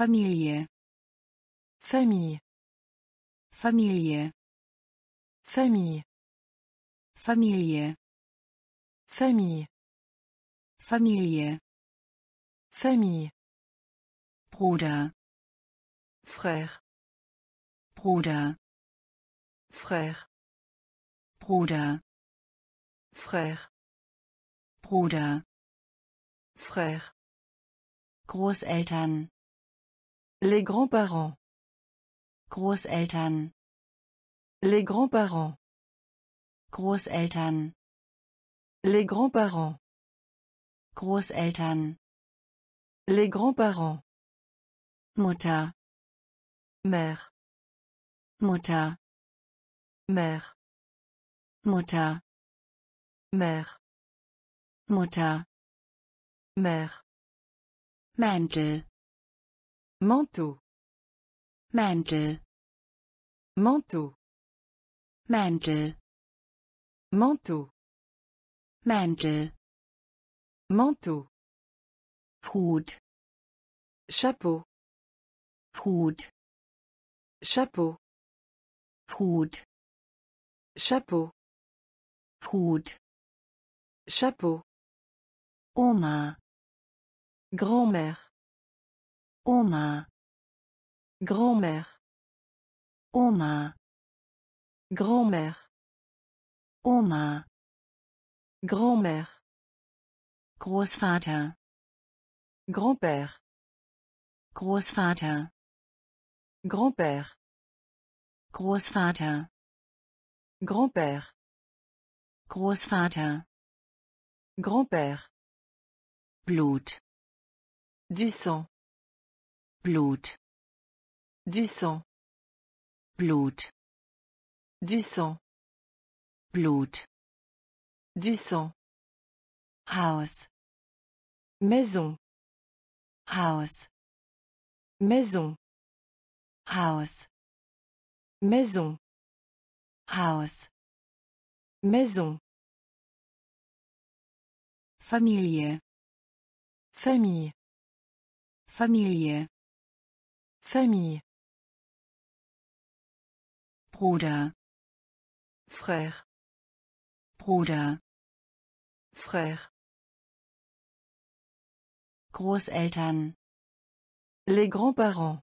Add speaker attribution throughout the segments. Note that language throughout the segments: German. Speaker 1: Familie. Familie. Familie. Familie. Familie. Familie. Familie. Famille. Bruder. Frère. Bruder. Frère. Bruder. Frère. Bruder. Frère. Großeltern. Les grands-parents. Großeltern. Les grands-parents. Großeltern. Les grands-parents. Großeltern. Les grands-parents. Mutter. Mère. Mutter. Mère. Mutter. Mère. Mutter. Mère. Mantel. Manteau. Mantel. Manteau. Mantel. Manteau. Mantel. Manteau. Hut. Chapeau. Hut. Chapeau. Hut. Chapeau. Hut. Chapeau. Oma. Grand-mère. Oma. Grand-mère. Oma. Grand-mère. Oma. Grand-mère. Großvater. Grand-père. Großvater. Grand-père. Großvater. Grand-père. Großvater. Grand-père. Blut. Du sang. Blut. Du sang. Blut. Du sang. Blut. Du sang. Haus. Maison. Haus. Maison. Haus. Maison. Haus. Maison. Familie. Famille. Famille. Famille. Bruder. Frère. Bruder. Frère. Großeltern. Les grands-parents.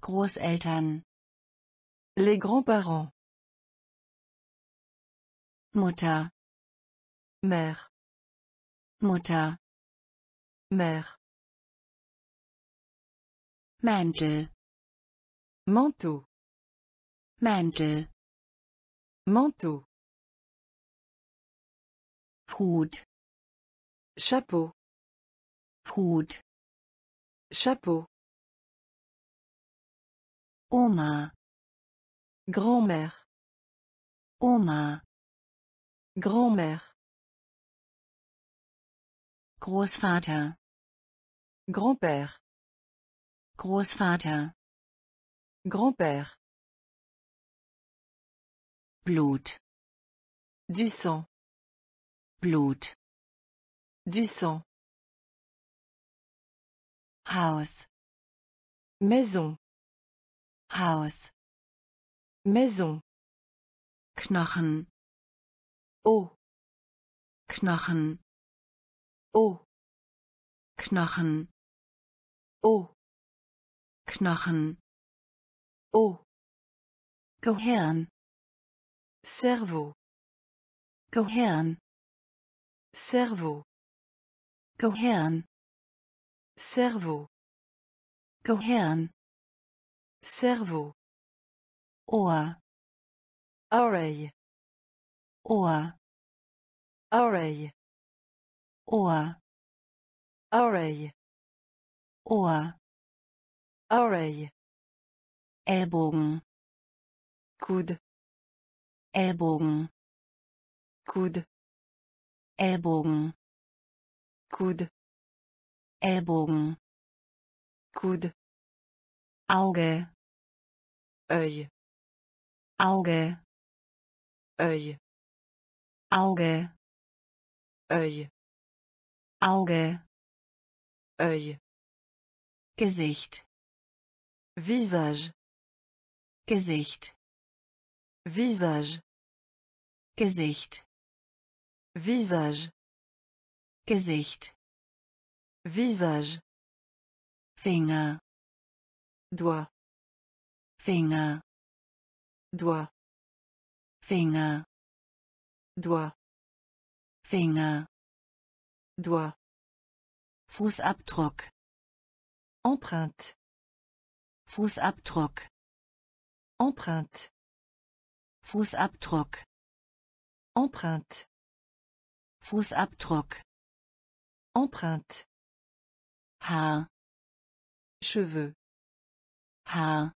Speaker 1: Großeltern. Les grands-parents. Mutter. Mère. Mutter. Mère. Manteau. Manteau. Hut. Chapeau. Hut. Chapeau. Oma. Grand-mère. Oma. Grand-mère. Großvater. Grand-père. Großvater. Grand-père. Blut. Du sang. Blut. Du sang. Haus. Maison. Haus. Maison. Knochen. Oh. Knochen. Oh. Knochen. Oh. Knochen. O. Gehirn. Cerveau. Gehirn. Cerveau. Gehirn. Cerveau. Gehirn. Cerveau. Ohr. Oreille. Ohr. Oreille. Ohr. Oreille. Ohr. Array. Ellbogen. Coude. Ellbogen. Coude. Ellbogen. Coude. Ellbogen. Coude. Auge. Œil. Auge. Œil. Auge. Œil. Auge. Œil. Gesicht. Visage. Gesicht. Visage. Gesicht. Visage. Gesicht. Visage. Finger. Doigt. Finger. Doigt. Finger. Doigt. Finger. Doigt. Fußabdruck. Empreinte. Fußabdruck. Empreinte. Fußabdruck. Empreinte. Fußabdruck. Empreinte. Ha Cheveux. ha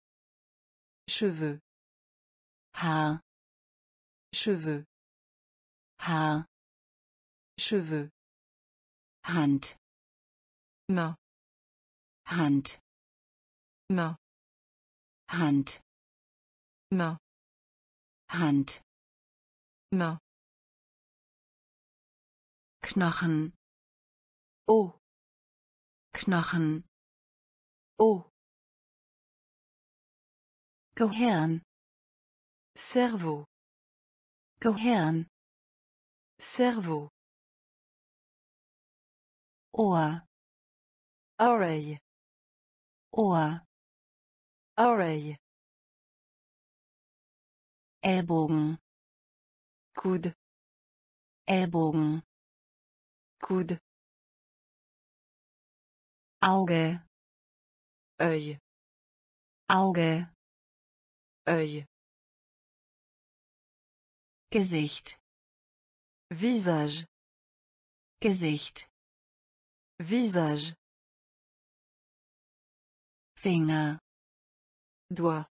Speaker 1: Cheveux. Ha Cheveux. Ha Cheveux. Hand. Main. Hand. Main. Hand. Main. Hand. Main. Knochen. Oh. Knochen. Oh. Gehirn. Cerveau. Gehirn. Cerveau. Ohr. Oreille. Ohr. Array. Ellbogen. Kud. Ellbogen. Kud. Auge. Öl. Auge. Öl. Gesicht. Visage. Gesicht. Visage. Finger. doigt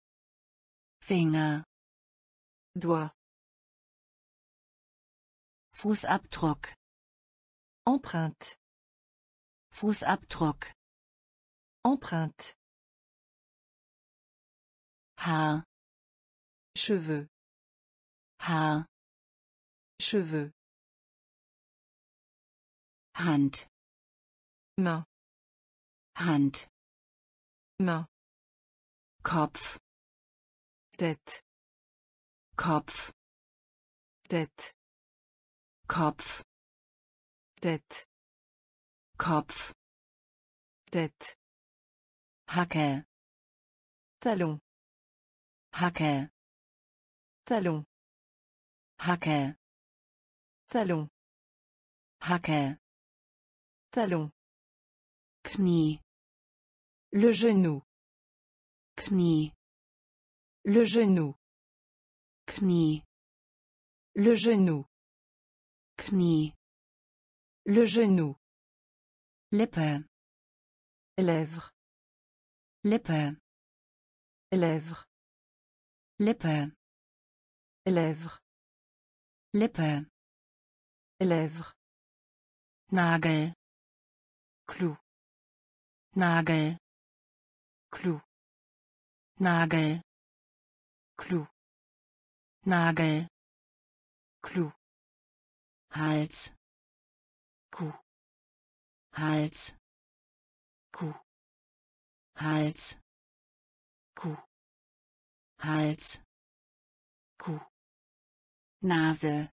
Speaker 1: Finger doigt Fußabdruck empreinte Fußabdruck empreinte Haar cheveux Haar cheveux Hand main Hand main Kopf. Tête. Kopf. Tête. Kopf. Tête. Kopf. Tête. Hacke. Talon. Hacke. Talon. Hacke. Talon. Hacke. Talon. Knie. Le genou. Knie. Le genou. Knie. Le genou. Knie. Le genou. Lippe. Lèvres. Lippe. Lèvres. Lippe. Lèvres. Lippe. Lèvres. Nagel. Clou. Nagel. Clou. Nagel. Clou. Nagel. Clou. Hals. Kuh. Hals. Kuh. Hals. Kuh. Hals. Kuh. Nase.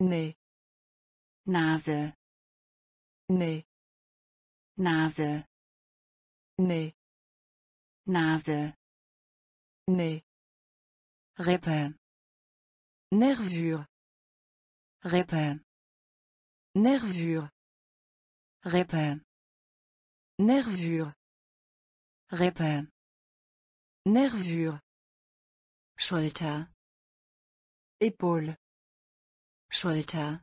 Speaker 1: Nee. Nase. Nee. Nase. Nee. Nase. Nez. Rippe. Nervure. Rippe. Nervure. Rippe. Nervure. Rippe. Nervure. Schulter. Épaule. Schulter.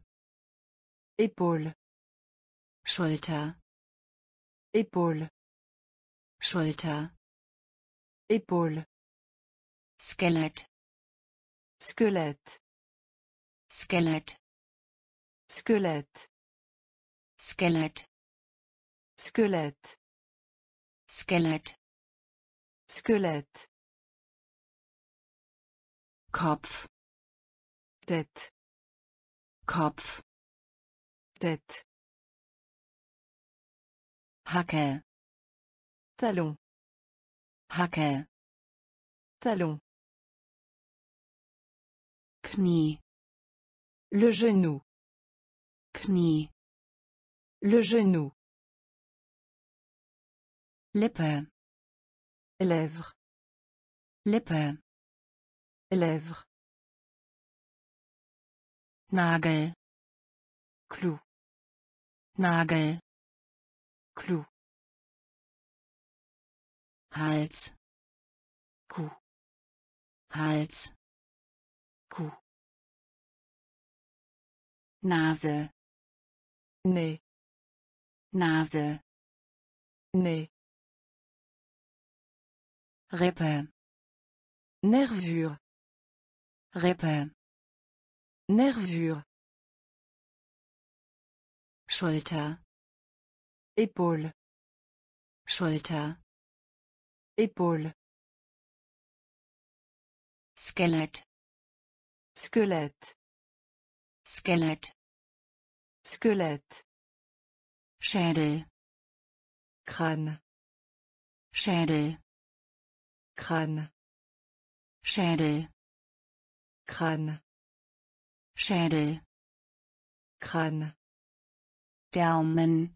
Speaker 1: Épaule. Schulter. Épaule. Schulter. Épaule. Squelette. Squelette. Squelette. Squelette. Squelette. Squelette. Squelette. Squelette. Kopf. Tête. Kopf. Tête. Hacke. Talon. Hacke. Talon. Knie. Le genou. Knie. Le genou. Lèvres. Lèvres. Lippe. Lèvres. Nagel. Clou. Nagel. Clou. Hals Kuh Hals Kuh Nase Nee Nase Nee Rippe Nervure Rippe Nervure Schulter Épaule Schulter Épaule. Squelette. Squelette. Squelette. Squelette. Schädel. Crâne. Schädel. Crâne. Schädel. Crâne. Schädel. Crâne. Daumen.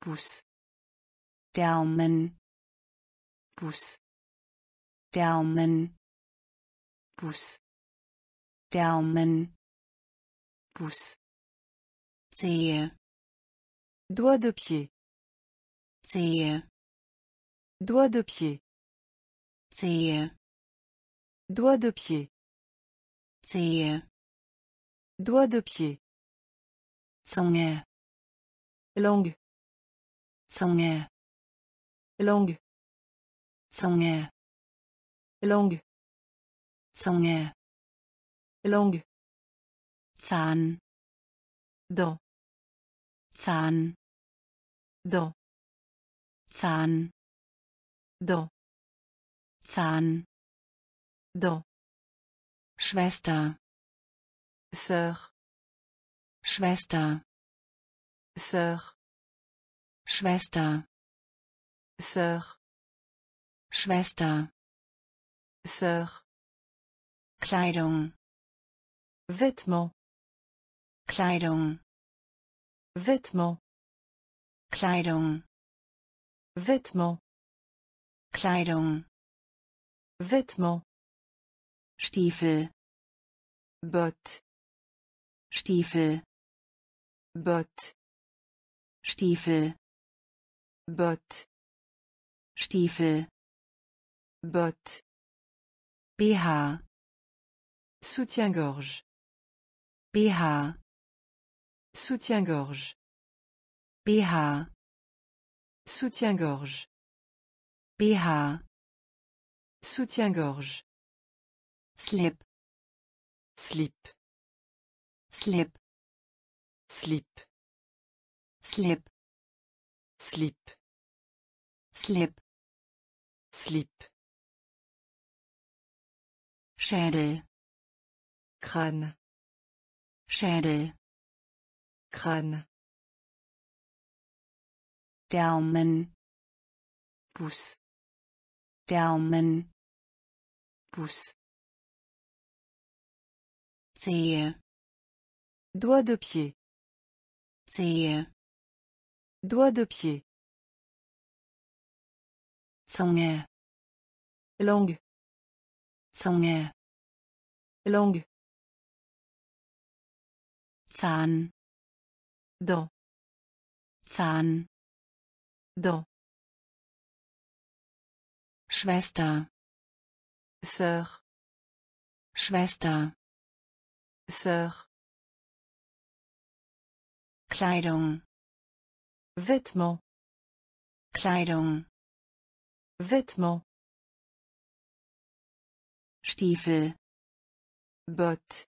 Speaker 1: Pouce. Daumen. Pouce. Daumen. Pouce. Daumen. Pouce. Zehe. Doigt de pied. Zehe. Doigt de pied. Zehe. Doigt de pied. Zehe. Doigt de pied. Zunge. Langue. Zunge. Langue. Zunge. Lange. Zunge. Lange. Zahn. Do. Zahn. Do. Zahn. Do. Zahn. Do. Schwester. Sœur. Schwester. Sœur. Schwester. Sœur. Schwester. Sœur. Kleidung. Vêtements. Kleidung. Vêtements. Kleidung. Vêtements. Kleidung. Vêtements. Stiefel. Bot. Stiefel. Bot. Stiefel. Bot. Stiefel. Botte. BH. Soutien-gorge. BH. Soutien-gorge. BH. Soutien-gorge. BH. Soutien-gorge. Slip. Slip. Slip. Slip. Slip. Slip. Slip. Slip. Schädel. Crâne. Schädel. Crâne. Daumen. Pouce. Daumen. Pouce. Zehe. Doigt de pied. Zehe. Doigt de pied. songe Langue. Zunge. Langue. Zahn. Dent. Zahn. Dent. Schwester. Sœur. Schwester. Sœur. Kleidung. Vêtements. Kleidung. Vêtements. Stiefel. Bot.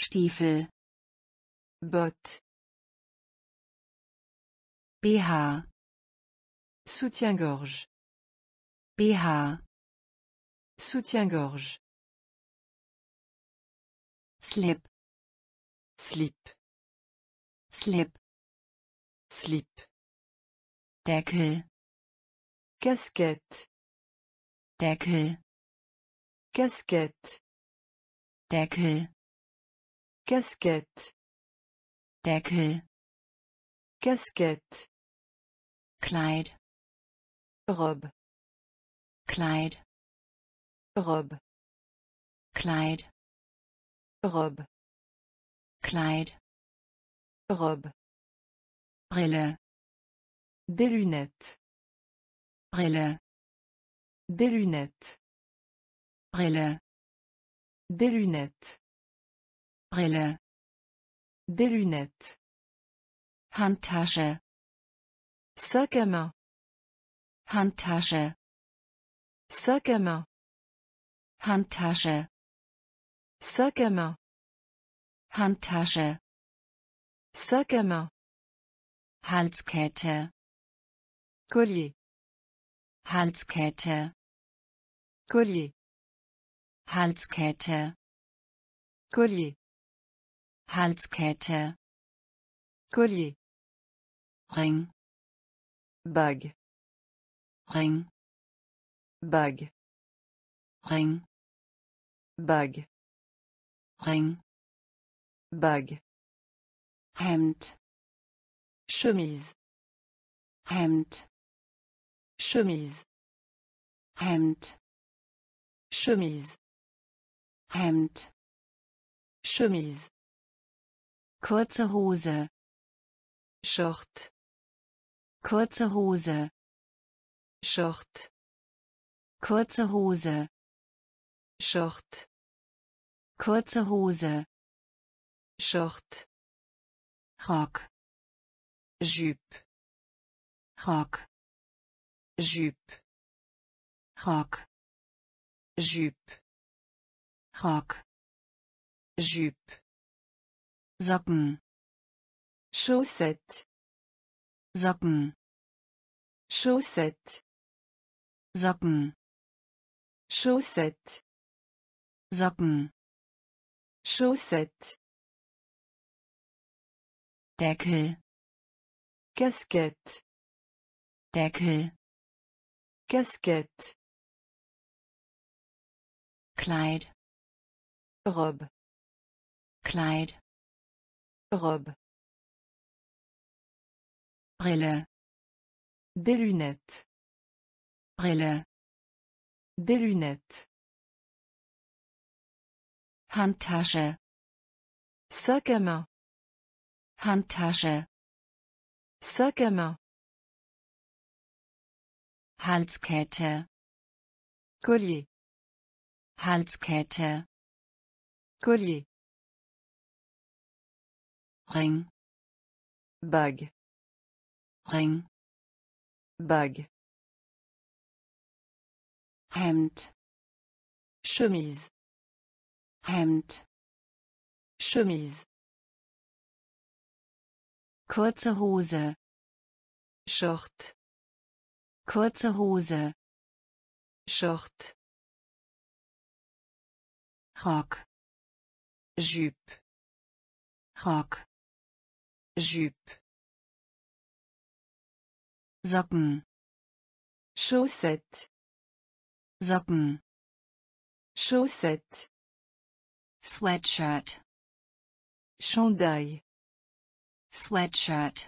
Speaker 1: Stiefel. Bot. BH. Soutien-gorge. BH. Soutien-gorge. Slip. Slip. Slip. Slip. Deckel. Casquette. Deckel. Casquette. Deckel. Casquette. Deckel. Casquette. Kleid. Robe. Kleid. Robe. Kleid. Robe. Kleid. Robe. Brille. Des lunettes. Brille. Des lunettes. Brille. Des lunettes. Brille. Des lunettes. Handtasche. Sac à main. Handtasche. Sac à main. Handtasche. Sac à main. Sac à main. Halskette. Collier. Halskette. Collier. Halskette. Collier. Halskette. Collier. Ring. Bag. Ring. Bag. Ring. Bag. Ring. Bag. Hemd. Chemise. Hemd. Chemise. Hemd. Chemise. Hemd. Chemise. Kurze Hose. Short. Kurze Hose. Short. Kurze Hose. Short. Kurze Hose. Short. Rock. Jupe. Rock. Jupe. Rock. Jupe. Rock. Jupe. Socken. Chaussette. Socken. Chaussette. Socken. Chaussette. Socken. Chaussette. Deckel. Casquette. Deckel. Casquette. Kleid. robe Kleid robe Brille des lunettes Brille des lunettes Handtasche sac à main Handtasche sac à main Halskette Collier Halskette Collier. Ring. Bague. Ring. Bague. Hemd. Chemise. Hemd. Chemise. Kurze Hose. Short. Kurze Hose. Short. Rock. jupe rock jupe socken chaussette socken chaussette sweatshirt chandail sweatshirt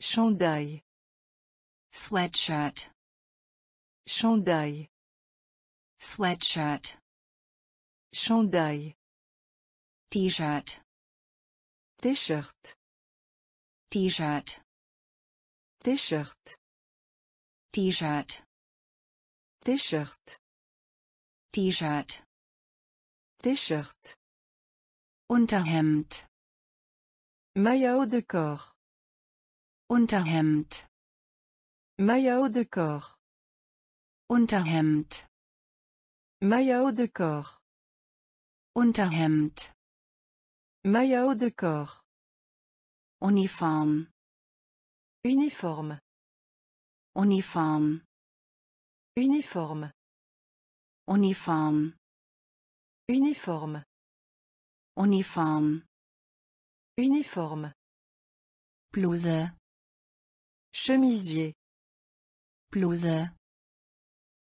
Speaker 1: chandail sweatshirt chandail sweatshirt chandail T-Shirt. T-Shirt. T-Shirt. T-Shirt. T-Shirt. T-Shirt. T-Shirt. T-Shirt. Unterhemd. Maillot de corps. Unterhemd. Maillot de corps. Unterhemd. Maillot de corps. Unterhemd. Maillot de corps. Uniforme. Uniforme. Uniforme. Uniforme. Uniforme. Uniforme. Uniforme. Uniforme. Blouse. Chemisier. Blouse.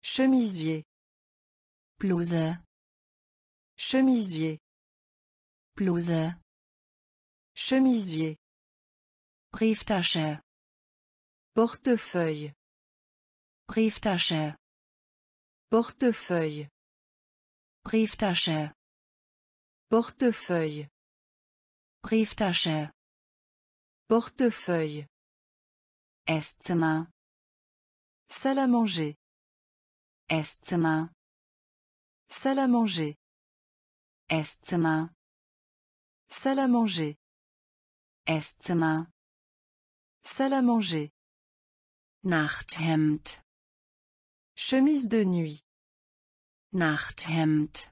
Speaker 1: Chemisier. Blouse. Chemisier. Bluse. Chemisier. Brieftasche. Portefeuille. Brieftasche. Portefeuille. Brieftasche. Portefeuille. Brieftasche. Portefeuille. Esszimmer. Salle à manger. Esszimmer. Salle à manger. Esszimmer. Salle à manger. Esszimmer. Salle à manger. Nachthemd. Chemise de nuit. Nachthemd.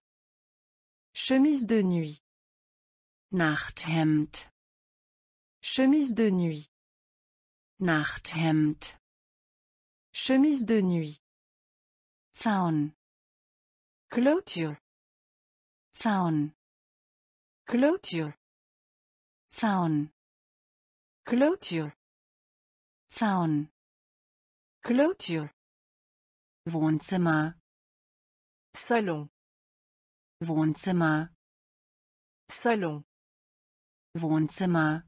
Speaker 1: Chemise de nuit. Nachthemd. Chemise de nuit. Nachthemd. Chemise de nuit. Zaun. Clôture. Zaun. Clôture. Zaun. Clôture. Zaun. Clôture. Wohnzimmer. Salon. Wohnzimmer. Salon. Wohnzimmer.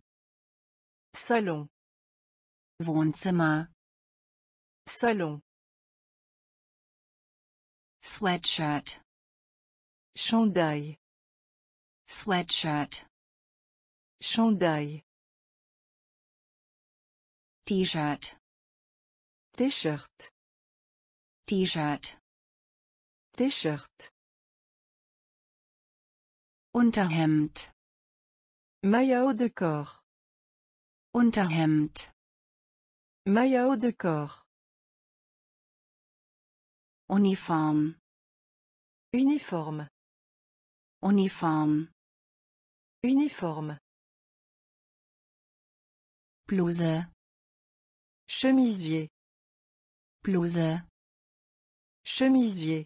Speaker 1: Salon. Wohnzimmer. Salon. Sweatshirt. Chandail. Sweatshirt. Chandail. T-shirt. T-shirt. T-shirt. T-shirt. Unterhemd. Maillot de corps. Unterhemd. Maillot de corps. Uniform. Uniforme. Uniforme. Uniforme. blouse Chemisier. blouse Chemisier.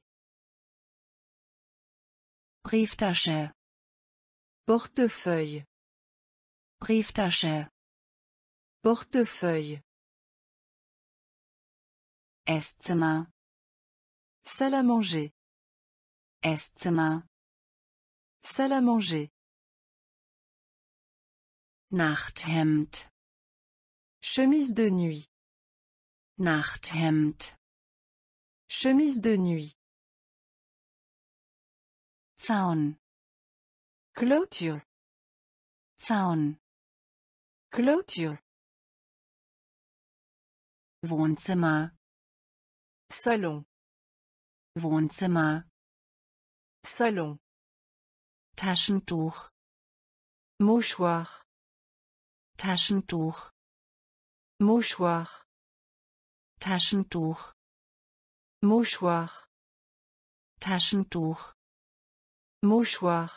Speaker 1: Brieftasche. Portefeuille. Brieftasche. Portefeuille. Esszimmer. Salle à manger. Esszimmer. Salle à manger. Nachthemd. Chemise de nuit. Nachthemd. Chemise de nuit. Zaun. Clôture. Zaun. Clôture. Wohnzimmer. Salon. Wohnzimmer. Salon. Taschentuch. Mouchoir. Taschentuch. Mouchoir. Taschentuch. Mouchoir. Taschentuch. Mouchoir.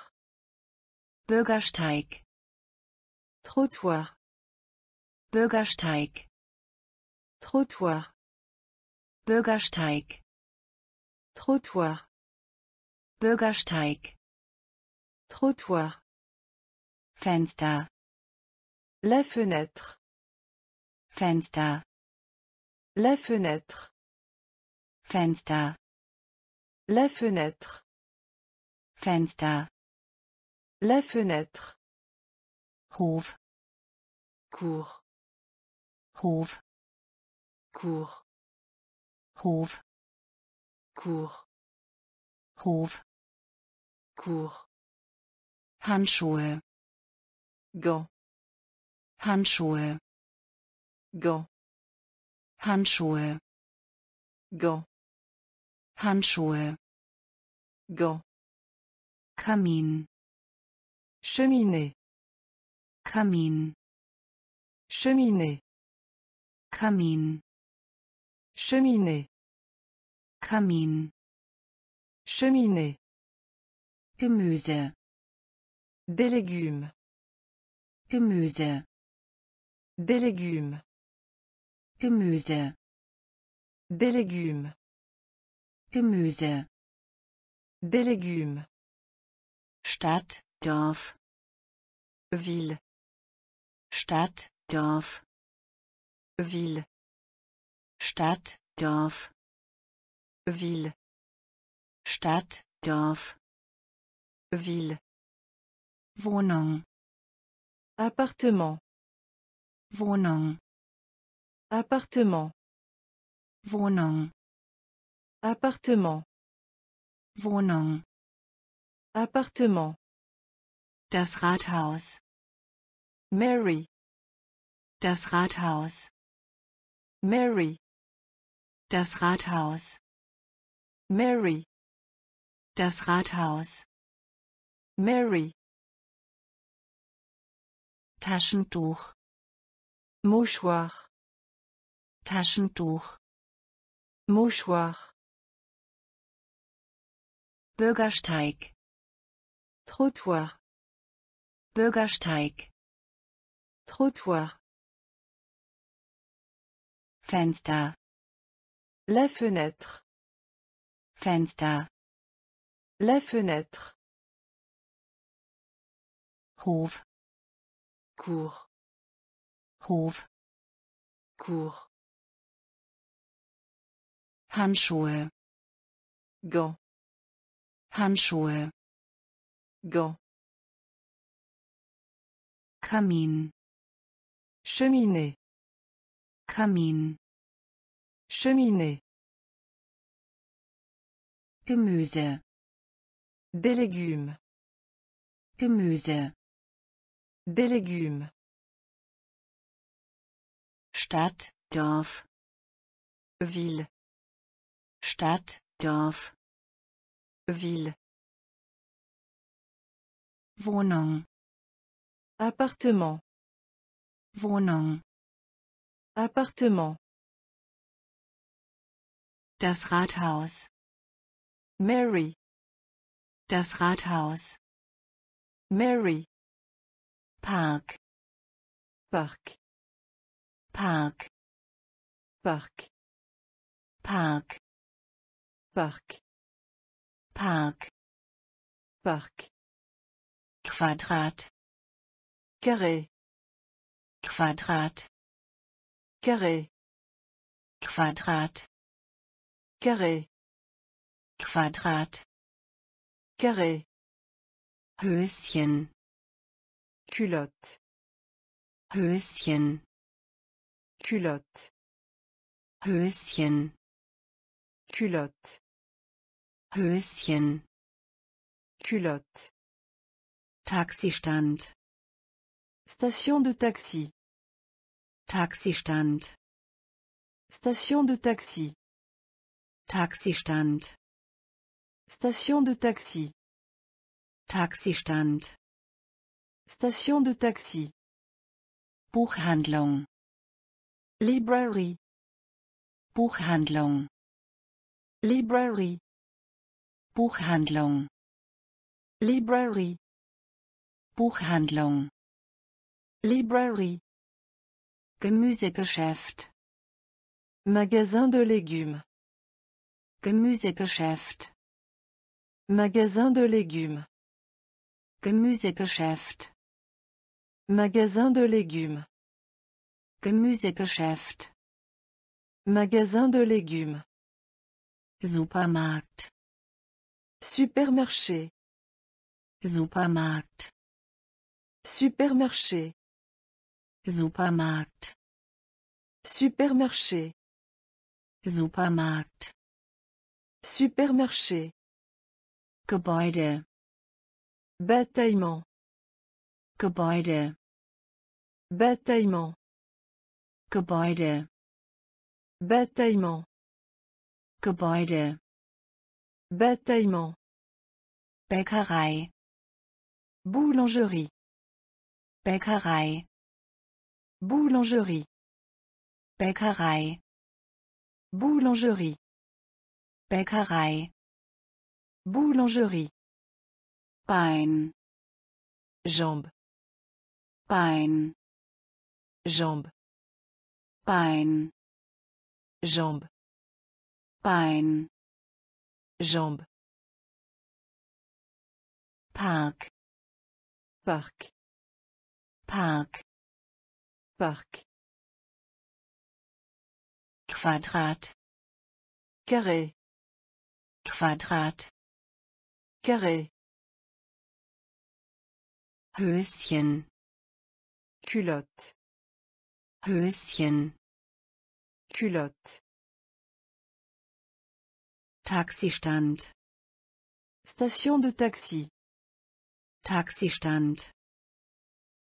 Speaker 1: Bürgersteig. Trottoir. Bürgersteig. Trottoir. Bürgersteig. Trottoir. Bürgersteig. Trottoir. Fenster. La fenêtre. Fenster. La fenêtre. Fenster. La fenêtre. Fenster. La fenêtre. Hof. Cour. Hof. Cour. Hof. Cour. Hof. Cour. Handschuhe. Gant. Handschuhe. Gant. Handschuhe. Gant. Handschuhe. Gant. Kamin. Cheminée. Kamin. Cheminée. Kamin. Cheminée. Kamin. Cheminée. Gemüse. Des légumes. Gemüse. Des légumes. Gemüse. Des légumes. Gemüse. Des légumes. Stadt, Dorf. Ville. Stadt, Dorf. Ville. Stadt, Dorf. Ville. Stadt, Dorf. Ville. Wohnung. Appartement. Wohnung. Appartement. Wohnung. Appartement. Wohnung. Appartement. Das Rathaus. Mary. Das Rathaus. Mary. Das Rathaus. Mary. Das Rathaus. Mary. Taschentuch. Mouchoir. Taschentuch. Mouchoir. Bürgersteig. Trottoir. Bürgersteig. Trottoir. Fenster. La fenêtre. Fenster. La fenêtre. Hof. Cour. Hof. Cours. Handschuhe. Go. Handschuhe. Gant. Camine. Cheminée. Kamin. Cheminée. Gemüse. Des légumes. Gemüse. Des légumes. Stadt, Dorf. Ville. Stadt, Dorf. Ville. Wohnung. Appartement. Wohnung. Appartement. Das Rathaus. Mary. Das Rathaus. Mary. Park. Park. Park. Park. Park. Park. Park. Park. Quadrat. Carré. Quadrat. Carré. Quadrat. Carré. Quadrat. Carré. Höschen. Culotte. Höschen. Culotte. Höschen. Culotte. Höschen. Culotte. Taxistand. Station de taxi. Taxistand. Station de taxi. Taxistand. Station de taxi. Taxistand. Station de taxi. Buchhandlung. Library. Buchhandlung. Library. Buchhandlung. Library. Buchhandlung. Library. Gemüsegeschäft. Magasin de légumes. Gemüsegeschäft. Magasin de légumes. Gemüsegeschäft. Magasin de légumes. Gemüsegeschäft. Magasin de légumes. Supermarkt. Supermarché. Supermarkt. Supermarché. Supermarkt. Supermarché. Supermarkt. Supermarché. Gebäude. Bataillement. Gebäude. Bataillement. Gebäude. Bataillement. Gebäude. Bataillement. Bäckerei. Boulangerie. Bäckerei. Boulangerie. Bäckerei. Boulangerie. Bäckerei. Boulangerie. Bein. Jambe. Bein. Jambe. Bein. Jambe. Bein. Jambe. Park. Parc. Park. Parc. Quadrat. Carré. Quadrat. Carré. Höschen. Culotte. Höschen. Culotte. Taxistand. Station de taxi. Taxistand.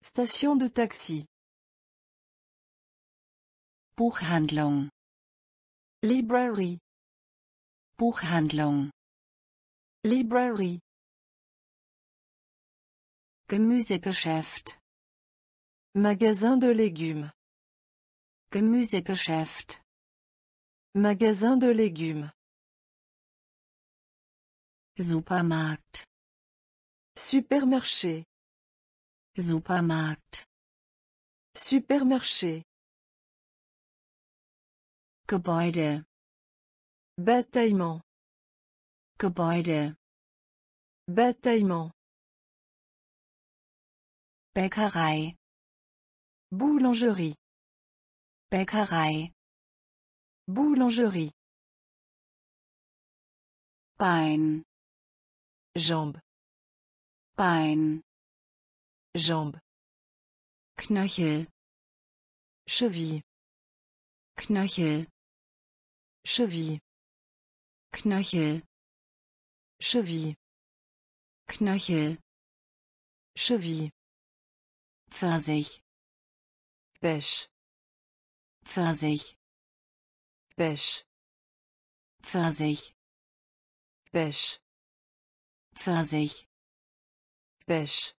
Speaker 1: Station de taxi. Buchhandlung. Library. Buchhandlung. Library. Gemüsegeschäft. Magasin de légumes. Gemüsegeschäft. Magasin de légumes. Supermarkt. Supermarché. Supermarkt. Supermarché. Gebäude. Bataillement. Gebäude. Bataillement. Bäckerei. Boulangerie. Bäckerei. Boulangerie. Bein. Jambe. Bein. Jambe. Knöchel. Cheville. Knöchel. Cheville. Knöchel. Cheville. Knöchel. Cheville. Pfirsich. Pêche. Pfirsich. Pêche. Pfirsich. Pêche. Pfirsich. Pêche.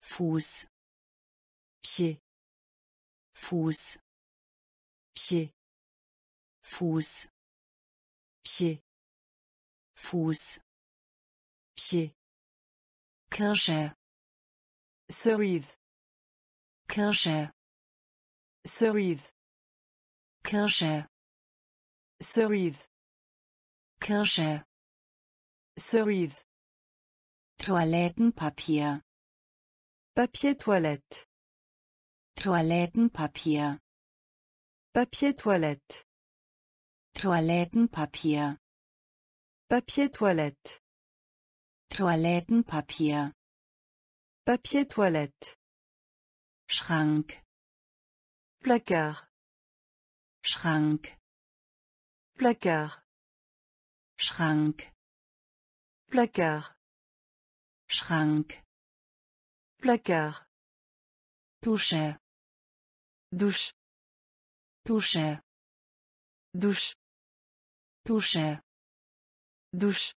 Speaker 1: Fousse Pied. Fousse Pied. Fousse Pied. Fuß. Pied. Kirsche. Cerise. Kirsche. Cerise. Kirsche. Cerise. Kirsche. Cerise. Toilettenpapier. Papier toilette. Toilettenpapier. Papier toilette. Toilettenpapier. Papier toilette. Toilettenpapier. Papier toilette. Schrank. Placard. Schrank. Placard. Schrank. Placard. Schrank. Placard. Dusche. Douche. Dusche. Douche. Dusche. Douche.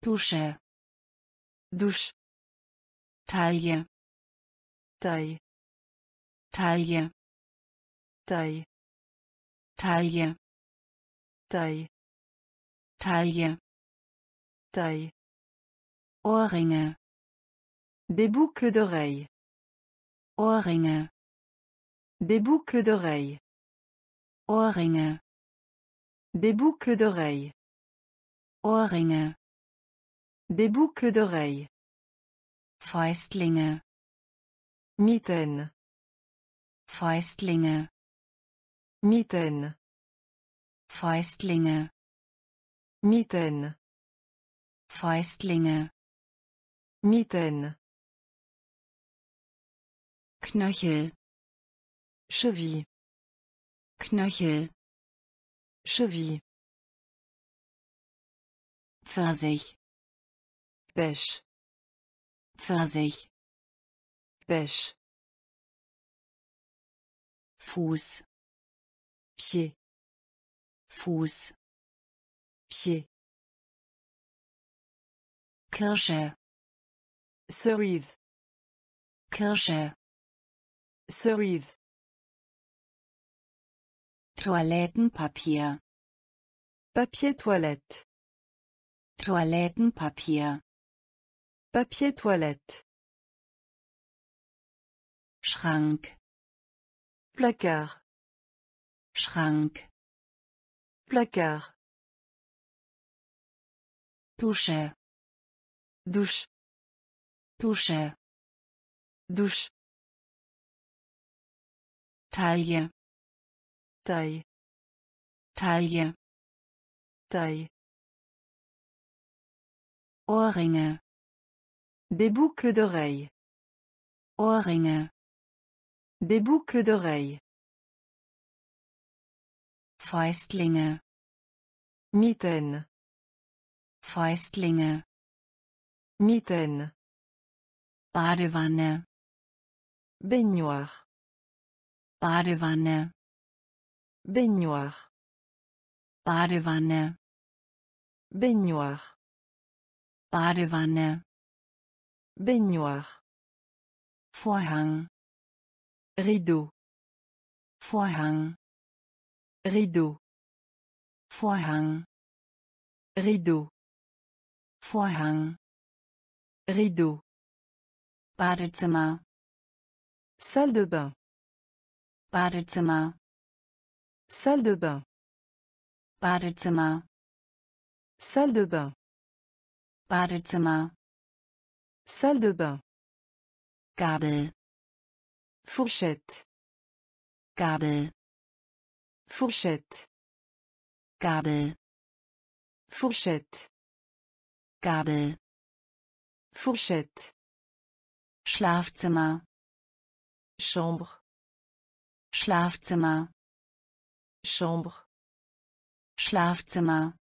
Speaker 1: Dusche. Douche. Taille. Taille. Taille taille taille taille taille taille des boucles d'oreilles Ohrringe des boucles d'oreilles Ohrringe des boucles d'oreilles Ohrringe des boucles d'oreilles Fäustlinge Mitten, Fäustlinge Mieten. Fäustlinge. Mieten. Fäustlinge. Mieten. Knöchel. Cheville. Knöchel. Cheville. Pfirsich. Besch. Pfirsich. Besch. Fuß. pied fuß pied Kirsche cerise Kirsche cerise Toilettenpapier Papier toilette Toilettenpapier Papier toilette Schrank Placard Schrank. Placard. Touche. Douche. Touche. Douche. Taille. Taille. Taille. Taille. Ohrringe. Des boucles d'oreilles. Ohrringe. Des boucles d'oreilles. Fäustlinge. Mieten. Fäustlinge. Mieten. Badewanne. Baignoire. Badewanne. Baignoire. Badewanne. Baignoire. Badewanne. Baignoire. Vorhang. Rideau. Vorhang. rideau Vorhang rideau Vorhang rideau Badezimmer salle de bain Badezimmer salle de bain Badezimmer salle de bain Badezimmer salle de bain Gabel Fourchette Gabel Fourchette. Gabel. Fourchette. Gabel. Fourchette. Schlafzimmer. Chambre. Schlafzimmer. Chambre. Schlafzimmer.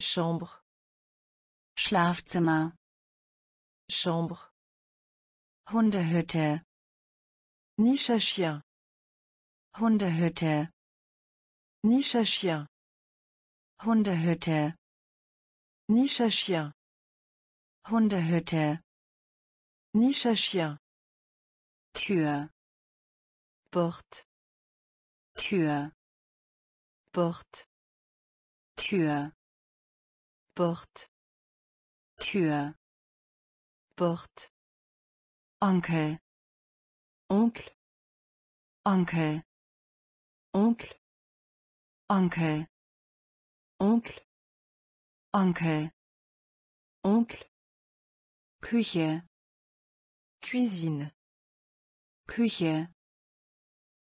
Speaker 1: Chambre. Schlafzimmer. Chambre. Hundehütte. Niche à chien. Hundehütte. Nische Chien. Hundehütte. Nische Chien. Hundehütte. Nische Chien. Tür. Porte. Tür. Porte. Tür. Porte. Tür. Porte. Onkel. Onkel. Onkel. Onkel. oncle, oncle, oncle, oncle, Küche. Cuisine. Küche.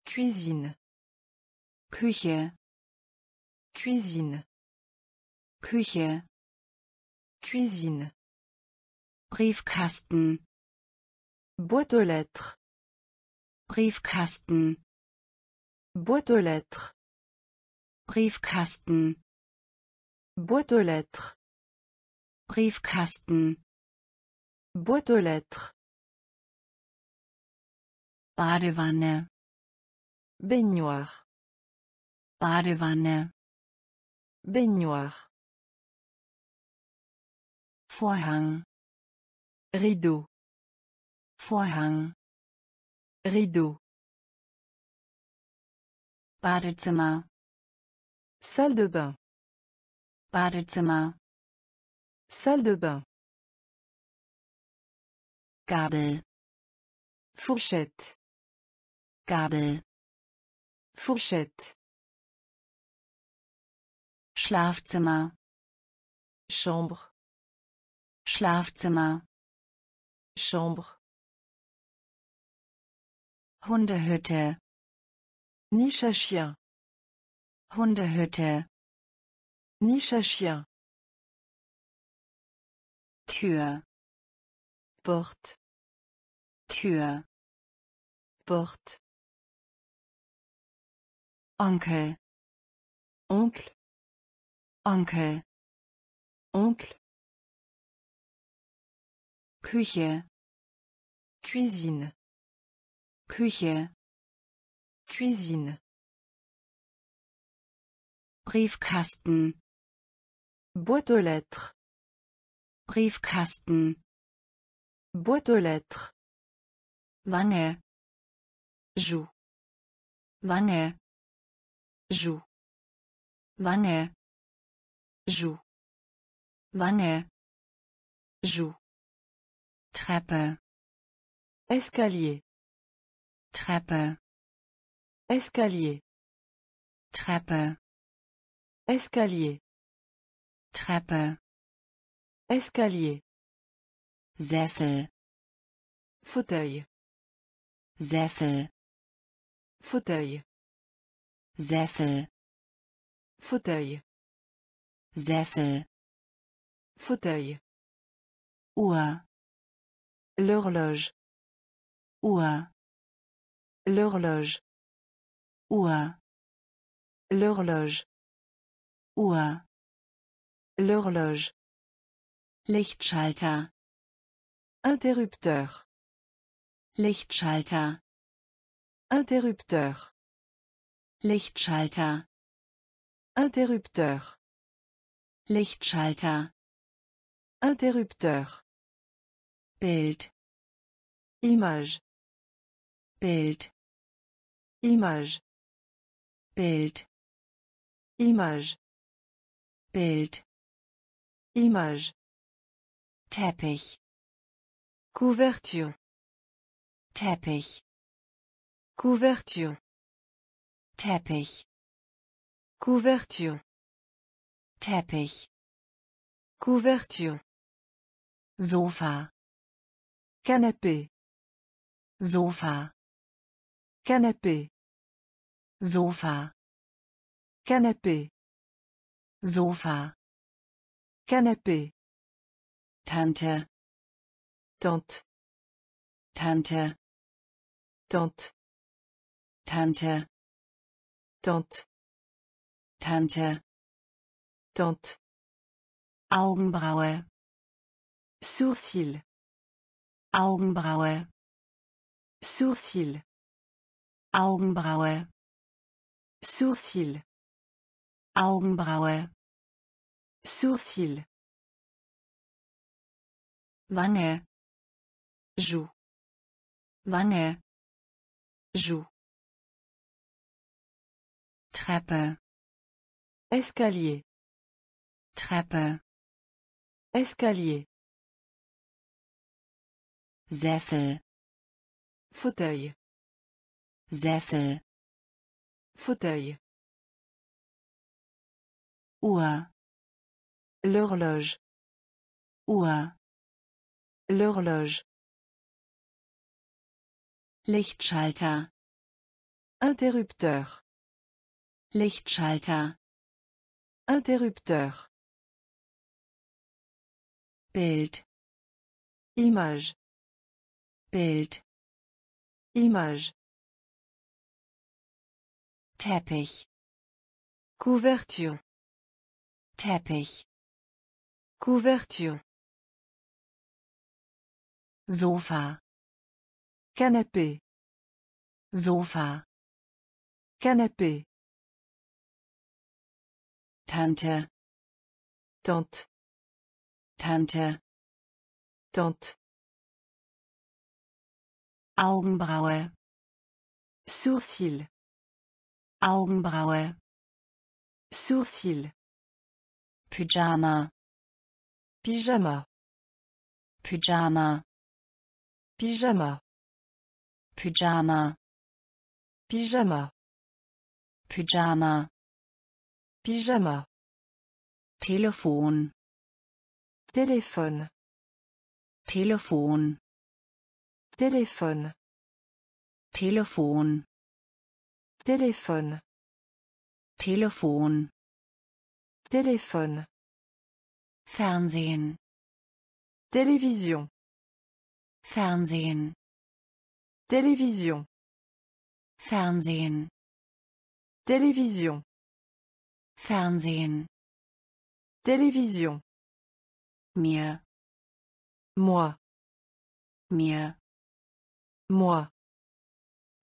Speaker 1: Cuisine. Küche. Cuisine. Küche. Cuisine. Briefkasten. Boîte aux lettres. Briefkasten. Boîte aux lettres. Briefkasten Boîte aux lettres Briefkasten Boîte aux lettres Badewanne Baignoire Badewanne Baignoire Vorhang Rideau Vorhang Rideau Badezimmer Salle de bain. Badezimmer. Salle de bain. Gabel. Fourchette. Gabel. Fourchette. Schlafzimmer. Chambre. Schlafzimmer. Chambre. Hundehütte. Niche à chien. Hundehütte. Niche à chien. Tür. Porte. Tür. Porte. Onkel. Oncle. Onkel. Oncle. Küche. Cuisine. Küche. Cuisine. Briefkasten Boîte aux lettres Briefkasten Boîte aux lettres Wange Joue Wange Joue Wange Joue Wange Joue Treppe Escalier Treppe Escalier Treppe Escalier. Treppe. Escalier. Sessel. Fauteuil. Sessel. Fauteuil. Sessel. Fauteuil. Sessel. Fauteuil. Uhr. L'horloge. Uhr. L'horloge. Uhr. L'horloge. Uhr. L'horloge. Lichtschalter. Interrupteur. Lichtschalter. Interrupteur. Lichtschalter. Interrupteur. Lichtschalter. Interrupteur. Bild. Image. Bild. Image. Bild. Image. Bild. Image. Teppich. Couverture. Teppich. Couverture. Teppich. Couverture. Teppich. Couverture. Sofa. Canapé. Sofa. Canapé. Sofa. Canapé. Sofa. Canapé. Tante. Tante. Tante. Tante. Tante. Tante. Tante. Tante. Augenbraue. Sourcil. Augenbraue. Sourcil. Augenbraue. Sourcil. Augenbraue. Sourcil. Wange. Joue. Wange. Joue. Treppe. Escalier. Treppe. Escalier. Sessel. Fauteuil. Sessel. Fauteuil. L'horloge. Oua. L'horloge. Lichtschalter. Interrupteur. Lichtschalter. Interrupteur. Bild. Image. Bild. Image. Teppich. Couverture. Teppich. Couverture. Sofa. Canapé. Sofa. Canapé. Tante. Tante. Tante. Tante. Augenbraue. Sourcil. Augenbraue. Sourcil. Pyjama. Pyjama. Pyjama. Pyjama. Pyjama. Pyjama. Pyjama. Pyjama. Telefon. Telefon. Telefon. Telefon. Telefon. Telefon. Telefon. Téléphone. Fernsehen. Télévision. Fernsehen. Télévision. Fernsehen. Télévision. Fernsehen. Télévision. Mir. Moi. Mir. Moi.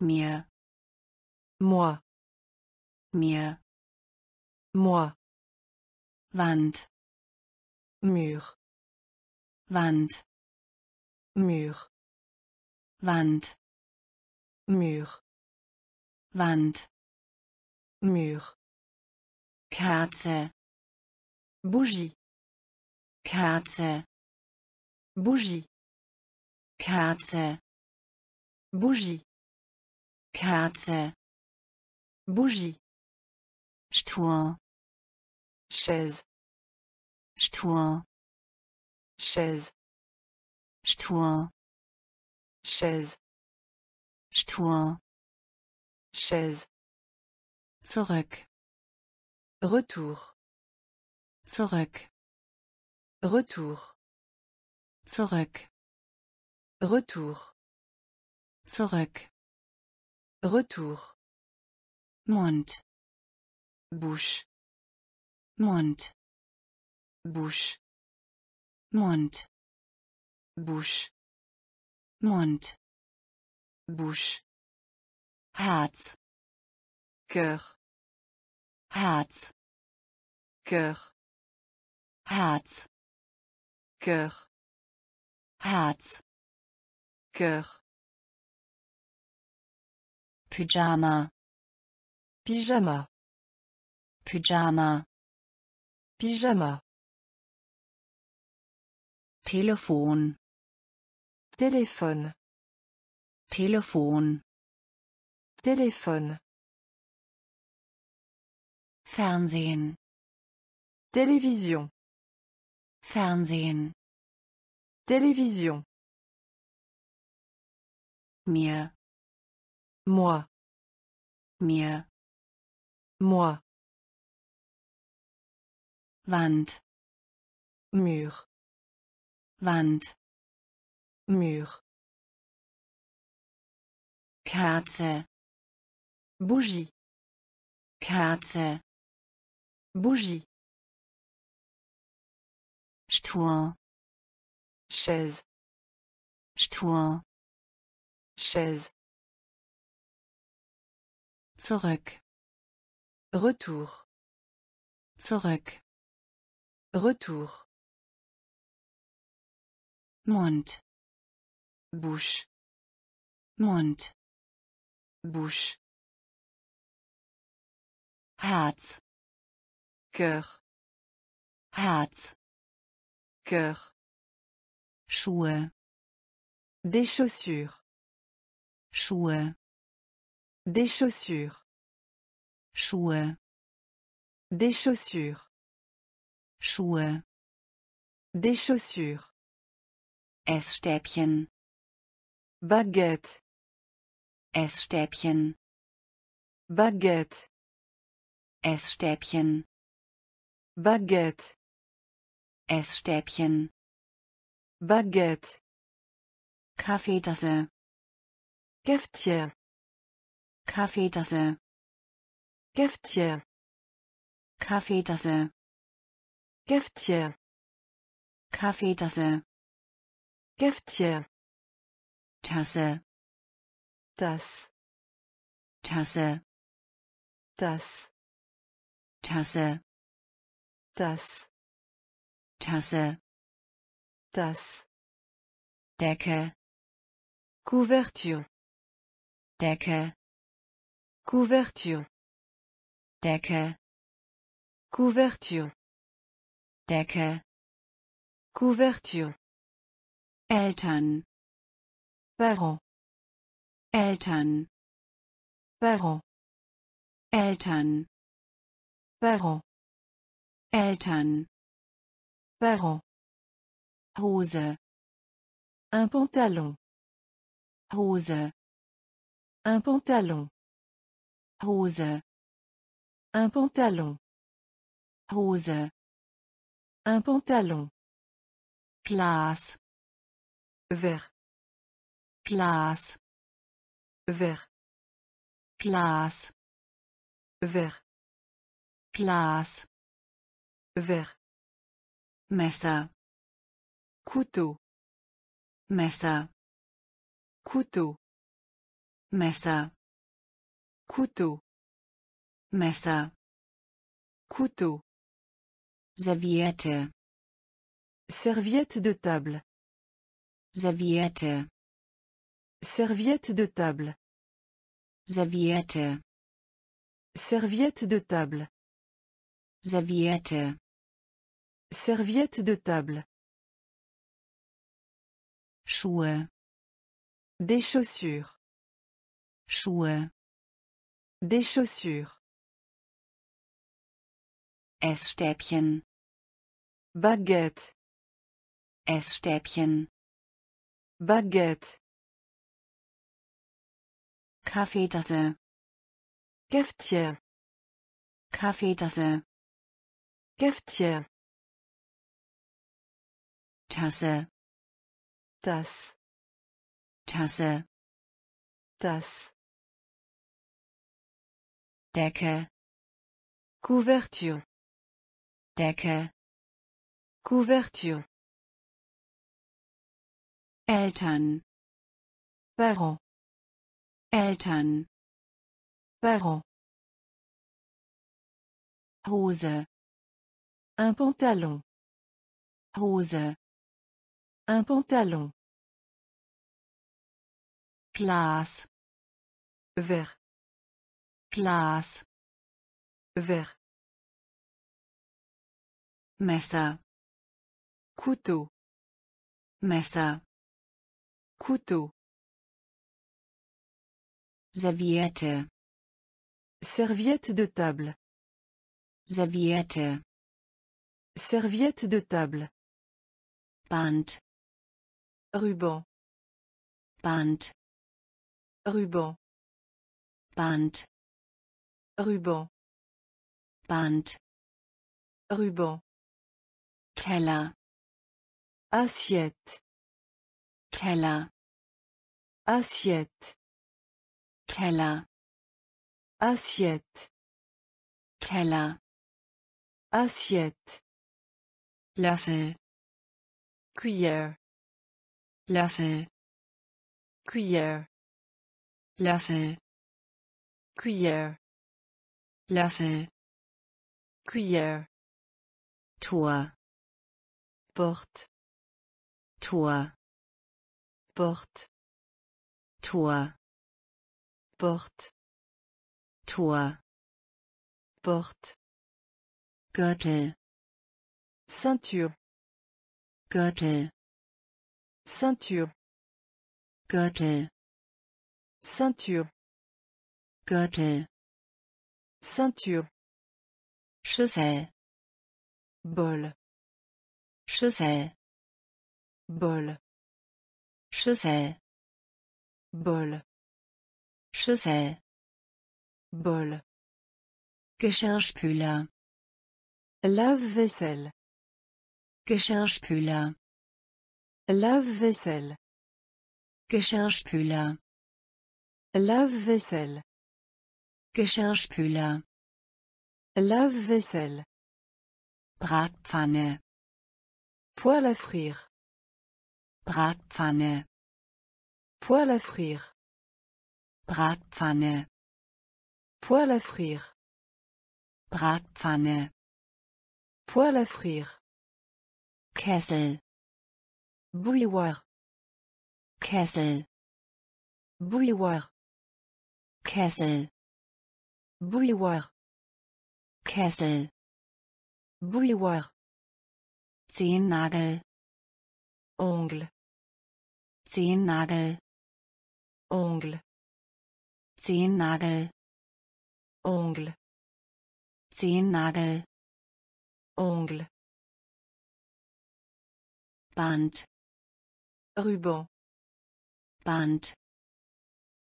Speaker 1: Mir. Moi. Mir. Moi. Wand. Mur. Wand. Mur. Wand. Mur. Wand. Mur. Kerze. Bougie. Kerze. Bougie. Kerze. Bougie. Kerze. Bougie. Stuhl. chaise Stuhl chaise Stuhl chaise Stuhl chaise Zurück retour Zurück retour Zurück retour Zurück retour Mund bouche Mund. Busch. Mund. Busch. Mund. Busch. Herz. Cœur. Herz. Cœur. Herz. Cœur. Herz. Cœur. Pyjama. Pyjama. Pyjama. Pyjama. téléphone Téléphone. téléphone Téléphone. Fernsehen. Télévision. Fernsehen. Télévision. Mir. Moi. Mir. Moi. Wand. Mur. Wand. Mur. Kerze. Bougie. Kerze. Bougie. Stuhl. Chaise. Stuhl. Chaise. Zurück. Retour. Zurück. Retour. Mund. Bouche. Monte. Bouche. Herz. Cœur. Herz. Cœur. Schuhe. Des chaussures. Schuhe. Des chaussures. Schuhe. Des chaussures. Schuhe. Des chaussures. Essstäbchen. Baguette. Essstäbchen. Baguette. Essstäbchen. Baguette. Essstäbchen. Baguette. Kaffeetasse. Käftchen. Kaffeetasse. Käftchen. Kaffeetasse. Giftje. Kaffeetasse. Giftje. Tasse. Das. Tasse. Das. Tasse. Das. Tasse. Das. Decke. Couverture. Decke. Couverture. Decke. Couverture. Decke. Couverture. Eltern. Parents. Eltern. Parents. Eltern. Parents. Eltern. Parents. Hose. Un pantalon. Hose. Un pantalon. Hose. Un pantalon. Hose. Un pantalon. place, Vert. place, Vert. place, Vert. place, Vert. Massa. Couteau. Massa. Couteau. Massa. Couteau. Massa. Couteau. Serviette. Serviette de table. Serviette. Serviette de table. Serviette. Serviette de table. Serviette. Serviette de table. Schuhe. Des chaussures. Schuhe. Des chaussures. Baguette. Essstäbchen. Baguette. Kaffeetasse. Käftchen. Kaffeetasse. Käftchen. Tasse. Das. Tasse. Das. Decke. Couverture. Decke. Couverture. Eltern. Parents. Eltern. Parents. Hose. Un pantalon. Hose. Un pantalon. Glas. Vert. Glas. Vert. Messer couteau massa, couteau Serviette serviette de table Serviette serviette de table pant ruban pant ruban pant ruban Band ruban Teller Assiette. Teller. Assiette. Teller. Assiette. Teller. Assiette. Löffel. Cuillère. Löffel. Cuillère. Löffel. Cuillère. Löffel. Cuillère. Toi. Porte. Toi. Porte. Toi. Porte. Toi. Porte. Gürtel. Ceinture. Gürtel. Ceinture. Gürtel. Ceinture. Gürtel. Ceinture. Chaussée. Bol. Chaussée bol sais bol sais bol que cherche là lave-vaisselle que cherche plus là lave-vaisselle que cherche là lave-vaisselle que cherche là lave-vaisselle Bratpfanne. Poêle à frire. Bratpfanne. Poêle à frire. Bratpfanne. Poêle à frire. Bratpfanne. Poêle à frire. Kessel. Bouilloire. Kessel. Bouilloire. Kessel. Bouilloire. Kessel. Bouilloire. Zehennagel. Ongle. Zehennagel. Ongle. Zehennagel. Ongle. Zehennagel. Ongel. Band. Ruban. Band.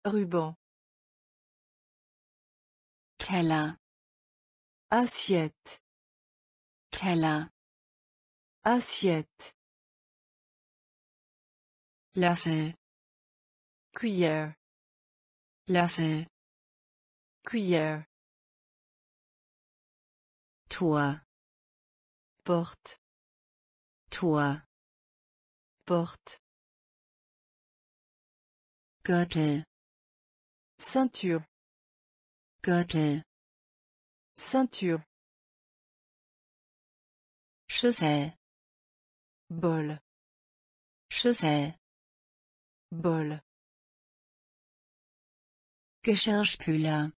Speaker 1: Ruban. Teller. Assiette. Teller. Assiette. La cuillère lacet cuillère toi porte toi porte Gürtel ceinture Gürtel ceinture chausset bol chausset bol Geschirrspüler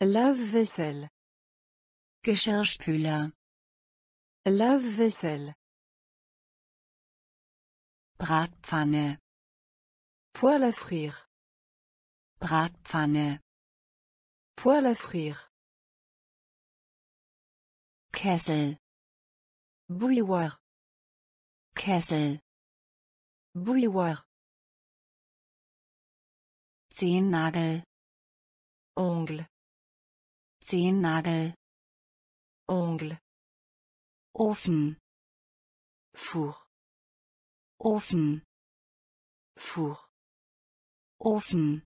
Speaker 1: Lave-vaisselle là Lave-vaisselle Bratpfanne Poêle à frire Bratpfanne Poêle à frire Kessel Bouilloire Kessel Bouilloire Zehennagel. Ongle. Zehennagel. Ongle. Ofen. Four. Ofen. Four. Ofen.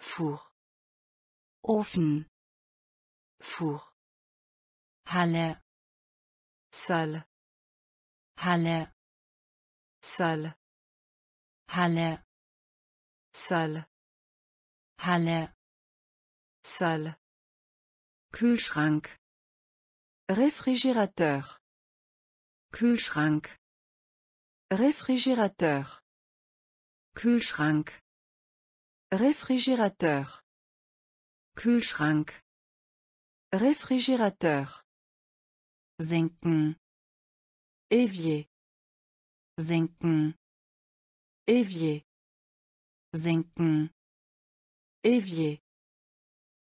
Speaker 1: Four. Ofen. Four. Halle. Salle. Halle. Salle. Halle. salle halle salle Kühlschrank réfrigérateur Kühlschrank réfrigérateur Kühlschrank réfrigérateur Kühlschrank réfrigérateur sinken évier sinken évier sinken Évier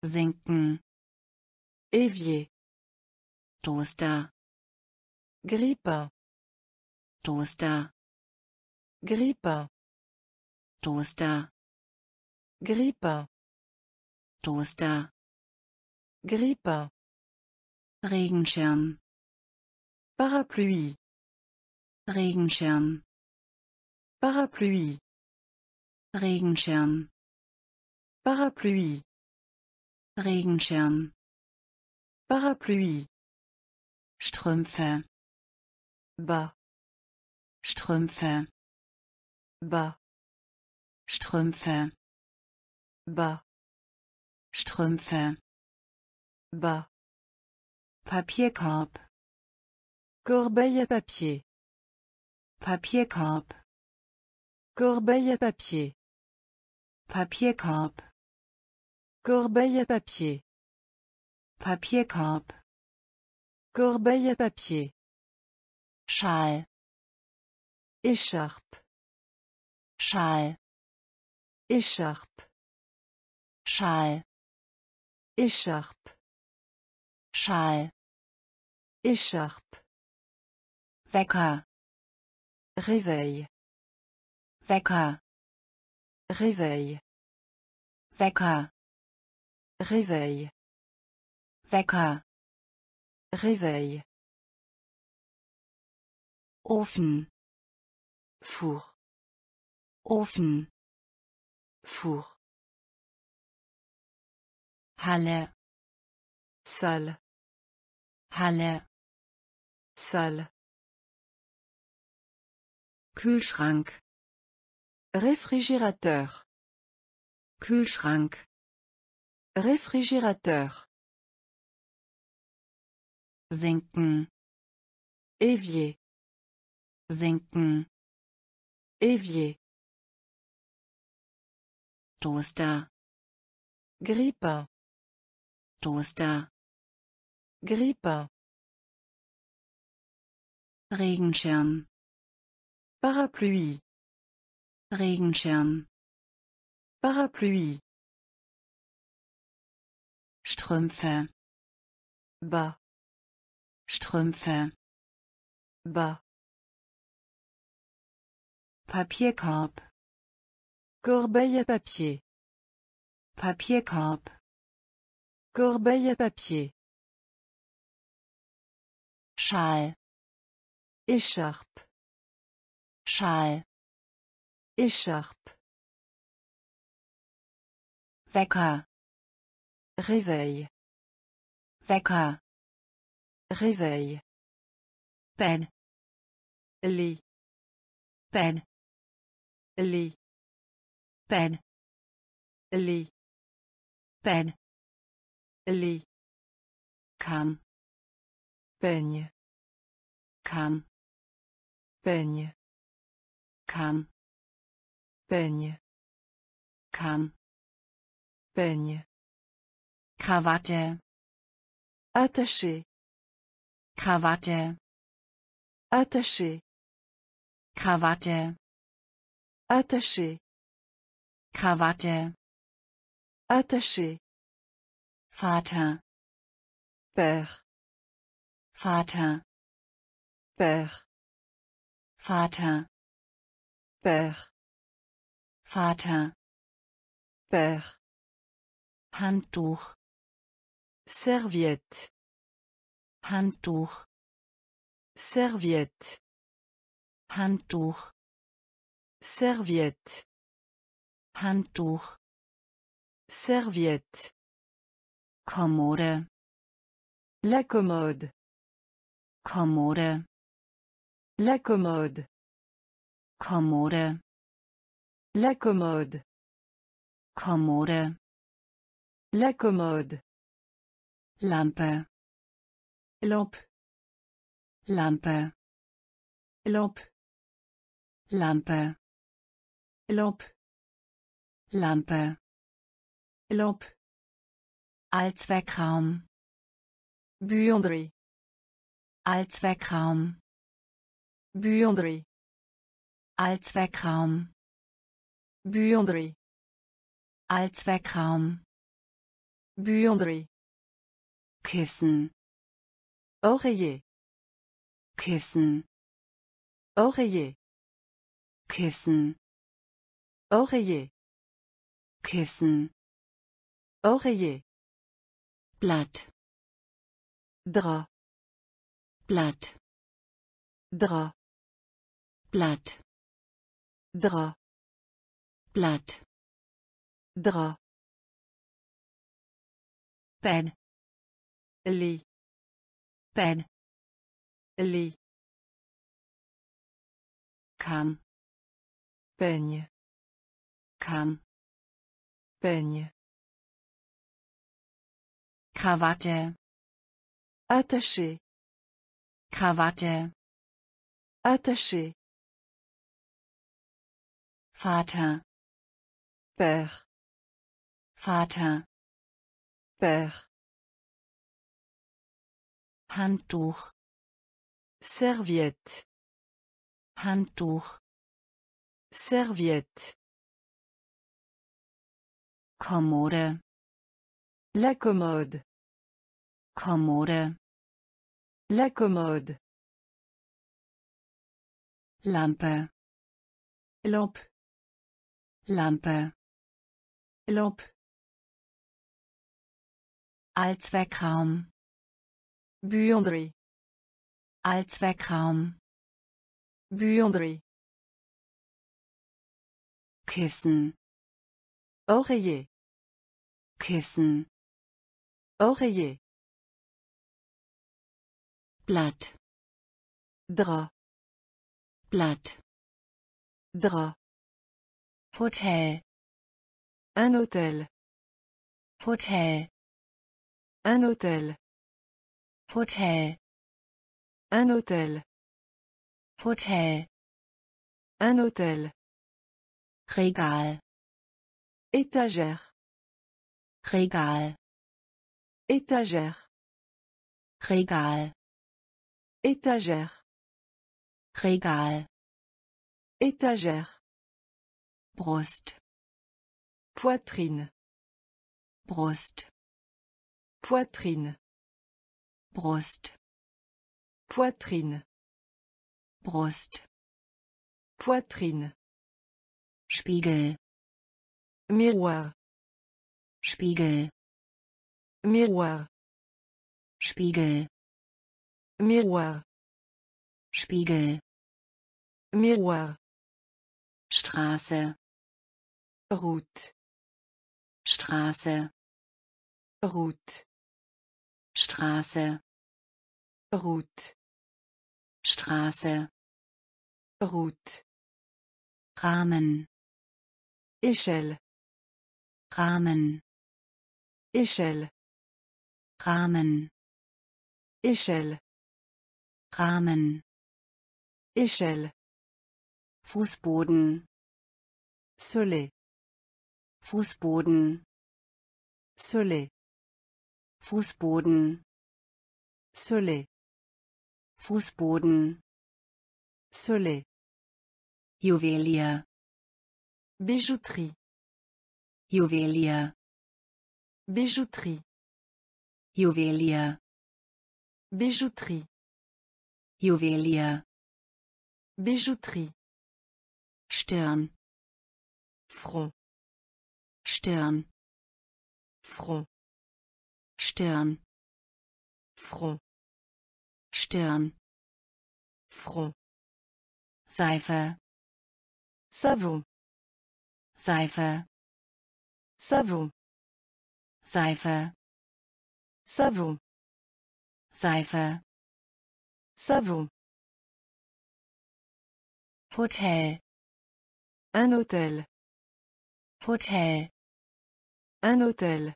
Speaker 1: sinken Évier Toaster Grippe Toaster Grippe Toaster Grippe Toaster Grippe Regenschirm Parapluie Regenschirm Parapluie Regenschirm. Parapluie. Regenschirm. Parapluie. Strümpfe. Bas. Strümpfe. Bas. Strümpfe. Bas. Strümpfe. Bas. Papierkorb. Corbeille à papier. Papierkorb. Corbeille à papier. Papierkorb. Corbeille à papier. Papierkorb. Corbeille à papier. Schal. Écharpe. Schal. Écharpe. Schal. Écharpe. Schal. Écharpe. Wecker. Réveil. Wecker. Réveil. Wecker. Réveil. Wecker. Réveil. Ofen. Four. Ofen. Four. Halle. Salle. Halle. Salle. Kühlschrank. Réfrigérateur. Kühlschrank. Réfrigérateur. Sinken. Evier. Sinken. Evier. Toaster. Grippa. Toaster. Grippa. Regenschirm. Parapluie. Regenschirm. Parapluie. Strümpfe. Bas. Strümpfe. Bas. Papierkorb. Corbeille à papier. Papierkorb. Corbeille à papier. Schal. Écharpe. Schal. Écharpe. Wecker. Réveil. Wecker. Réveil. Peine. Lit. Peine. Lit. Peine. Lit. Peine. Lit. cam, Peigne. cam, Peigne. cam Peigne. Kamm. Peigne. Krawatte. Attaché. Krawatte. Attaché. Krawatte. Attaché. Krawatte. Attaché. Vater. Père. Vater. Père. Vater. Père. Vater. Père. Handtuch. Serviette. Handtuch. Serviette. Handtuch. Serviette. Handtuch. Serviette. Commode. La commode. Commode. La commode. Commode. La commode. Kommode. La commode. Lampe. Lampe. Lampe. Lampe. Lampe. Lampe. Lampe. Lampe. Allzweckraum. Buanderie. Allzweckraum. Buanderie. Allzweckraum. Buanderie. Allzweckraum. Buanderie. Kissen. Oreiller. Kissen. Oreiller. Kissen. Oreiller. Kissen. Oreiller. Blatt. Drap. Blatt. Drap. Blatt. Drap. plat drap peine lit peine lit cam peigne cam peigne Cravate. Attaché. Cravate. Attaché. Vater. Père. Vater. Père. Handtuch. Serviette. Handtuch. Serviette. Commode. La commode. Commode. La commode. Lampe. Lampe. Lampe. Lob. Allzweckraum. Buanderie. Allzweckraum. Buanderie. Kissen. Oreiller. Kissen. Oreiller. Blatt. Dra. Blatt. Dra. Hotel. Un hôtel. Hôtel. Un hôtel. Hôtel. Un hôtel. Hôtel. Un hôtel. régal Étagère. régal Étagère. régal Étagère. régal Étagère. Brust. Poitrine. Brust. Poitrine. Brust. Poitrine. Brust. Poitrine. Spiegel. Miroir. Spiegel. Miroir. Spiegel. Miroir. Spiegel. Miroir. Straße. Route. Straße Route Straße Route Straße Route Rahmen Échelle Rahmen Échelle Rahmen Échelle Rahmen Échelle Fußboden Soleil Fußboden. Soleil. Fußboden. Soleil. Fußboden. Soleil. Juwelier. Bijouterie. Juwelier. Bijouterie. Juwelier. Bijouterie. Juwelier. Bijouterie. Stirn. Front. Stern. Front. Stern. Front. Stern. Front. Seife. Savon. Seife. Savon. Seife. Savon. Seife. Savon. Hotel. Un hôtel. Hotel. Un hôtel.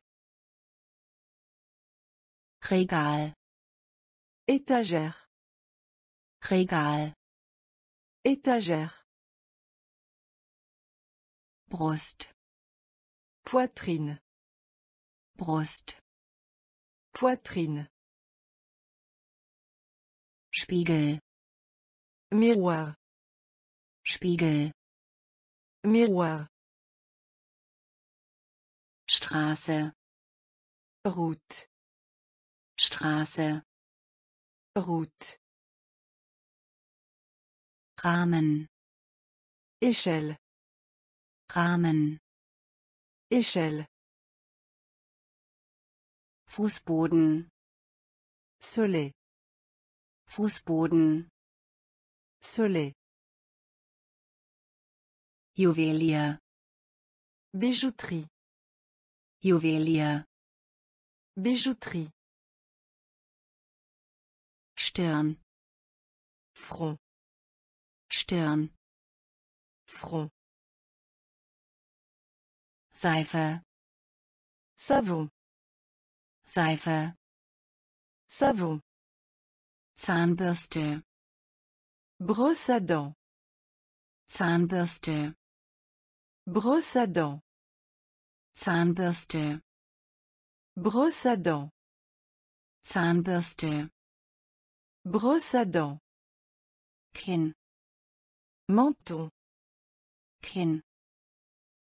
Speaker 1: Régal. Étagère. Regal. Étagère. Brust. Poitrine. Brust. Poitrine. Spiegel. Miroir. Spiegel. Miroir. Straße Route Straße Route Rahmen Échelle Rahmen Échelle Fußboden Sole. Fußboden Sole. Juwelier Bijouterie Juwelier. Bijouterie. Stirn. Front. Stirn. Front. Seife. Savon. Seife. Savon. Zahnbürste. Brosse à dents. Zahnbürste. Brosse à dents. Zahnbürste. Brosse à dents. Zahnbürste. Brosse à dents. Kinn. Menton. Kinn.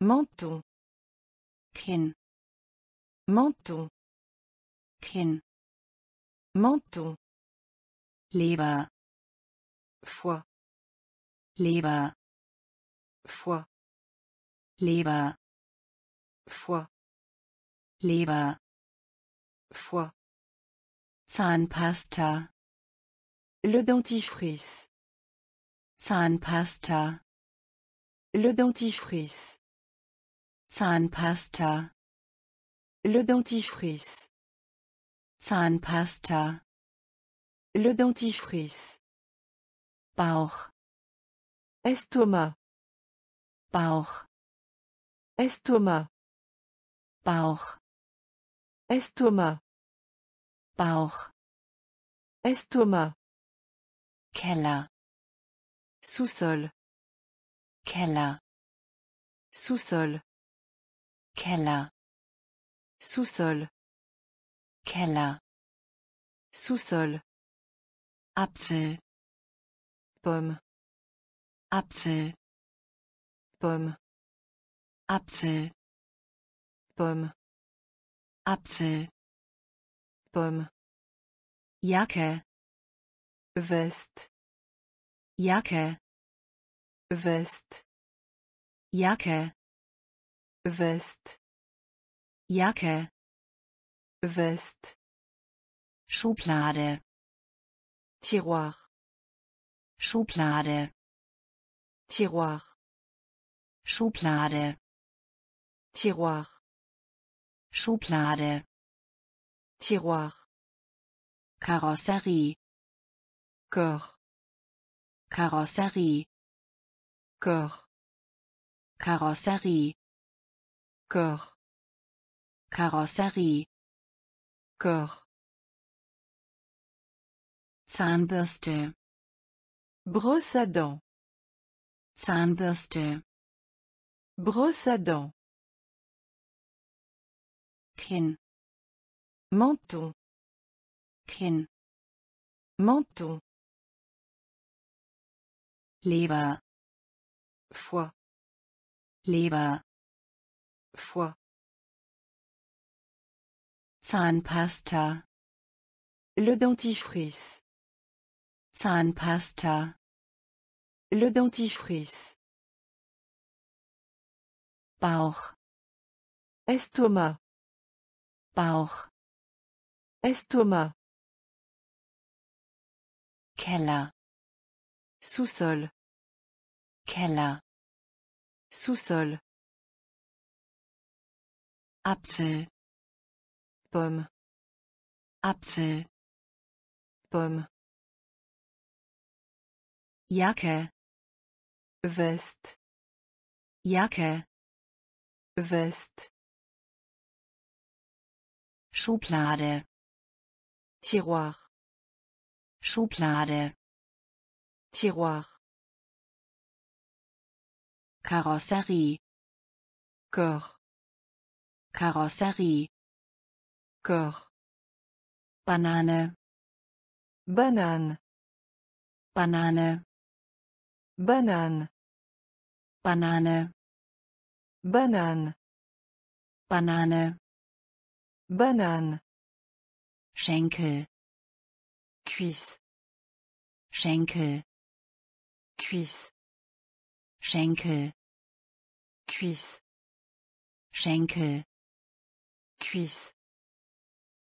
Speaker 1: Menton. Kinn. Menton. Kinn. Menton. Leber. Foie. Leber. Foie. Leber. Foie. Leber. San pasta, Le dentifrice. Zahnpasta. Le dentifrice. Zahnpasta. Le dentifrice. Zahnpasta. Le dentifrice. Bauch. Estomac. Bauch. Estomac. Bauch. Estomac. Bauch. Estomac. Keller. Sous-sol. Keller. Sous-sol. Keller. Sous-sol. Keller. Sous-sol. Apfel. Pomme. Apfel. Pomme. Apfel. Bäume. Apfel. Bäume. Jacke. West. Jacke. West. Jacke. West. Jacke. West. Schublade. Tiroir. Schublade. Tiroir. Schublade. Tiroir. Schublade. Tiroir. Carrosserie. Corps. Carrosserie. Corps. Carrosserie. Corps. Carrosserie. Corps. Zahnbürste. Brosse à dents. Zahnbürste. Brosse à dents. Kinn. Menton. Kinn. Menton. Leber. Foie. Leber. Foie. Zahnpasta. Le dentifrice. Zahnpasta. Le dentifrice. Bauch. Estomac. Bauch. Estomac. Keller. Sous-sol. Keller. Sous-sol. Apfel. Pomme. Apfel. Pomme. Jacke. West. Jacke. West. Schublade. Tiroir. Schublade. Tiroir. Karosserie. Corps. Karosserie. Corps. Banane. Banane. Banane. Banane. Banane. Banane. Banane. Banane. Schenkel. Cuisse. Schenkel. Cuisse. Schenkel. Cuisse. Schenkel. Cuisse.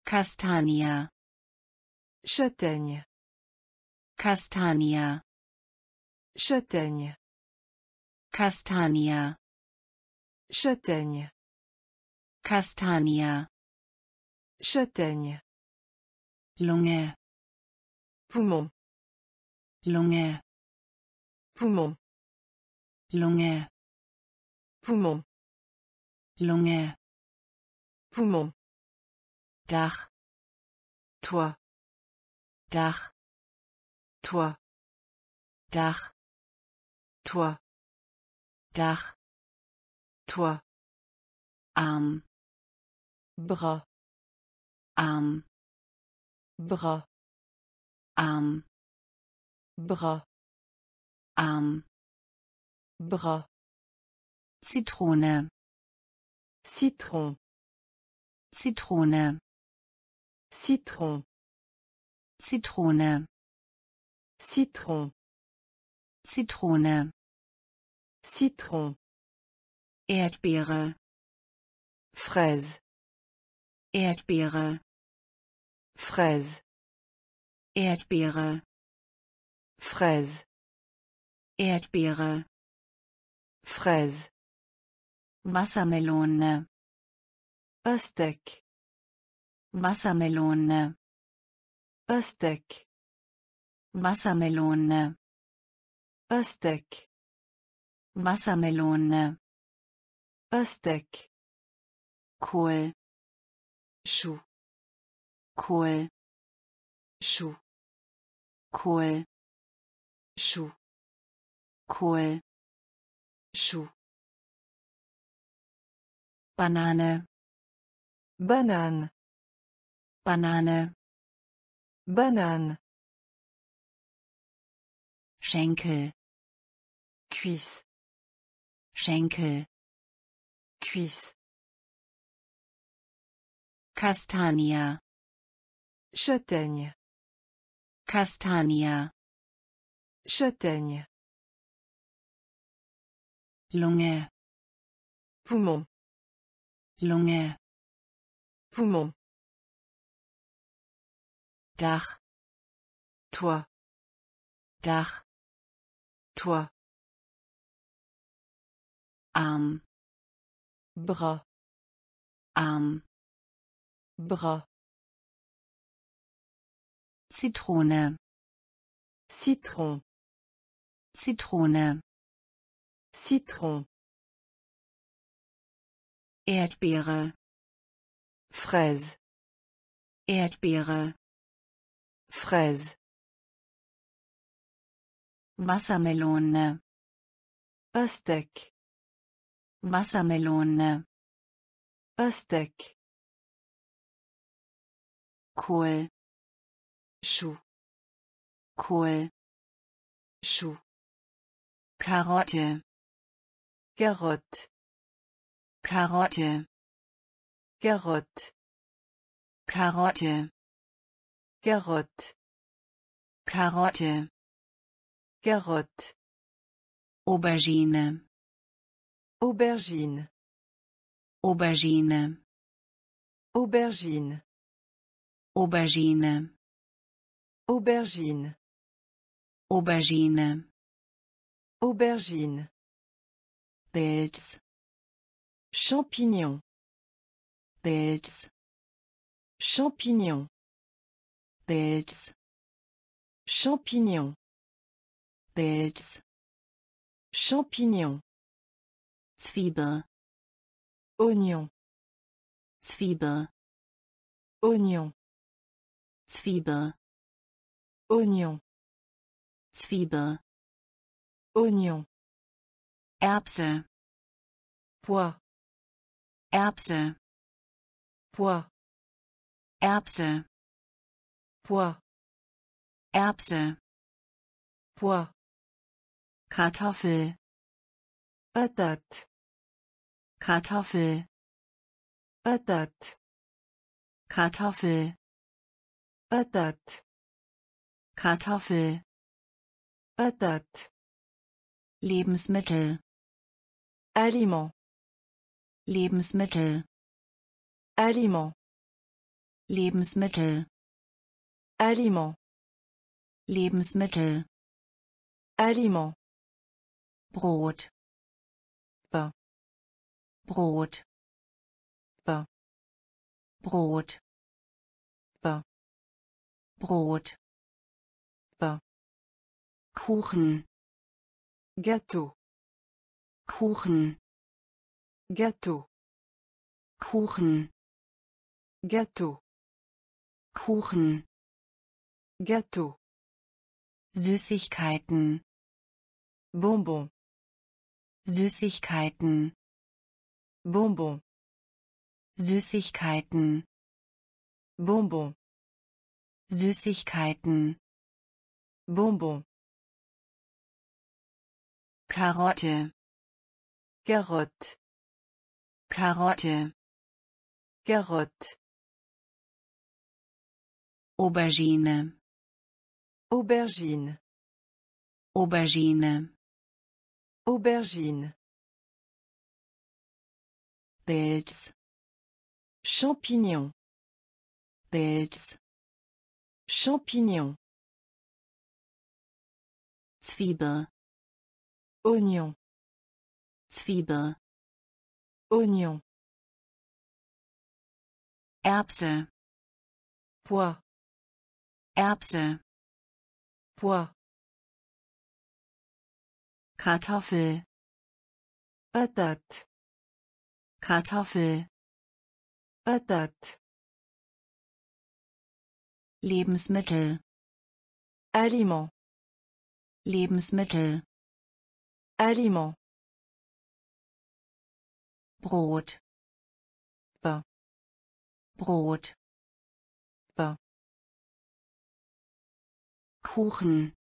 Speaker 1: castania, Châtaigne. castania, Châtaigne. castania, Châtaigne. castania Châtaigne. Longueur. Poumon. Longueur. Poumon. Longueur. Poumon. Longueur. Poumon. Dach. Toi. Dach. Toi. Dach. Toi. Dach. Toi. Arm. Bras. Arm. Bras. Arm. Bras. Arm. Bras. Zitrone. Citron. Zitrone. Citron. Zitrone. Citron. Zitrone. Citron. Erdbeere. Fraise. Erdbeere. Fraise. Erdbeere. Fraise. Erdbeere. Fraise. Wassermelone. Östek. Wassermelone. Östek. Wassermelone. Östek. Wassermelone. Östek. Kohl. Schuh. Kohl. Schuh. Kohl. Schuh. Kohl. Schuh. Banane. Banan. Banane. Banan. Schenkel. Cuisse. Schenkel. Cuisse. Castania, Châtaigne. Castania, Châtaigne. Longueur. Poumon. Longueur. Poumon. Dach. Toi. Dach. Toi. Arm. Bras. Arm. Bras. Zitrone. Citron. Zitrone. Citron. Erdbeere. Fraise. Erdbeere. Fraise. Wassermelone. Östek. Wassermelone. Östek. Kohl. Schuh. Kohl. Schuh. Karotte. Gerott. Karotte. Gerott. Karotte. Gerott. Karotte. Gerott. Aubergine. Aubergine. Aubergine. Aubergine. Aubergine. Aubergine. Aubergine. Aubergine. Pilz. Champignon. Pilz. Champignon. Pilz. Champignon. Pilz. Champignon. Zwiebel. Oignon. Zwiebel. Oignon. Zwiebel. Oignon. Zwiebel. Oignon. Erbse. Pois. Erbse. Pois. Erbse. Pois. Erbse. Pois. Kartoffel. Patat. Kartoffel. Patat. Kartoffel. Patat. Kartoffel. Patat. Lebensmittel. Aliment. Lebensmittel. Aliment. Lebensmittel. Aliment. Lebensmittel. Aliment. Brot. Brot. Brot. Brot. Ba. Kuchen. Gâteau. Kuchen. Gâteau. Kuchen. Gâteau. Kuchen. Gâteau. Süßigkeiten. Bonbon. Süßigkeiten. Bonbon. Süßigkeiten. Bonbon. Süßigkeiten. Bonbon. Karotte. Karotte. Karotte. Karotte. Aubergine. Aubergine. Aubergine. Aubergine. Pilz. Champignon. Pilz. Champignon. Zwiebel. Oignon. Zwiebel. Oignon. Erbse. Pois. Erbse. Pois. Kartoffel. Patate. Kartoffel. Patate. Lebensmittel. Aliment. Lebensmittel. Aliment. Brot. Pain. Brot. Pain. Kuchen.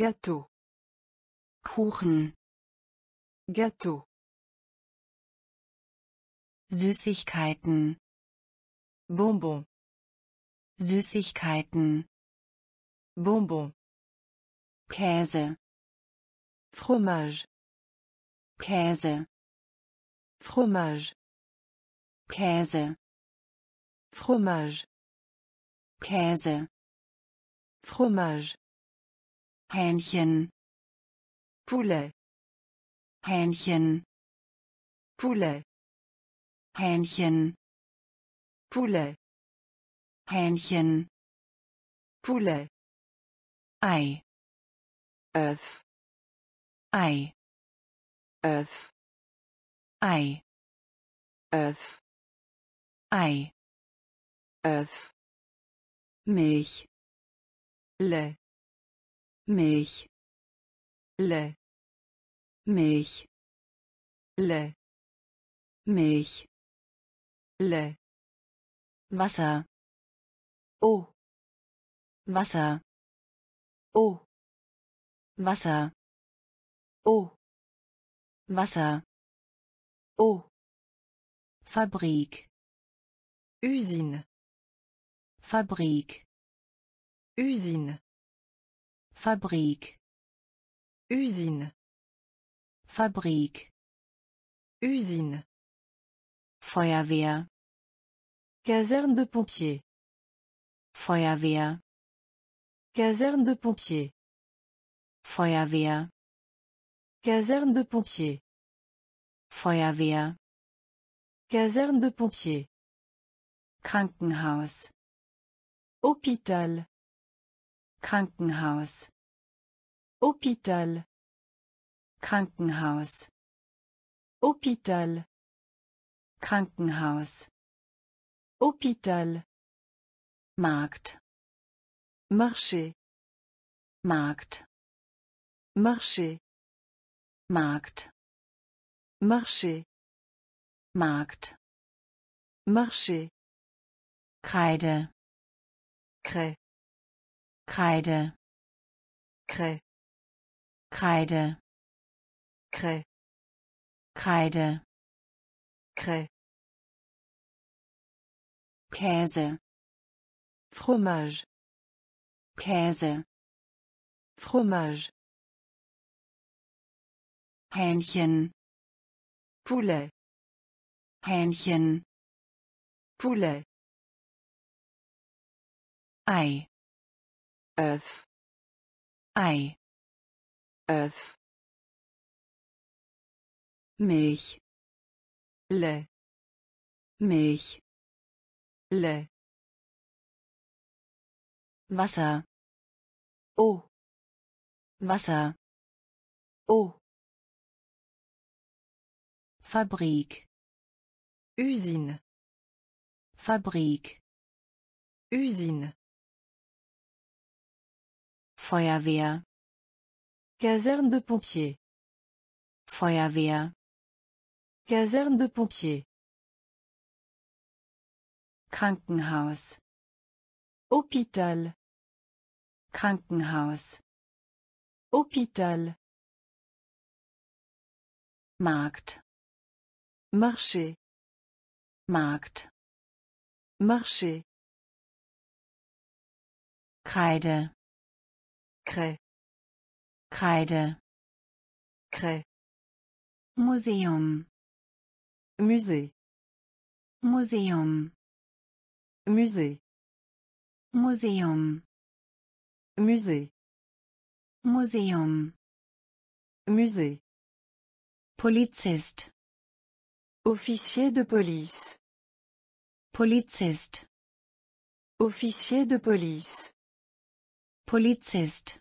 Speaker 1: Gâteau. Kuchen. Gâteau. Süßigkeiten. Bonbon. Süßigkeiten. Bonbon. Käse. Fromage. Käse. Fromage. Käse. Fromage. Käse. Fromage. Hähnchen. Poulet. Hähnchen. Poulet. Hähnchen. Poulet. Hähnchen. Poulet. Ei. Öff. Ei. Öff. Ei. Öff. Ei. Öff. Milch. Le. Milch. Le. Milch. Le. Milch. Le. Wasser. O Wasser. Eau. Wasser. Eau. Wasser. Eau. Fabrik. Usine. Fabrik. Usine. fabrique, Usine. Fabrik. Usine. Feuerwehr. Caserne de pompiers. Feuerwehr. Caserne de pompiers. Feuerwehr. Caserne de pompiers. Feuerwehr. Caserne de pompiers. Krankenhaus. Hôpital. Krankenhaus. Hôpital. Krankenhaus. Hôpital. Krankenhaus. Hôpital. Markt. Marché. Markt. Marché. Markt. Marché. Markt. Marché. Kreide. Kre. Kreide. Kre. Kreide. Kre. Kreide. Kre. Käse. Fromage. Käse. Fromage. Hähnchen. Poulet. Hähnchen. Poulet. Ei. Öff. Ei. Öff. Milch. Le. Milch. Le. Wasser. Oh. Wasser. Oh. Fabrik. Usine. Fabrik. Usine. Feuerwehr. Caserne de pompiers. Feuerwehr. Caserne de pompiers. Krankenhaus. Hôpital. Krankenhaus. Hôpital. Markt. Marché. Markt. Marché. Kreide. Krä. Kreide. Kre. Museum. Musée. Museum. Musée. Museum. Musée. Museum. Musée. Polizist. Officier de police. Polizist. Officier de police. Polizist.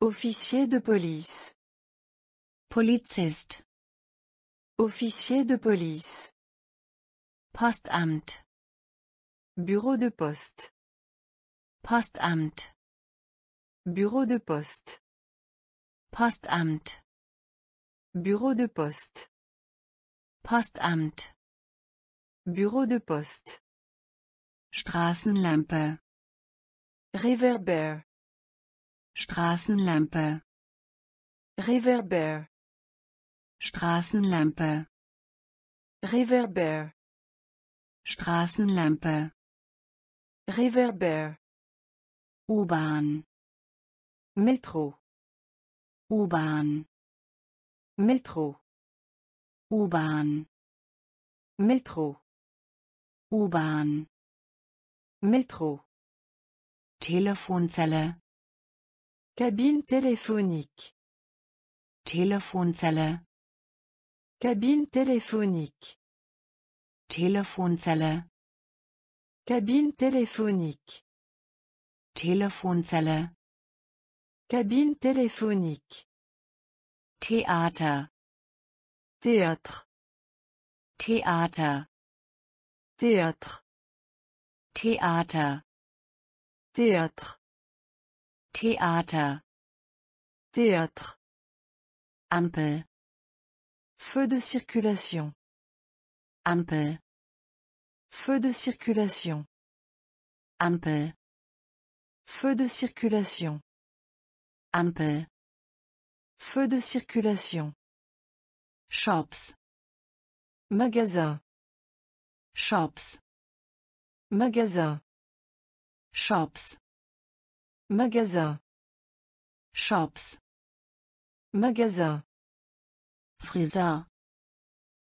Speaker 1: Officier de police. Polizist. Officier de police. Postamt. Bureau de poste. Postamt. Bureau de Post. Postamt. Bureau de Post. Postamt. Bureau de poste. Straßenlampe. Reverber. Straßenlampe. Reverber. Straßenlampe. Reverber. Straßenlampe. Reverber. U-Bahn. Metro. U-Bahn. Metro. U-Bahn. Metro. U-Bahn. Metro. Telefonzelle. Cabine téléphonique. Telefonzelle. Cabine téléphonique. Telefonzelle. Cabine téléphonique. Telefonzelle. Cabine téléphonique. Theater. Théâtre. Theater. Théâtre. Theater. Théâtre. Theater. Théâtre. Ampel. Feu de circulation. Ampel. Feu de circulation. Ampel. Feu de circulation. ampe. Feu de circulation. Shops. Magasin. Shops. Magasin. Shops. Magasin. Shops. Magasin. Frisa.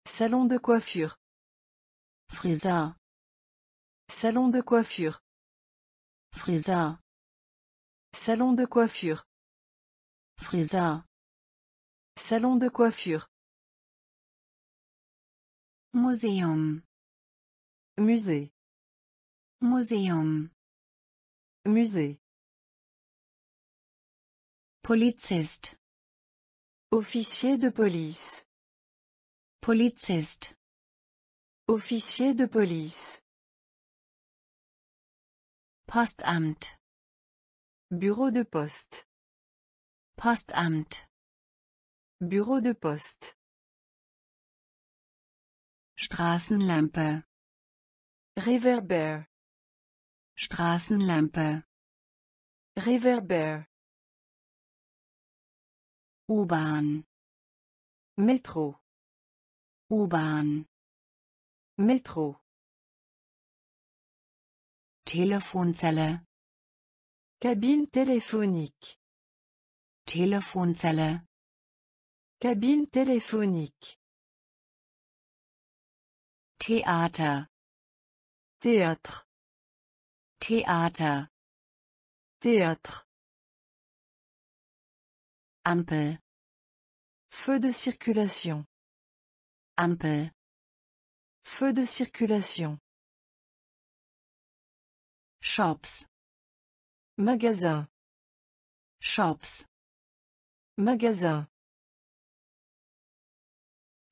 Speaker 1: Salon de coiffure. Frisa. Salon de coiffure. Frisa. Salon de coiffure. Frisa. Salon de coiffure. Museum. Musée. Museum. Musée. Polizist. Officier de police. Polizist. Officier de police. Postamt. Bureau de poste. Postamt. Bureau de poste. Straßenlampe. Reverber. Straßenlampe. Reverber. U-Bahn. Metro. U-Bahn. Metro. Telefonzelle. Cabine téléphonique. Telefonzelle. Cabine téléphonique. théâtre Théâtre. Theater. Théâtre. Ampel. Feu de circulation. Ampel. Feu de circulation. Shops. Magasin. Shops. Magasin.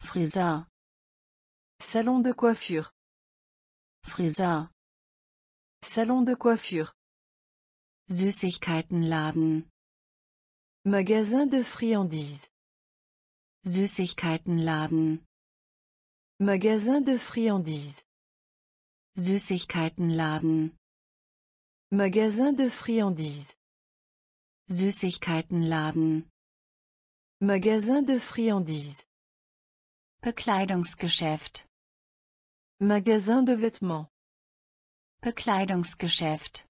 Speaker 1: Frisa. Salon de coiffure. Frisa. Salon de coiffure. Süßigkeitenladen. Magasin de friandises. Süßigkeitenladen. Magasin de friandises. Süßigkeitenladen. Magasin de friandises. Süßigkeitenladen. Magasin de friandises. Bekleidungsgeschäft. Magasin de vêtements. Bekleidungsgeschäft.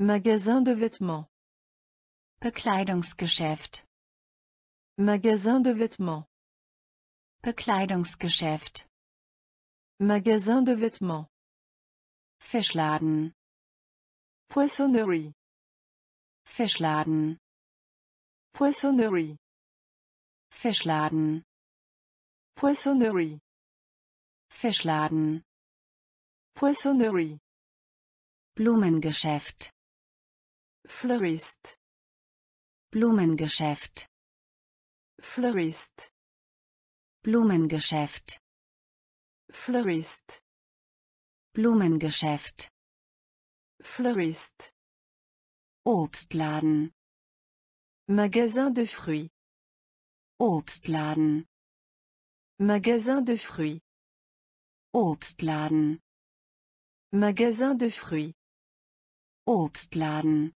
Speaker 1: Magasin de vêtements. Bekleidungsgeschäft. Magasin de vêtements. Bekleidungsgeschäft. Magasin de vêtements. Fischladen. Poissonnerie. Fischladen. Poissonnerie. Fischladen. Poissonnerie. Fischladen. Poissonnerie. Blumengeschäft. Fleurist. Blumengeschäft. Fleurist. Blumengeschäft. Fleurist. Blumengeschäft. Florist. Obstladen. Magasin de fruits. Obstladen. Magasin de fruits. Obstladen. Magasin de fruits. Obstladen.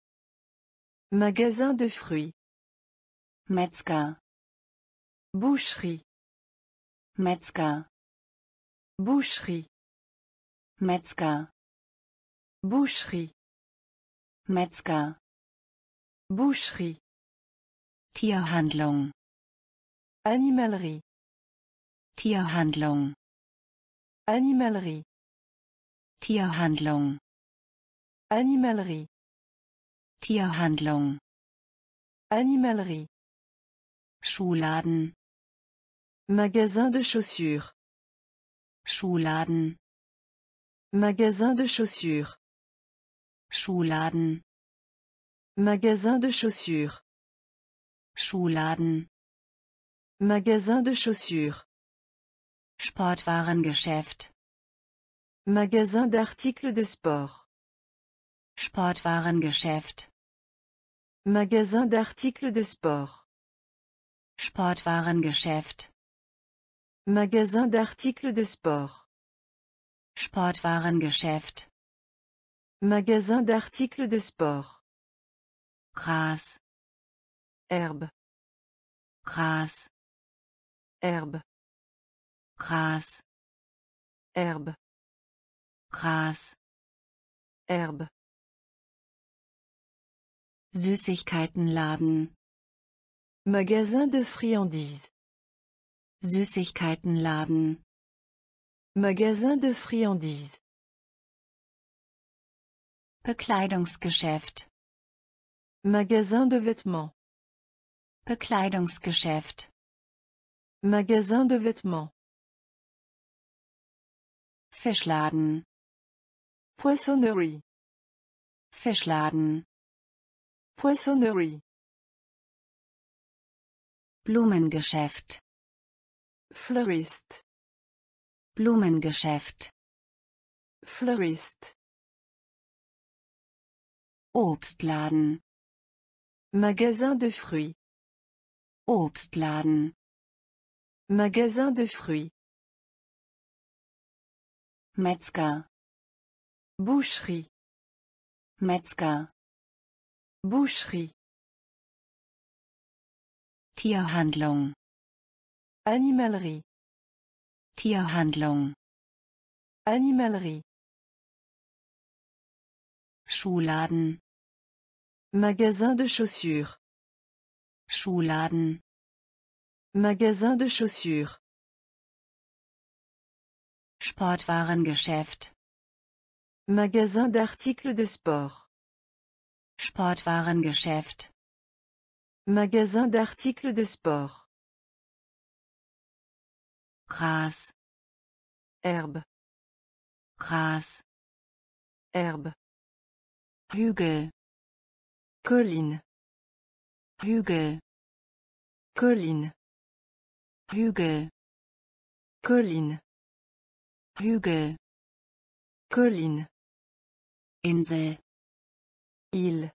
Speaker 1: Magasin de fruits. Metzger. Boucherie. Metzger. Boucherie. Metzger. Boucherie. Metzger. Boucherie. Tierhandlung. Animalerie. Tierhandlung. Animalerie. Tierhandlung. Animalerie. Tierhandlung. Animalerie. Schuhladen. Magasin de chaussures. Schuhladen. Magasin de chaussures. Schuhladen. Magasin de chaussures. Schuhladen. Magasin de chaussures. Sportwarengeschäft. Magasin d'articles de sport. Sportwarengeschäft. Magasin d'articles de sport. Sportwarengeschäft. Magasin d'articles de sport. Sportwarengeschäft. Magasin d'articles de sport. Gras. Herbe. Gras. Herbe. Gras. Herbe. Gras. Herbe. Süßigkeitenladen. Magasin de friandises. Süßigkeitenladen. Magasin de friandises. Bekleidungsgeschäft Magasin de vêtements Bekleidungsgeschäft Magasin de vêtements Fischladen Poissonnerie Fischladen Poissonnerie Blumengeschäft Fleurist Blumengeschäft Fleurist Obstladen. Magasin de fruits. Obstladen. Magasin de fruits. Metzger. Boucherie. Metzger. Boucherie. Tierhandlung. Animalerie. Tierhandlung. Animalerie. Schuhladen. Magasin de chaussures. Schuhladen. Magasin de chaussures. Sportwarengeschäft. Magasin d'articles de sport. Sportwarengeschäft. Magasin d'articles de sport. Gras. Herbe. Gras. Herbe. Hügel. Colline. Hügel. Colline. Hügel. Colline. Hügel. Colline. Insel. Il.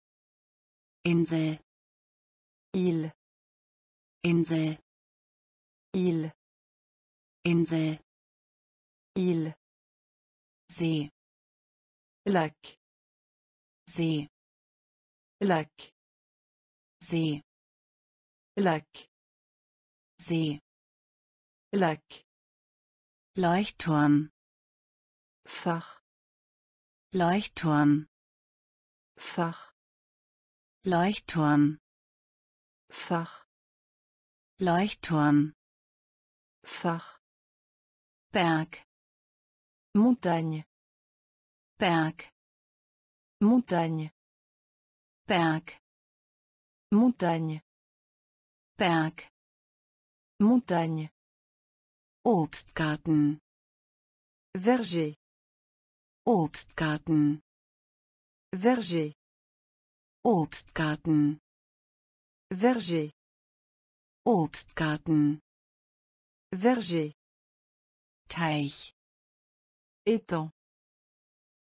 Speaker 1: Insel. Il. Insel. Il. Insel. Il. See. Lac. See. Lac. See. Lac. See. Lac. Leuchtturm. Fach. Leuchtturm. Fach. Leuchtturm. Fach. Leuchtturm. Fach. Berg. Montagne. Berg. Montagne. Berg. Montagne. Berg. Montagne. Obstgarten. Verger. Obstgarten. Verger. Obstgarten. Verger. Obstgarten. Verger. Teich. Étang.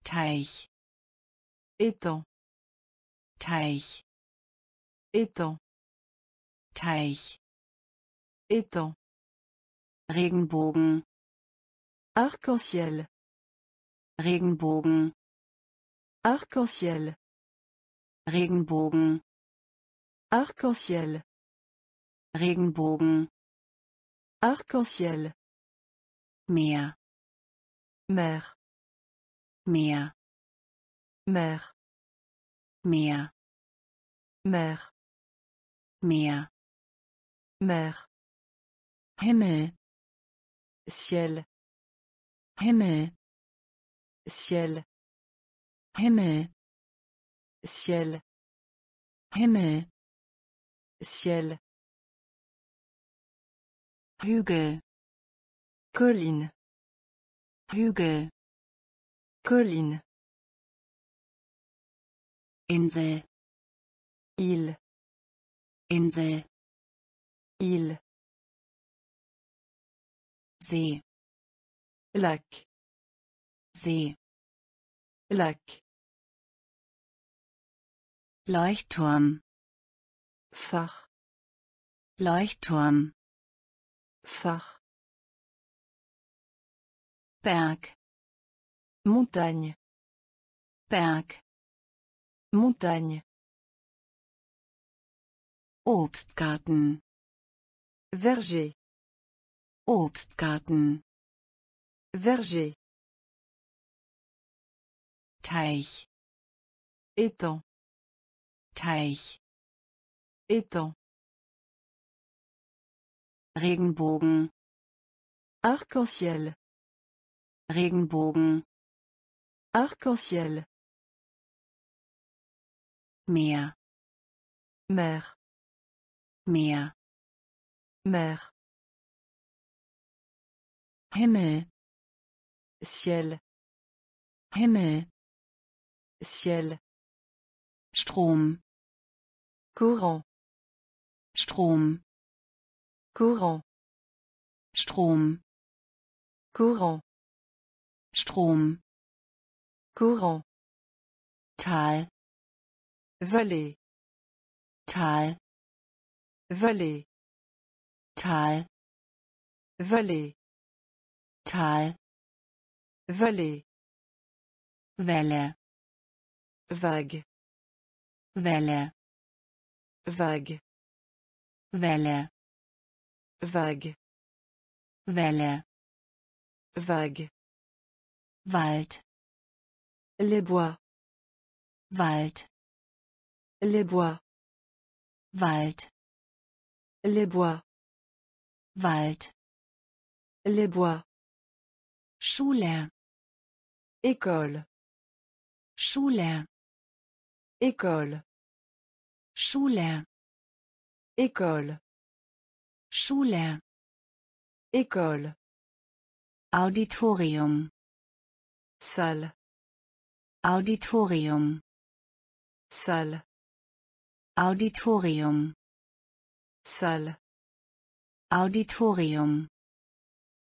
Speaker 1: Teich. Étang. Teich. Étang. Teich. Étang. Regenbogen. Arc-en-ciel. Regenbogen. Arc-en-ciel. Regenbogen. Arc-en-ciel. Regenbogen. Arc-en-ciel. Meer. Meer. Meer. Meer. Meer. Mer. Meer. Mer. Himmel. Ciel. Himmel. Ciel. Himmel. Ciel. Himmel. Ciel. Hügel. Colline. Hügel. Colline. Insel. Il. Insel. Il. See. Lac. See. Lac. Leuchtturm. Fach. Leuchtturm. Fach. Berg. Montagne. Berg. Montagne. Obstgarten. Verger. Obstgarten. Verger. Teich. Étang. Teich. Étang. Regenbogen. Arc-en-ciel. Regenbogen. Arc-en-ciel. Meer. Meer. Meer. Mer. Himmel. Ciel. Himmel. Ciel. Strom. Courant. Strom. Courant. Strom. Courant. Strom. Courant. Tal. Vallée. Tal. Vallée. Tal. Vallée. Tal. Vallée. Welle. Vague. Welle. Vague. Welle. Vague. Welle. Vague. Wald. Les bois. Wald. Les bois. Wald. Les bois. Wald. Les bois. Schule. École. Schule. École. Schule. École. Schule. École. Auditorium. Salle. Auditorium. Salle. Auditorium. Salle. Auditorium.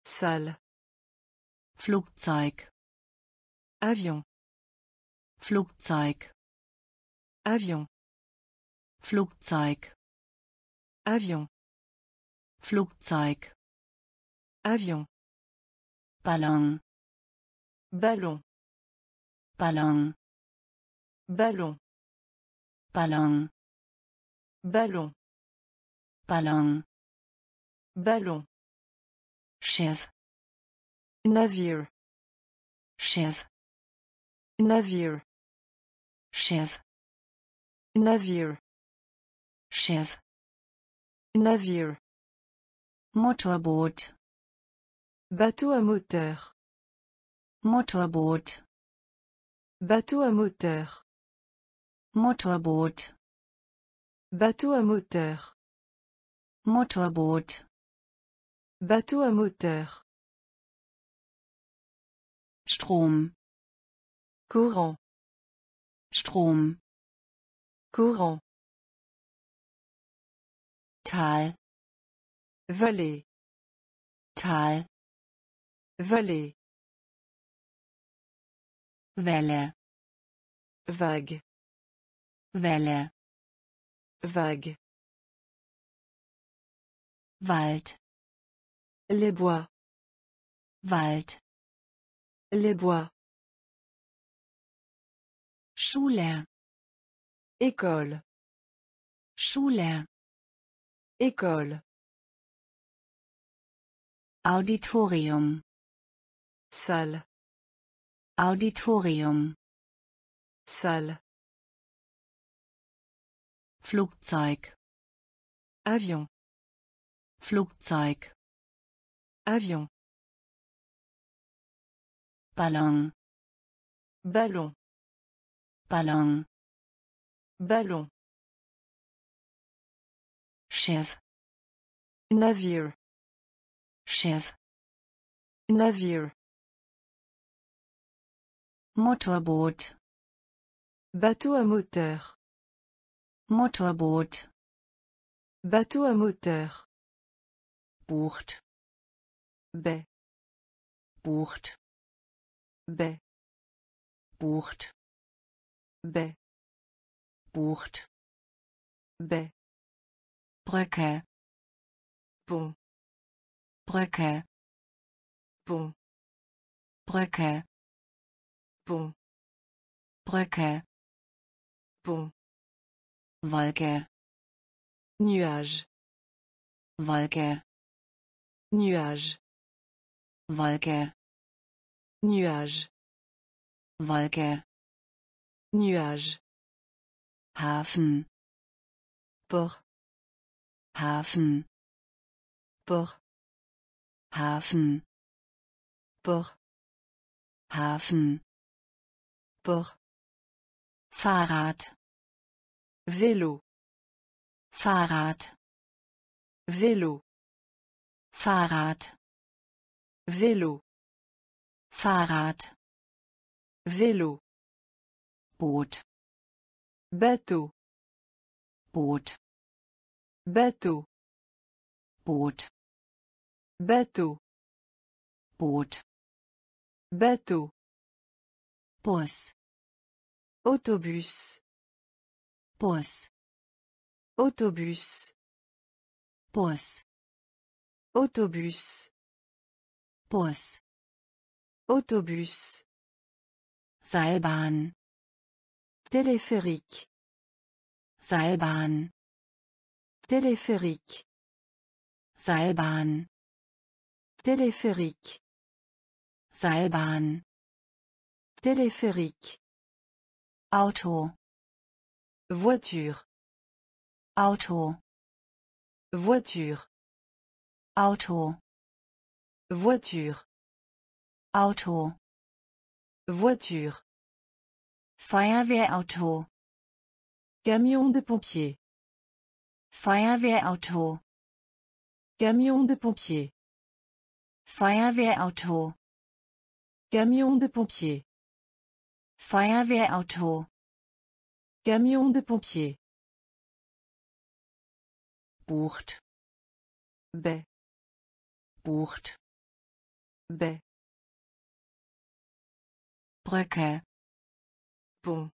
Speaker 1: Salle. Flugzeug. Avion. Flugzeug. Avion. Flugzeug. Avion. Flugzeug. Avion. Ballon. Ballon. Ballon. Ballon. Ballon. Ballon. Ballon. Ballon. Chef. Navire. Chef. Navire. Chef. Navire. Chef. Navire. Motorboot. Bateau à moteur. Motorboot. Bateau à moteur. Motorboot. Bateau à moteur. Motorboot. Bateau à moteur. Strom. Courant. Strom. Courant. Tal. Vallée. Tal. Vallée. Welle. Vague. Welle. Vague. Wald. Les bois. Wald. Les bois. Schule. École. Schule. École. Auditorium. Salle. Auditorium. Salle. Flugzeug. Avion. Flugzeug. Avion. Ballon. Ballon. Ballon. Ballon. Chef. Navire. Chef. Navire. Motorboot. Bateau à moteur. Motorboot. Bateau à moteur. bucht b bucht b bucht b bucht b Brücke Bon Brücke Bon Brücke Bon Brücke Bon Wolke Nuage Wolke Nuage. Wolke. Nuage. Wolke. Nuage. Hafen. Port. Hafen. Port. Hafen. Port. Hafen. Port. Fahrrad. Velo. Fahrrad. Velo. Fahrrad. Vélo. Fahrrad. Vélo. Boot. Bateau. Boot. Bateau. Boot. Bateau. Boot. Bateau. Bus. Autobus. Bus. Autobus. Bus. Autobus. Bus. Autobus. Seilbahn. Téléphérique. Seilbahn. Téléphérique. Seilbahn. Téléphérique. Seilbahn. Téléphérique. Auto. Voiture. Auto. Voiture. Auto. Voiture. Auto. Voiture. auto. Camion de pompier. auto. Camion de pompier. auto. Camion de pompier. auto. Camion de pompier. Bucht. B. bucht be Brücke bon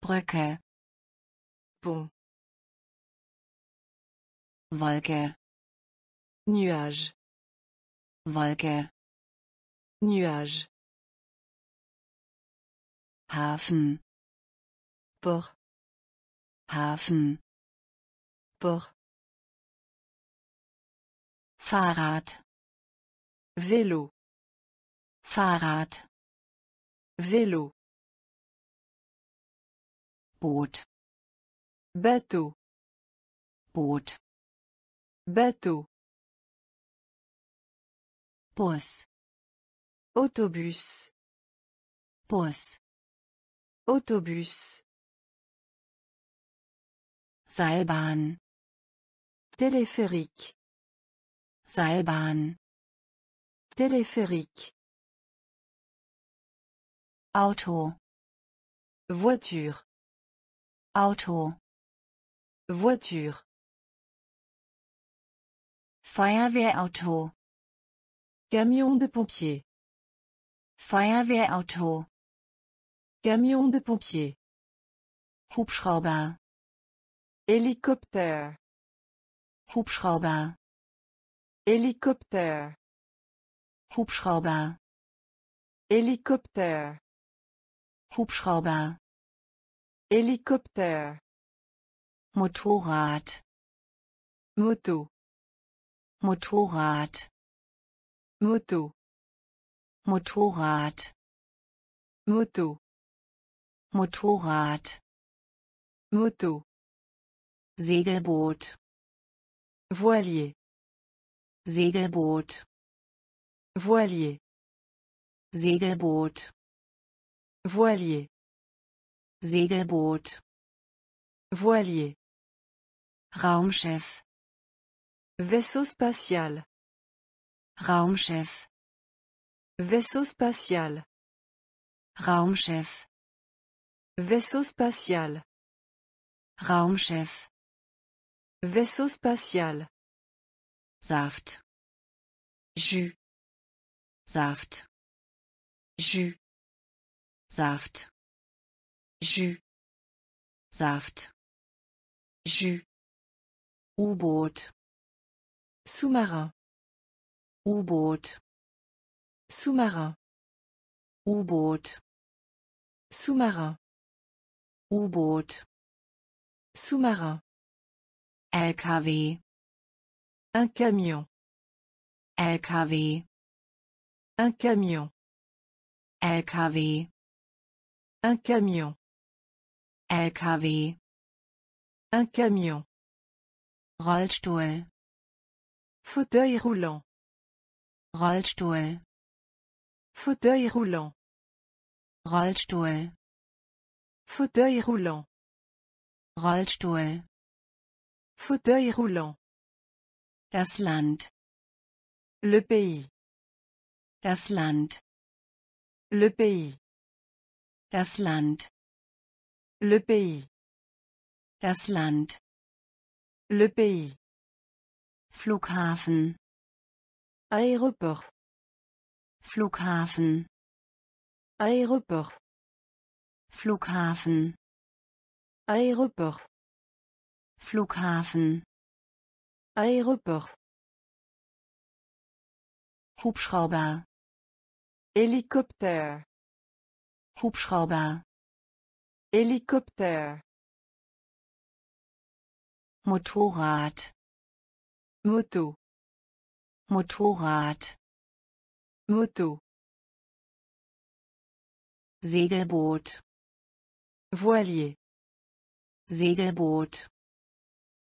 Speaker 1: Brücke bon Wolke nuage Wolke nuage Hafen Port Hafen Port Fahrrad. Velo. Fahrrad. Velo. Boot. Bateau. Boot. Bateau. Bus. Autobus. Bus. Autobus. Seilbahn. Téléphérique. Seilbahn. Téléphérique. Auto. Voiture. Auto. Voiture. Fire-Ware-Auto. Camion de pompier. Fire-Ware-Auto. Camion de pompier. Hubschrauber. Hélicoptère. Hubschrauber. Helikopter. Hubschrauber. Helikopter. Hubschrauber. Helikopter. Motorrad. Moto. Motorrad. Moto. Motorrad. Moto. Motorrad. Moto. Segelboot. Voilier. Segelboot. Voilier. Segelboot. Voilier. Segelboot. Voilier. Raumschiff. Vaisseau spatial. Raumschiff. Vaisseau spatial. Raumschiff. Vaisseau spatial. Raumschiff. Vaisseau spatial. Saft. Jus. Saft. Jus. Saft. Jus. Saft. Jus. U-Boot. Sous-marin. U-Boot. Sous-marin. U-Boot. Sous-marin. U-Boot. Sous-marin. LKW. Un camion. LKW. Un camion. LKW. Un camion. LKW. Un camion. Rollstuhl. Fauteuil roulant. Rollstuhl. Fauteuil roulant. Rollstuhl. Fauteuil roulant. Rollstuhl. Fauteuil roulant. Das Land. Le pays. Das Land. Le pays. Das Land. Le pays. Das Land. Le pays. Flughafen. Aéroport. Flughafen. Aéroport. Flughafen. Aéroport. Flughafen. Aéroport. Hubschrauber. Hélicoptère. Hubschrauber. Hélicoptère. Motorrad. Moto. Motorrad. Moto. Segelboot. Voilier. Segelboot.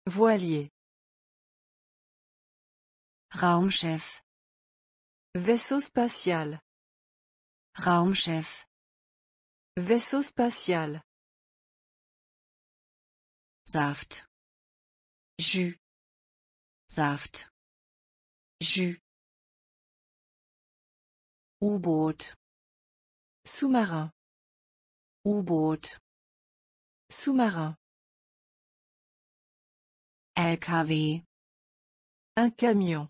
Speaker 1: Voilier. Raumchef. Vaisseau spatial. Raumchef. Vaisseau spatial. Saft. Jus. Saft. Jus. U-Boot. Sous-marin. U-Boot. Sous-marin. LKW. Un camion.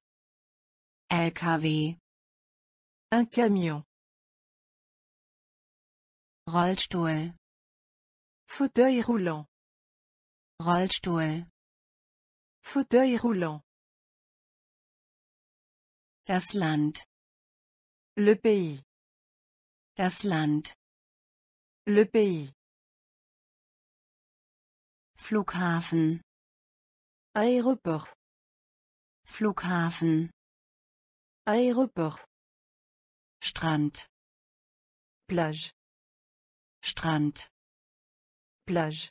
Speaker 1: LKW. Un camion. Rollstuhl. Fauteuil roulant. Rollstuhl. Fauteuil roulant. Das Land. Le pays. Das Land. Le pays. Flughafen. Aéroport. Flughafen. Aéroport. Strand. Plage. Strand. Plage.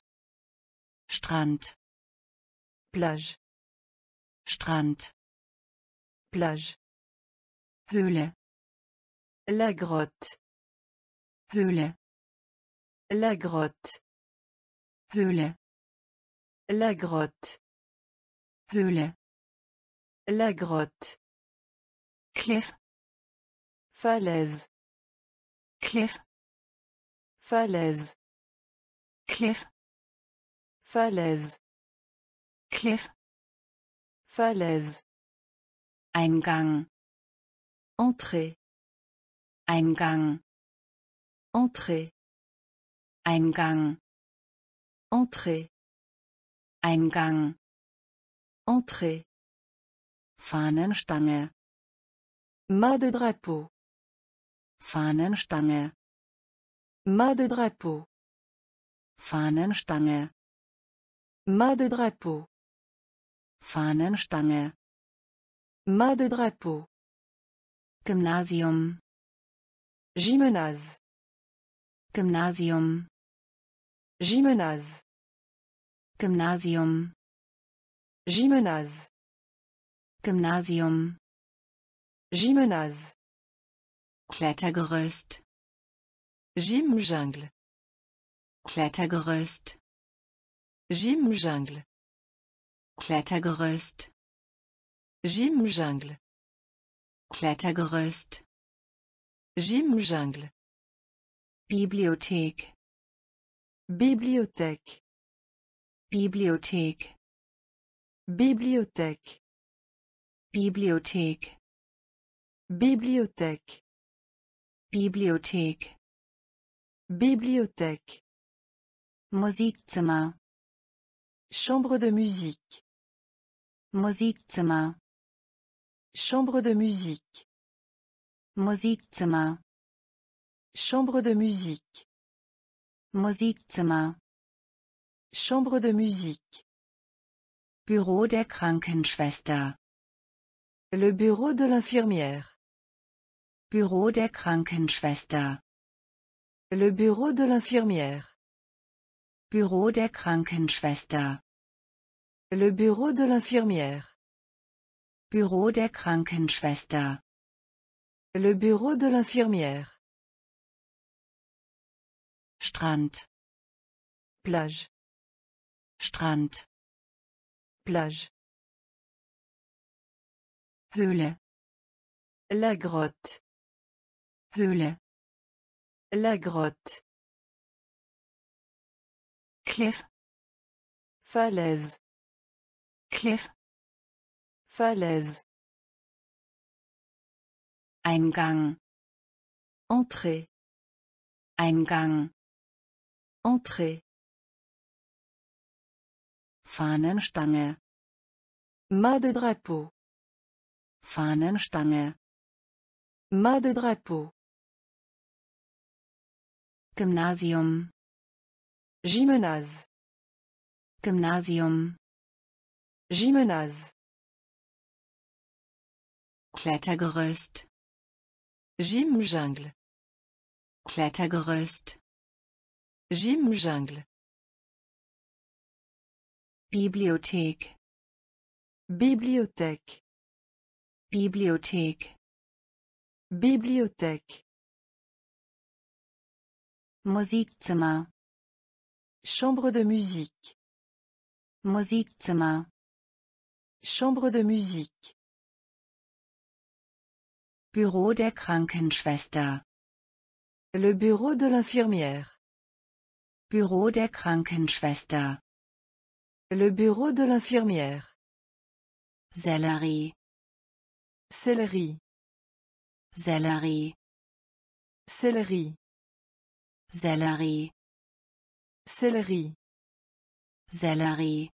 Speaker 1: Strand. Plage. Strand. Plage. Höhle. La grotte. Höhle. La grotte. Höhle. La grotte. Höhle. La grotte. Cliff. Falaise. Cliff. Falaise. Cliff. Falaise. Cliff. Falaise. Eingang. Entrée. Eingang. Entrée. Eingang. Entrée. Eingang. Entrée. Fahnenstange. Mât de drapeau. Fahnenstange. Mât de drapeau. Fahnenstange. Mât de drapeau. Fahnenstange. Mât de drapeau. Gymnasium. Gymnase. Gymnasium. Gymnase. Gymnasium. Gymnase. Gymnasium. Gymnase. Klettergerüst. Jungle, Klettergerüst. Gymjungle. Klettergerüst. Gymjungle. Klettergerüst. Gymjungle. Bibliothek. Bibliothèque. Bibliothèque. Bibliothèque. Bibliothèque. Bibliothèque. bibliothèque, Bibliothèque. Musikzimmer. Chambre de musique. Musikzimmer. Chambre de musique. Musikzimmer. Chambre de musique. Musikzimmer. Chambre de musique. Bureau der Krankenschwester. Le bureau de l'infirmière. Büro der Krankenschwester. Le bureau de l'infirmière. Büro der Krankenschwester. Le bureau de l'infirmière. Büro der Krankenschwester. Le bureau de l'infirmière. Strand. Plage. Strand. Plage. Höhle. La grotte. Höhle. La grotte. Cliff. Falaise. Cliff. Falaise. Eingang. Entrée. Eingang. Entrée. Fahnenstange. Mât de drapeau. Fahnenstange. Mât de drapeau. Gymnasium Gymnase Gymnasium Gymnase Klettergerüst Gymjungle Klettergerüst Gymjungle Bibliothek Bibliothek. Bibliothek. Bibliothek. Musikzimmer. Chambre de musique. Musikzimmer. Chambre de musique. Bureau der Krankenschwester. Le bureau de l'infirmière. Bureau der Krankenschwester. Le bureau de l'infirmière. Sellerie. Sellerie. Sellerie. Sellerie. Céleri, céleri, céleri,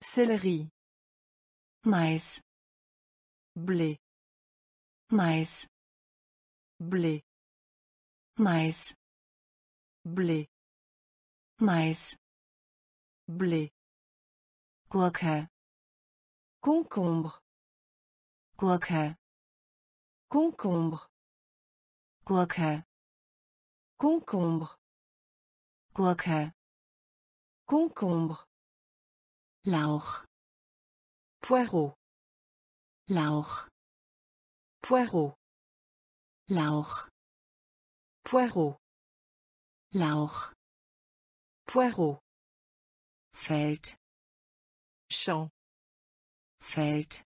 Speaker 1: céleri. Mais. Blé. Mais. Blé. Mais. Blé. Mais. Blé. Gurke. Concombre. Gurke. Concombre. Gurke. Concombre. Gurke. Concombre. Lauch. Poireau. Lauch. Poireau. Lauch. Poireau. Lauch. Poireau. Feld. Champ. Feld.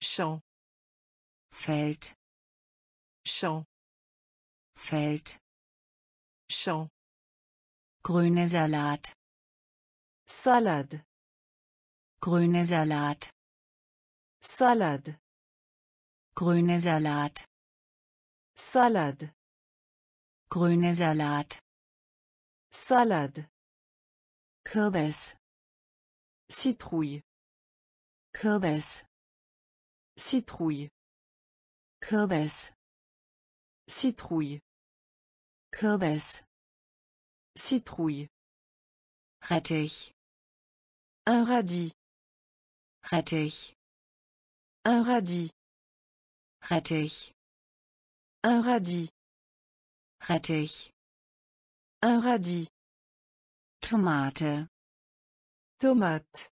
Speaker 1: Champ. Feld. Champ. Feld. Champ. Grüne Salat. Salade. Grüne Salat. Salade. Grüne Salat. Salade. Grüne Salat. Salade. Kürbis. Citrouille. Kürbis. Citrouille. Kürbis. Citrouille. Citrouille. Rettich. Un radis. Rettich. Un radis. Rettich. Un radis. Rettich. Un radis. Tomate. Tomate.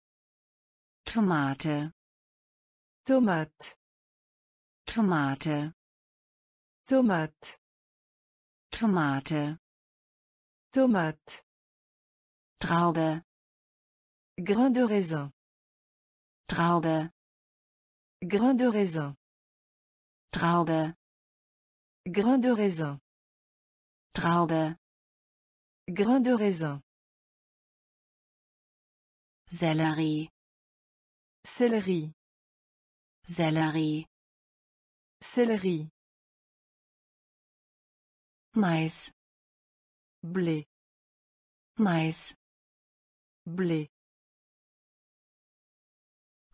Speaker 1: Tomate. Tomate. Tomate. Tomate. Tomate. Tomate. Traube. Grain de raisin. Traube. Grain de raisin. Traube. Grain de raisin. Traube. Grain de raisin. Sellerie. Céleri. céleri, Céleri. Mais. blé Mais. blé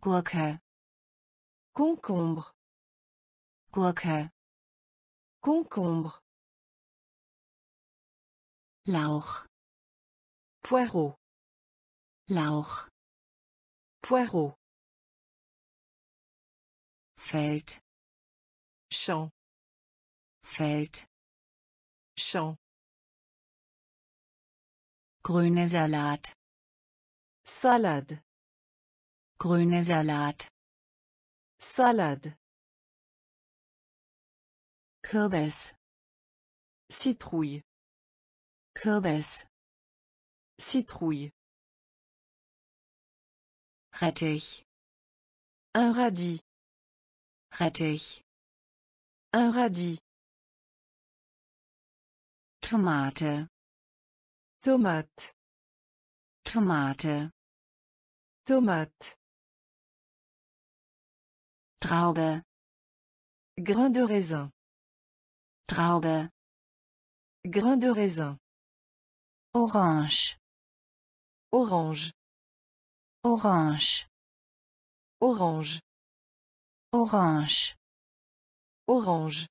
Speaker 1: gurke concombre gurke concombre Lauch. Poireau. Lauch. Poireau. Feld. Champ. Feld. Champ. Grüne Salat. Salade. Grüne Salat. Salade. Kürbis. Citrouille. Kürbis. Citrouille. Rettich. Un radis. Rettich. Un radis. Tomate. Tomate. Tomate. Tomate. Traube. Grain de raisin. Traube. Grain de raisin. Orange. Orange. Orange. Orange. Orange. Orange.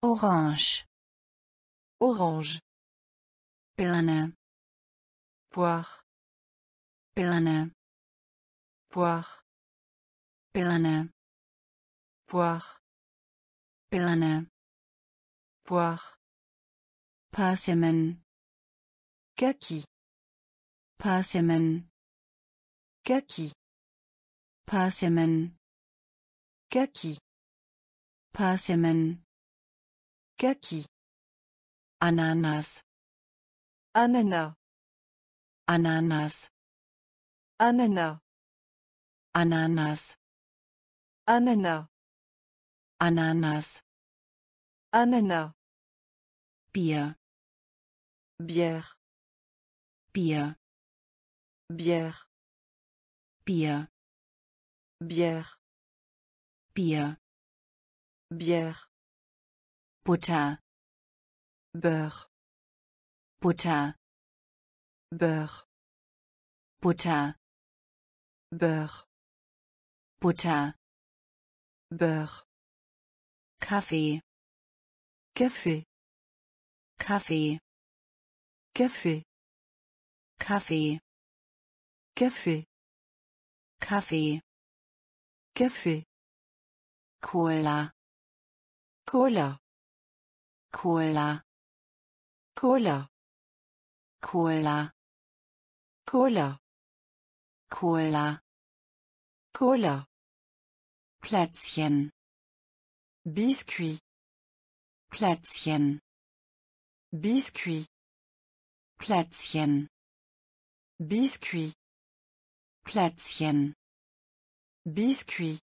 Speaker 1: Orange. Orange. Pelana. Poire. Pelana. Poire. Pelana. Poire. Pelana. Poire. Persimmon. Kaki. Persimmon. Kaki. Persimmon. Kaki. Kaki. Ananas. Anana. Ananas. Anana. Ananas. Anana. Ananas. Anana. Bier. Bière. Bier. Bière. Bier. Bière. Bier. Bière. Butter. beurre butter beurre butter beurre butter beurre café café café café café café café cola cola cola Cola. Cola. Cola. Cola. Cola. Plätzchen. Biscuit. Plätzchen. Biscuit. Plätzchen. Biscuit. Plätzchen. Biscuit.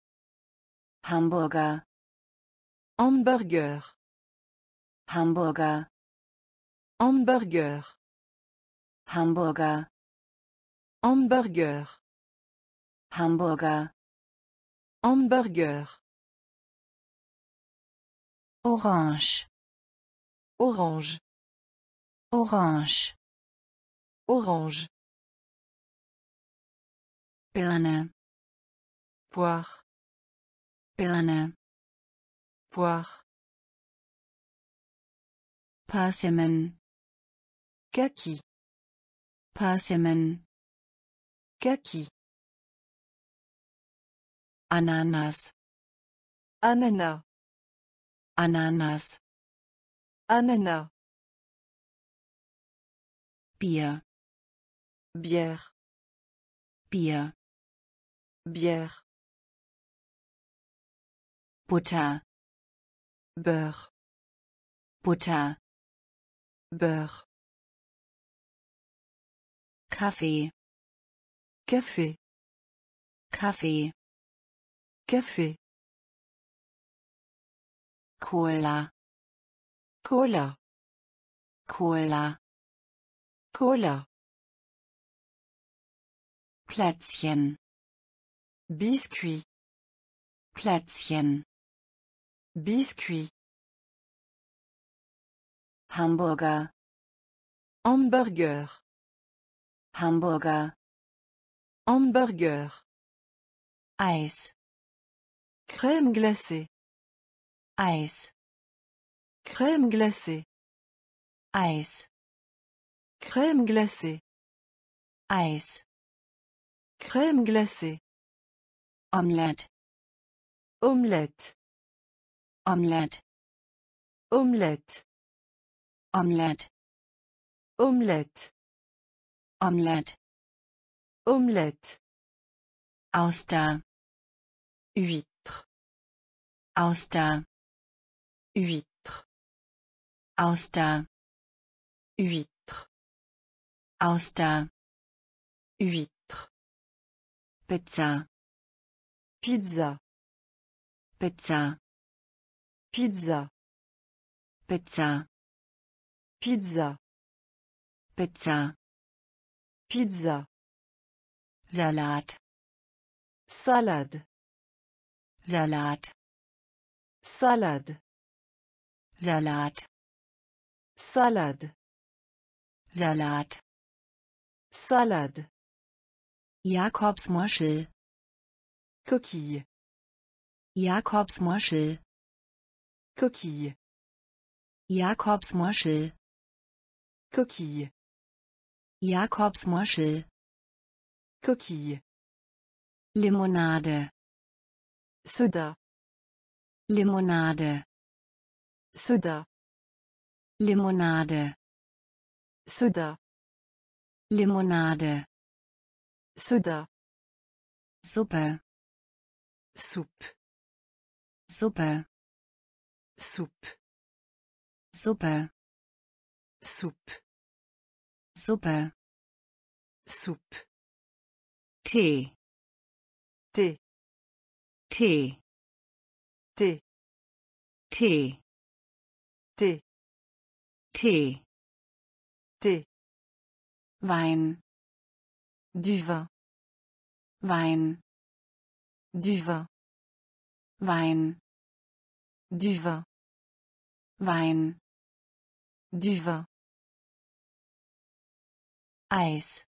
Speaker 1: Hamburger. Hamburger. Hamburger. Hamburger. Hamburger. Hamburger. Hamburger. Hamburger. Orange. Orange. Orange. Orange. Pilane. Poire. Pilane. Poire. Persimmon kaki persimmon kaki ananas anana ananas anana bier bière bier bière butter beurre butter beurre Café. Café. Café. Café. Cola. Cola. Cola. Cola. Plätzchen. Biscuit. Plätzchen. Biscuit. Hamburger. Hamburger. Hamburger. Hamburger. Eis. Crème glacée. Eis. Crème glacée. Eis. Crème glacée. Eis. Crème glacée. Omelette. Omelette. Omelette. Omelette. Omelette. Omelette. Omelette. Omelette. auster, Huître. auster, Huître. auster, Huître. auster, Huître. Pizza. Pizza. Pizza. Pizza. Pizza. Pizza. Pizza. Pizza. Salat. Salad. Salat. Salad. Salat. Salad. Salat. Salad. Jakobsmuschel. Coquille. Jakobsmuschel. Coquille. Jakobsmuschel. Coquille. Jakobsmuschel. Coquille. Limonade. Soda. Limonade. Soda. Limonade. Soda. Limonade. Soda. Suppe. Soupe. Suppe. Soupe. Suppe. Soupe. Suppe. Soup. Tee. Tee. Tee. Tee. Tee. Tee. Tee. Tee. Wein. Du vin. Wein. Du vin. Wein. Du vin. Wein. Du vin. Ice.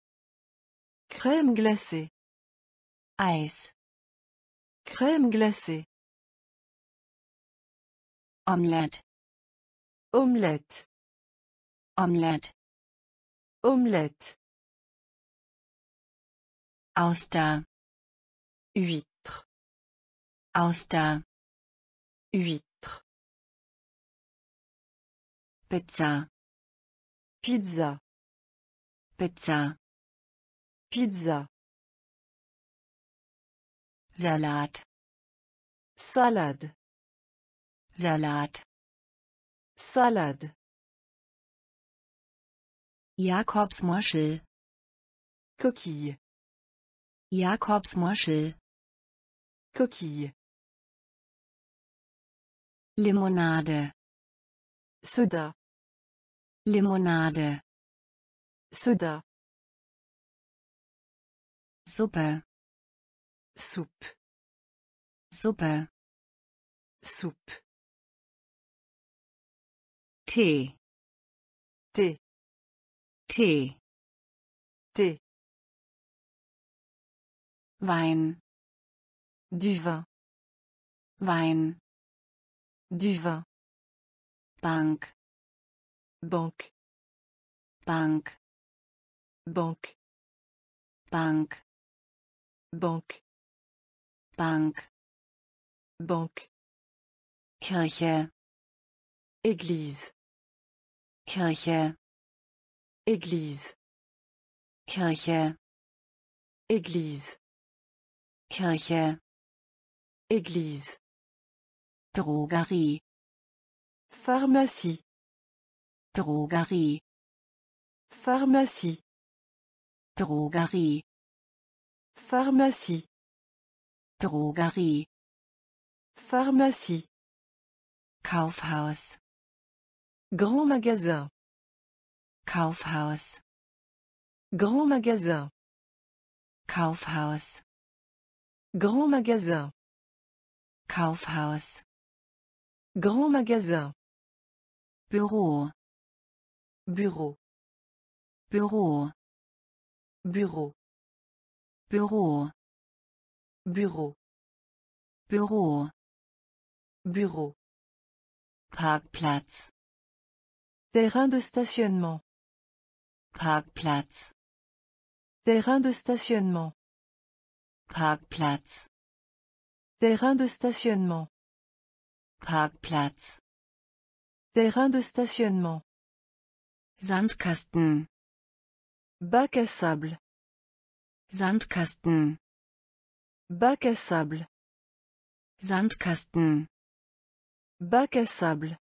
Speaker 1: Crème glacée. Ice. Crème glacée. Omelette. Omelette. Omelette. Omelette. Auster. Huître. Auster. Huître. Pizza. Pizza. Pizza. Pizza. Salat. Salad. Salat. Salad. Jakobsmuschel. Coquille. Jakobsmuschel. Coquille. Limonade. Soda. Limonade. Soda. Suppe. Soup. Suppe. Soup. Tee. Tee. Tee. Tee. Wein. Du vin. Wein. Du vin. Bank. Bank. Bank. banque banque banque banque banque kirche église kirche église kirche église kirche église drogerie pharmacie droguerie, pharmacie Drogerie. Pharmacie. Drogerie. Pharmacie. Kaufhaus. Grand magasin. Kaufhaus. Grand magasin. Kaufhaus. Grand magasin. Kaufhaus. Grand magasin. Bureau. Bureau. Bureau bureau bureau bureau bureau bureau parkplatz terrain de stationnement parkplatz terrain de stationnement parkplatz terrain de stationnement parkplatz terrain de stationnement Sandkasten Bac à sable. Sandkasten. Bac à sable. Sandkasten. Bac à sable.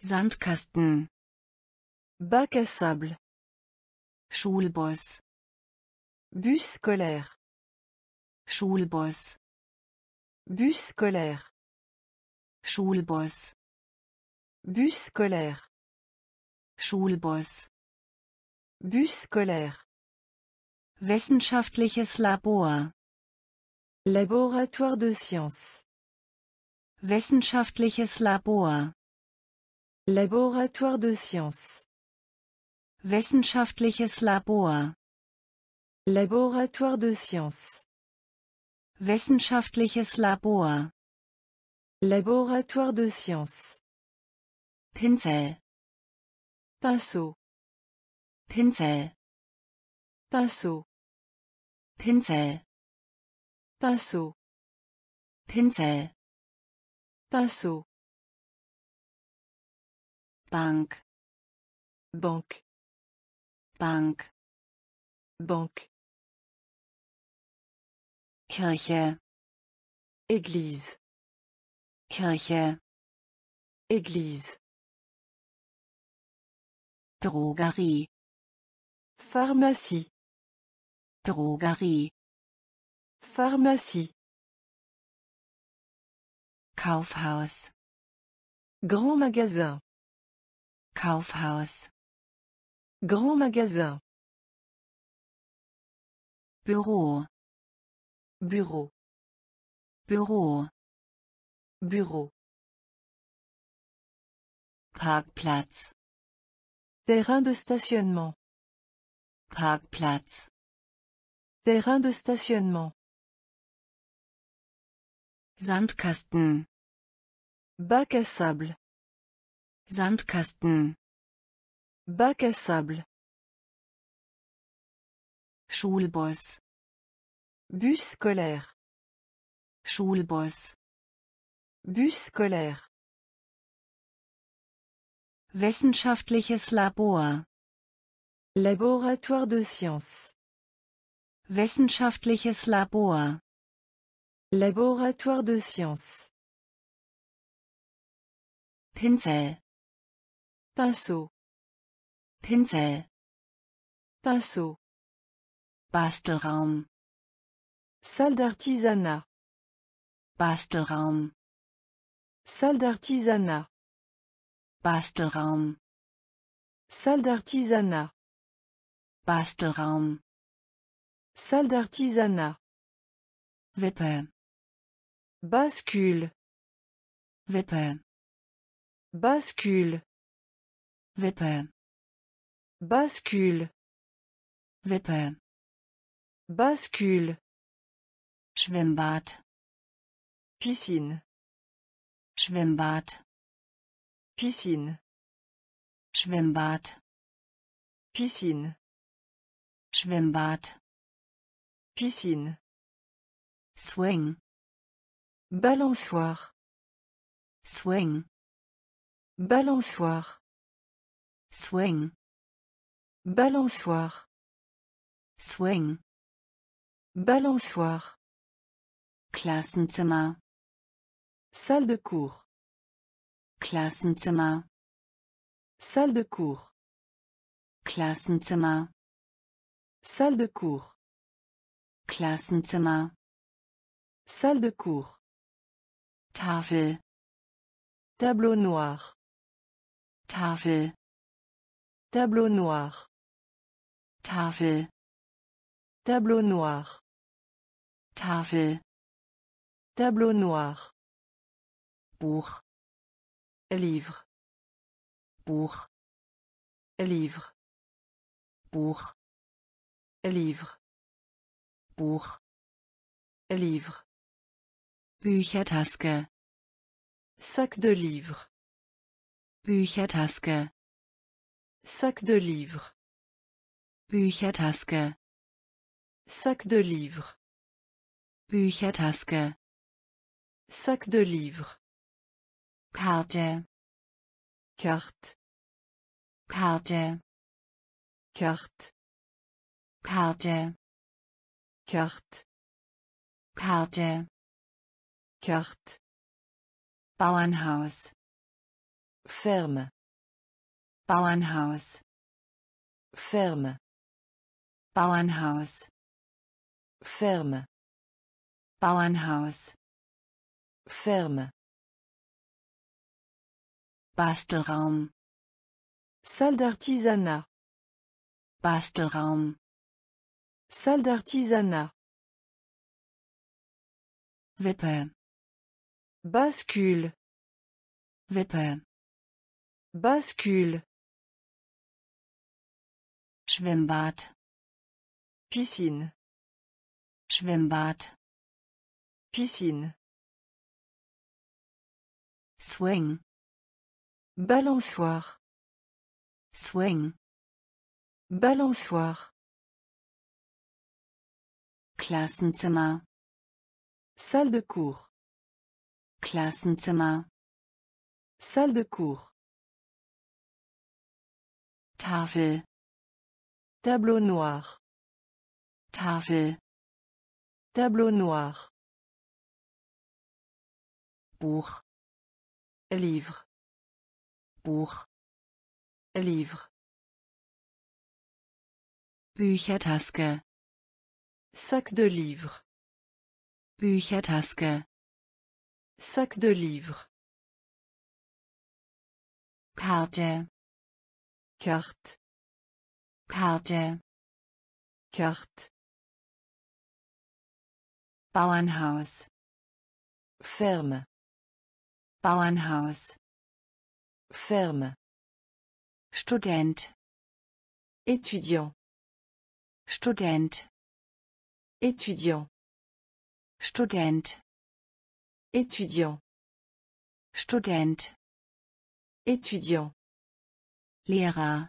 Speaker 1: Sandkasten. Bac à sable. Schulbus. Bus scolaire. Schulbus. Bus scolaire. Schulbus. Bus scolaire. Schulbus. Bus scolaire. Wissenschaftliches Labor. Laboratoire de science. Wissenschaftliches Labor. Laboratoire de science. Wissenschaftliches Labor. Laboratoire de science. Wissenschaftliches Labor. Laboratoire de science. Pinsel. Pinceau. Pinsel. Pinceau. Pinsel. Pinceau. Pinsel. Pinceau. Bank. Bank. Bank. Bank. Kirche. Église. Kirche. Église. Drogerie. Pharmacie. Droguerie. Pharmacie. Kaufhaus. Grand magasin. Kaufhaus. Grand magasin. Bureau. Bureau. Bureau. Bureau. Parkplatz. Terrain de stationnement. Parkplatz. Terrain de stationnement. Sandkasten. Bac à sable. Sandkasten. Bac à sable. Schulbus. Bus scolaire. Schulbus. Bus scolaire. Wissenschaftliches Labor. Laboratoire de sciences. Wissenschaftliches Labor. Laboratoire de sciences. Pinsel. Pinceau. Pinsel. Pinceau. Bastelraum. Salle d'artisanat. Bastelraum. Salle d'artisanat. Bastelraum. Salle d'artisanat. Bastelraum. Salle d'artisanat. Wippe. Bascule. Wippe. Bascule. Wippe. Bascule. Wippe. Bascule. Schwimmbad. Piscine. Schwimmbad. Piscine. Schwimmbad. Piscine. Schwimmbad. Piscine. Swing. Balançoire. Swing. Balançoire. Swing. Balançoire. Swing. Balançoire. Klassenzimmer. Salle de cours. Klassenzimmer. Salle de cours. Klassenzimmer. Salle de cours. Klassenzimmer. Salle de cours. Tafel. Tableau noir. Tafel. Tableau noir. Tafel. Tableau noir. Tafel. Tableau noir. Buch. Livre. Buch. Livre. Buch. Livre. Buch. Livre. Büchertaske. Sac de livre Büchertaske. Sac de livre. Büchertaske. Sac de livre. Büchertaske. Sac de livre. Karte. Carte. Karte. Carte. Karte. Karte. Karte. Karte. Bauernhaus. Ferme. Bauernhaus. Ferme. Bauernhaus. Ferme. Bauernhaus. Ferme. Bastelraum. Salle d'artisanat. Bastelraum. Salle d'artisanat. Vépin. Bascule. Vépin. Bascule. Schwimmbad. Piscine. Schwimmbad. Piscine. Swing. Balançoire. Swing. Balançoire. Klassenzimmer. Salle de cours. Klassenzimmer. Salle de cours. Tafel. Tableau noir. Tafel. Tableau noir. Buch. Livre. Buch. Livre. Büchertaske. Sac de livres. Büchertaske. Sac de livres. Karte. Carte. Karte. Carte. Bauernhaus. Ferme. Bauernhaus. Ferme. Student. Étudiant. Student. Étudiant. Student. Étudiant. Student. Étudiant. Lehrer.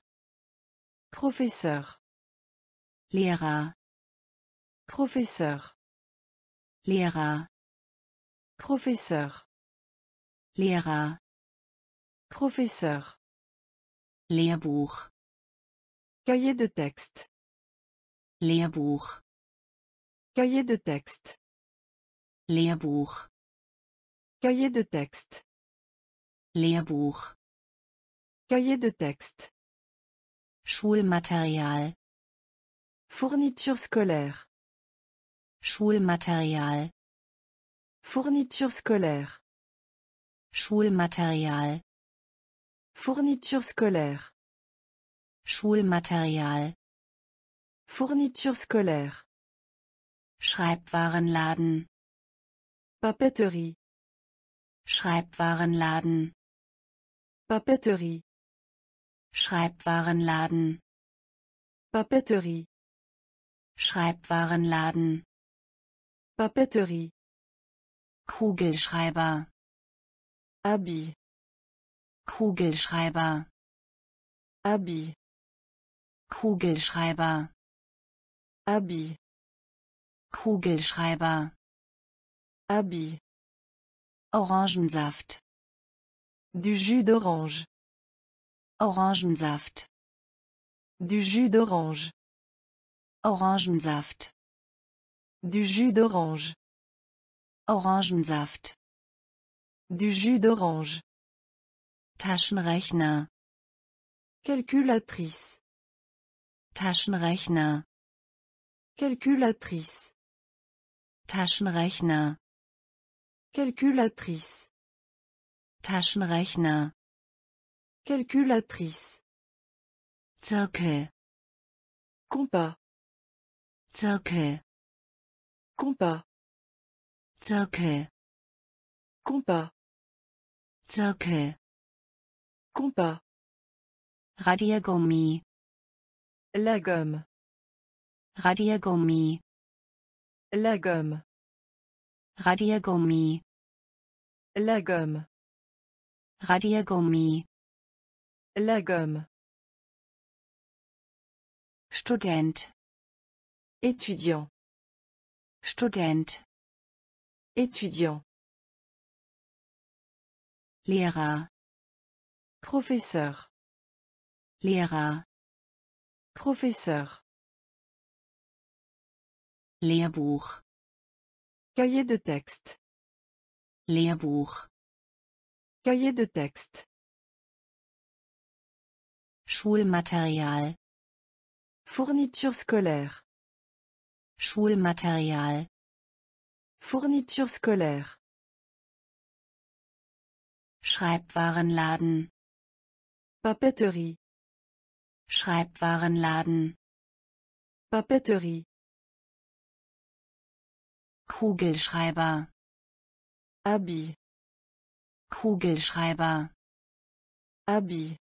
Speaker 1: Professeur. Lehrer. Professeur. Lehrer. Professeur. Lehrer. Professeur. Lehrbuch. Cahier de texte. Lehrbuch. Cahier de texte. Lehrbuch. Cahier de texte. Lehrbuch. Cahier de texte. Schulmaterial. Fourniture scolaire. Schulmaterial. Fourniture scolaire. Schulmaterial. Fourniture scolaire. Schulmaterial. Fourniture scolaire. Schreibwarenladen Papeterie Schreibwarenladen Papeterie Schreibwarenladen Papeterie Schreibwarenladen Papeterie Kugelschreiber Abi Kugelschreiber Abi Kugelschreiber Abi Kugelschreiber. Abi. Orangensaft. Du jus d'orange. Orangensaft. Du jus d'orange. Orangensaft. Du jus d'orange. Orangensaft. Du jus d'orange. Taschenrechner. Calculatrice. Taschenrechner. Calculatrice. Taschenrechner Calculatrice Taschenrechner Calculatrice Zirkel Kompas Zirkel Kompas Zirkel Kompas Zirkel Kompas Radiergummi La gomme Radiergummi La gomme. Radiergummi. La gomme. La gomme. Student. Étudiant. Student. Étudiant. Lehrer. Professeur. Lehrer. Professeur. Lehrbuch. Cahier de texte. Lehrbuch. Cahier de texte. Schulmaterial. Fourniture scolaire. Schulmaterial. Fourniture scolaire. Schreibwarenladen. Papeterie. Schreibwarenladen. Papeterie. Kugelschreiber. Abi. Kugelschreiber. Abi.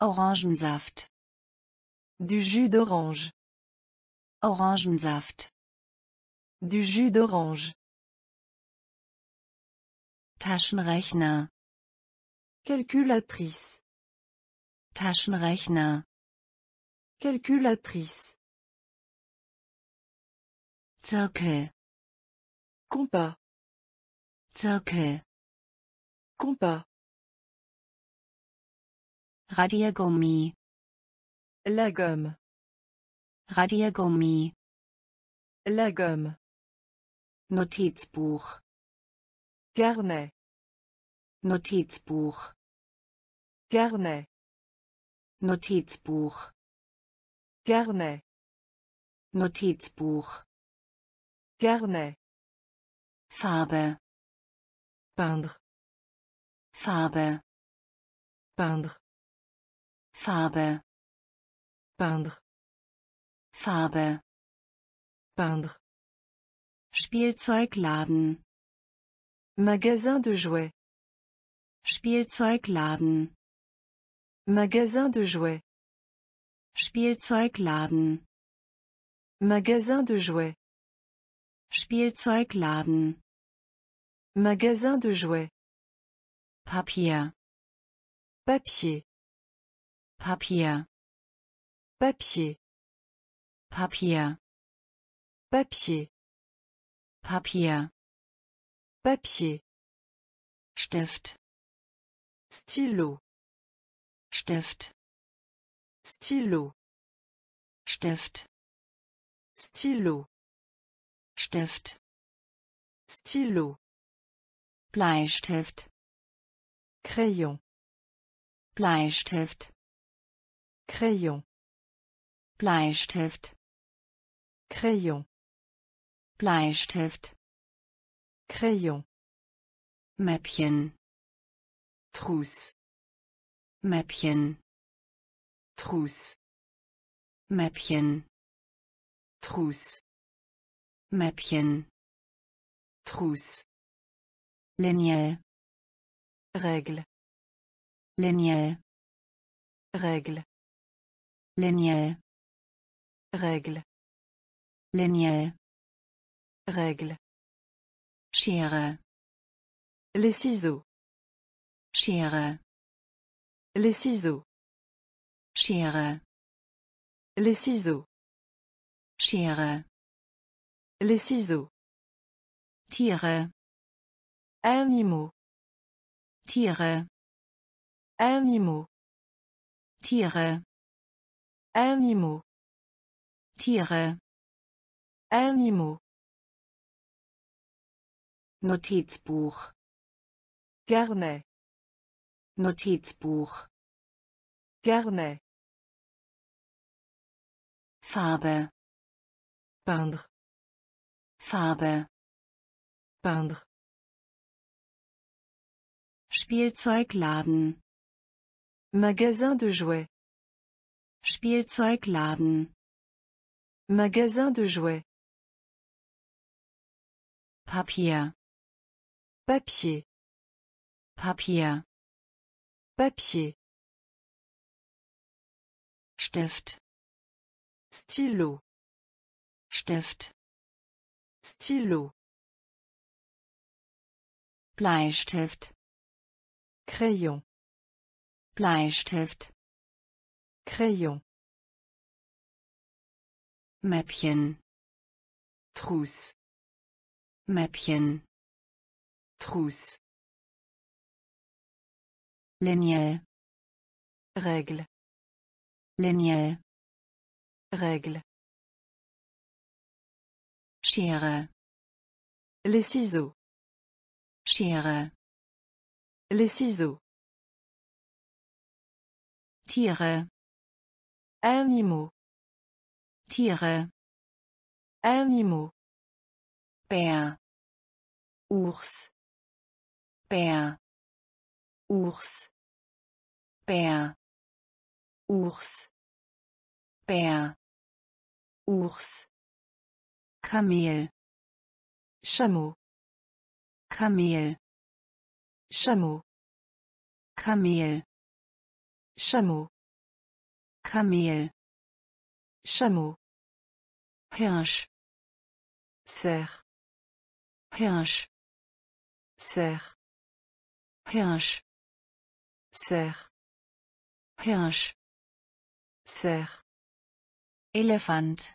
Speaker 1: Orangensaft. Du jus d'orange. Orangensaft. Du jus d'orange. Taschenrechner. Calculatrice. Taschenrechner. Calculatrice. Zirkel. Kompa. Zirkel. Compas. Radiergummi. La gomme. Radiergummi. La gomme. Notizbuch. Garnet. Notizbuch. Carnet. Notizbuch. Carnet. Notizbuch. Gerne. Farbe. Peindre. Farbe. Peindre. Farbe. Peindre. Farbe. Peindre. Spielzeugladen. Magasin de jouets. Spielzeugladen. Magasin de jouets. Spielzeugladen. Magasin de jouets. Spielzeugladen. Magasin de jouets. Papier. Papier. Papier. Papier. Papier. Papier. Papier. Papier. Stift. Stylo. Stift. Stylo. Stift. Stylo. Stift. Stilo. Bleistift. Crayon. Bleistift. Crayon. Bleistift. Crayon. Bleistift. Crayon. Mäppchen. Trousse. Mäppchen. Trousse. Mäppchen. Trousse. Trousse. Lanière. Règle. Lanière. Règle. Lanière. Règle. Lanière. Règle. Chire. Les ciseaux. Chire. Les ciseaux. Chire. Les ciseaux. Chire. Les ciseaux. Tiere. Animaux. Tiere. Animaux. Tiere. Animaux. Tiere. Animaux. Notizbuch. Carnet. Notizbuch. Garnet. Farbe. Peindre. Farbe. Peindre. Spielzeugladen. Magasin de jouets. Spielzeugladen. Magasin de jouets. Papier. Papier. Papier. Papier. Stift. Stylo. Stift. Stylo. Bleistift. Crayon. Bleistift. Crayon. Mäppchen. Trousse. Mäppchen. Trousse. Linie. Règle. Linie. Règle. Le Les ciseaux. Schere. Les ciseaux. Tire. Animaux. Tire. Animaux. Père. Ours. Père. Ours. Père. Ours. Père. Ours. Kamel. Chameau. Kamel. Chameau. Kamel. Chameau. Kamel. Chameau. Hirsch. Serre. Hirsch. Serre. Hirsch. Serre. Hirsch. Serre. éléphante.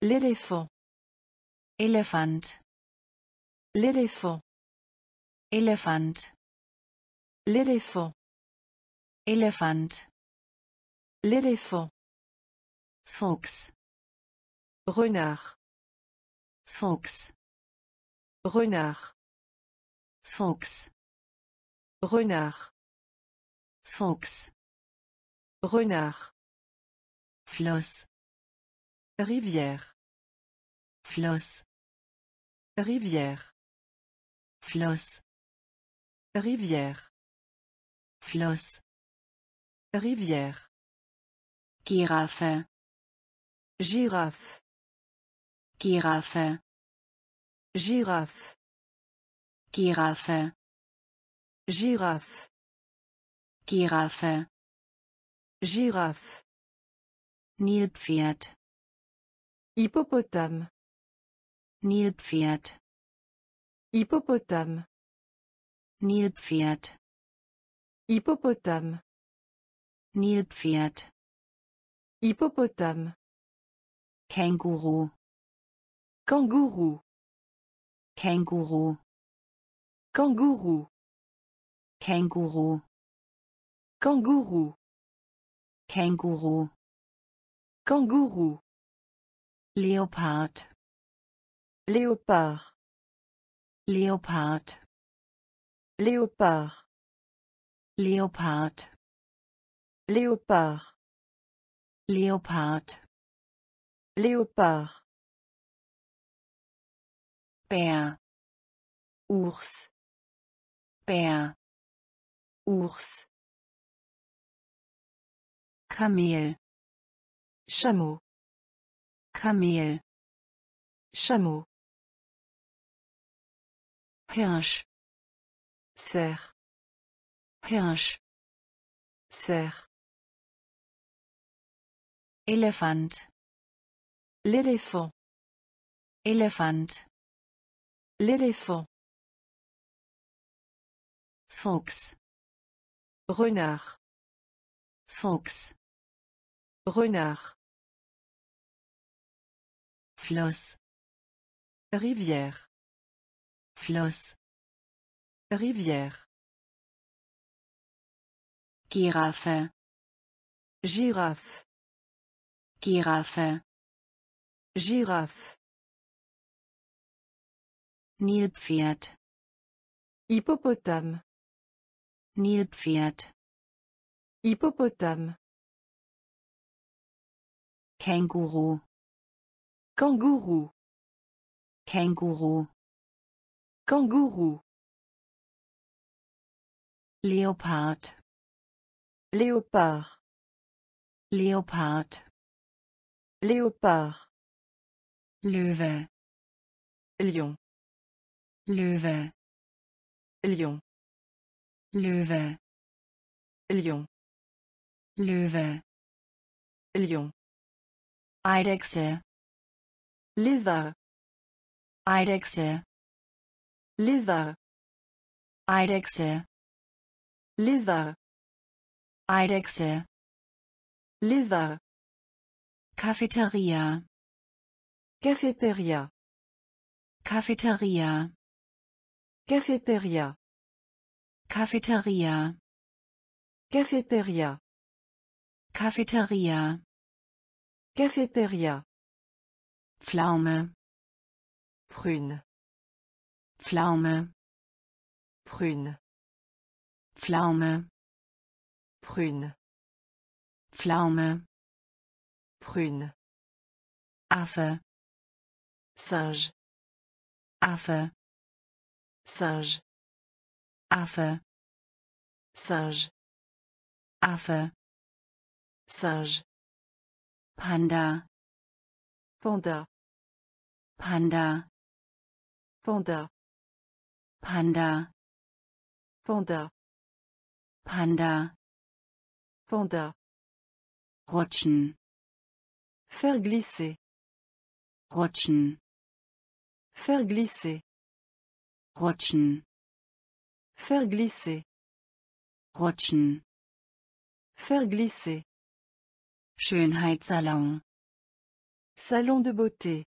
Speaker 1: L'éléphant. Elephant. L'éléphant. Elephant. L'éléphant. Elephant. L'éléphant. Fox. Renard. Fox. Renard. Fox. Renard. Fox. Renard. Floss. Rivière. Flosse. Rivière. Flosse. Rivière. Flosse. Rivière. Girafe. Girafe. Girafe. Girafe. Girafe. Girafe. Girafe. Girafe. Nilpferd. Hippopotame. Nilpferd. Hippopotame. Nilpferd. Hippopotame. Nilpferd. Hippopotame. kangourou, Kangourou. kangourou, Kangourou. kangourou, Kangourou. Kangourou. Léopard. Léopard. Léopard. Léopard. Léopard. Léopard. Léopard. Léopard. Père. Ours. Père. Ours. Camille Chameau. Kamel. Chameau. Hirsch. Serre. Hirsch. Serre. Elefant. L'éléphant. Elefant. L'éléphant. Fox. Renard. Fox. Renard. Flosse Rivière. Flosse Rivière. Girafe. Girafe. Girafe. Girafe. Nilpferd. Hippopotame. Nilpferd. Hippopotame. Kangourou. Kangourou. Kangourou. Kangourou. Léopard. Léopard. Léopard. Léopard. Löwe. Lion. Löwe. Lion. Löwe. Lion. Löwe. Lion. Lézard. Eidechse. Lézard. Eidechse. Lézard. Eidechse. Lézard. Cafeteria. Cafeteria. Cafeteria. Cafeteria. Cafeteria. Cafeteria. Cafeteria. Cafeteria. Pflaume. Prune. Pflaume. Prune. Pflaume. Prune. Pflaume. Prune. Affe. Sage. Affe. Sage. Affe. Sage. Affe. Sage. Panda. Panda. Panda. Panda. Panda. Panda. Panda. Panda. Rutschen. Faire glisser. rotchen Faire glisser. Rutschen. Faire glisser. rotchen, Faire glisser. Schönheitssalon. Salon de beauté.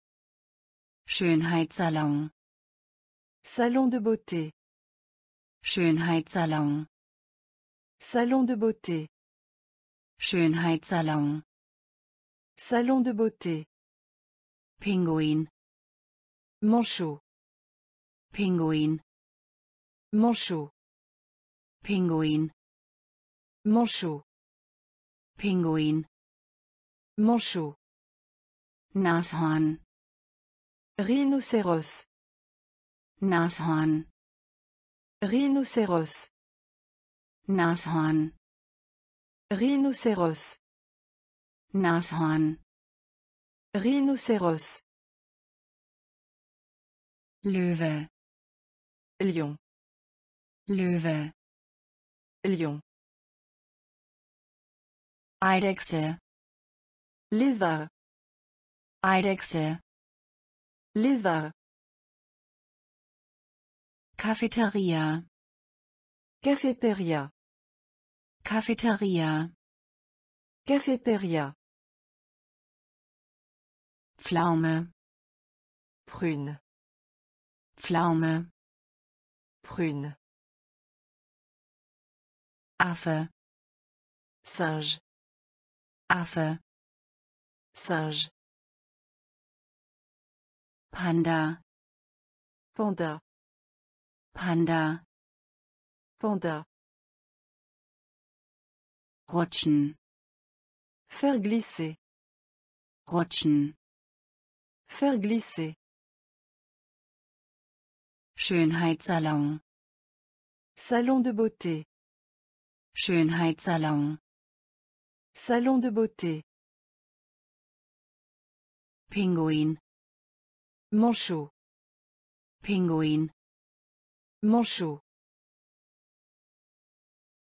Speaker 1: Schönheitssalon. Salon de beauté. Schönheitssalon. Salon de beauté. Schönheitssalon. Salon de beauté. Pinguin. Manchot. Pinguin. Manchot. Pinguin. Manchot. Pinguin. Manchot. Nashorn. Rhinoceros. Nashorn. Rhinoceros. Nashorn. Rhinoceros. Nashorn. Rhinoceros. Löwe. Lion. Löwe. Lion. Eidechse. Lesbar. Eidechse. Liza Cafeteria. Cafeteria. Cafeteria. Cafeteria. Pflaume. Prune. Pflaume. Prune. Affe. Singe. Affe. Singe. Panda. Panda. Panda. Panda. Rutschen. Faire glisser. Rutschen. Faire Schönheitssalon. Salon de beauté. Schönheitssalon. Salon de beauté. Pinguin. Morschu. Pinguin. Morschu.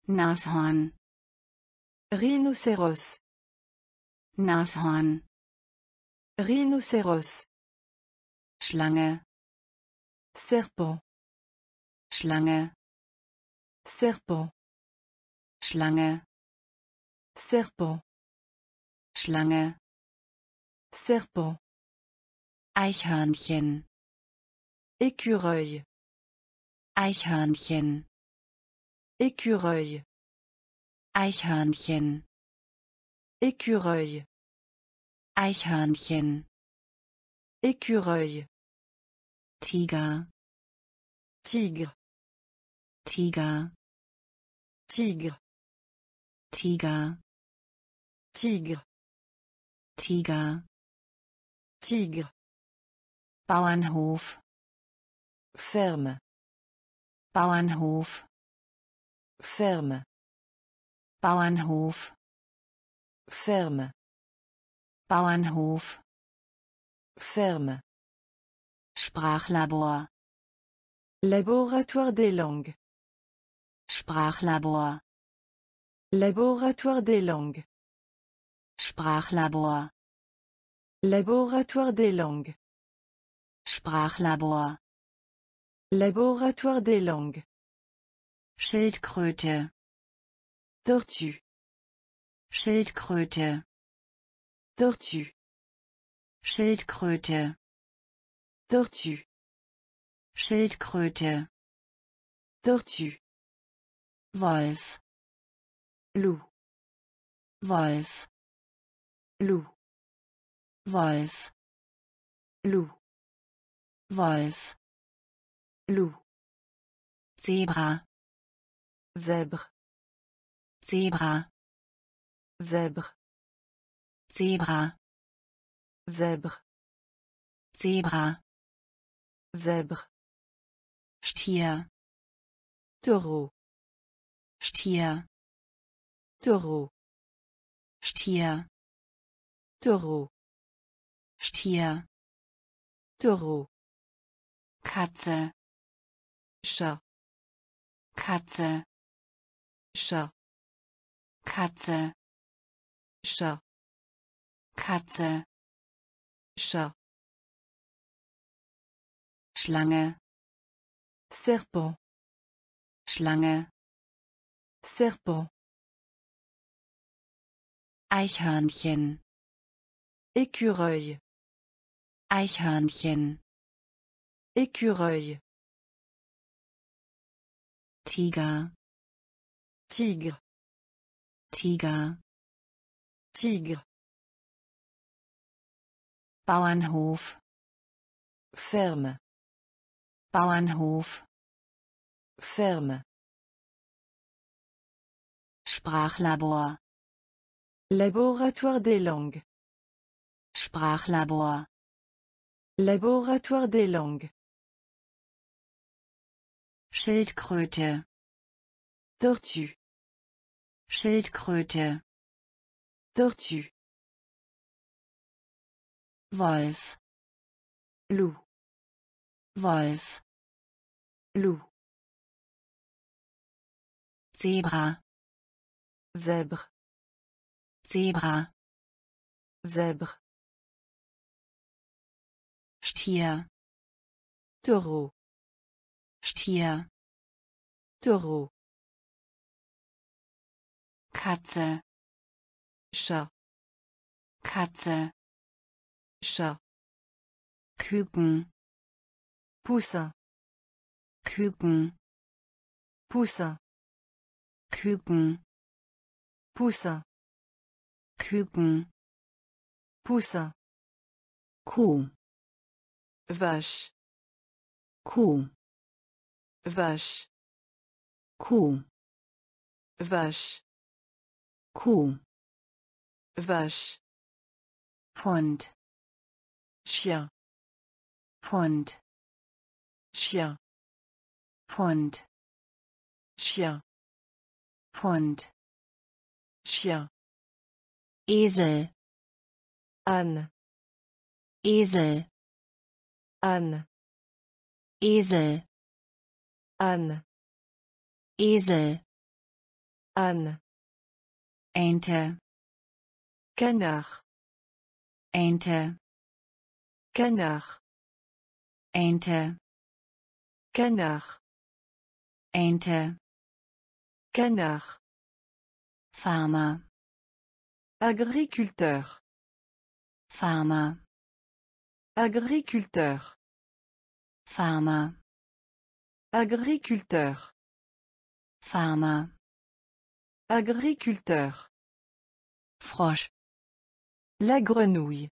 Speaker 1: Nashorn. Rhinoceros. Nashorn. Rhinoceros. Schlange. Serpent. Schlange. Serpent. Schlange. Serpent. Schlange. Serpent. Eichhörnchen. Écureuil. Eichhörnchen. Écureuil. Eichhörnchen. Écureuil. Eichhörnchen. Écureuil. Tiger. Tigre. Tiger. Tigre. Tiger. Tigre. Tiger. Tigre. Bauernhof. Ferme. Bauernhof. Ferme. Bauernhof. Ferme. Bauernhof. Ferme. Sprachlabor. Laboratoire des langues. Sprachlabor. Laboratoire des langues. Sprachlabor. Laboratoire des langues. Sprachlabor. Laboratoire des langues. Schildkröte. Tortue. Schildkröte. Tortue. Schildkröte. Tortue. Schildkröte. Tortue. Wolf. Loup. Wolf. Loup. Wolf. Loup. Wolf. Loup. Zebra. Zèbre. Zebra. Zèbre. Zebra. Zèbre. Zebra. Zèbre. Stier. Taureau. Stier. Taureau. Stier. Taureau. Stier. Taureau. Katze. Scha. Katze. Scha. Katze. Scha. Katze. Scha. Schlange. Serpent. Schlange. Serpent. Eichhörnchen. Écureuil. Eichhörnchen. Écureuil. tigre, Tigre. Tigre Tigre. Bauernhof. Ferme. Bauernhof. Ferme. Sprachlabor. Laboratoire des langues. Sprachlabor. Laboratoire des langues. Schildkröte. Tortue. Schildkröte. Tortue. Wolf. Lou. Wolf. Lou. Zebra. Zèbre. Zebra. Zèbre. Stier. Taureau. Stier. Taureau. Katze. Scha. Katze. Scha. Küken. Pusser. Küken. Pusser. Küken. Pusser. Küken. Pusser. Kuh. Wasch. Kuh. Vache. Kuh. Vache. Kuh. Vache. Hund. Chien. Hund. Chien. Hund. Chien. Hund. Chien. Esel. An. Esel. An. Esel. Anne, Esel. Anne. Ente. Canard. Ente. Canard. Ente. Canard. Ente. Canard. Farmer. Agriculteur. Farmer. Agriculteur. Farmer. Agriculteur. Farmer. Agriculteur. Frosch. La grenouille.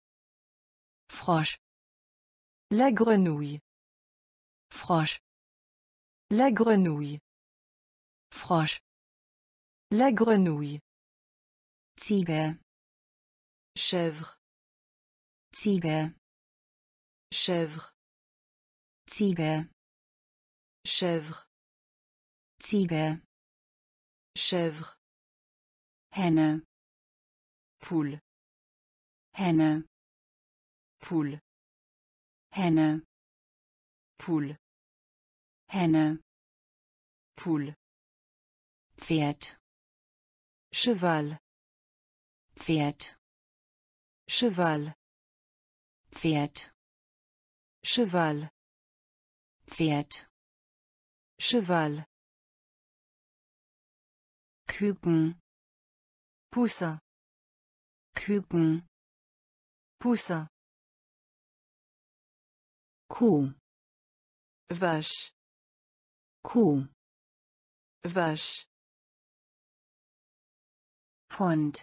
Speaker 1: Frosch. La grenouille. Frosch. La grenouille. Frosch. La grenouille. Ziege. Chèvre. TIGRE, Chèvre. Ziege. Chèvre. Ziege. Chèvre. Henne. Poule. Henne. Poule. Henne. Poule. Henne. Poule. Pferd. Cheval. Pferd. Cheval. Pferd. Cheval. Pferd. Cheval. Küken. Pusser. Küken. Pusser. Kuh. Vache. Kuh. Vache. Pfund.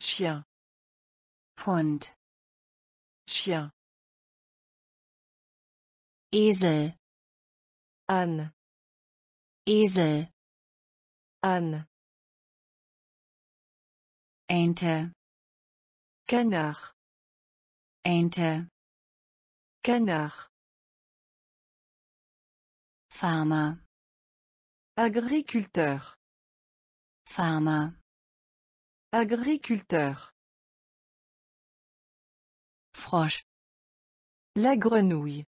Speaker 1: Chien. Pfund. Chien. Esel. Anne. Esel. Anne. Ente. Canard. Ente. Canard. Farmer. Agriculteur. Farmer. Agriculteur. Frosch. La grenouille.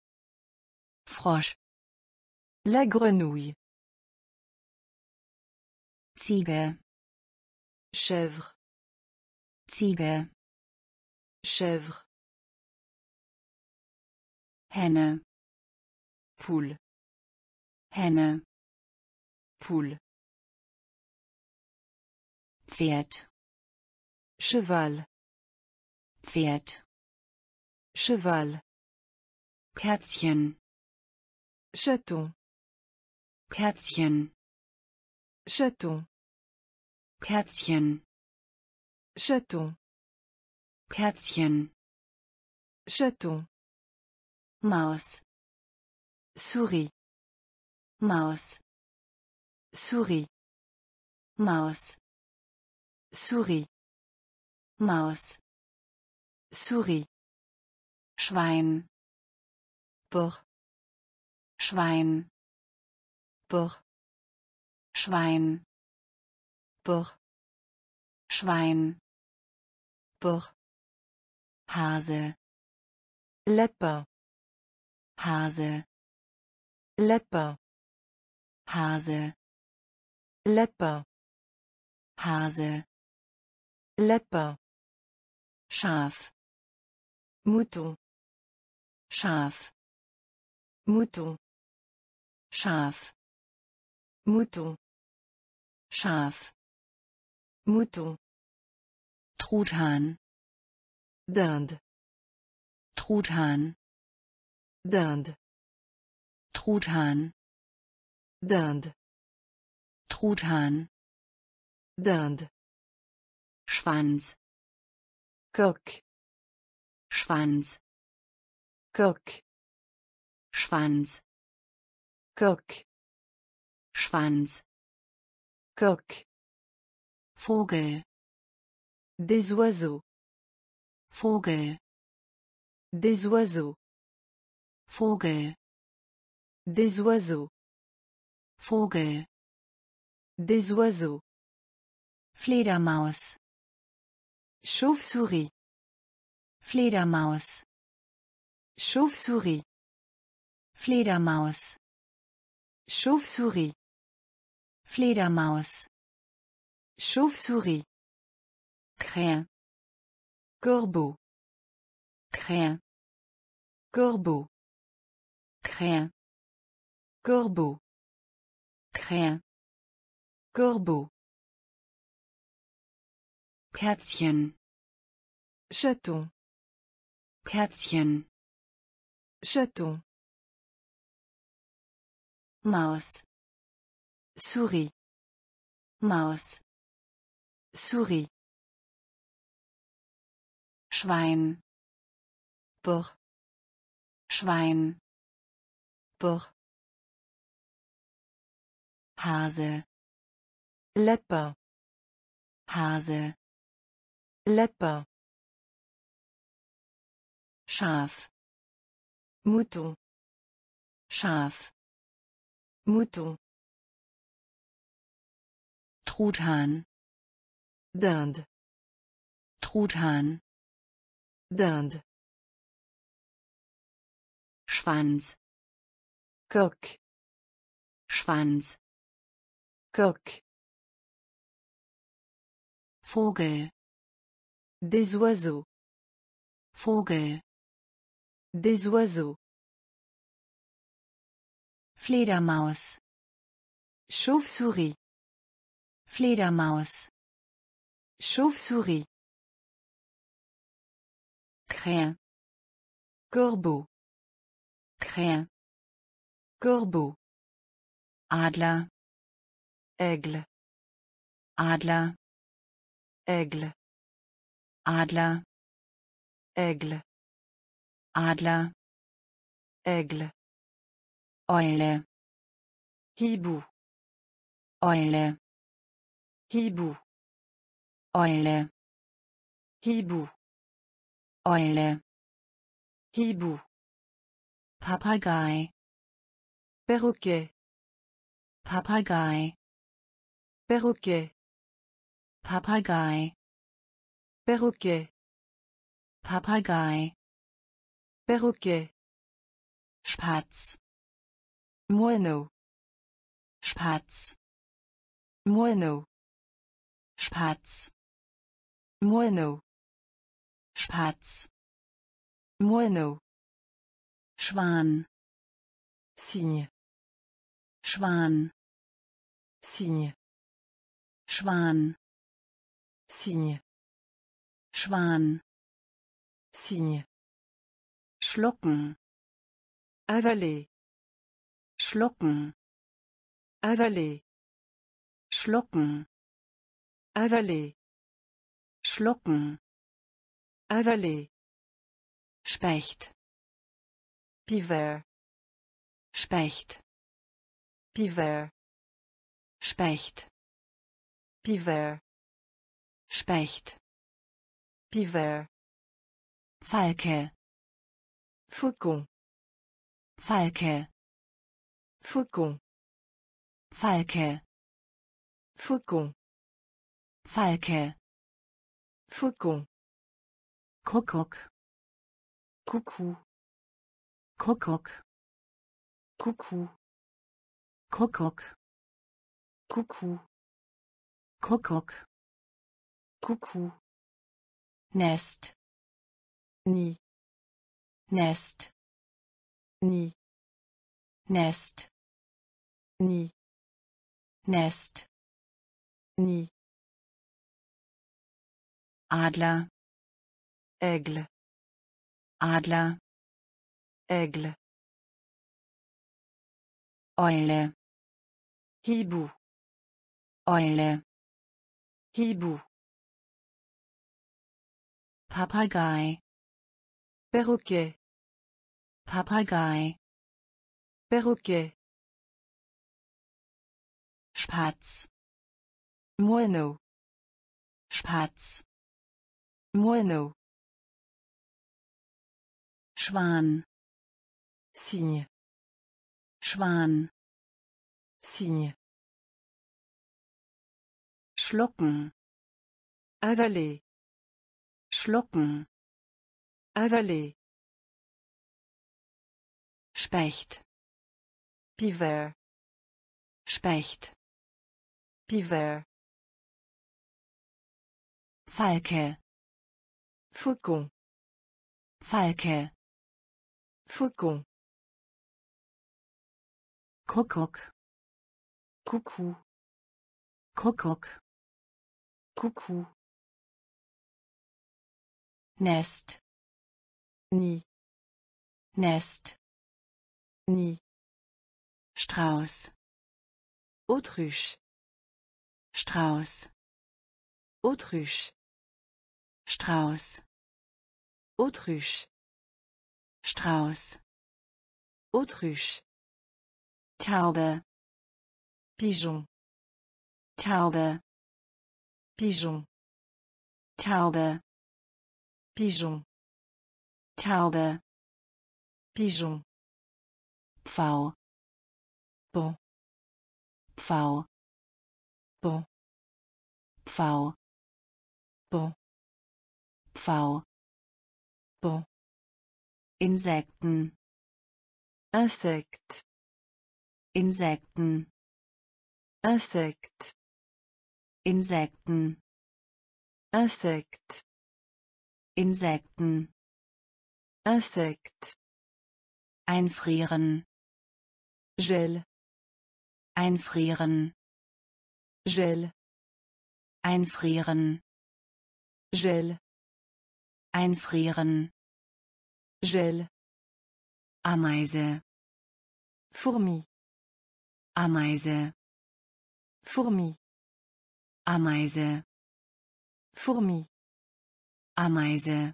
Speaker 1: La grenouille. Ziege. Chèvre. Ziege. Chèvre. Henne. Poule. Henne. Poule. Pferd. Cheval. Pferd. Cheval. Kätzchen. Chaton. Kätzchen. Chaton. Kätzchen. Chaton. Kätzchen. Chaton. Maus. Souris. Maus. Souris. Maus. Souris. Maus. Souris. Schwein. Por. Schwein. Bor. Schwein. Bor. Schwein. Bor. Hase. Leper. Hase. Leper. Hase. Leper. Hase. Leper. Schaf. Mouton. Schaf. Mouton. Schaf. Mouton. Schaf. Mouton. Truthahn. Dinde. Truthahn. Dinde. Truthahn. Dinde. Truthahn. Dinde. Schwanz. Coq. Schwanz. Coq. Schwanz. Coq. Schwanz. Coq. Vogel. Des oiseaux. Vogel. Des oiseaux. Vogel. Des oiseaux. Vogel. Des oiseaux. Fledermaus. Chauve-souris. Fledermaus. Chauve-souris. Fledermaus. Chauve-souris. Fledermaus. Chauve-souris. Créin. Corbeau. Créin. Corbeau. Créin. Corbeau. Créin. Corbeau. Kätzchen. Chaton. Kätzchen. Chaton. Maus. Souris. Maus. Souris. Schwein. Porc. Schwein. Porc. Hase. Lapin. Hase. Lapin. Schaf. Mouton. Schaf. Mouton. Truthahn. Dinde. Truthahn. Dinde. Schwanz. Coq. Schwanz. Coq. Vogel. Des oiseaux. Vogel. Des oiseaux. Fledermaus. Chauve-souris. Fledermaus. Chauve-souris. Créin. Corbeau. Créin. Corbeau. Adler. Aigle. Adler. Aigle. Adler. Aigle. Adler. Aigle. Eule. Hibou. Eule. Hibou. Eule. Hibou. Eule. Hibou. Papagei. Perroquet. Papagei. Perroquet. Papagei. Perroquet. Papagei. Perroquet. Spatz. Moineau. Spatz. Moineau. Spatz. Murno. Spatz. Murno. Schwan. Signe. Schwan. Signe. Schwan. Signe. Schwan. Signe. Schlucken. Avaler. Schlucken. Avaler. Schlucken. Avaler. Schlucken. Avaler. Specht. Beaver. Specht. Beaver. Specht. Beaver. Specht. Beaver. Falke. Faucon. Falke. Faucon. Falke. Faucon. Falke. Faucon. Kuckuck. Kuckuck. Kuckuck. Kuckuck. Kuckuck. Kuckuck. Kuckuck. Kuckuck. Nest. Nie. Nest. Nie. Nest. Nie. Nest. Nie. Adler. Aigle. Adler. Aigle. Eule. Hibou. Eule. Hibou. Papagei. Perroquet. Papagei. Perroquet. Spatz. Moineau. Spatz. Moineau. Schwan. Signe. Schwan. Signe. Schlucken. Avaler. Schlucken. Avaler. Specht. Piver. Specht. Piver. Falke. Faucon. Falke. Faucon. Kuckuck. Kuckuck. Kuckuck. Kuckuck. Nest. Nie. Nest. Nie. Strauß. Autruche. Strauß. Autruche. Strauß. Autruche. Strauß. Autruche. Taube. Pigeon. Taube. Pigeon. Taube. Pigeon. Taube. Pigeon. Pfau. Bon. Pfau. Bon. Pfau. Bon. Pfau. Bo. Insekten. Insekt. Insekten. Insekt. Insekten. Insekt. Insekten. Insekt. Einfrieren. Gel. Einfrieren. Gel. Einfrieren. Gel. Einfrieren. Gel. Ameise. Fourmi. Ameise. Fourmi. Ameise. Fourmi. Ameise.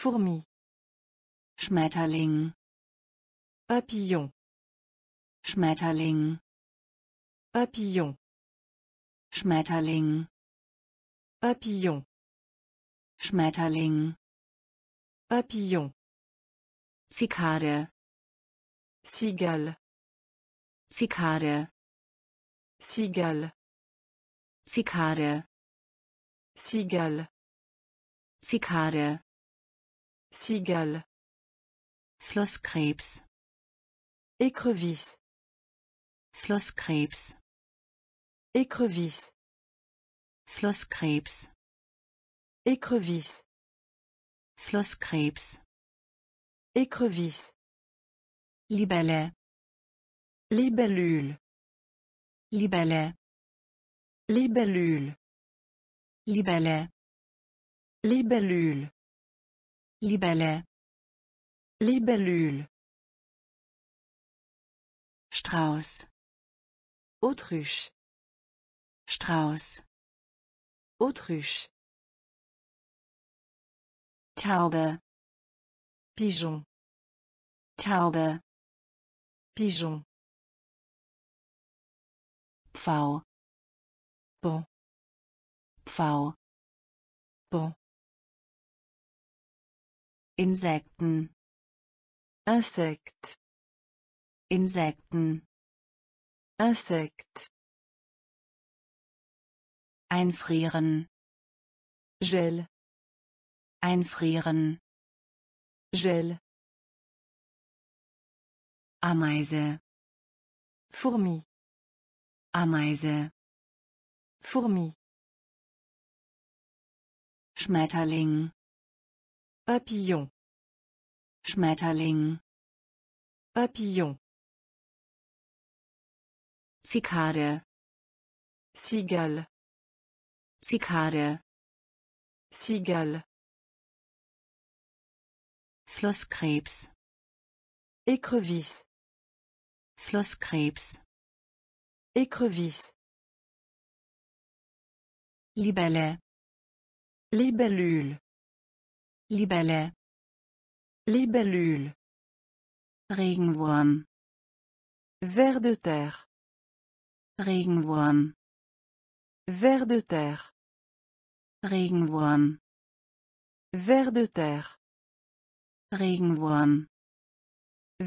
Speaker 1: Fourmi. Schmetterling. Papillon. Schmetterling. Papillon. Schmetterling. Papillon. Schmetterling. Papillon. Cicada. Cigale. Cicada. Cigale. Cicada. Cigale. Zikade. Cigale. Flosskrebs. Écrevisse. Flosskrebs. Écrevisse. Flosskrebs. Écrevisse. Flosskrebs. Écrevisse. Libellé. Libellule. Libellé. Libellule. Libellé. Libellule. Libellé. Libellule. Strauss. Autruche. Strauss. Autruche. Taube. Pigeon. Taube. Pigeon. Pfau. Bon. Pfau. Bon. Insekten. Insekt. Insekten. Insekt. Einfrieren. Gel. Einfrieren. Gel. Ameise. Fourmi. Ameise. Fourmi. Schmetterling. Papillon. Schmetterling. Papillon. Zikade. Cigale. Zikade. Cigale. Flosskrebs. Écrevisse. Flosskrebs. Écrevisse. Libellé. Libellule. Libellé. Libellule. Regenwurm. Ver de terre. Regenwurm. Ver de terre. Regenwurm. Ver de terre. Regenwurm.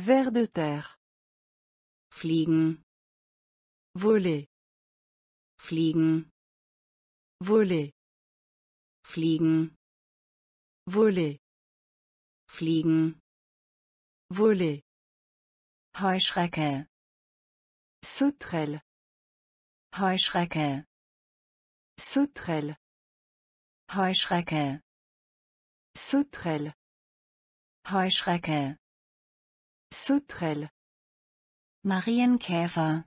Speaker 1: Ver de terre. Fliegen. Voler. Fliegen. Voler. Fliegen. Voler. Fliegen. Voler. Heuschrecke. Sauterelle. Heuschrecke. Sauterelle. Heuschrecke. Sauterelle. Heuschrecke. Sauterelle. Marienkäfer.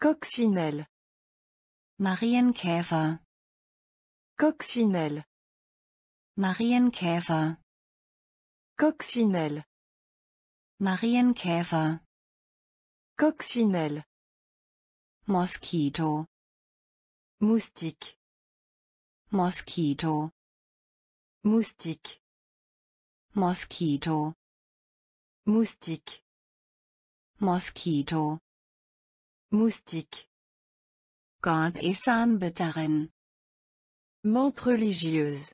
Speaker 1: Coccinelle. Marienkäfer. Coccinelle. Marienkäfer. Coccinelle. Marienkäfer. Coccinelle. Mosquito. Moustique. Mosquito. Moustique. Mosquito. Moustique. Mosquito. Moustique. Gottesanbeterin. Montre religieuse.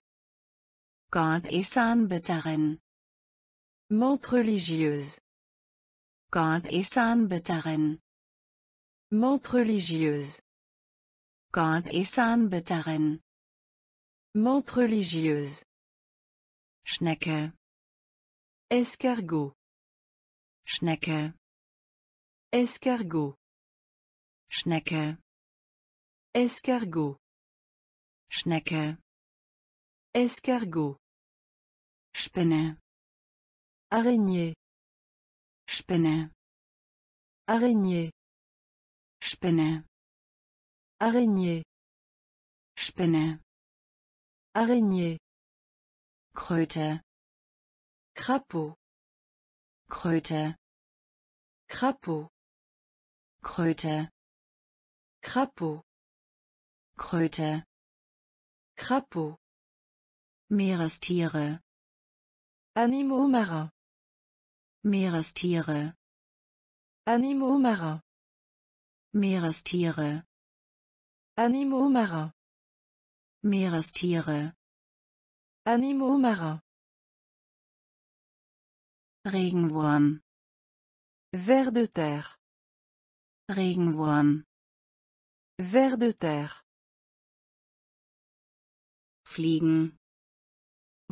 Speaker 1: Gottesanbeterin. Montre religieuse. Gottesanbeterin. Montre religieuse. Gottesanbeterin. Montre religieuse. Schnecke. Escargot. Schnecke. Escargot. Schnecke. Escargot. Schnecke. Escargot. Spinne. Araignée. Spinne. Araignée. Spinne. Araignée. Spinne. Araignée. Kröte. Crapaud. Kröte. Crapaud. Kröte. Crapaud. Kröte. Crapaud. Meerestiere. Animaux marins. Meerestiere. Animaux marins. Meerestiere. Animaux marins. Meerestiere. Animaux marins. Regenwurm. Ver de terre. Regenwurm. Ver de terre. Fliegen.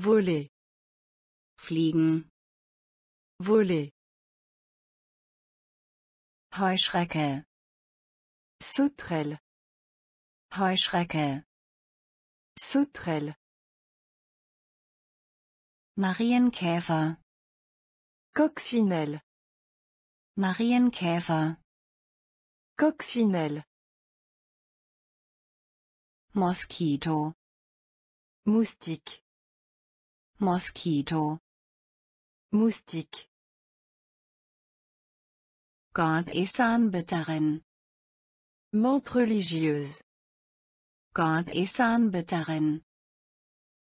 Speaker 1: Voler. Fliegen. Voler. Heuschrecke. Sauterelle. Heuschrecke. Sauterelle. Marienkäfer. Coccinelle. Marienkäfer. Coccinelle. Mosquito. Moustique. Mosquito. Moustique. Gottesanbeterin. montre religieuse. Gottesanbeterin.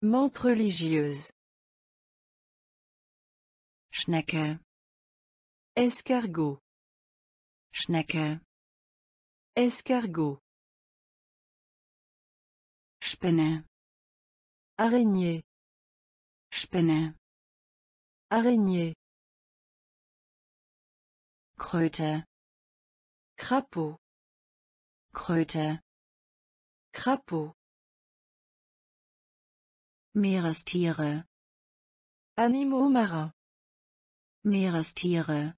Speaker 1: montre religieuse. Schnecke. Escargot. Schnecke. Escargot. Spinne. Araignée. Spinne. Araignée. Kröte. Krapo. Kröte. Krapo. Meerestiere. Animaux marins. Meerestiere.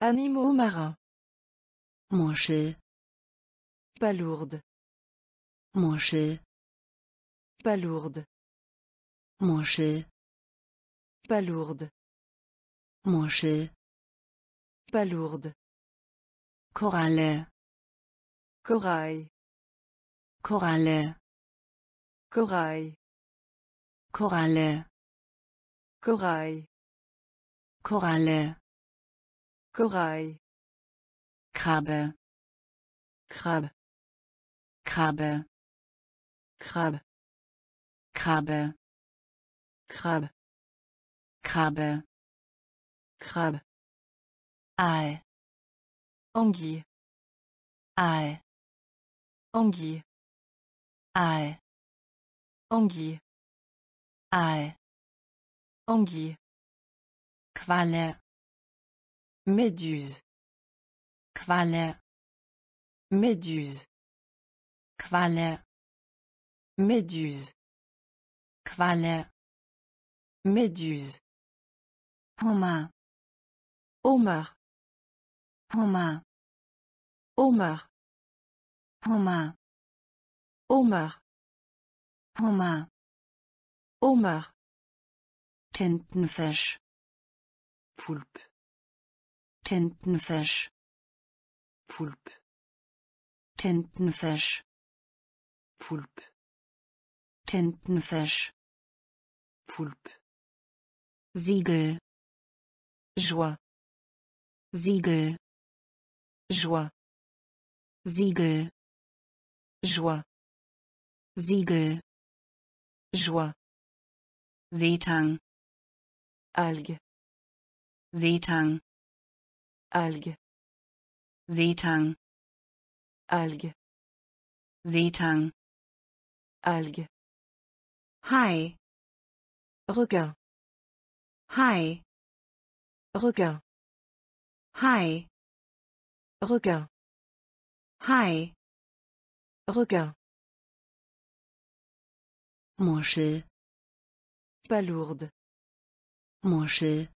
Speaker 1: Animaux marins. Muschel. Palourde. Muschel. Palourde. Muschel. Palourde. Muschel. Palourde. Coralle. Corail. Coralle. Corail. corail Corail. Koralle. Korall. Krabbe. Krabbe. Krabbe. Krabbe. Krabbe. Krabbe. Krabbe. Krabbe. Aal. Anguille. Aal. Anguille. Aal. Anguille. Aal. Anguille. Qualle. Méduse. Qualle. Méduse. Qualle. Méduse. Qualle. Méduse. poma Homer. poma Homer. poma Homer. poma Homer. Tintenfisch. Pulp. Tintenfisch. Pulp. Tintenfisch. Pulp. Tintenfisch. Pulp. Siegel. Joie. Siegel. Joie. Siegel. Joie. Siegel. Joie. Seetang. Alge. Seetang. Algue. Seetang. Algue. Seetang. Algue. Hai. Requin. Hai. Requin. Hai. Requin. Hai. Requin. Manche. Palourde. Manche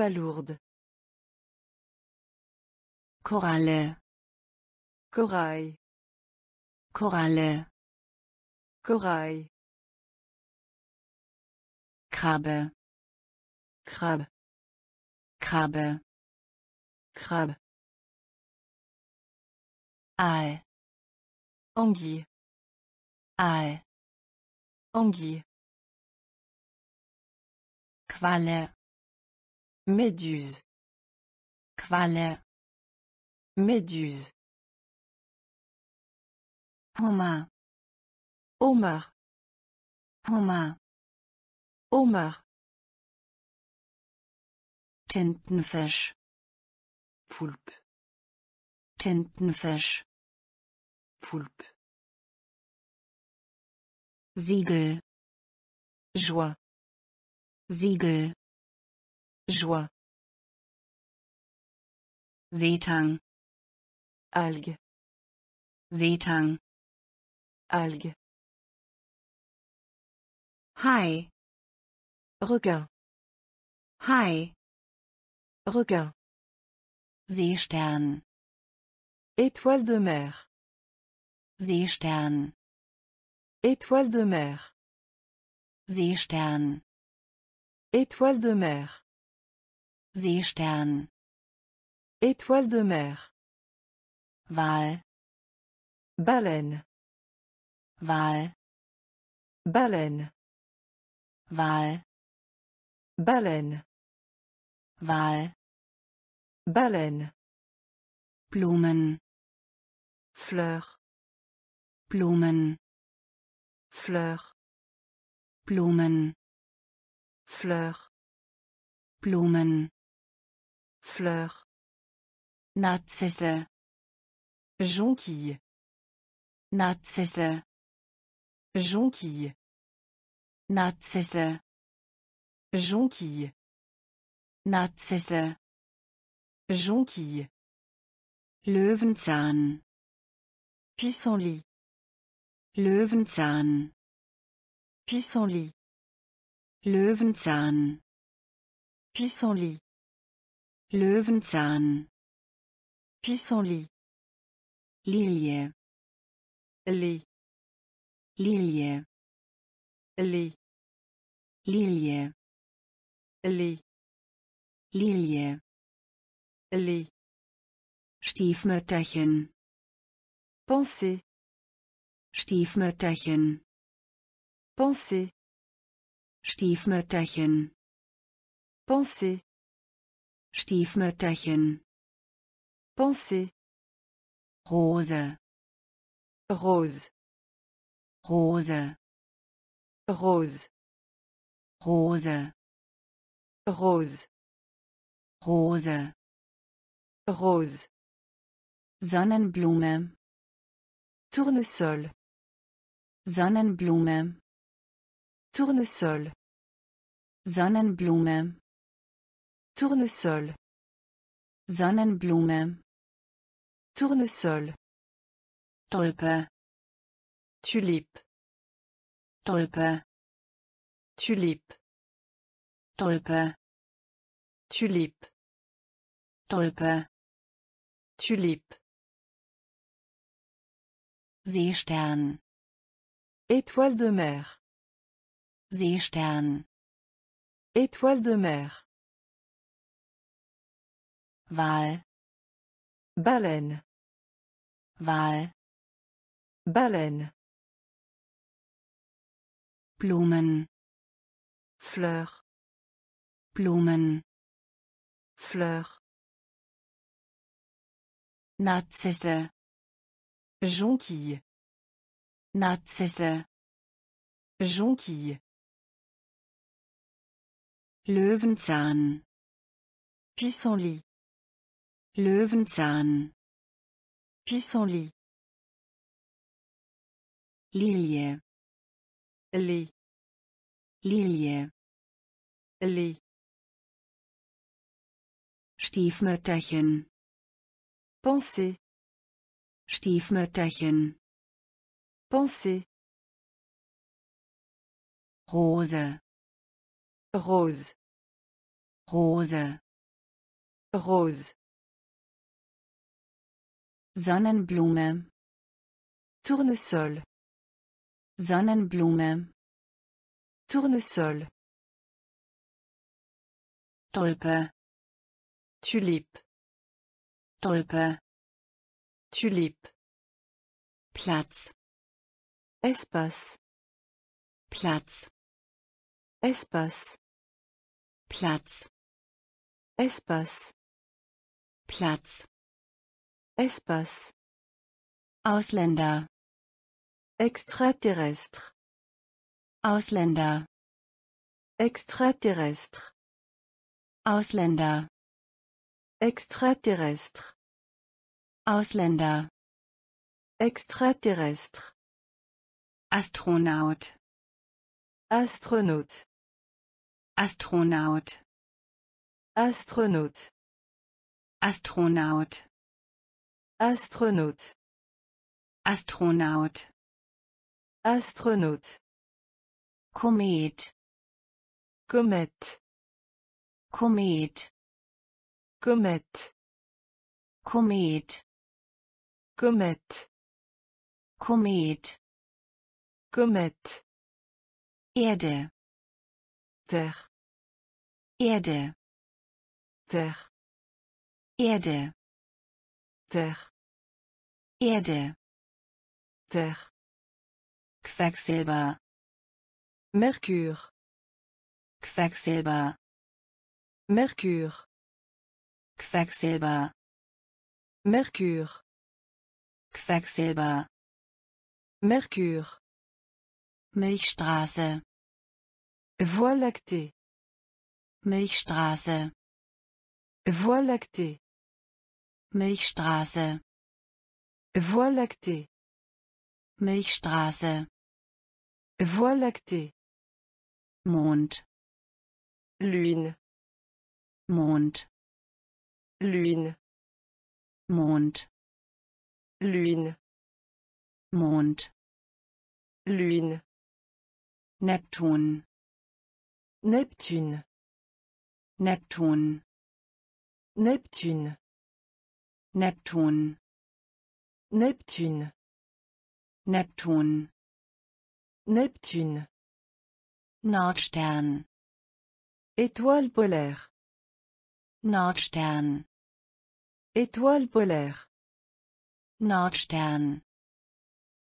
Speaker 1: balourde, Coralle. Corail. corale Corail. crabe crabe crabe Krabbe. Aal. Anguille. Aal. Qualle. Méduse. Quale. Méduse. Homard. Homard. Homard. Homard. Tintenfisch. Poulpe. Tintenfisch. Poulpe. Siegel. Joie. Siegel. Joie. Seetang. Algue. Seetang. Algue. Hai. Requin. Hai. Requin. Seestern. Étoile de mer. Seestern. Étoile de mer. Seestern. Étoile de mer. Seestern. Étoile de mer. Wal. Baleine. Wal. Baleine. Wal. Baleine. Wal. Baleine. Blumen. Fleur. Blumen. Fleur. Blumen. Fleur. Blumen. Fleur. Narzisse. Jonquille. Narzisse. Jonquille. Narzisse. Jonquille. Narzisse. Jonquille. Löwenzahn. Pissenlit. Löwenzahn. Pissenlit. Löwenzahn. Pissenlit. Löwenzahn. Pissenlit. Lilie. Lee. Lilie. Lee. Lilie. Lee. Lilie. Lee. Stiefmütterchen. Pensée. Stiefmütterchen. Pensée. Stiefmütterchen. Pensée. Stiefmütterchen. Pensée. Rose. Rose. Rose. Rose. Rose. Rose. Rose. Rose. Sonnenblume. Tournesol. Sonnenblume. Tournesol. Sonnenblume. Tournesol. Sonnenblume. Tournesol. Tulpe. Tulip, Tulpe. Tulip, Tulpe. Tulip. Tulpe. Tulipe. Seestern. Étoile de mer. Seestern. Étoile de mer. Wahl. Baleine. Wahl. Baleine. Blumen. Fleur. Blumen. Fleur. Narzisse. Jonquille. Narzisse. Jonquille. Löwenzahn. Pissenlit. Löwenzahn. Pissenlit. Lilie. Lee. Lilie. Lee. Stiefmütterchen. Pensée. Stiefmütterchen. Pensée. Rose. Rose. Rose. Rose. Sonnenblume. Tournesol. Sonnenblume. Tournesol. Tulpe. Tulipe. Tulpe. Tulipe. Platz. Espace. Platz. Espace. Platz. Espace. Platz. Espace. Ausländer. Extraterrestre. Ausländer. Extraterrestre. Ausländer. Extraterrestre. Ausländer. Extraterrestre. Astronaut. Astronaut. Astronaut. Astronaut. Astronaut. Astronaut. Astronaut. Astronaut. Komet. Komet. Komet. Komet. Komet. Komet. Komet. Komet. Erde. Terre. Erde. Terre. Erde. Terre. Erde. Terre. Quecksilber. Mercure. Quecksilber. Mercure. Quecksilber. Mercure. Quecksilber. Mercure. Milchstraße. Voie lactée. Milchstraße. Voie lactée. Milchstraße. Voie lactée. Milchstraße. Voie lactée. Mond. Lune. Mond. Lune. Mond. Lune. Mond. Lune. Neptun. Neptune. Neptun. Neptune. Neptune. Neptune. Neptune, Neptune. Nordstern. Étoile polaire. Nordstern. Étoile polaire. Nordstern.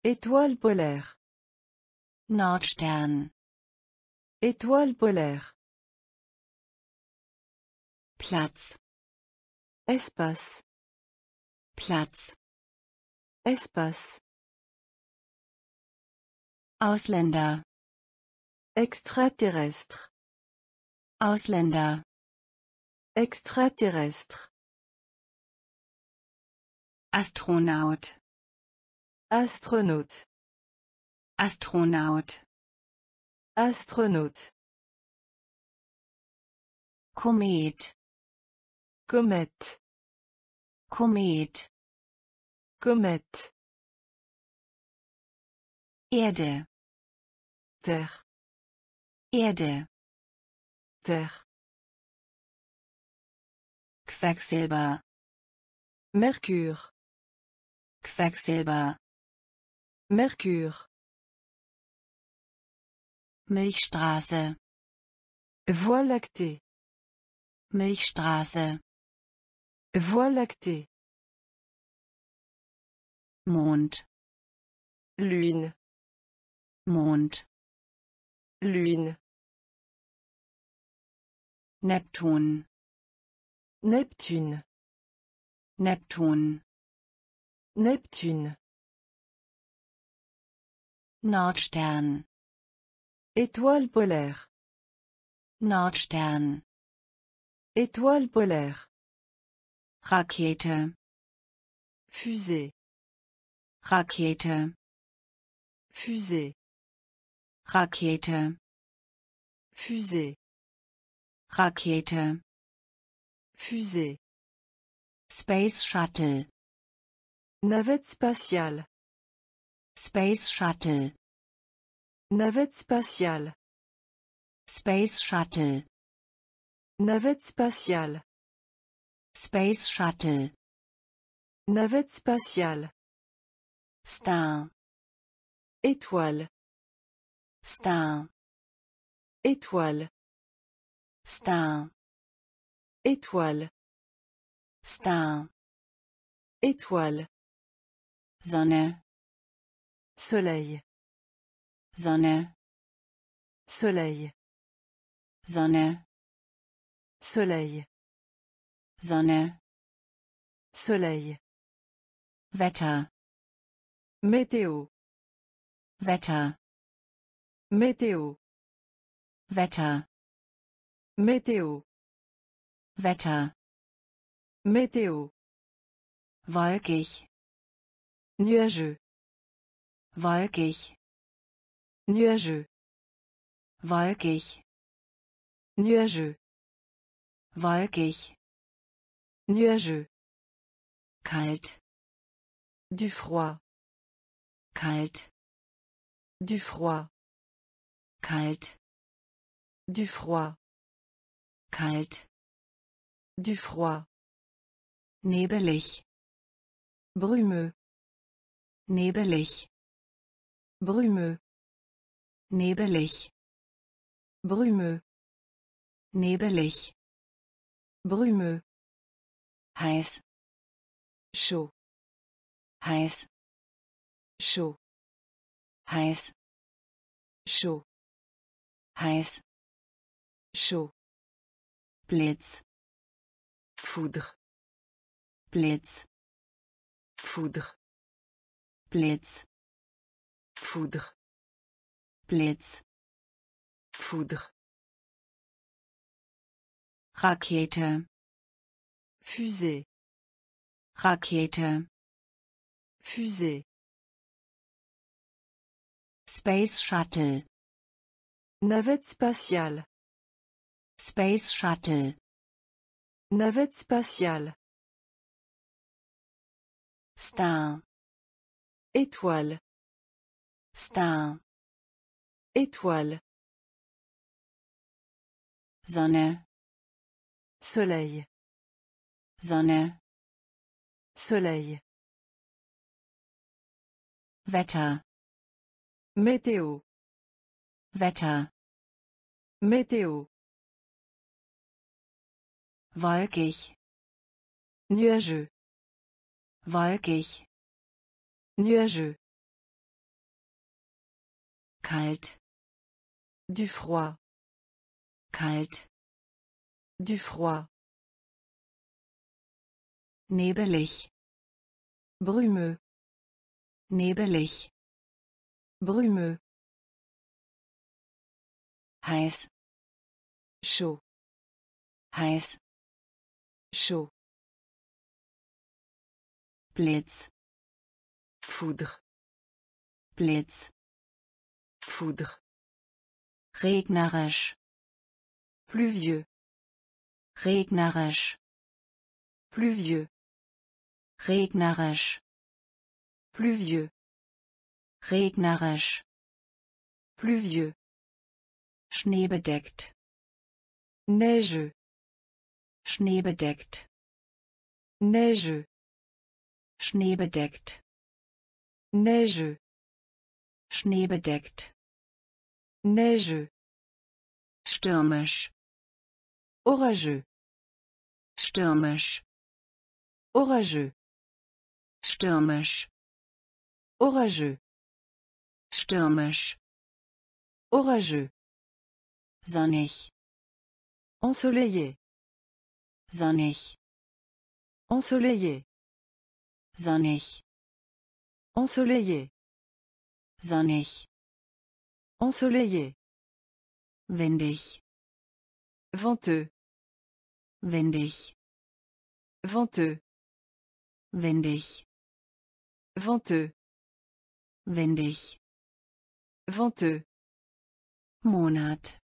Speaker 1: Étoile polaire. Nordstern. Étoile polaire. Platz. Espace. Platz. Espace. Ausländer. Extraterrestre. Ausländer. Extraterrestre. Astronaut. Astronaut. Astronaut. Astronaut. Komet. Komet. Komet. Comète. Erde. Terre. Erde. Terre. Quecksilber. Mercure. Quecksilber. Mercure. Milchstraße. Voie lactée. Milchstraße. Voie lactée. Mond. Lune. Mond. Lune. Neptune. Neptune. Neptune. Neptune. Nordstern. Étoile polaire. Nordstern. Étoile polaire. Rakete. Fusée. Rakete. Fusée. Rakete. Fusée. Rakete. Fusée. Space Shuttle. Navette spatiale. Space Shuttle. Navette spatiale. Space Shuttle. Navette spatiale. Space Shuttle. Navette spatiale. Star. Étoile. Star. Étoile. Star. Étoile. Star. Étoile. Sonne. Soleil. Sonne. Soleil. Sonne. Soleil. Sonne. Soleil. Wetter. Meteo. Wetter. Meteo. Wetter. Meteo. Wetter. Meteo. Wolkig. Nuageux. Wolkig. Nuageux. Wolkig. Nuageux. Wolkig. Nuageux. Kalt. Du froid kalt du froid kalt du froid kalt du froid nebelig brumeux nebelig brumeux nebelig brumeux nebelig brumeux heiß chaud heiß Schuh. Heiß. Schuh. Heiß. Schuh. Blitz. Foudre. Blitz. Foudre. Blitz. Foudre. Blitz. Foudre. Rakete. Fusée. Rakete. Fusée. Space Shuttle. Navette spatiale. Space Shuttle. Navette spatiale. Star. Étoile. Star. Étoile. Sonne. Soleil. Sonne. Soleil. Wetter. Meteo. Wetter. Meteo. Wolkig. Nuageux. Wolkig. Nuageux. Kalt. Du froid. Kalt. Du froid. Nebelig. Brümeux. Nebelig. Brumeux. Heiß. Chaud. Heiß. Chaud. Blitz. Foudre. Blitz. Foudre. Regnerisch. Pluvieux. Regnerisch. Pluvieux. Regnerisch. Pluvieux. Regnerisch. Pluvieux. Schneebedeckt. neige Schneebedeckt. Neigeux. Schneebedeckt. Neigeux. Schneebedeckt. neige Stürmisch. Orageux. Stürmisch. Orageux. Stürmisch. Orageux. Stürmisch. Orageux. Sonnig. Ensoleillé. Sonnig. Ensoleillé. Sonnig. Ensoleillé. Sonnig. Ensoleillé. Windig. Venteux. Windig. Venteux. Windig. Venteux. Windig. Venteux. Monat.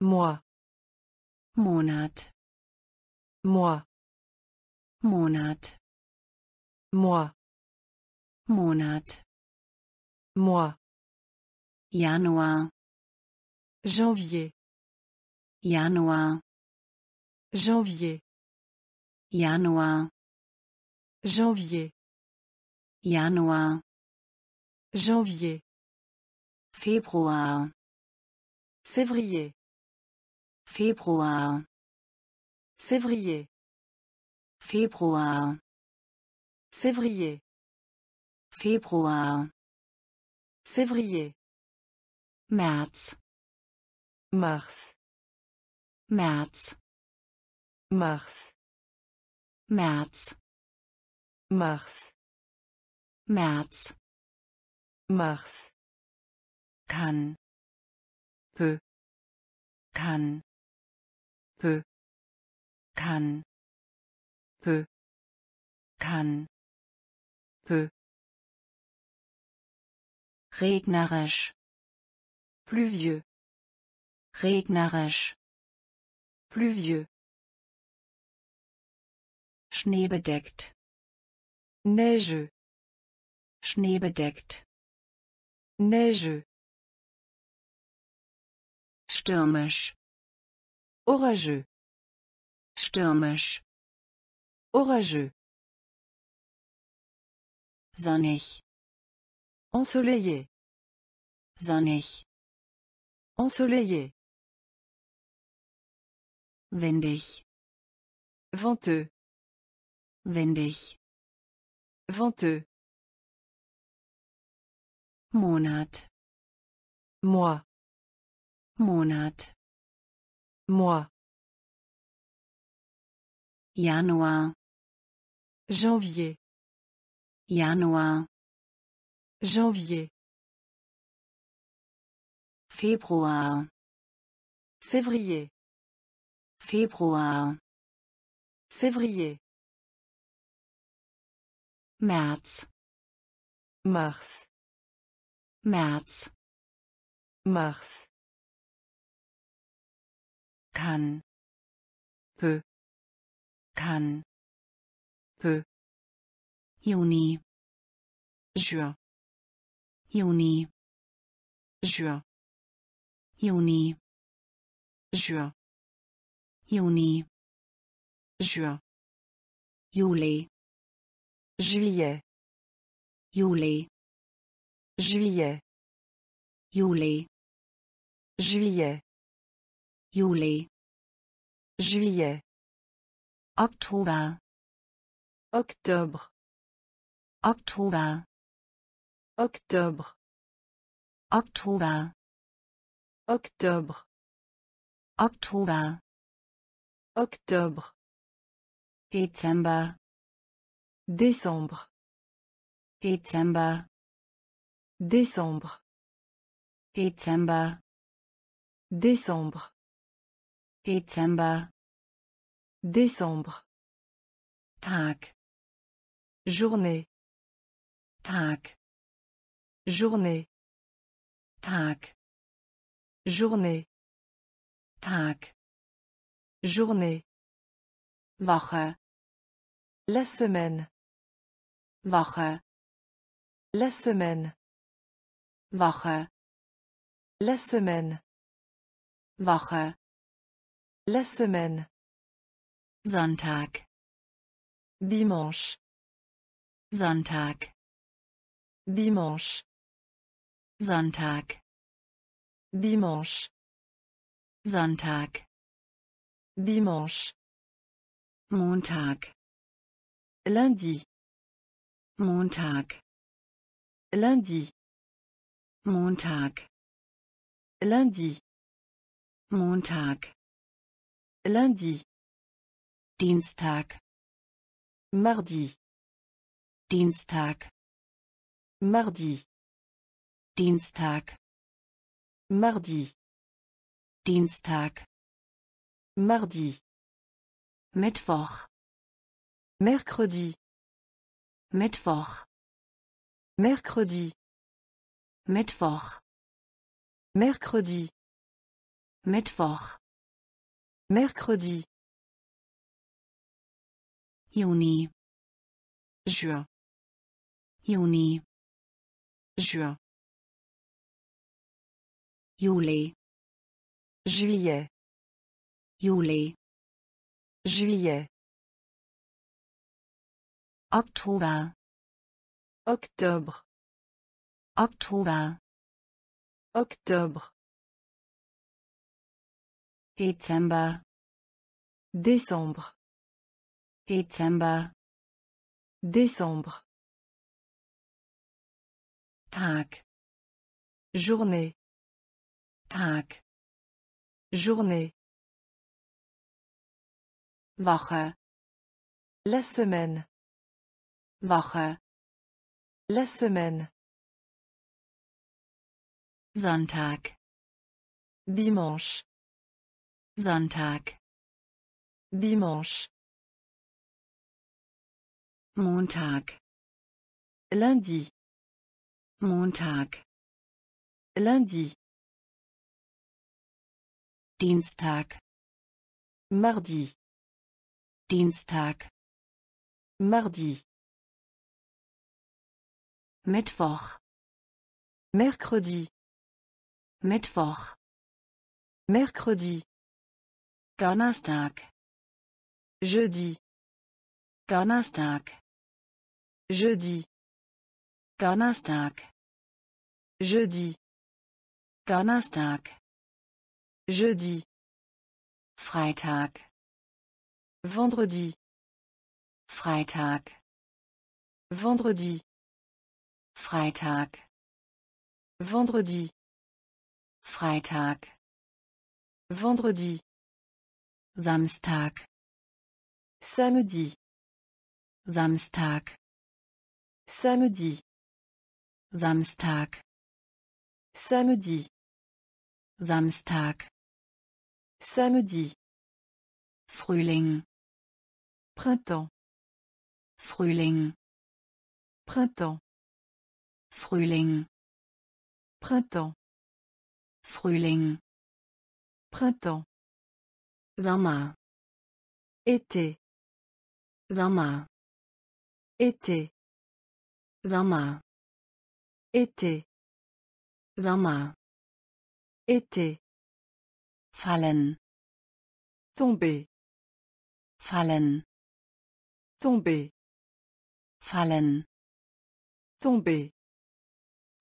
Speaker 1: moi Monat. Moi. Monat. Moi. Monat. Moi. Januar. Janvier. Januar. Janvier. Januar. Janvier. Januar. Janvier février, Février. février, Février. Février. Février. mars, Mars. mars, Mars. Mars. Mars. kann peu kann peu kann peu kann peu regnerisch pluvieux regnerisch pluvieux schneebedeckt neige schneebedeckt neige Stürmisch. Orageux. Stürmisch. Orageux. Sonnig. Ensoleillé. Sonnig. Ensoleillé. Vendich. Venteux. Windig. Venteux. Monat. Mois. Monat. Mois. Januar. Janvier. Januar. Janvier. Februar. Février. Februar. Février. März. Mars. März. Mars. Kan. peu Kan. peu Juni juin Juni juin Juni juin Juni juin Juli juillet Juli juillet Juli juillet Juli. Juillet. octobre, Octobre. Octobre. Octobre. Octobre. Octobre. Octobre. Dezember. Décembre. Dezember. Décembre. Décembre. Décembre, Décembre. Tag. Journée. Tag. Journée. Tag. Journée. Tag. Journée. Woche. La semaine. Woche. La semaine. Woche. La semaine. Woche. La semaine. Sonntag. Dimanche. Sonntag. Dimanche. Sonntag. Dimanche. Sonntag. Dimanche. Montag. Lundi. Montag. Lundi. Montag. Lundi. Montag. Lundi. Dienstag. Mardi. Dienstag. Mardi. Dienstag. Mardi. Dienstag. Mardi. Mittwoch. Mercredi. Mittwoch. Mercredi. Mittwoch. Mercredi. Mittwoch. Mercredi. Juni. Juin. Juni. Juin. Juli. Juillet. Juli. Juillet. Octobre. Octobre. Octobre. Octobre décembre, Décembre. décembre, Décembre. TAC, Journée. TAC, Journée. Woche. La semaine. Woche. La semaine. Sonntag. Dimanche. Sonntag. Dimanche. Montag. Lundi. Montag. Lundi. Dienstag. Mardi. Dienstag. Mardi. Mittwoch. Mercredi. Mittwoch. Mercredi. Donnerstag. Jeudi. Donnerstag. Jeudi. Donnerstag. Jeudi. Donnerstag. Jeudi. Freitag. Vendredi. Freitag. Vendredi. Freitag. Vendredi. Freitag. Vendredi. Samstag. Samedi. Samstag. Samedi. Samstag. Samedi. Samstag. Samedi. Frühling. Printemps. Frühling. Printemps. Frühling. Printemps. Frühling. Printemps. Zama Été. Zama Été. Zama Été. Zama Été. Fallen. Tomber. Fallen. Tomber. Fallen. Tomber.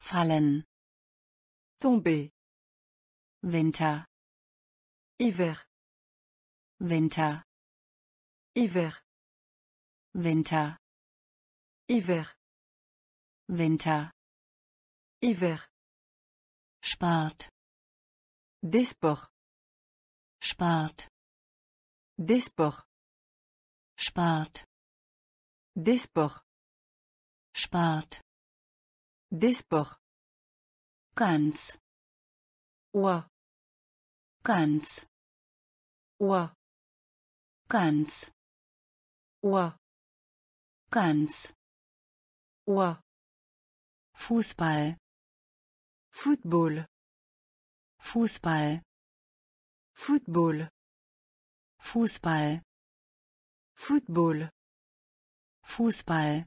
Speaker 1: Fallen. Tomber. Winter. Hiver. Winter. Hiver. Winter. Hiver. Winter. Hiver. Sport. Desport. Sport. Desport. Sport. Desport. Sport. Desport. Ganz. Ohr. Ganz. Ohr ganz Uhr ganz Uhr Fußball Football Fußball Football Fußball Football Fußball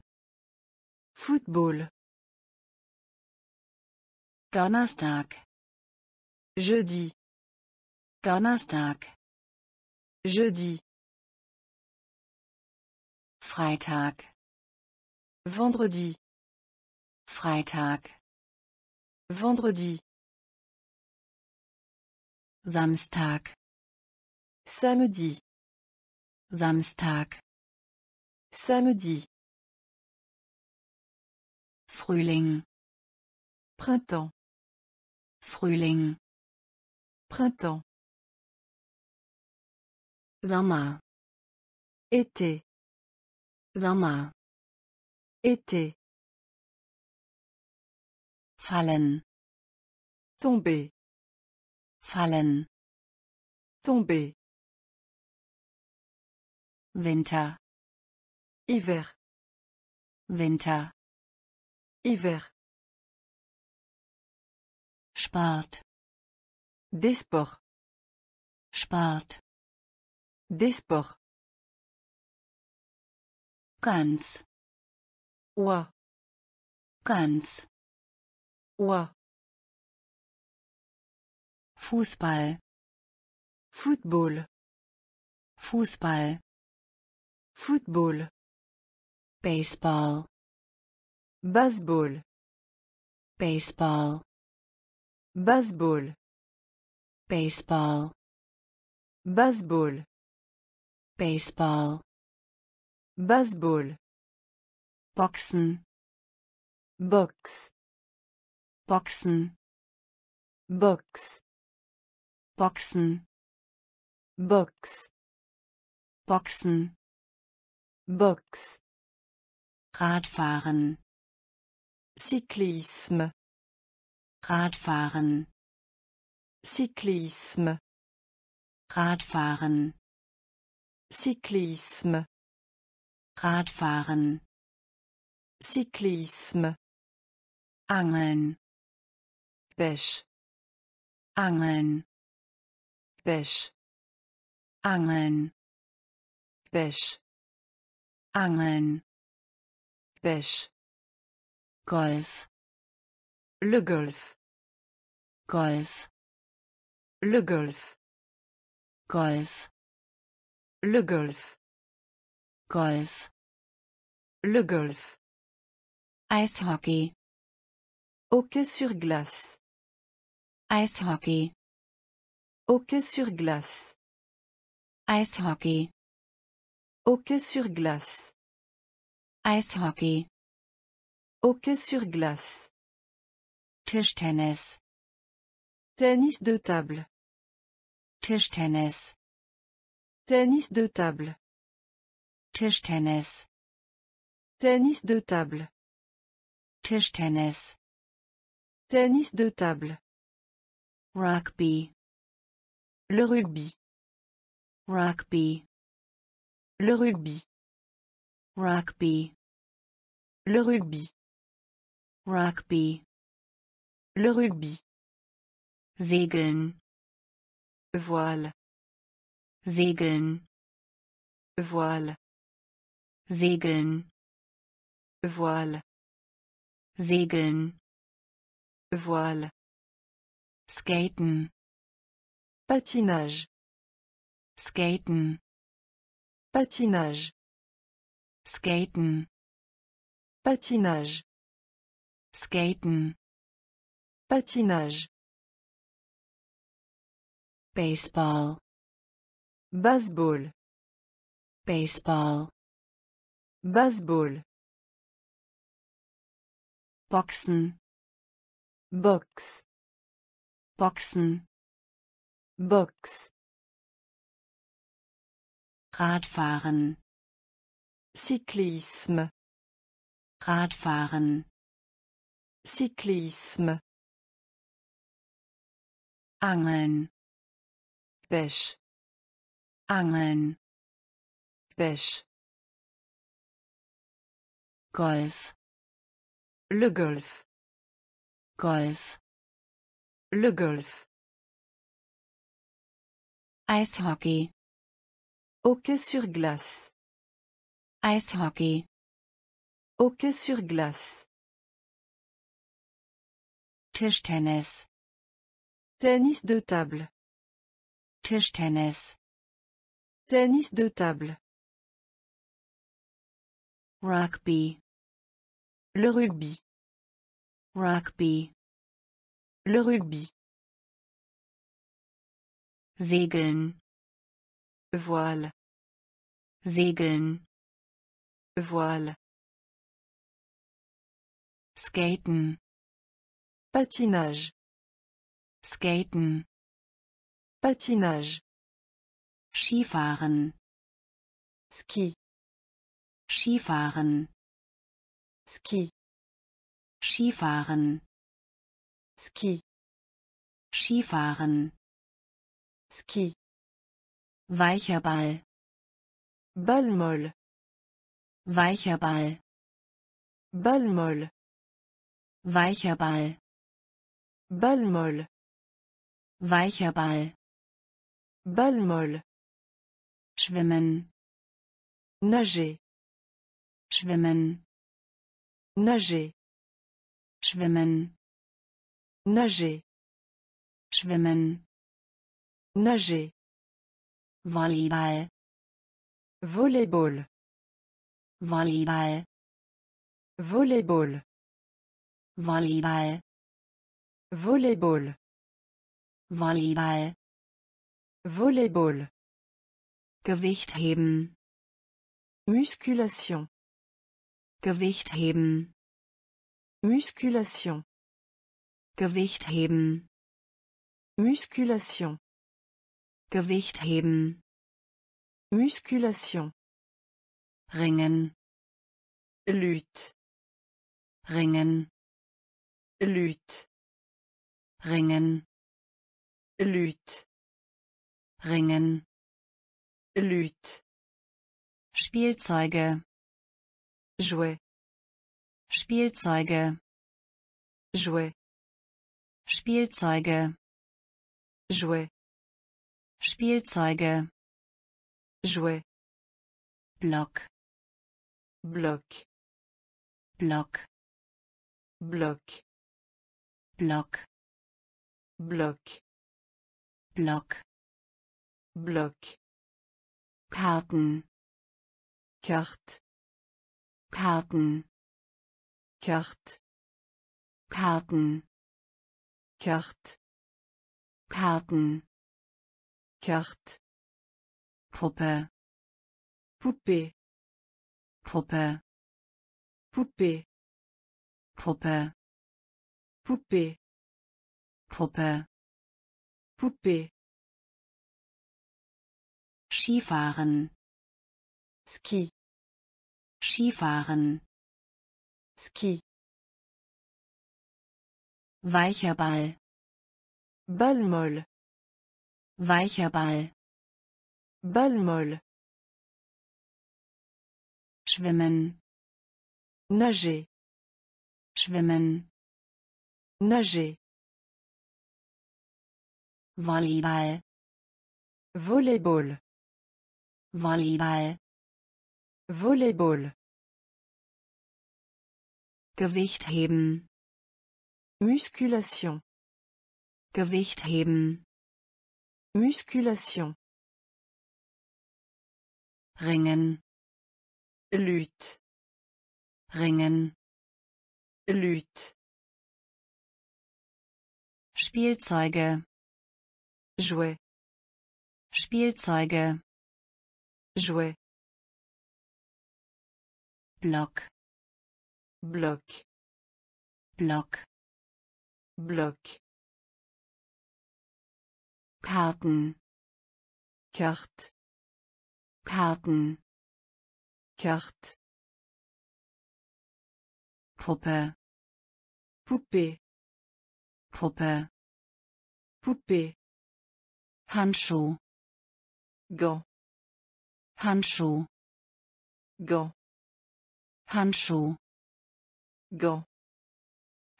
Speaker 1: Football Donnerstag jeudi Donnerstag jeudi Freitag. Vendredi. Freitag. Vendredi. Samstag. Samedi. Samstag. Samedi. Frühling. Printemps. Frühling. Printemps. Sommer. Été. Sommer. Été. Fallen. Tomber. Fallen. Tomber. Winter. Hiver. Winter. Hiver. Sport. Desport. Sport. Des ganz Ohr ganz Ohr Fußball Football Fußball Football Baseball Baseball Baseball Baseball Baseball Baseball Baseball Baseball. Boxen. Box. Boxen. Box. Boxen. Box. Boxen. Box. Radfahren. Cyclisme. Radfahren. Cyclisme. Radfahren. Cyclisme. Radfahren. Cyclisme. Angeln. Pêche. Angeln. Pêche. Angeln. Pêche. Angeln. Pêche. Golf. Le golf. Golf. Le golf. Golf. Le golf. Golf. Le golf. Ice hockey. Hockey sur glace. Ice hockey. Hockey sur glace. Ice hockey. Hockey sur glace. Ice hockey. Hockey sur glace. Tisch Tennis de table. tennis Tennis de table. Tischtennis. Tennis de table. Tischtennis. Tennis de table. Rugby. Le rugby. Rugby. Le rugby. Rugby. Le rugby. Rugby. Le rugby. Segeln. Voile. Segeln. Voile segeln voile segeln voile skaten patinage skaten patinage skaten patinage skaten patinage baseball baseball baseball Baseball. Boxen. Box. Boxen. Box. Radfahren. Cyclisme. Radfahren. Cyclisme. Angeln. Pêche. Angeln. Pêche. Golf. Le golf. Golf. Le golf. Ice hockey. Hockey sur glace. Ice hockey. Hockey sur glace. Tischtennis. Tennis de table. tennis Tennis de table. Rugby. Le rugby. Rugby. Le rugby. Segeln. Voile. Segeln. Voile. Skaten. Patinage. Skaten. Patinage. Skifahren. Ski. Skifahren. Ski. Skifahren. Ski. Skifahren. Ski. Weicher Ball. Ballmoll. Weicher Ball. Ballmoll. Weicher Ball. Ballmoll. Weicher Ball. Ballmoll. Schwimmen. Nager. Schwimmen. Nager. Schwimmen. Nager. Schwimmen. Nager. Volleyball. Volleyball. Volleyball. Volleyball. Volleyball. Volleyball. Volleyball. Volleyball. Gewicht heben. Musculation. Gewicht heben. Musculation. Gewicht heben. Musculation. Gewicht heben. Musculation. Ringen. Lutte. Ringen. Lutte. Ringen. Lutte. Ringen. Lutte. Spielzeuge. Jouet. Spielzeuge. Jouet. Spielzeuge. Jouet. Spielzeuge. Jouet. Block. Block. Block. Block. Block. Block. Block. Block. Karten. Karte. Karten. Kart. Karten. Kart. Karten. Kart. Puppe. Poupée. Puppe. Poupée. Puppe. Poupée. Puppe. Poupée. Skifahren. Ski. Skifahren. Ski. Weicher Ball. Ball molle. Weicher Ball. Ball molle. Schwimmen. Nager. Schwimmen. Nager. Volleyball. Volleyball. Volleyball. Volleyball. Gewicht heben. Musculation. Gewicht heben. Musculation. Ringen. Lutte. Ringen. Lutte. Spielzeuge. Jouet. Spielzeuge. Jouet. Block. Block. Block. Block. Karten. Kart. Karten. Kart. Puppe. Puppe. Puppe. Puppe. Handschuh. Gant. Handschuh. Gant. Handschuh. Go.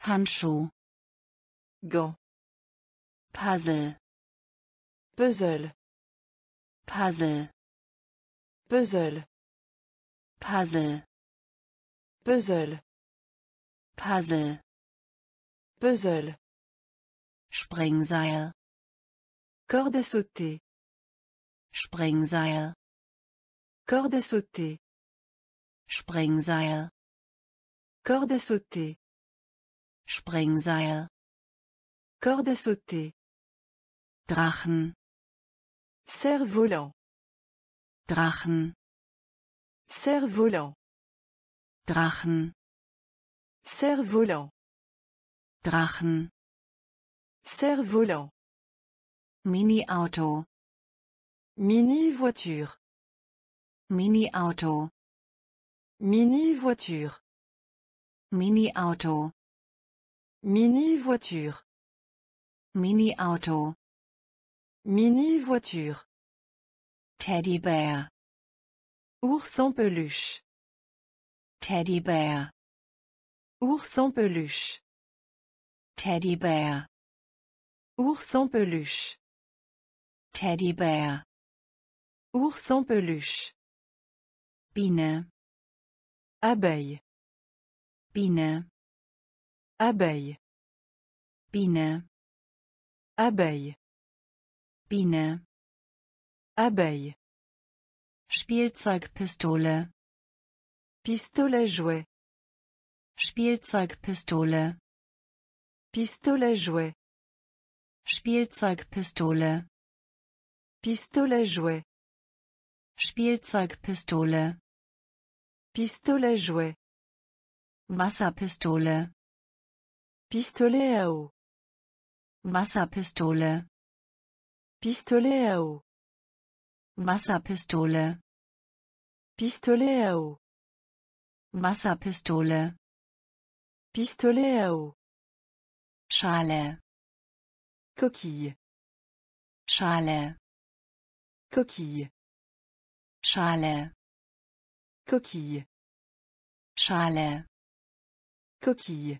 Speaker 1: Handschuh. Go. Puzzle. Puzzle. Puzzle. Puzzle. Puzzle. Puzzle. Puzzle. Puzzle. Springseil. Corde à sauter. Springseil. Corde à sauter. Springseil. Corde à sauter. Sprengseil. Corde à sauter. Drachen. Cerf-volant. Drachen. Cerf-volant. Drachen. Cerf-volant. Drachen. Cerf-volant. Mini-Auto. Mini-Voiture. Mini-Auto. Mini-voiture. Mini-auto. Mini-voiture. Mini-auto. Mini-voiture. Teddy bear. Ours en peluche. Teddy bear. Ours en peluche. Teddy bear. Ours en peluche. Teddy bear. Ours en peluche. Abeille. Biene. Abeille. Biene. Abeille. Biene. Abeille. Spielzeugpistole. Pistolet jouet. Spielzeugpistole. Pistolet jouet. Spielzeugpistole. Pistolet jouet. Spielzeugpistole. Pistolet jouet. Wasserpistole. Pistolet à eau. Wasserpistole. Pistolet à eau. Wasserpistole. Pistolet à eau. Wasserpistole. Pistolet à eau. Schale. Coquille. Schale. Coquille. Schale. Coquille. Schale. Coquille.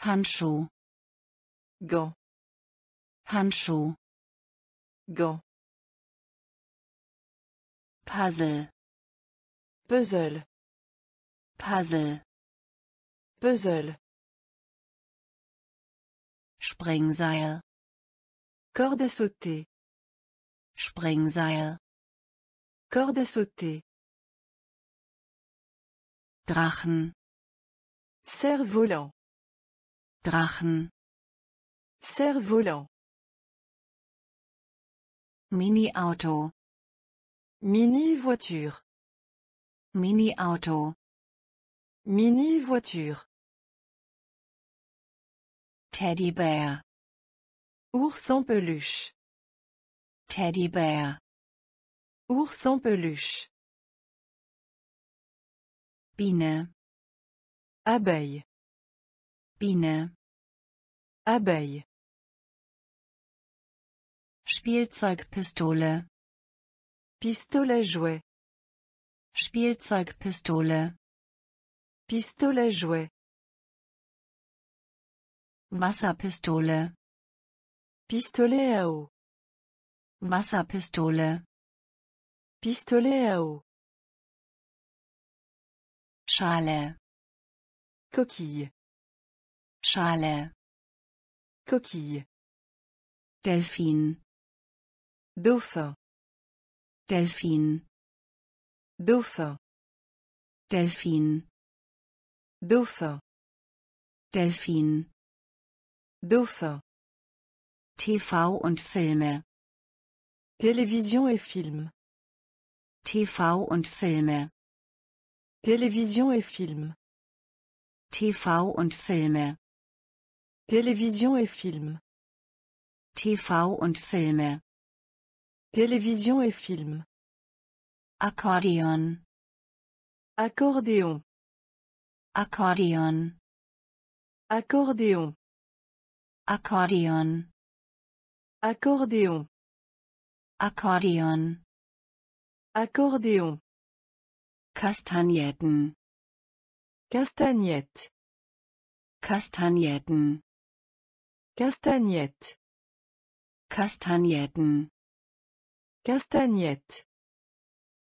Speaker 1: Handschuh. Gant. Handschuh. Gant. Puzzle. Puzzle. Puzzle. Puzzle. Sprengseil. Corde à sauter. Corde à sauter. Drachen. Cerf-volant. Drachen. Cerf-volant. Mini-auto. Mini-voiture. Mini-auto. Mini-voiture. Teddy bear. Ours en peluche. Teddy bear. Ourson peluche. Biene. Abeille. Biene. Abeille. Spielzeugpistole. Pistolet jouet. Spielzeugpistole. Pistolet jouet. Wasserpistole. Pistolet à eau. Wasserpistole. Pistolet à eau. Coquille. Chale. Coquille. Delphine. Dauphin. Delphine. Dauphin. Delphine. Dauphin. Delphine. Dauphin. TV und Filme. Télévision et film. TV und Filme. Television et Film. TV und Filme. Television et Film. TV und Filme. Television et Film. Akkordeon. Akkordeon. Akkordeon. Akkordeon. Akkordeon. Akkordeon. Akkordeon. Accordéon. castagnetten Castagnette. castagnetten Castagnette. castagnetten Castagnette.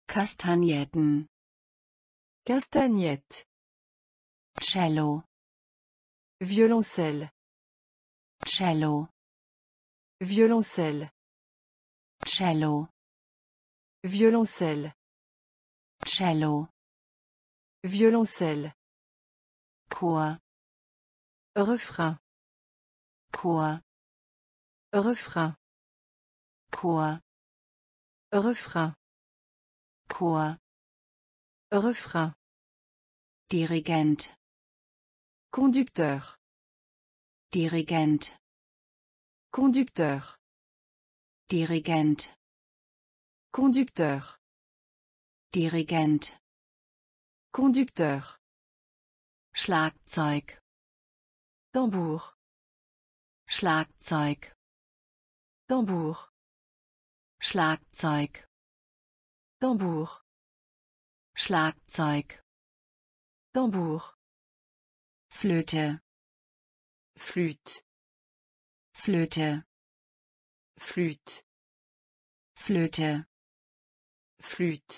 Speaker 1: castagnetten Castagnette. Cello. Violoncelle. Cello. Violoncelle. Cello. Violoncelle. Cello. Violoncelle. Quoi. Refrain. Quoi. Refrain. Quoi. Refrain. Quoi. Refrain. Dirigent. Conducteur. Dirigent. Conducteur. Dirigent. Conducteur. Dirigent. Conducteur. Schlagzeug. Tambour. Schlagzeug. Tambour. Schlagzeug. Tambour. Schlagzeug. Tambour. Flöte. Flüte. Flöte. Flüte. Flöte. Flüt.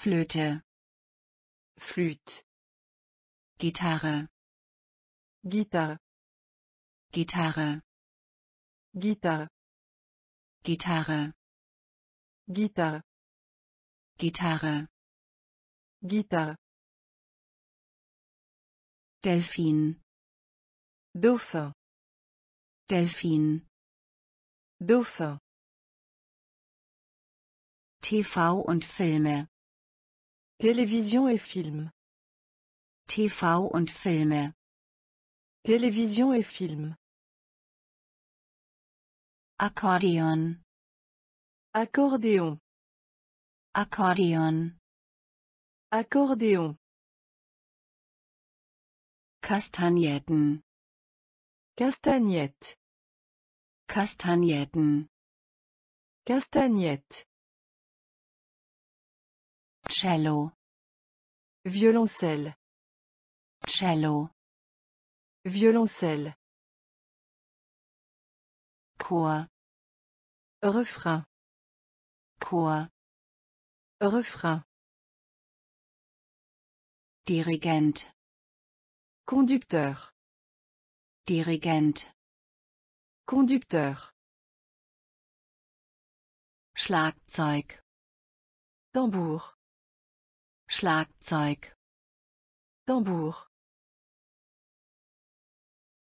Speaker 1: Flöte. Flüt. Gitarre. Gitarre. Gitarre. Gitarre. Gitarre. Gitarre. Gitarre. Gitarre. Delfin. Dauphin. Delfin. Dauphin. TV und Filme. Television et Film. TV und Filme. Television et Film. Akkordeon. Akkordeon. Akkordeon. Akkordeon. Kastagnetten. Kastagnette. Kastagnetten. Kastagnette. Cello. Violoncelle. Cello. Violoncelle. Quoi? Refrain. Quoi? Refrain. Dirigent. Conducteur. Dirigent. Conducteur. Schlagzeug. Tambour. Schlagzeug Tambour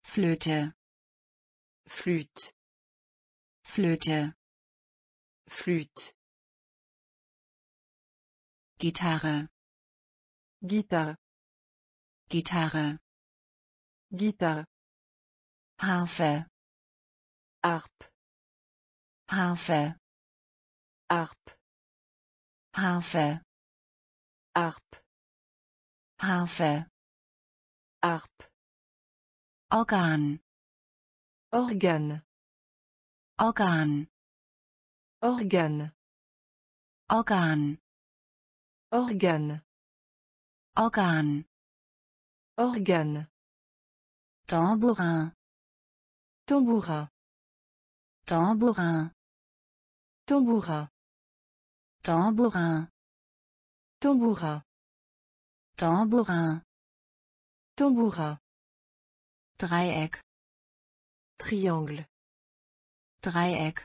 Speaker 1: Flöte Flüt Flöte Flüt Gitarre Gitarre Gitarre Gitarre Harfe Arp. Harfe Harp Harfe Arp. Harfe. Arp. Organ. Organ. Organ. Organ. Organ. Organ. Organ. Tambourin. Tambourin. Tambourin. Tambourin. Tambourin tambourin tambourin tambourin Dreieck triangle Dreieck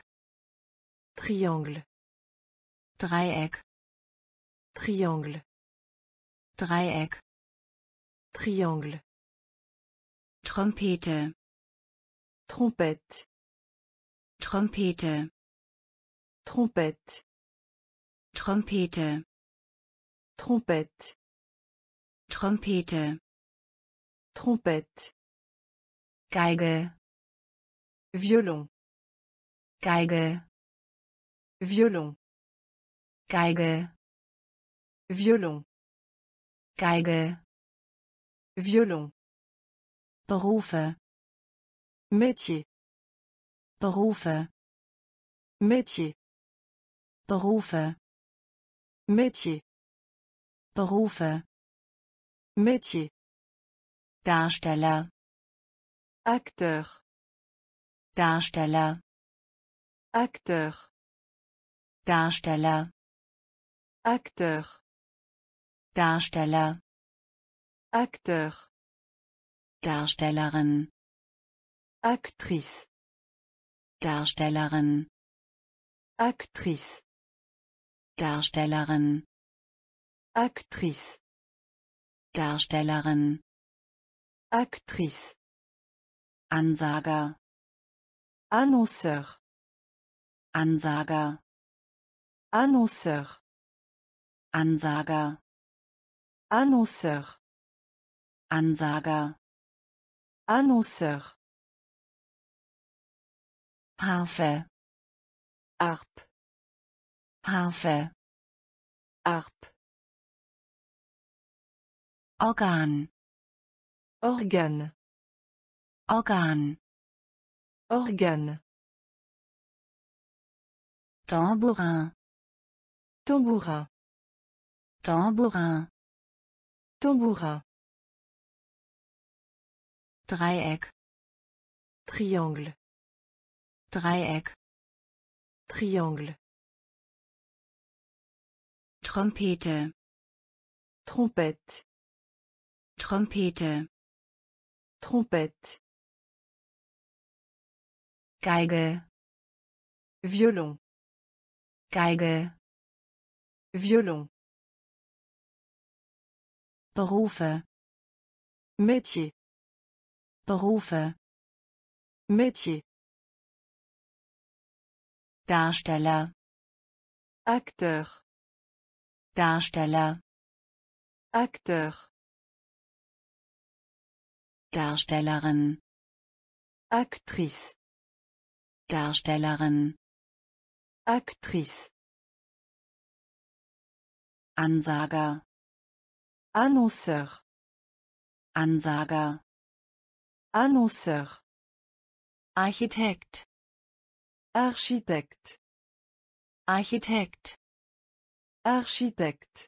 Speaker 1: triangle Dreieck triangle Dreieck triangle Trompete trompette Trompete trompette Trompete Trompette. Trompete. Trompette. Geige. Violon. Geige. Violon. Geige. Violon. Geige. Violon. Berufe. Métier. Berufe. Métier. Berufe. Métier. Berufe. Métier. Darsteller. Acteur. Darsteller. Acteur. Darsteller. Acteur. Darsteller. Acteur. Darstellerin. Actrice. Darstellerin. Actrice. Darstellerin. Actrice. Darstellerin. Actrice. Ansager. Annonceur. Ansager. Annonceur. Ansager. Annonceur. Ansager. Annonceur. Harfe. Harp. Harfe. Harp. Organ. Organe. Organ. Organe. Tambourin. Tambourin. Tambourin. Tambourin. Dreieck. Triangle. Dreieck. Triangle. trompette, Trompette. Trompete. Trompette. Geige. Violon. Geige. Violon. Berufe. Métier. Berufe. Métier. Darsteller. Acteur. Darsteller. Acteur. Darstellerin Actrice Darstellerin Actrice Ansager Annonceur Ansager Annonceur Architekt Architekt Architekt Architekt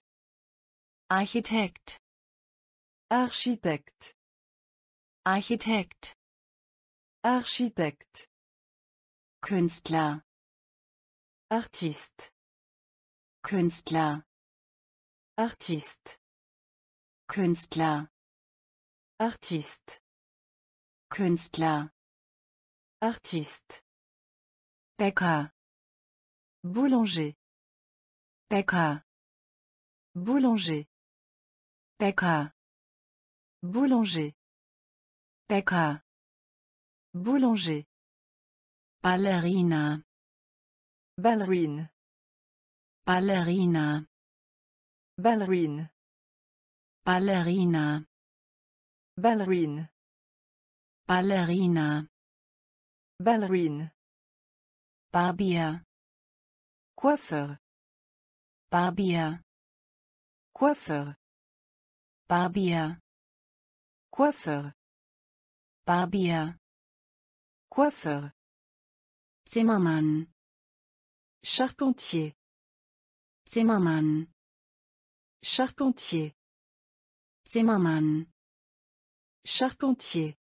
Speaker 1: Architekt Architekt Architecte. Architecte. Künstler. Artiste. Künstler. Artiste. Künstler. Artiste. Künstler. Artiste. Bäcker. Boulanger. Bäcker. Boulanger. Bäcker. Boulanger. Boulanger. Ballerina. Ballerine. Ballerina. Ballerine. Ballerina. Ballerine. Ballerina. Ballerine. Barbier. Coiffeur. Barbier. Coiffeur. Barbier. Coiffeur. Barbier. Coiffeur. Zimmermann. Charpentier. Zimmermann. Charpentier. Zimmermann. Charpentier.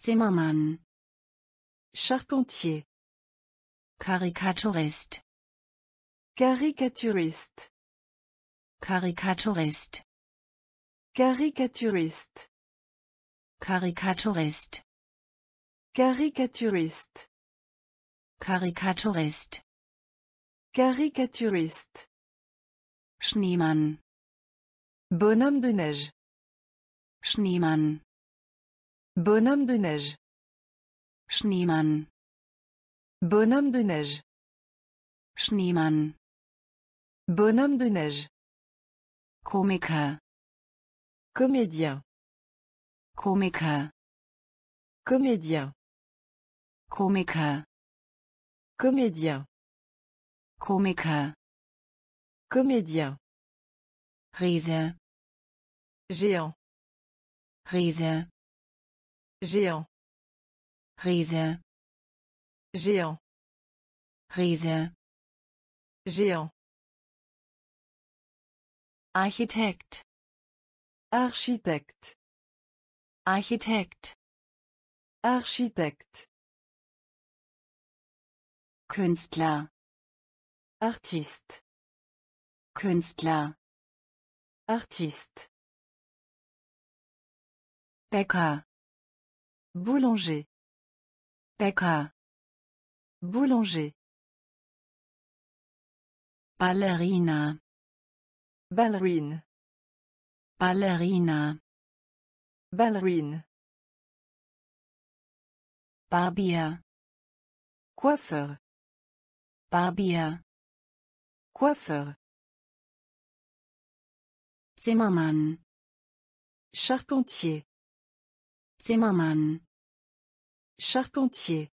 Speaker 1: Zimmermann. Charpentier. Caricaturiste. Caricaturiste. Caricaturiste. Caricaturiste. Caricaturiste. Caricaturiste. Caricaturiste. Caricaturiste. Schneemann. Bonhomme de neige. Schneemann. Bonhomme de neige. Schneemann. Bonhomme de neige. Schneemann. Bonhomme de neige. Comica. Comédien coméca. Comédien. Comica. Comédien. Comica. Comédien. Géant. Riza. Géant. Rize. Géant. Riza. Géant. Architecte. Architecte architecte, architecte Künstler. artiste, Künstler. artiste Bäcker. Boulanger. Bäcker. Boulanger. Ballerina. Ballerine. Ballerina. Ballerine. Barbier. Coiffeur. Barbier. Coiffeur. Zimmermann. Charpentier. Zimmermann. Charpentier.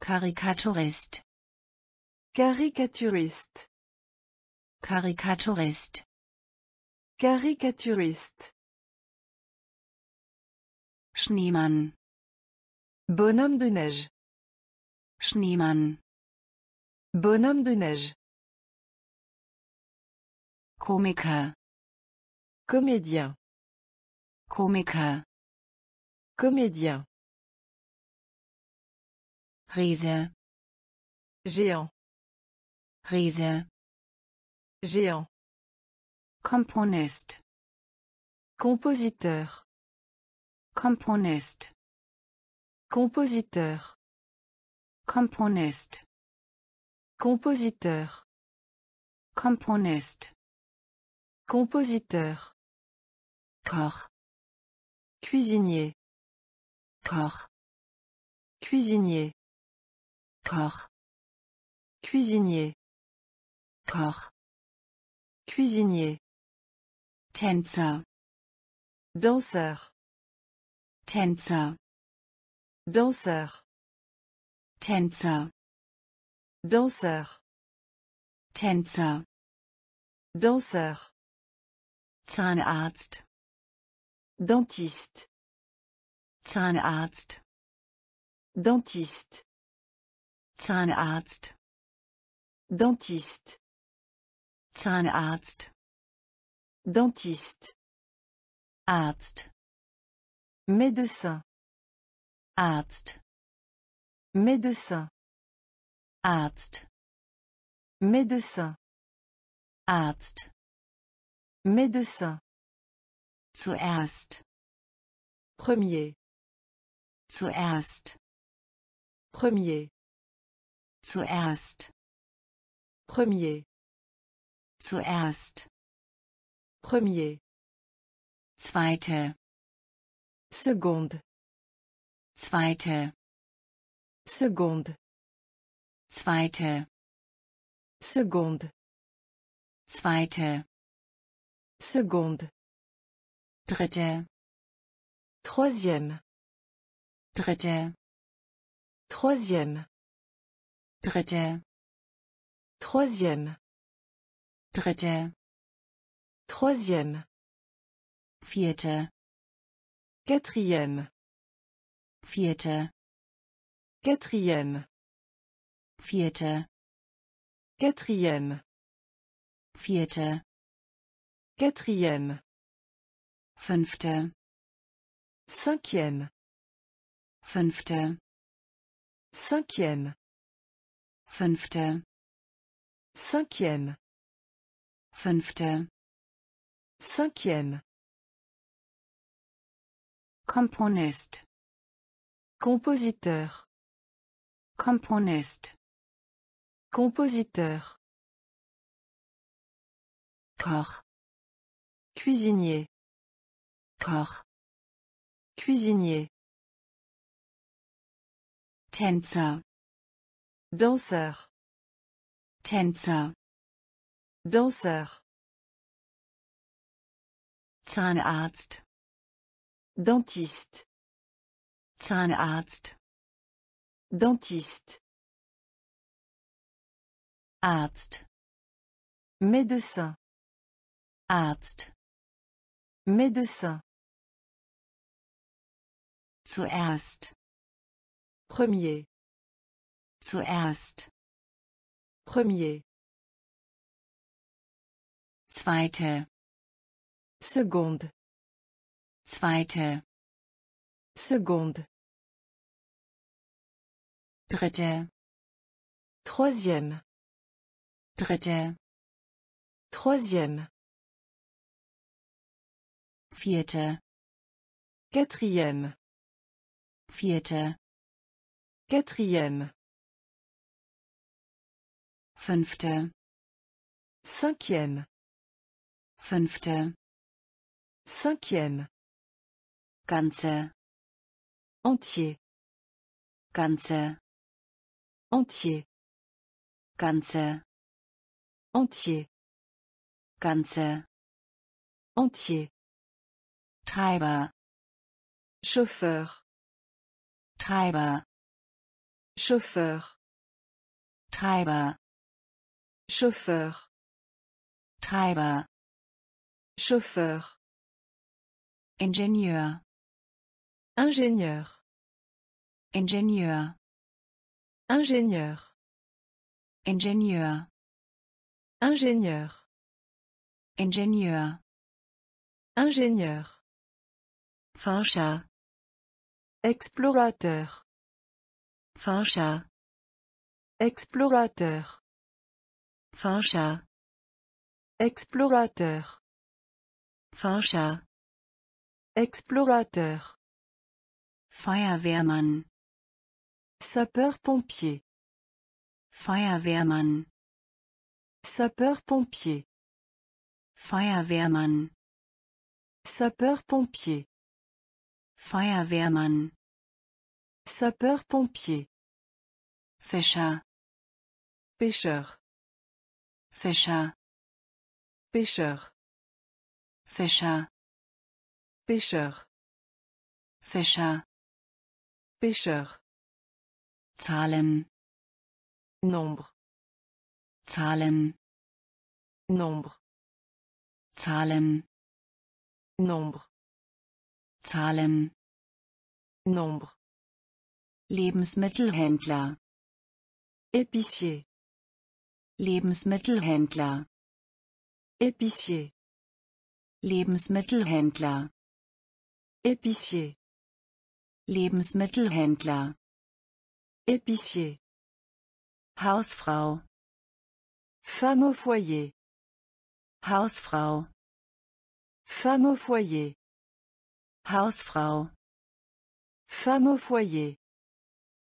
Speaker 1: Caricaturiste. Caricaturiste. Caricaturiste. Caricaturiste. Schneemann. Bonhomme de neige. Schneemann. Bonhomme de neige. coméca Comédien. coméca Comédien. Riese. Géant. Riese. Géant. Compositeur. Compositeur. compositeur Compositeur. Compositeur. Compositeur. Corps. Cuisinier. Corps. Cuisinier. Corps. Cuisinier. Corps. Cuisinier. Tänzer. Danseur. Tänzer. Danseur. Tänzer. Danseur. Tänzer. Danseur. Zahnarzt. Dentiste. Zahnarzt. Dentiste. Zahnarzt. Dentiste. Zahnarzt. Dentiste. Arzt. Médecin. Arzt. Médecin. Arzt. Médecin. Arzt. Médecin. Zuerst. Premier. Zuerst. Premier. Zuerst. Premier. Zuerst. Premier. Zweite. Seconde. Zweite. Seconde. Zweite. Seconde. Zweite. Seconde. Troisième. Troisième. troisième. Troisième. Troisième. Troisième. Vierte. Quatrième. Vierte. Quatrième. Vierte. Quatrième. Vierte. Quatrième. Fünfte. Cinquième. Fünfte. Cinquième. Fünfte. Cinquième. Fünfte. Cinquième. Componiste. Compositeur. Componiste. Compositeur. Cor. Cuisinier. Cor. Cuisinier. Tänzer. Danseur. Tänzer. Danseur. Zahnarzt Dentiste Zahnarzt Dentiste Arzt Médecin Arzt Médecin Zuerst Premier Zuerst Premier Zweite Seconde. Zweite. Seconde. Dritte. Troisième. Dritte. Troisième. Vierte. Quatrième. Vierte. Quatrième. Fünfte. Cinquième. Fünfte. Cinquième. Ganze. Entier. Ganze. Entier. Ganze. Entier. Ganze. Entier. Treiber. Chauffeur. Treiber. Chauffeur. Treiber. Chauffeur. Treiber. Chauffeur. Ingénieur. Ingénieur. Ingénieur. Ingénieur. Ingénieur. Ingénieur. Ingénieur. Ingénieur. Explorateur. fincha Explorateur. fincha Explorateur. fincha Explorateur. Feuerwehrmann. Sapeur-pompier. Feuerwehrmann. Sapeur-pompier. Feuerwehrmann. Sapeur-pompier. Feuerwehrmann. Sapeur-pompier. Fischer. Pêcheur. Fischer. Pêcheur. Fischer. Bischer. Fischer. Bischer. Zahlen. Nombre. Zahlen. Nombre. Zahlen. Nombre. Zahlen. Nombre. Lebensmittelhändler. Épicier. Lebensmittelhändler. Épicier. Lebensmittelhändler. Épicier. Lebensmittelhändler. Épicier. Hausfrau. Femme au foyer. Hausfrau. Femme au foyer. Hausfrau. Femme au foyer.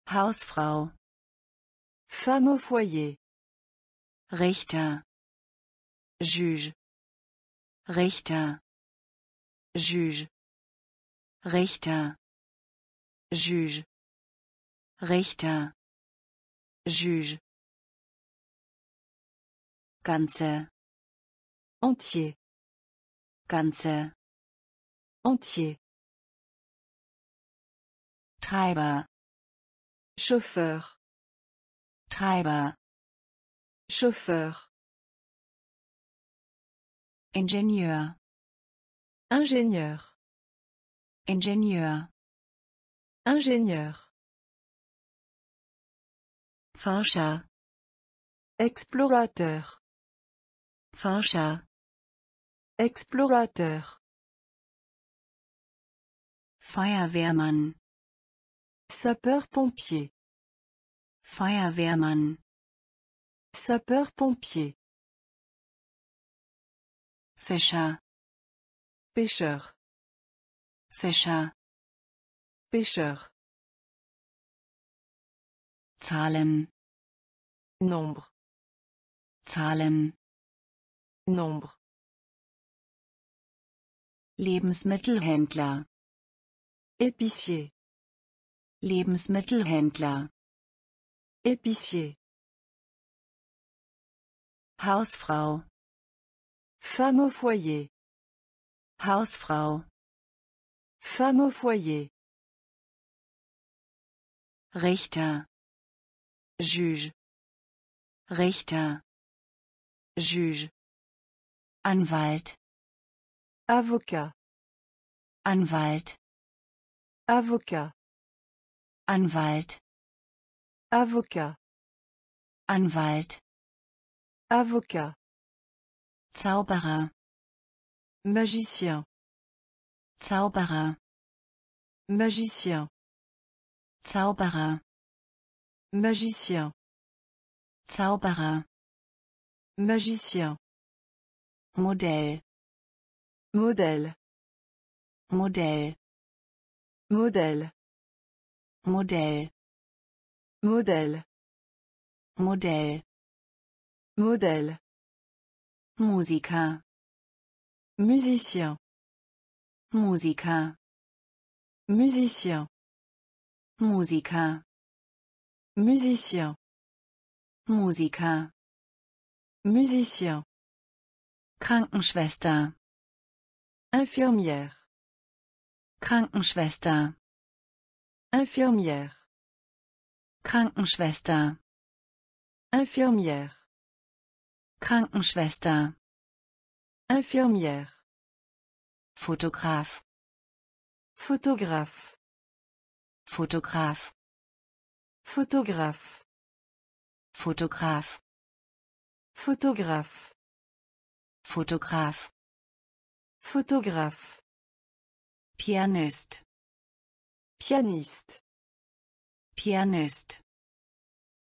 Speaker 1: Hausfrau. Femme au foyer. Richter. Juge. Richter. Juge. Richter. Juge. Richter. Juge. Ganze. Entier. Ganze. Entier. Treiber. Chauffeur. Treiber. Chauffeur. Ingénieur. Ingénieur. Ingénieur. Ingénieur. Forscher. Explorateur. Forscher. Explorateur. Feuerwehrmann. Sapeur-pompier. Feuerwehrmann. Sapeur-pompier. Fischer. Pêcheur. Fischer. Pêcheur. Zahlen. Nombre. Zahlen. Nombre. Lebensmittelhändler. Épicier. Lebensmittelhändler. Épicier. Hausfrau. Femme au foyer. Hausfrau. Femme au foyer. Richter. Juge. Richter. Juge. Anwalt. Avocat. Anwalt. Avocat. Anwalt. Avocat. Anwalt. Avocat. Zauberer. Magicien. Zauberer. Magicien. Zauberer. Magicien. Zauberer. Magicien. Modell. Modèle. Modèle. Modèle. Modèle. Modèle. Modèle. Modèle. Musiker. Musicien. Musiker. Musicien. Musiker. Musicien. Musiker. Musicien. Krankenschwester. Infirmière. Krankenschwester. Infirmière. Krankenschwester. Infirmière. Krankenschwester. Infirmière. Fotograf. Fotograf. Fotograf. Fotograf. Fotograf. Fotograf. Fotograf. Fotograf. Pianist. Pianist. Pianist.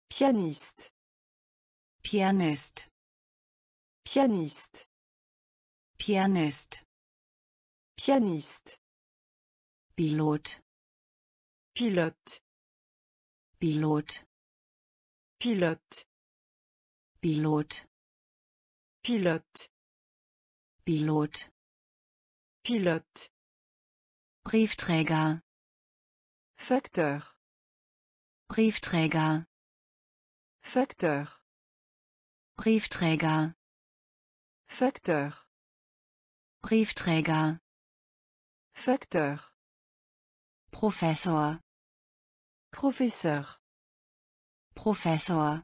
Speaker 1: Pianist. Pianist. Pianist. Pianist. Pianiste. Pilot. Pilote. Pilote. Pilote. Pilote. Pilote. Pilot. Pilote. Briefträger. Facteur. Briefträger. Facteur. Briefträger. Facteur. Briefträger. Facteur. Professor. Professeur. Professor.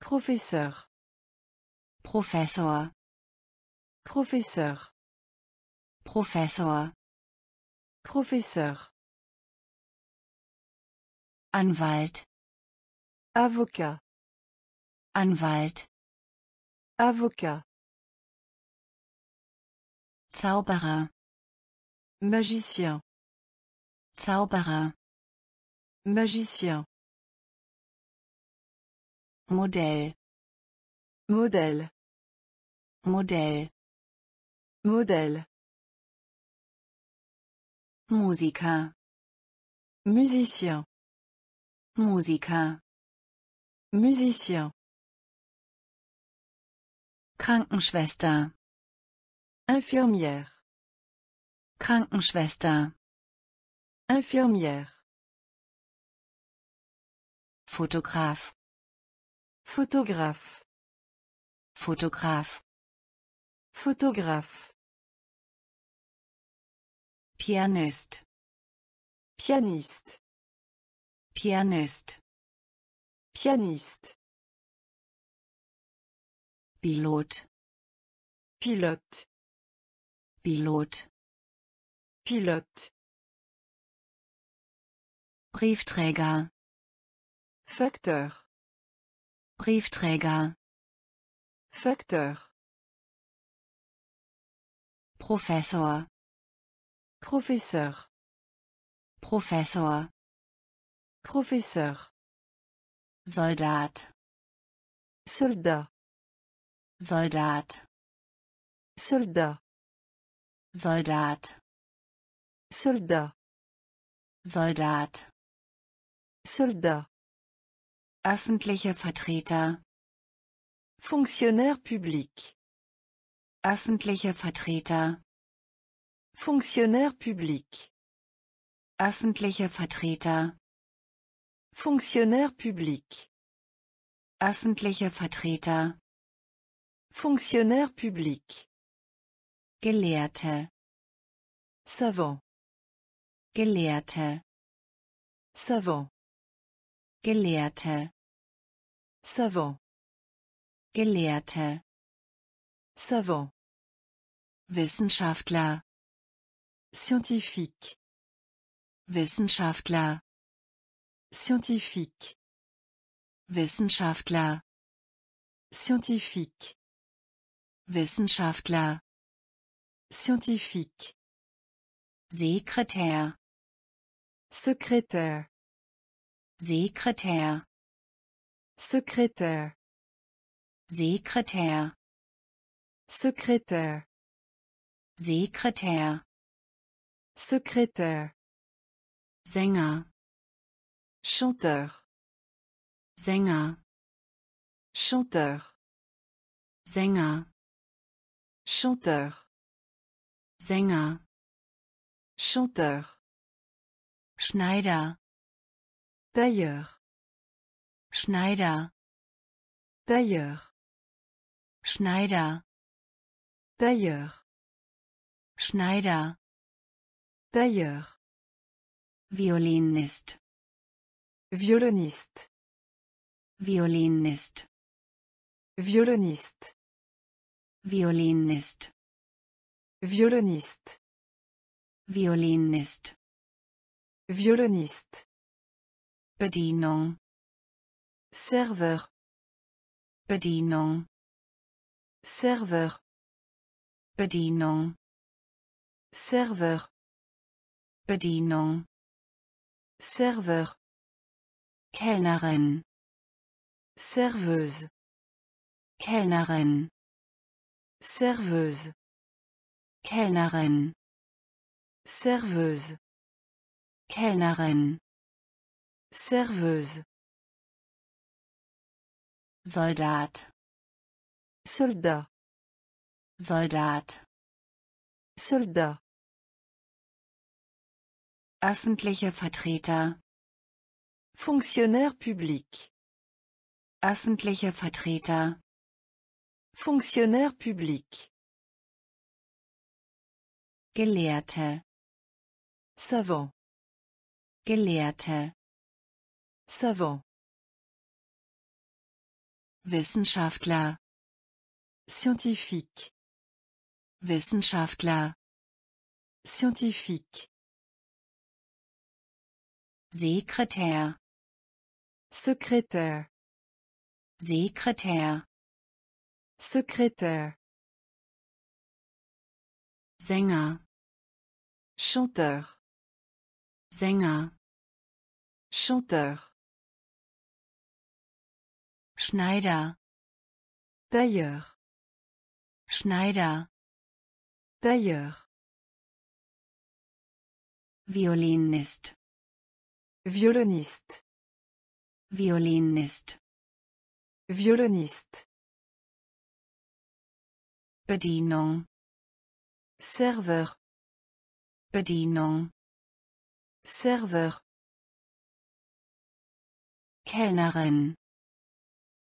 Speaker 1: Professeur. Professor. Professeur. Professor. Professeur. Anwalt. Avocat. Anwalt. Avocat. Zauberer. Magicien. Zauberer. Magicien. Modell. Modell. Modell. Modell. Musiker. Musicien. Musiker. Musicien. Krankenschwester. Infirmière. Krankenschwester. Infirmière. Fotograf. Fotograf. Fotograf. Fotograf. Pianist. Pianist. Pianist. Pianist. Pilot. Pilote. Pilot. Pilote. Briefträger. Facteur. Briefträger. Facteur. Professor. Professeur. Professor. Professeur. Soldat. Soldat. Soldat. Soldat. Soldat. Soldat. Soldat. Soldat. Öffentlicher Vertreter. Fonctionnaire public. Öffentlicher Vertreter. Fonctionnaire public. Öffentlicher Vertreter. Fonctionnaire public. Öffentlicher Vertreter. Fonctionnaire public. Gelehrte. Savant. Gelehrte. Savant. Gelehrte. Savant. Gelehrte. Savant. Wissenschaftler. Scientifique. Wissenschaftler. Scientifique. Wissenschaftler. Scientifique. Wissenschaftler. Scientifique. Secrétaire Secrétaire. Secrétaire Secrétaire. Secrétaire Secrétaire. Secrétaire Secrétaire. Sänger. Chanteur. Sänger. Chanteur. Sänger. Chanteur. Sänger. Chanteur. Schneider. Tailleur. Schneider. Tailleur. Schneider. Tailleur. Schneider. Tailleur. Violinist. Violoniste. Violinist. Violoniste. Violinist. Violoniste. Violinist. Violinist. Bedienung. Serveur. Bedienung. Serveur. Bedienung. Serveur. Bedienung. Serveur. Kellnerin. Serveuse. Kellnerin. Serveuse. Kellnerin. Serveuse. Kellnerin. Serveuse. Soldat. Soldat. Soldat. Soldat. Öffentlicher Vertreter. Funktionär public. Öffentlicher Vertreter. Funktionär public. Gelehrte. Savant. Gelehrte. Savant. Wissenschaftler. Scientifique. Wissenschaftler. Scientifique. Sekretär. Sekretär. Sekretär. Sekretär. Sänger. Chanteur. Sänger. Chanteur. Schneider. Tailleur. Schneider. Tailleur. Violinist. Violoniste. Violinist. Violonist. Bedienung. Serveur. Bedienung. Serveur Kellnerin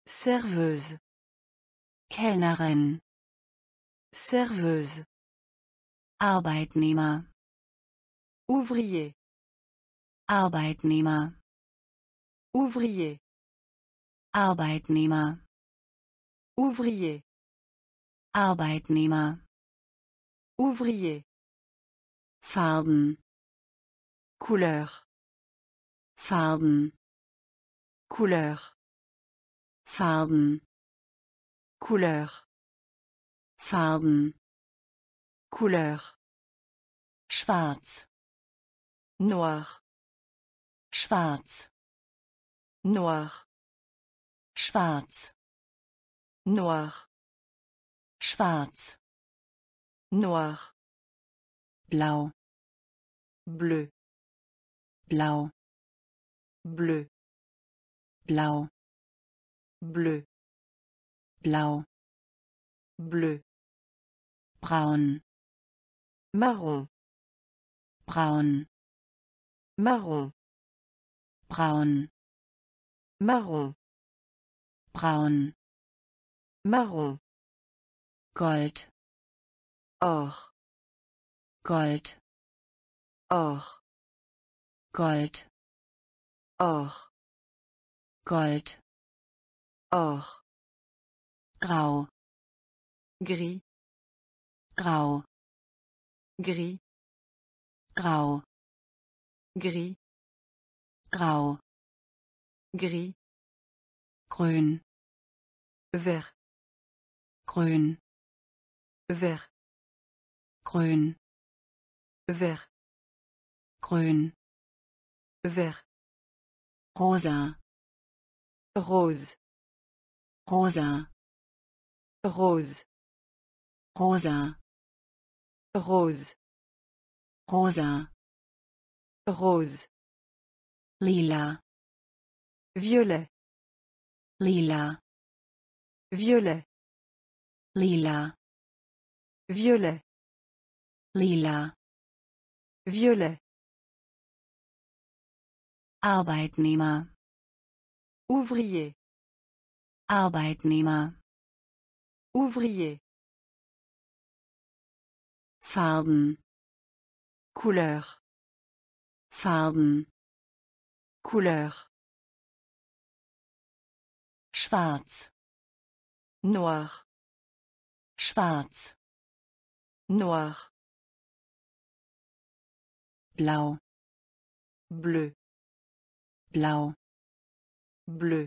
Speaker 1: Serveuse Kellnerin Serveuse Arbeitnehmer Ouvrier Arbeitnehmer Ouvrier Arbeitnehmer Ouvrier Arbeitnehmer Ouvrier Farben Couleur. Farben. Couleur. Farben. Couleur. Farben. Couleur. Schwarz. Noir. Schwarz. Noir. Schwarz. Noir. Schwarz. Noir. Blau. Bleu blau bleu blau bleu blau bleu braun marron braun marron braun marron braun marron gold or gold or Gold. Och. Gold. Och. Grau. Gris. Grau. Gris. Grau. Gris. Grau. Gris. Grün. Vert. Grün. Vert. Grün. Vert. Grün. vert rosa rose rosa rose rosa rose rosa rose lila violet lila violet lila violet lila violet Arbeitnehmer. Ouvrier. Arbeitnehmer. Ouvrier. Farben. Couleur. Farben. Couleur. Schwarz. Noir. Schwarz. Noir. Blau. Bleu blau bleu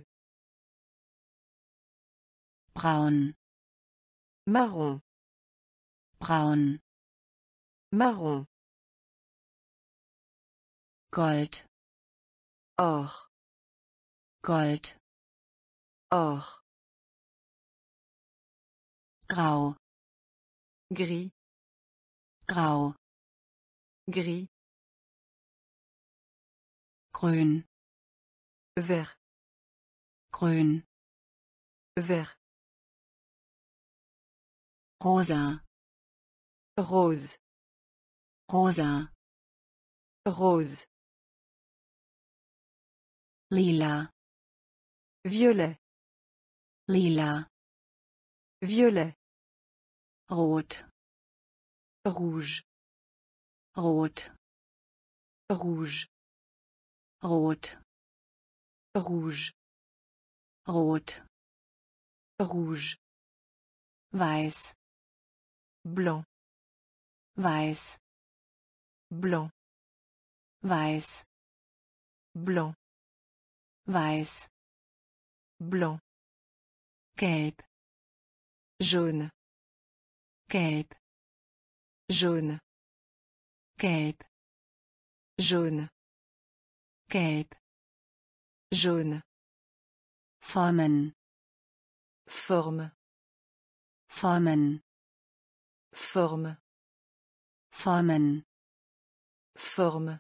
Speaker 1: braun marron braun marron gold or gold or grau gris grau gris grün vert grün vert rosa rose rosa rose lila violet lila violet rot rouge rot rouge rot rouge rot rouge weiß blanc weiß blanc weiß blanc weiß blanc gelb jaune gelb jaune gelb jaune gelb jaune formen forme formen forme formen forme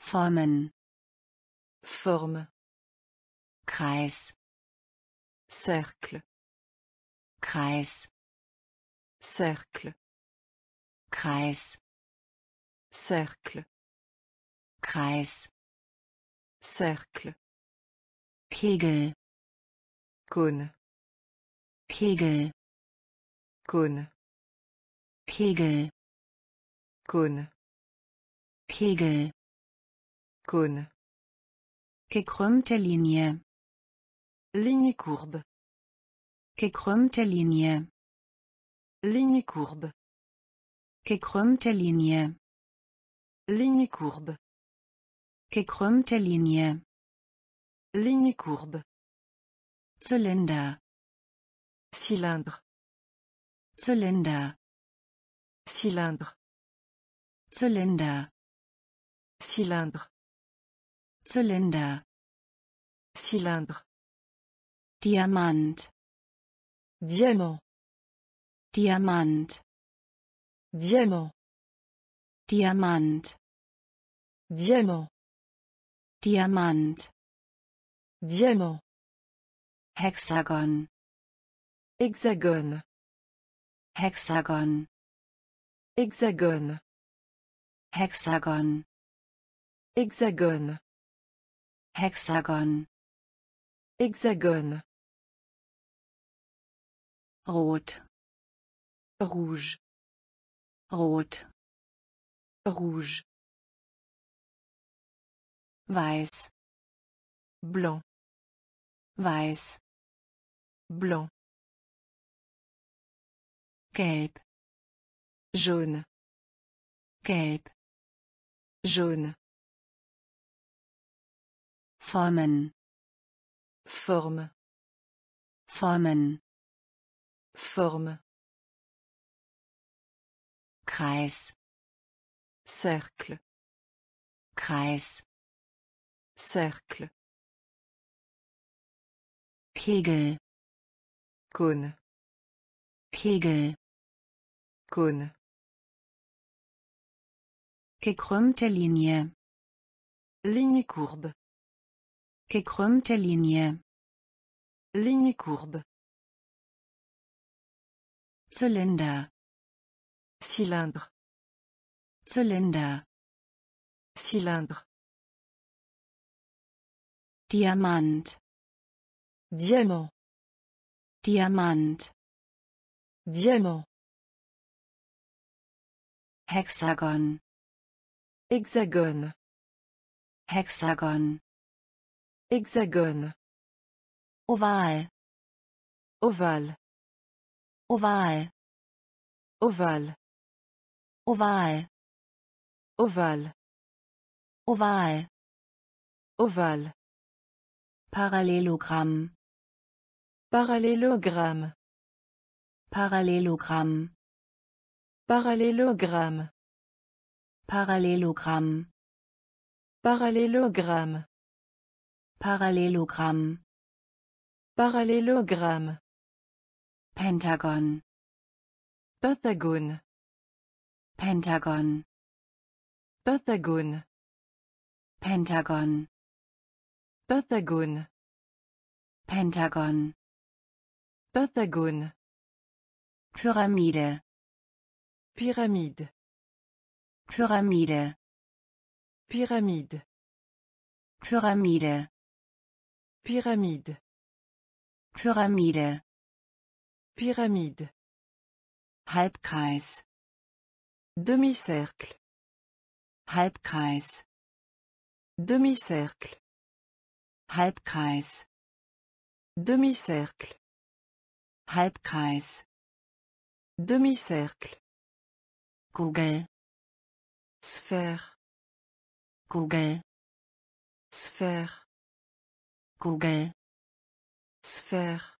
Speaker 1: formen forme kreis cercle kreis cercle kreis cercle Cercle. Kegel. Cône. Kegel. Cône. Kegel. Cône. Kegel. Cône. Gekrümmte Linie. Ligne courbe. Gekrümmte Linie. Ligne courbe. Gekrümmte Linie. Ligne courbe. Gekrümmte Linie. Ligne courbe. Zylinder. Cylindre. Zylinder. Cylindre. Zylinder. Cylindre. Zylinder. Cylindre. Diamant. Diamant. Diamant. Diamant. Diamant. Diamant. Diamant. Diamant. Hexagon. Hexagone. Hexagon. Hexagone. Hexagon. Hexagone. Hexagon. Hexagone. Rot. Rouge. Rot. Rouge weiß blanc weiß blanc gelb jaune gelb jaune formen forme formen forme kreis cercle kreis Cercle. Kegel. Cône. Kegel. Cône. Gekrümmte Linie. Ligne courbe. Gekrümmte Linie. Ligne courbe. Zylinder. Cylindre. Zylinder. Cylindre. Diamant. Diamant. Diamant. Diamant. Hexagon. Hexagone. Hexagon. Hexagone. Oval. Oval. Oval. Oval. Oval. Oval. Oval. Oval. Parallélogramme. Parallélogramme. Parallélogramme. Parallélogramme. Parallélogramme. Parallélogramme. Parallélogramme. Parallélogramme. Pentagon. Pentagone. Pentagon. Pentagone. Pentagon. Pentagone. Pentagon. Pentagone. Pyramide. Pyramide. Pyramide. Pyramide. Pyramide. Pyramide. Pyramide. Pyramide. Halbkreis. Demi-cercle. Halbkreis. Demi-cercle. Halbkreis. Demi-cercle. Halbkreis. Demi-cercle. Kugel. Sphère. Kugel. Sphère. Kugel. Sphère.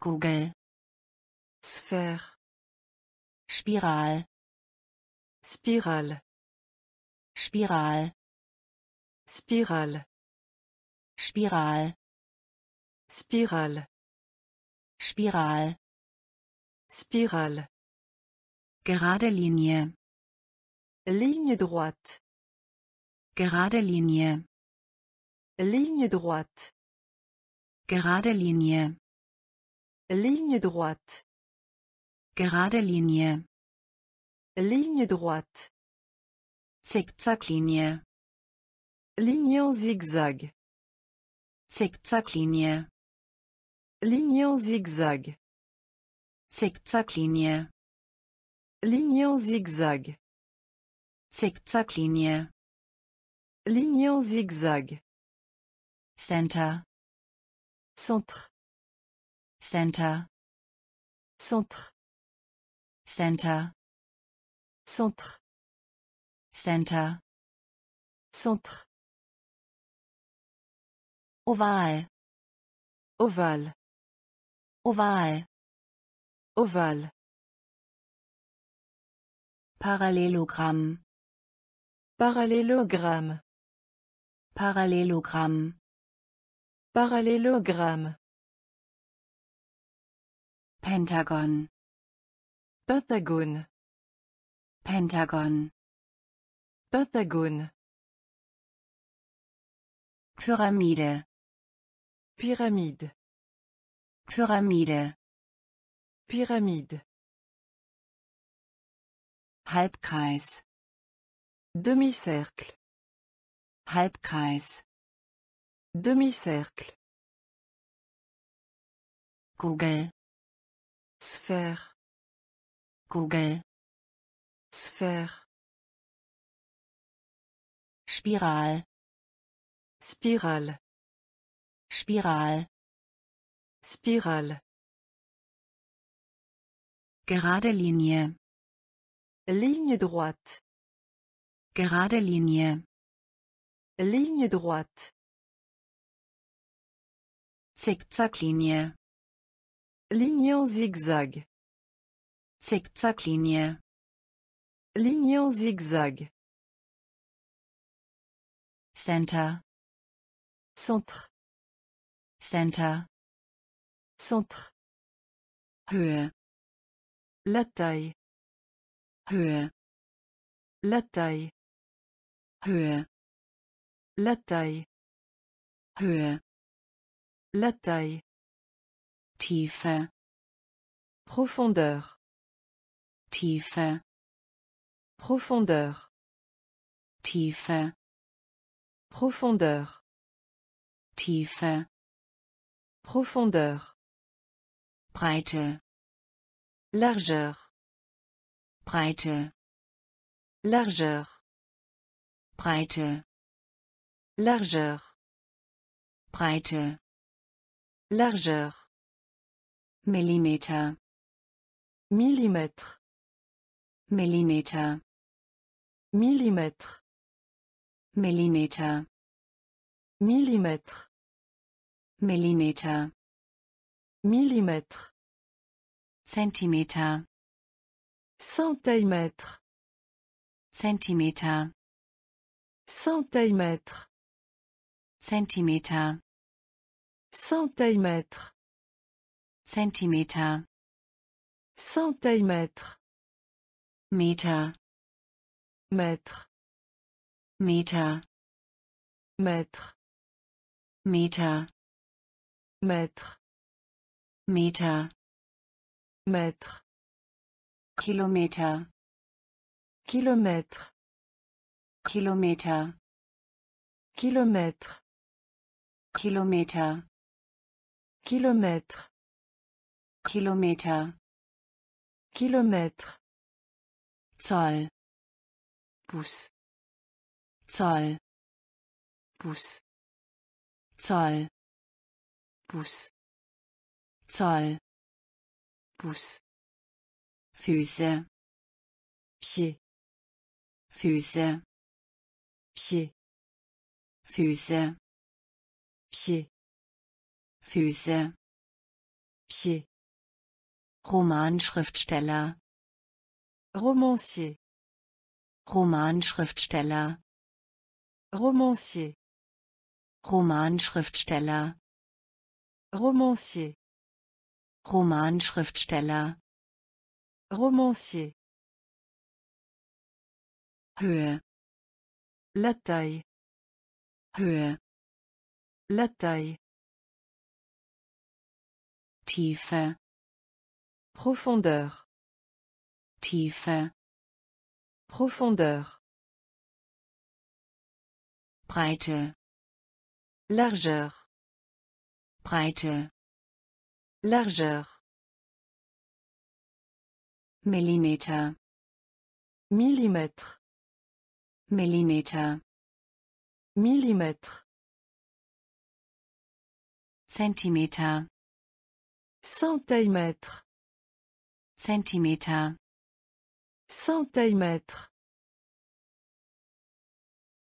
Speaker 1: Kugel. Sphère. Spiral. Spirale. Spirale Spirale. Spiral. Spiral. Spiral. Spiral. Gerade Linie. Ligne droite. Gerade Linie. Ligne droite. Gerade Linie. Ligne droite. Gerade Linie. Ligne droite. Zickzacklinie. Linie en zigzag. Zigzag Ligne en zigzag. Zigzaglinie. Ligne en zigzag. Zigzaglinie. Ligne en zigzag. Center. Centre. Center. Centre. Center. Centre. Center. Centre. Oval. Oval. Oval. Oval. Parallelogramm. Parallelogramm. Parallelogramm. Parallelogramm. Pentagon. Pentagon. Pentagon. Pentagon. Pyramide. Pyramide. Pyramide. Pyramide. Halbkreis. Demi-cercle. Halbkreis. Demi-cercle. Kugel. Sphère. Kugel. Sphère. Spirale. Spirale. Spiral. Spirale. Gerade Linie. Ligne droite. Gerade Linie. Ligne droite. Zickzacklinie. Ligne en zigzag. Zickzacklinie. Ligne en zigzag. Center. Centre centre, Centre. Höhe. La taille. Höhe. La taille. Höhe. La taille. Höhe. La taille. Tiefe. Profondeur. Tiefe. Profondeur. Tiefe. Profondeur. Profondeur. Breite. Largeur. Breite. Largeur. Breite. Largeur. Breite. Largeur. Millimeter. Millimètre. Millimeter. Millimètre. Millimeter. Millimètre. Millimeter. Millimètre. centimètre, Centimètre. centimètre, Centimètre. Centimètre. Centimètre. Centimètre. mètre, Mètre. mètre, Mètre mètre meter mètre kilomètre, kilomètre kilomètre, kilomètre kilomètre, kilomètre kilomètre kilomètre Zoll Bus Zoll Bus Zoll Bus. Zahl. Bus. Füße. Pied. Füße. Pied. Füße. Pied. Füße. Pied. Romanschriftsteller. Romancier. Romanschriftsteller. Romancier. Romanschriftsteller. Romancier. Romanschriftsteller. Romancier. Höhe. La taille. Höhe. La taille. Tiefe. Profondeur. Tiefe. Profondeur. Breite. Largeur. Breite. Largeur. millimètre Millimètre. Millimeter. Millimètre. centimètre Centimètre. Centimètre.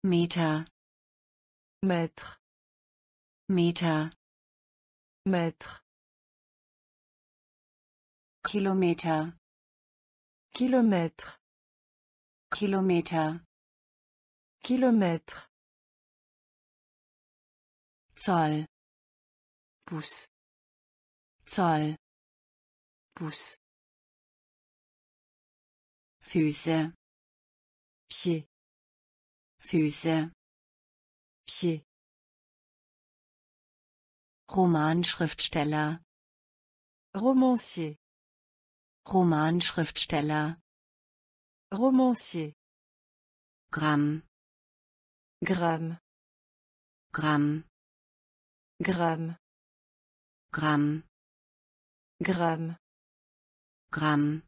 Speaker 1: Meter. Mètre. mètre Mètre. kilomètre, Kilomètre. Kilomètre. Zoll. Pouce. Zoll. Pouce. Füße. Pied. Füße. Pied. Romanschriftsteller Romancier Romanschriftsteller Romancier Gramm Gramm Gramm Gramm Gramm Gramm Gramm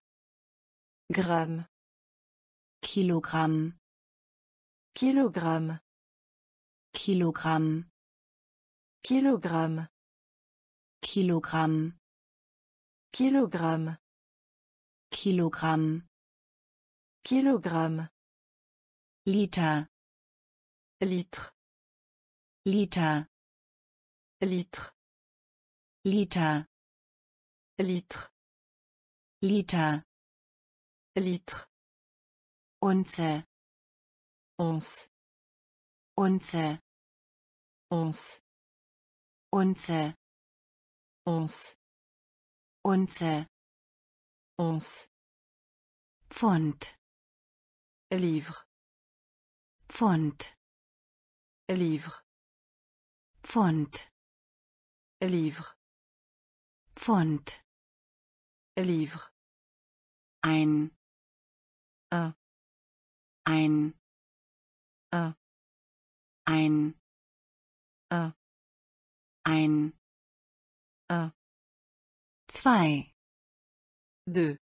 Speaker 1: Gramm Kilogramm Kilogramm Kilogramm Kilogramm Kilogramm Kilogramm Kilogramm Kilogramm Liter Liter Liter Liter Liter Liter Liter Liter Unze Uns Unze Uns Unze uns unze uns Pfund livre Pfund livre Pfund livre Pfund livre ein a ein a ein a ein deux, 2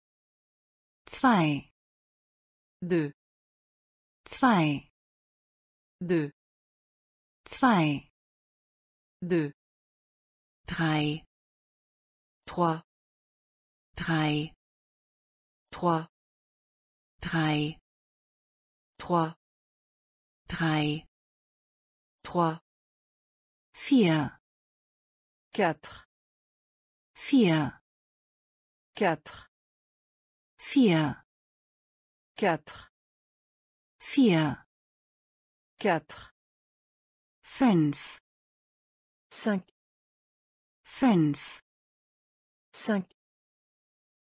Speaker 1: deux, 2 2 2 2 trois, trois, trois, trois, 3 3 3 3 vier quatre vier quatre vier quatre fünf cinq fünf cinq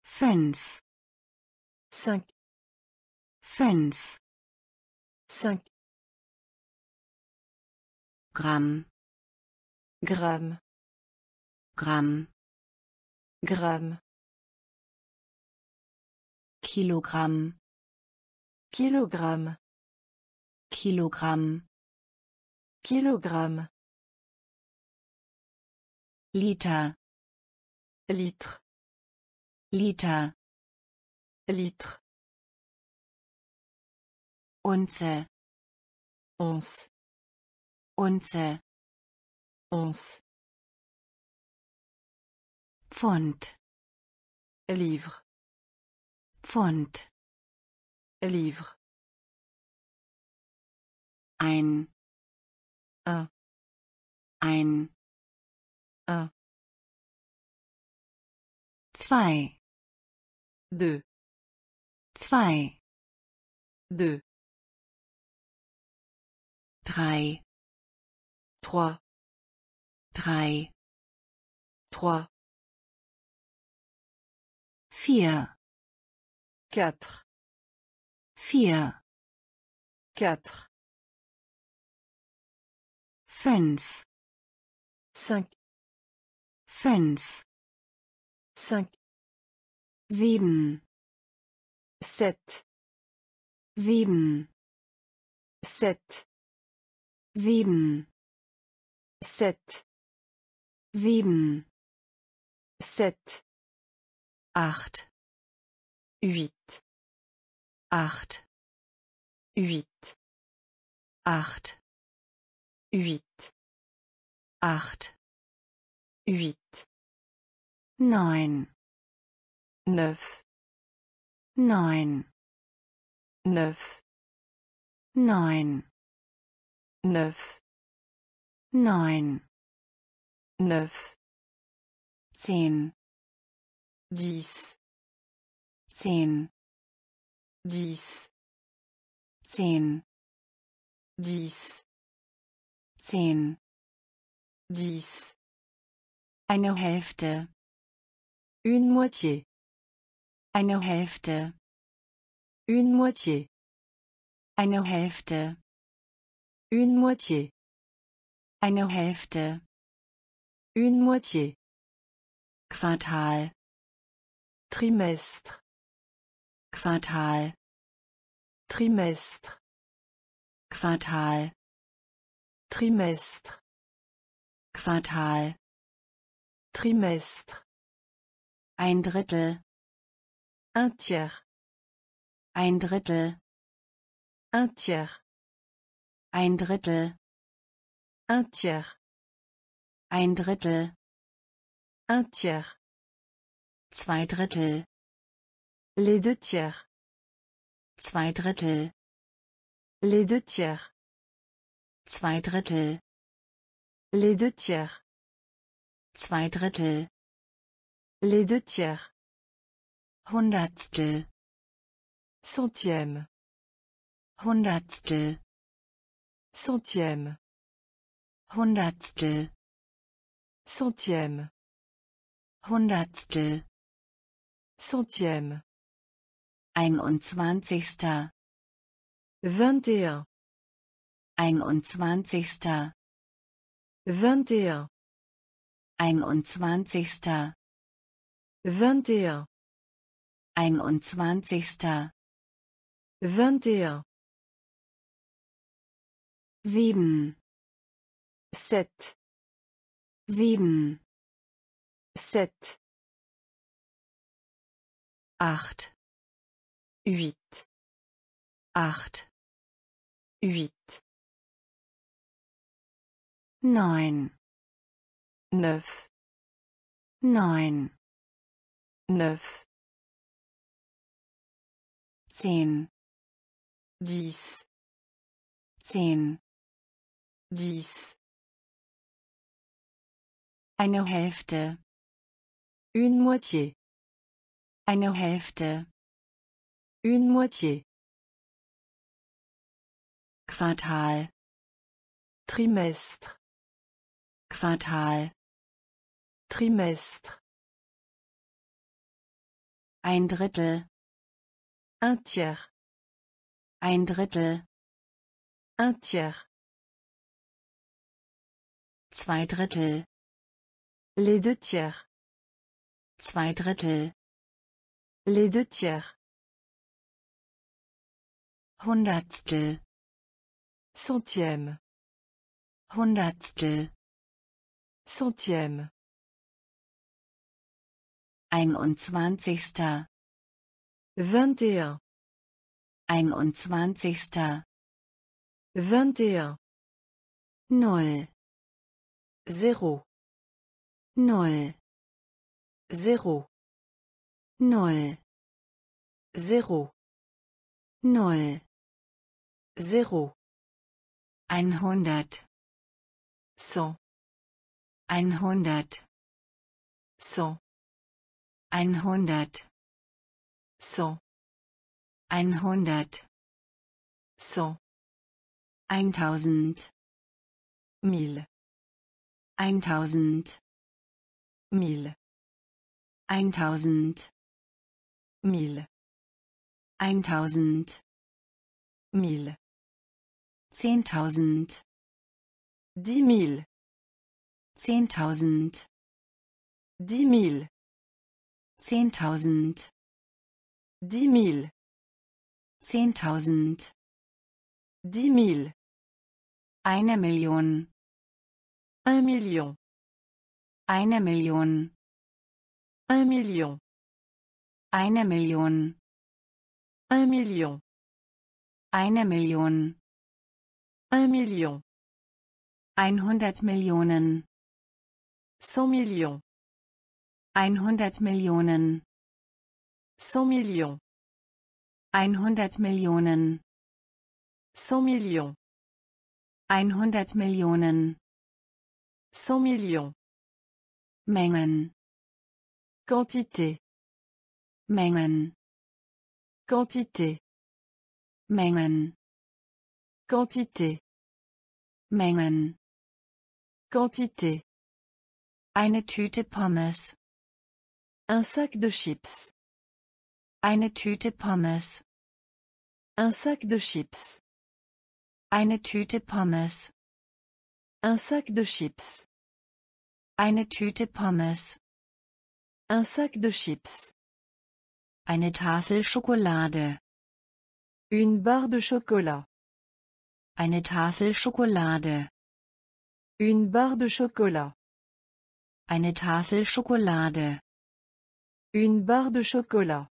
Speaker 1: fünf cinq fünf cinq Gramm Gramm Gramm Gramm. Kilogramm. Kilogramm. Kilogramm. Kilogramm. Liter. Litre. Liter. Litre. Unze. Uns. Unze. Uns. Pfund. Livre. Pfund. Livre. Ein. A. Ein. A. Zwei. Deux. Zwei. Deux. Drei. Trois. Drei. Trois vier quatre vier quatre fünf cinq fünf cinq sieben sept sieben sept sieben sept sieben sept acht huit acht huit acht huit acht huit neun neuf neun neuf neun neuf neun neuf zehn dix zehn dix zehn dix zehn dix eine Hälfte une moitié eine Hälfte une moitié eine Hälfte une moitié eine Hälfte une moitié Quartal Trimestre. Quartal. Trimestre. Quartal. Trimestre. Quartal. Trimestre. Ein Drittel. Un tiers. Ein Drittel. Un tiers. Ein Drittel. Un tiers. Ein Drittel. Un tiers. Zwei Drittel. Les deux tiers. Zwei Drittel. Les deux tiers. Zwei Drittel. Les deux tiers. Zwei Drittel. Les deux tiers. Hundertstel. Centième. Hundertstel. Centième. Hundertstel. Centième. Hundertstel. Centième. Einundzwanzigster. Vingt et un. Einundzwanzigster. Vingt et un. Einundzwanzigster. Vingt et un. Einundzwanzigster. Vingt et un. Sieben. Sept. Sieben. Sept acht, huit, acht, huit, neun, neuf, neun, neuf, zehn, dix, zehn, dix, eine Hälfte, une moitié, eine Hälfte. Une moitié. Quartal. Trimestre. Quartal. Trimestre. Ein Drittel. Un tiers. Ein Drittel. Un tiers. Zwei Drittel. Les deux tiers. Zwei Drittel. Les deux tiers. Hundertstel. Centième. Hundertstel. Centième. Einundzwanzigster. Vingt et un. Einundzwanzigster. Vingt et un. Null. Zéro. Null. Zéro. Null. Zero. Null. Zero. einhundert So. einhundert So. einhundert So. einhundert So. eintausend Mil. eintausend Mil. eintausend Mil. 1000 Mil. 10.000 10 Mil. 10.000 10 Mil. 10.000 10 Mil. 10.000 10 Mil. Eine Million. Ein Million. Eine Million. Ein Million. Eine Million. Ein million. Eine Million. Ein million. 100 Millionen. 100 Millionen. 100 Millionen. 100 Millionen. 100 Millionen. 100 Millionen. 100 Millionen. 100 Millionen. Mengen. Quantität. Mengen. Quantité. Mengen. Quantité. Mengen. Quantité. Eine tute Pommes. Un sac de chips. Eine tute Pommes. Un sac de chips. Eine tute Pommes. Un sac de chips. Eine tute Pommes. Un sac de chips. Eine Tafel Schokolade. Une barre de chocolat. Eine Tafel Schokolade. Une barre de chocolat. Eine Tafel Schokolade. Une barre de chocolat.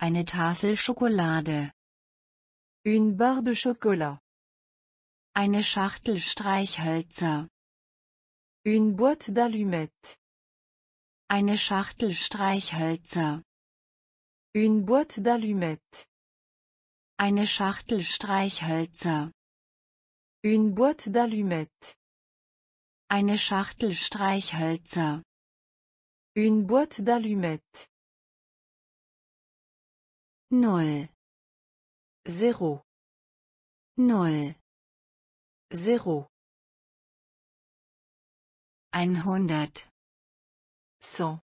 Speaker 1: Eine Tafel Schokolade. Une barre de chocolat. Eine Schachtel Streichhölzer. Une boîte d'allumettes. Eine Schachtel Streichhölzer. Une boîte d'allumettes. Eine Schachtel Streichhölzer. Une boîte d'allumettes. Eine Schachtel Streichhölzer. Une boîte d'allumettes. Null. Zero. Null. Zero. Einhundert. So.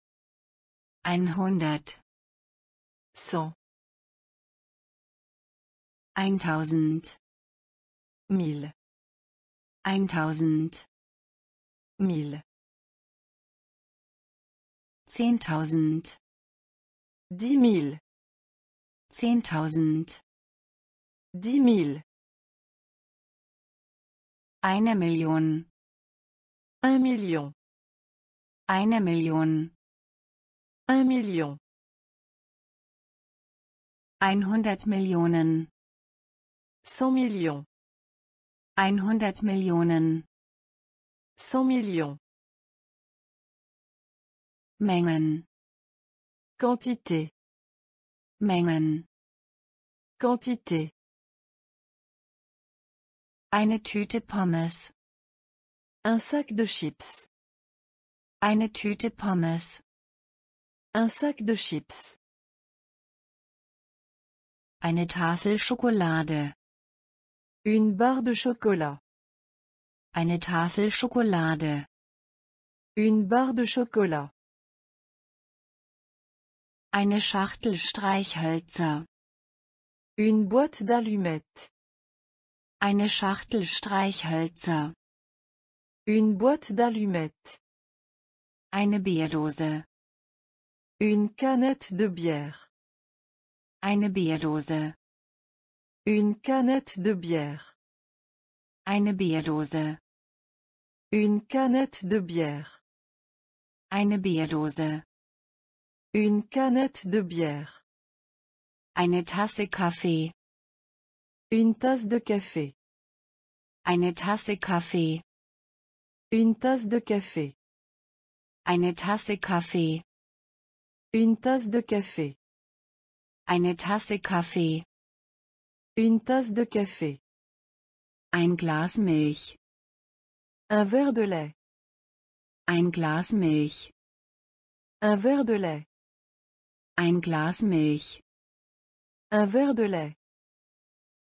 Speaker 1: Einhundert. Cent. Eintausend. Mille. Eintausend. Mille. Zehntausend. Dix mille. Zehntausend. Dix mille. Eine Million. Ein Million. Eine Million. Ein Million. 100 Millionen 100 Millionen 100 Millionen 100 Millionen Mengen Quantité Mengen Quantité Eine Tüte Pommes Un sac de chips Eine Tüte Pommes Un sac de chips eine Tafel Schokolade. Une barre de chocolat. Eine Tafel Schokolade. Une barre de chocolat. Eine Schachtel Streichhölzer. Une boîte d'allumettes. Eine Schachtel Streichhölzer. Une boîte d'allumettes. Eine Bierdose. Une canette de bière. Eine Bierdose. Une canette de bière. Eine Bierdose. Une canette de bière. Eine Bierdose. Une canette de bière. Eine Tasse Kaffee. Une tasse de café. Eine Tasse Kaffee. Une tasse de café. Eine Tasse Kaffee. Une tasse de café. Eine Tasse Kaffee. Une tasse de café. Ein Glas Milch. Un verre de lait. Ein Glas Milch. Un verre de lait. Ein Glas Milch. Un verre de lait.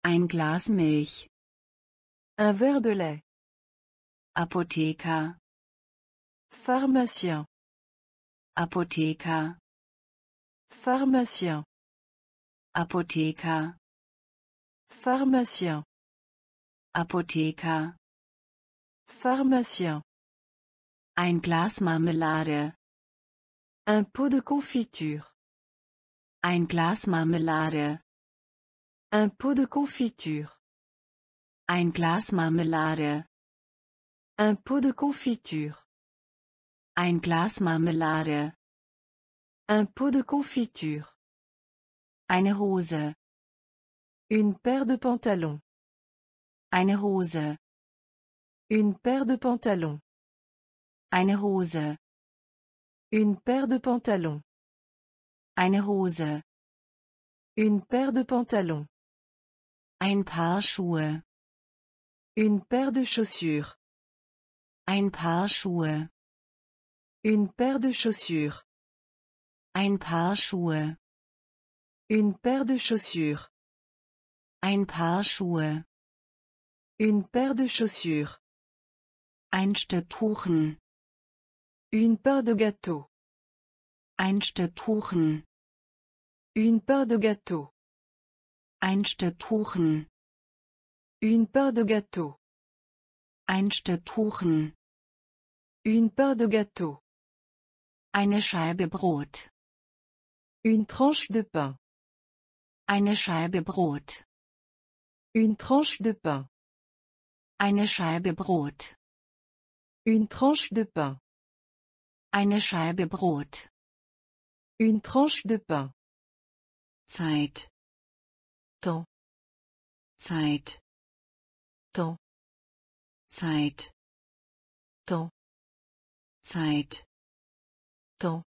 Speaker 1: Ein Glas Milch. Un verre de lait. Apotheker. Pharmacien. Apotheker. Pharmacien. Apotheker. Pharmacien. Apotheker. Pharmacien. Ein Glas Marmelade. Un pot de confiture. Ein Glas Marmelade. Un pot de confiture. Ein Glas Marmelade. Un pot de confiture. Ein Glas Marmelade. Un pot de confiture. Eine Hose. Une paire de pantalons. Eine Hose. Une paire de pantalons. Eine Hose. Une paire de pantalons. Eine Hose. Une paire de pantalons. Ein Paar Schuhe. Une paire de chaussures. Ein Paar Schuhe. Une paire de chaussures. Ein Paar Schuhe. Une paire de chaussures. Ein paar Schuhe. Une paire de chaussures. Ein Stück Kuchen. Une paire de gâteaux. Ein Stück Kuchen. Une paire de gâteaux. Ein Stück Kuchen. Une paire de gâteaux. Ein Stück Kuchen. Une paire de gâteaux. Eine Scheibe Brot. Une tranche de pain. Eine Scheibe Brot. Une tranche de pain. Eine Scheibe Brot. Une tranche de pain. Eine Scheibe Brot. Une tranche de pain. Zeit. Temps. Zeit. Temps. Zeit. Temps. Zeit. Temps.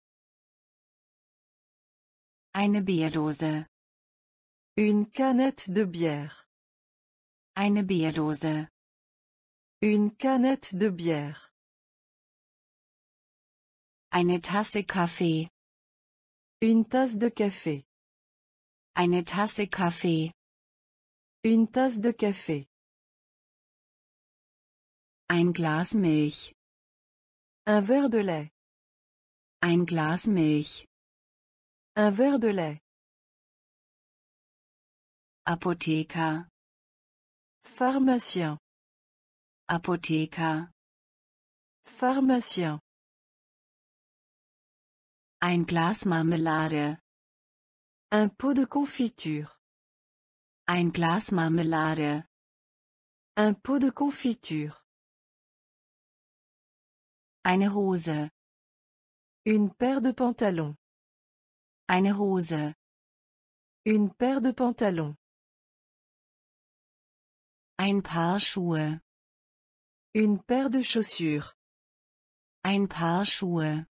Speaker 1: Eine Bierdose. Une canette de bière. Eine Bierdose. Une canette de bière. Eine Tasse café Une tasse de café. Eine Tasse café Une tasse de café. Ein Glas Milch. Un verre de lait. Ein Glas Milch. Un verre de lait. Apotheker. Pharmacien. Apotheker. Pharmacien. Ein Glas Marmelade. Un pot de confiture. Ein Glas Marmelade. Un pot de confiture. Eine Hose. Une paire de pantalons. Eine Hose. Une paire de pantalons. Ein paar Schuhe. Une paire de chaussures. Ein paar Schuhe.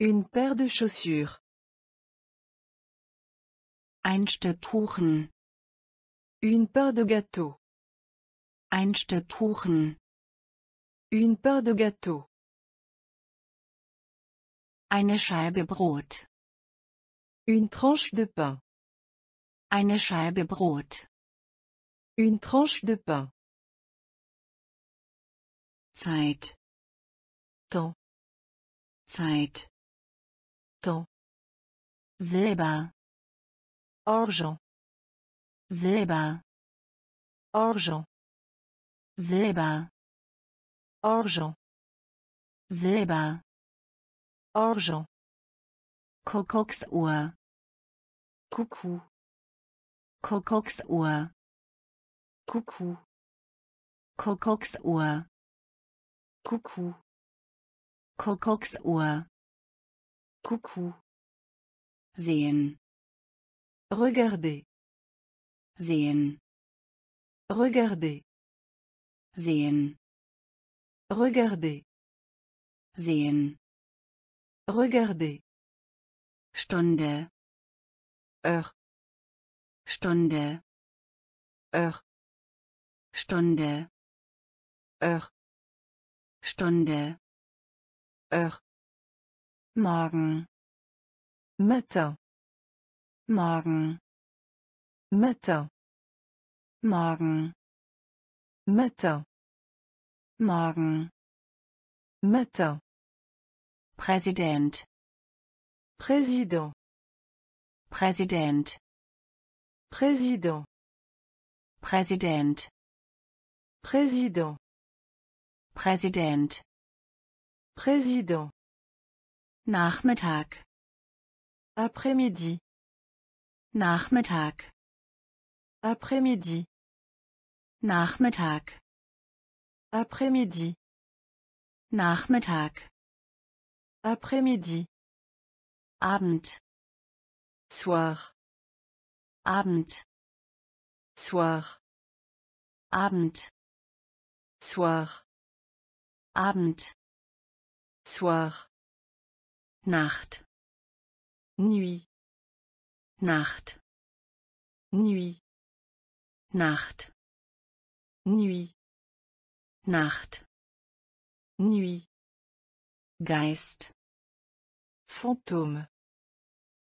Speaker 1: Une paire de chaussures. Ein Stück Kuchen. Une paire de gâteau. Ein Stück Kuchen. Une paire de gâteaux. Eine Scheibe Brot. Une tranche de pain. Eine Scheibe Brot. Une tranche de pain. Zeit. Temps. Zeit. Temps. Selber. Argent. Selber. Argent. Selber. Argent. Silber. Argent. Kuckucksuhr. Coucou. Kuckucksuhr. Kuckuck. Kuckucksuhr. Kuckuck. Kuckucksuhr. Kuckuck. Sehen. Regardez. Sehen. Regardez. Sehen. Regardez. Sehen. Regardez. Stunde. Heure. Stunde. Heure. Stunde. Heure. Stunde. Heure. Morgen. Matin. Morgen. Matin. Morgen. Matin. Morgen. Matin. Präsident. Président. Präsident. Präsident. Präsident. Président. Präsident. Président. Nachmittag. Après-midi. Nachmittag. Après-midi. Nachmittag. Après-midi. Nachmittag. Après-midi. Abend. Soir. Abend. Soir. Abend. Soir. Abend. Soir. Nacht. Nuit. Nacht. Nuit. Nacht. Nuit. Nacht. Nuit. Geist. Fantôme.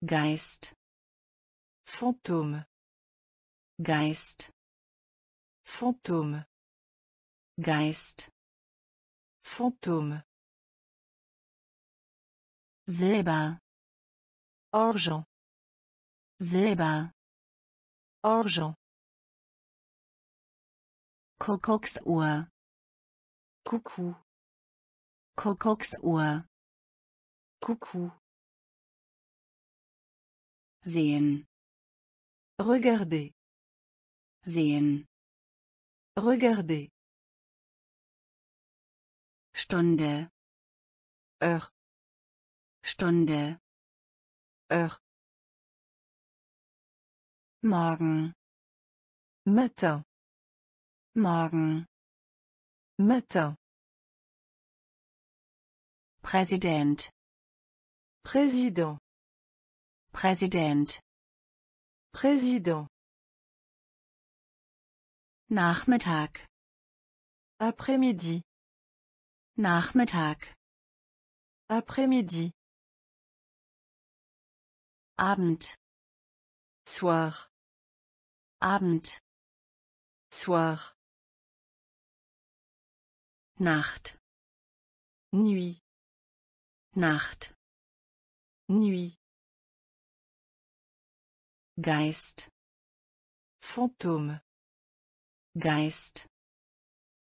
Speaker 1: Geist. Fantôme. Geist. Fantôme. Geist. Fantôme. zéba, Argent. zéba, Argent. Kuckucksuhr. Coucou. Kuckucksuhr. Coucou. Sehen. Regardez. Sehen. Regardez. Stunde. Heure. Stunde. Heure. Morgen. Matin. Morgen. Matin. Präsident. Präsident. Präsident. Président. Nachmittag. Après-midi. Nachmittag. Après-midi. Abend. Soir. Abend. Soir. Nacht. Nuit. Nacht. Nuit. Geist. Fantôme. Geist.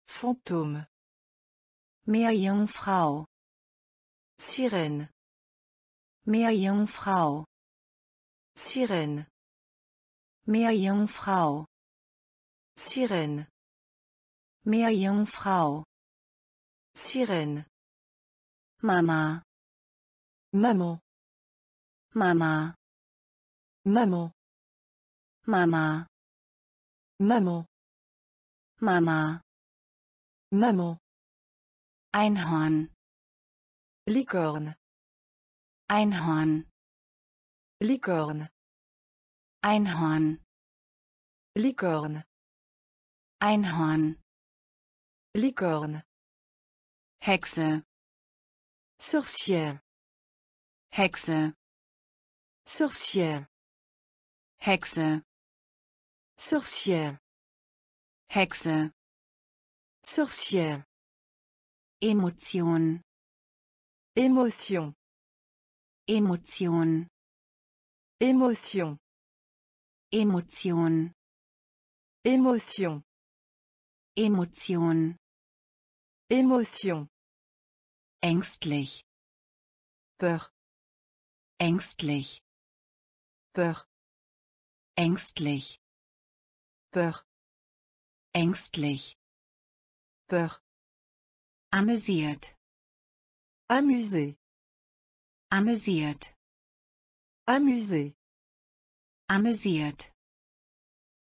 Speaker 1: Fantôme. Meerjungfrau. Sirene. Meerjungfrau. Sirene. Meerjungfrau. Sirene. Meerjungfrau. Sirene. Mama. Maman. Mama. Maman. Mama. Maman. Mama. Maman. Einhorn. Licorne. Einhorn. Licorne. Einhorn. Licorne. Einhorn. Licorne. Hexe. Sorcière. Hexe. Sorcière. Hexe. Sorcière. Hexe. Sorcière. Emotion. Emotion. Emotion. Emotion. Emotion. Emotion. Emotion. Emotion. Ängstlich. Peur. Ängstlich. Peur. Ängstlich. Peur. Ängstlich. Peur amüsiert amüsé amüsiert amüsé amüsiert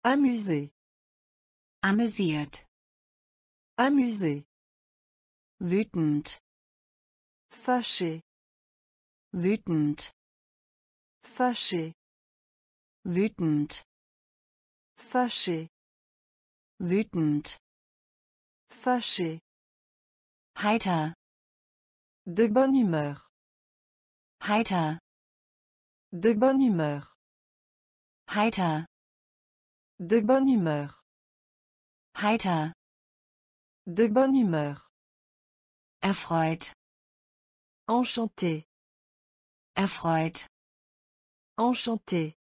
Speaker 1: amüsé amüsiert amüsé wütend fâché wütend fâché wütend fâché wütend fâché Heiter. De bonne humeur. Heiter. De bonne humeur. Heiter. De bonne humeur. Heiter. De bonne humeur. Erfreut. Enchanté. Erfreut. Enchanté.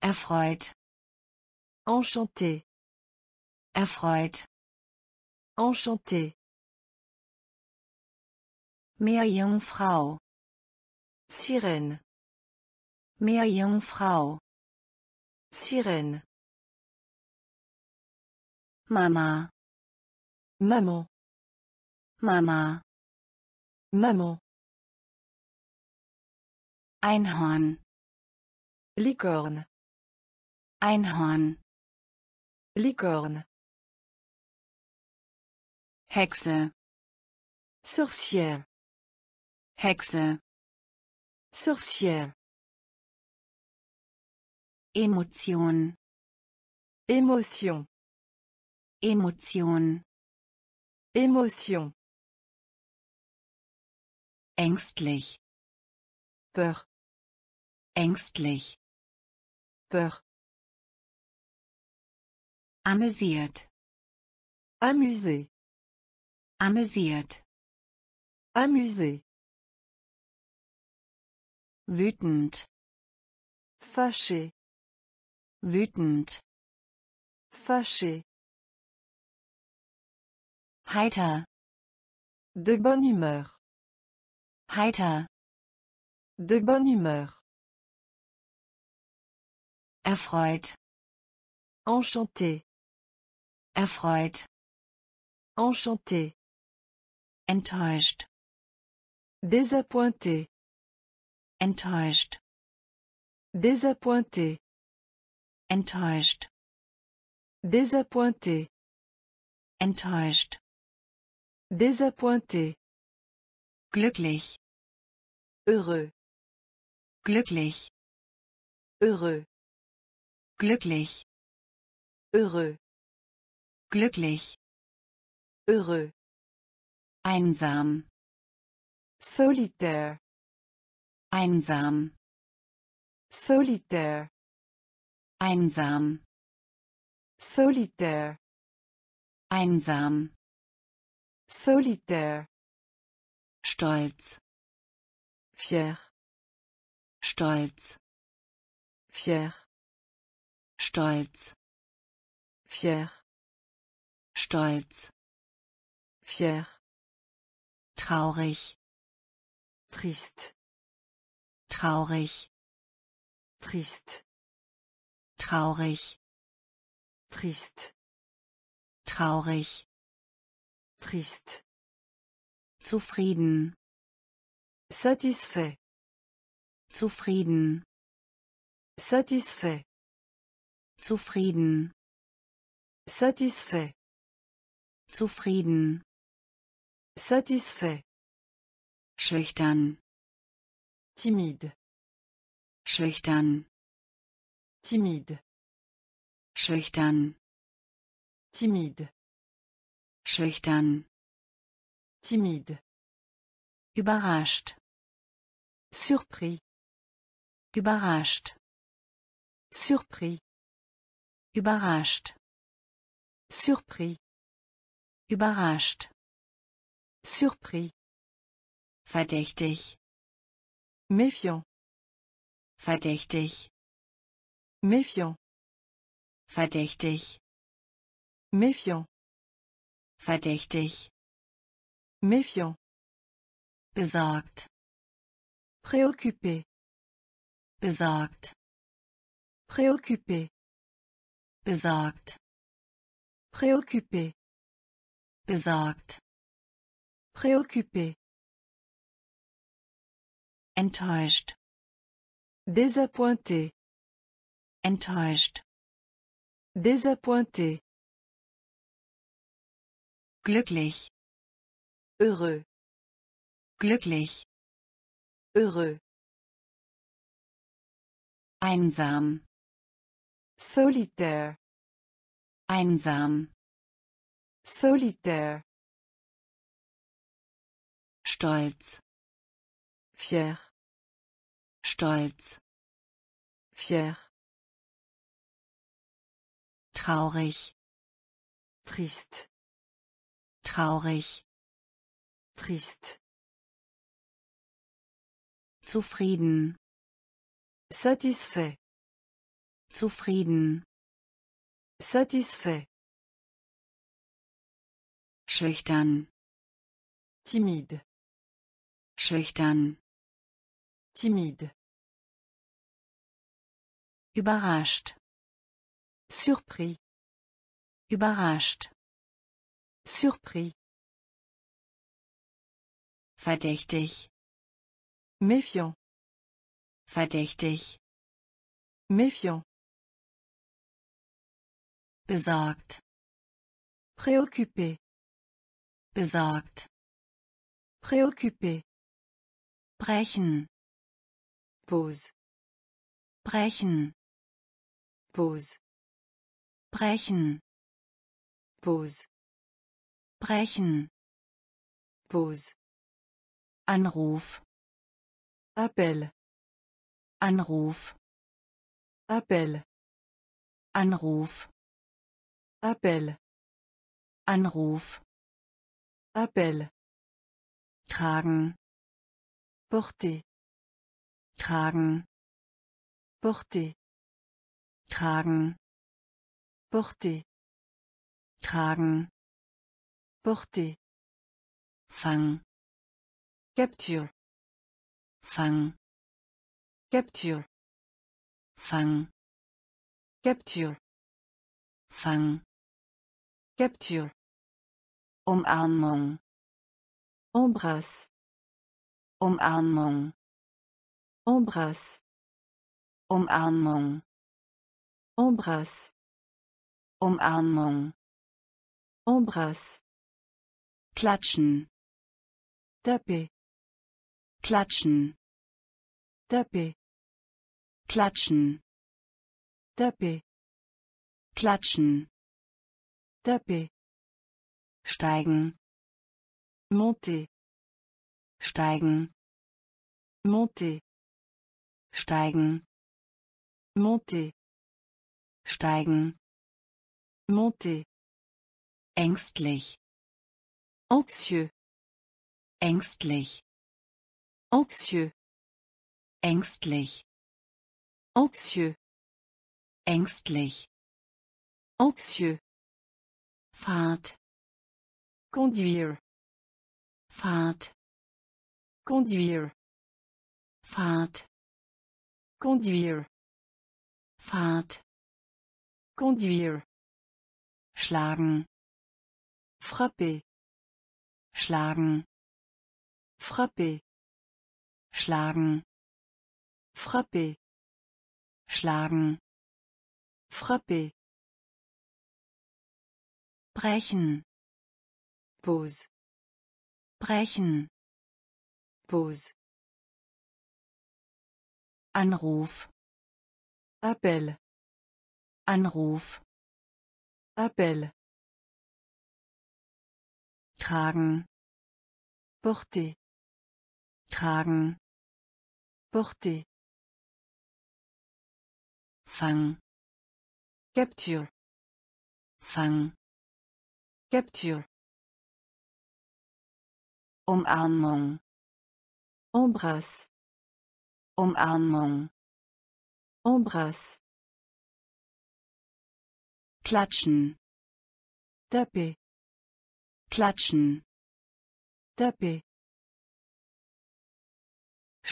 Speaker 1: Erfreut. Enchanté. Erfreut. Enchanté. Meerjungfrau. Sirene. Meerjungfrau. Sirene. Mama. Maman. Mama. Maman. Einhorn. Licorne. Einhorn. Licorne. Hexe. Sorcière. Hexe. Sorcière. Emotion. Emotion. Emotion. Emotion. Ängstlich. Peur. Ängstlich. Peur. Amüsiert. Amüsé. Amüsiert. Amüsé. wütend fâché wütend fâché heiter de bonne humeur heiter de bonne humeur erfreut enchanté erfreut enchanté enttäuscht désappointé enttäuscht désappointé enttäuscht désappointé enttäuscht désappointé glücklich heureux glücklich heureux glücklich heureux glücklich heureux einsam solitaire Einsam. Solitaire. Einsam. Solitaire. Einsam. Solitaire. Stolz. Fier. Stolz. Fier. Stolz. Fier. Stolz. Fier. Traurig. Trist traurig trist traurig trist traurig trist zufrieden satisfait zufrieden satisfait zufrieden satisfait zufrieden satisfait schüchtern Timide. Schüchtern. Timide. Schüchtern. Timide. Schüchtern. Timide. Überrascht. Surpris. Überrascht. Surpris. Überrascht. Surpris. Überrascht. Surpris. Verdächtig. Méfiant. Verdächtig. Méfiant. Verdächtig. Méfiant. Verdächtig. Méfiant. Besorgt. Préoccupé. Besorgt. Préoccupé. Besorgt. Préoccupé. Besorgt. Préoccupé enttäuscht désappointé enttäuscht désappointé glücklich heureux glücklich heureux einsam solitaire einsam solitaire stolz fier Stolz. Fier. Traurig. Trist. Traurig. Trist. Zufrieden. Satisfait. Zufrieden. Satisfait. Schüchtern. Timide. Schüchtern. Timide. Überrascht. Surpris. Überrascht. Surpris. Verdächtig. Méfiant. Verdächtig. Méfiant. Besorgt. Préoccupé. Besorgt. Préoccupé. Brechen. Pose. Brechen. Pose. Brechen. Pose. Brechen. Pose. Anruf. Appel. Anruf. Appel. Anruf. Appel. Anruf. Appel. Tragen. Porter tragen porter tragen porter tragen porter fang capture fang capture fang capture fang capture umarmung embrasse umarmung Embrasse. Umarmung. Embrasse. Umarmung. Embrasse. Klatschen. Taper. Klatschen. Taper. Klatschen. Taper. Klatschen. Taper. Steigen. Monter. Steigen. Monter steigen monter steigen monter ängstlich anxieux ängstlich anxieux ängstlich anxieux ängstlich anxieux Fahrt conduire Fahrt conduire Fahrt Conduire. Fahrt. Conduire. Schlagen. Frapper. Schlagen. Frapper. Schlagen. Frapper. Schlagen. Frapper. Brechen. Pause. Brechen. Pause. Anruf. Appel. Anruf. Appel. Tragen. Porter. Tragen. Porter. Fang. Capture. Fang. Capture. Umarmung. Embrasse. Umarmung. Embrasse. Klatschen. Taper. Klatschen. Taper.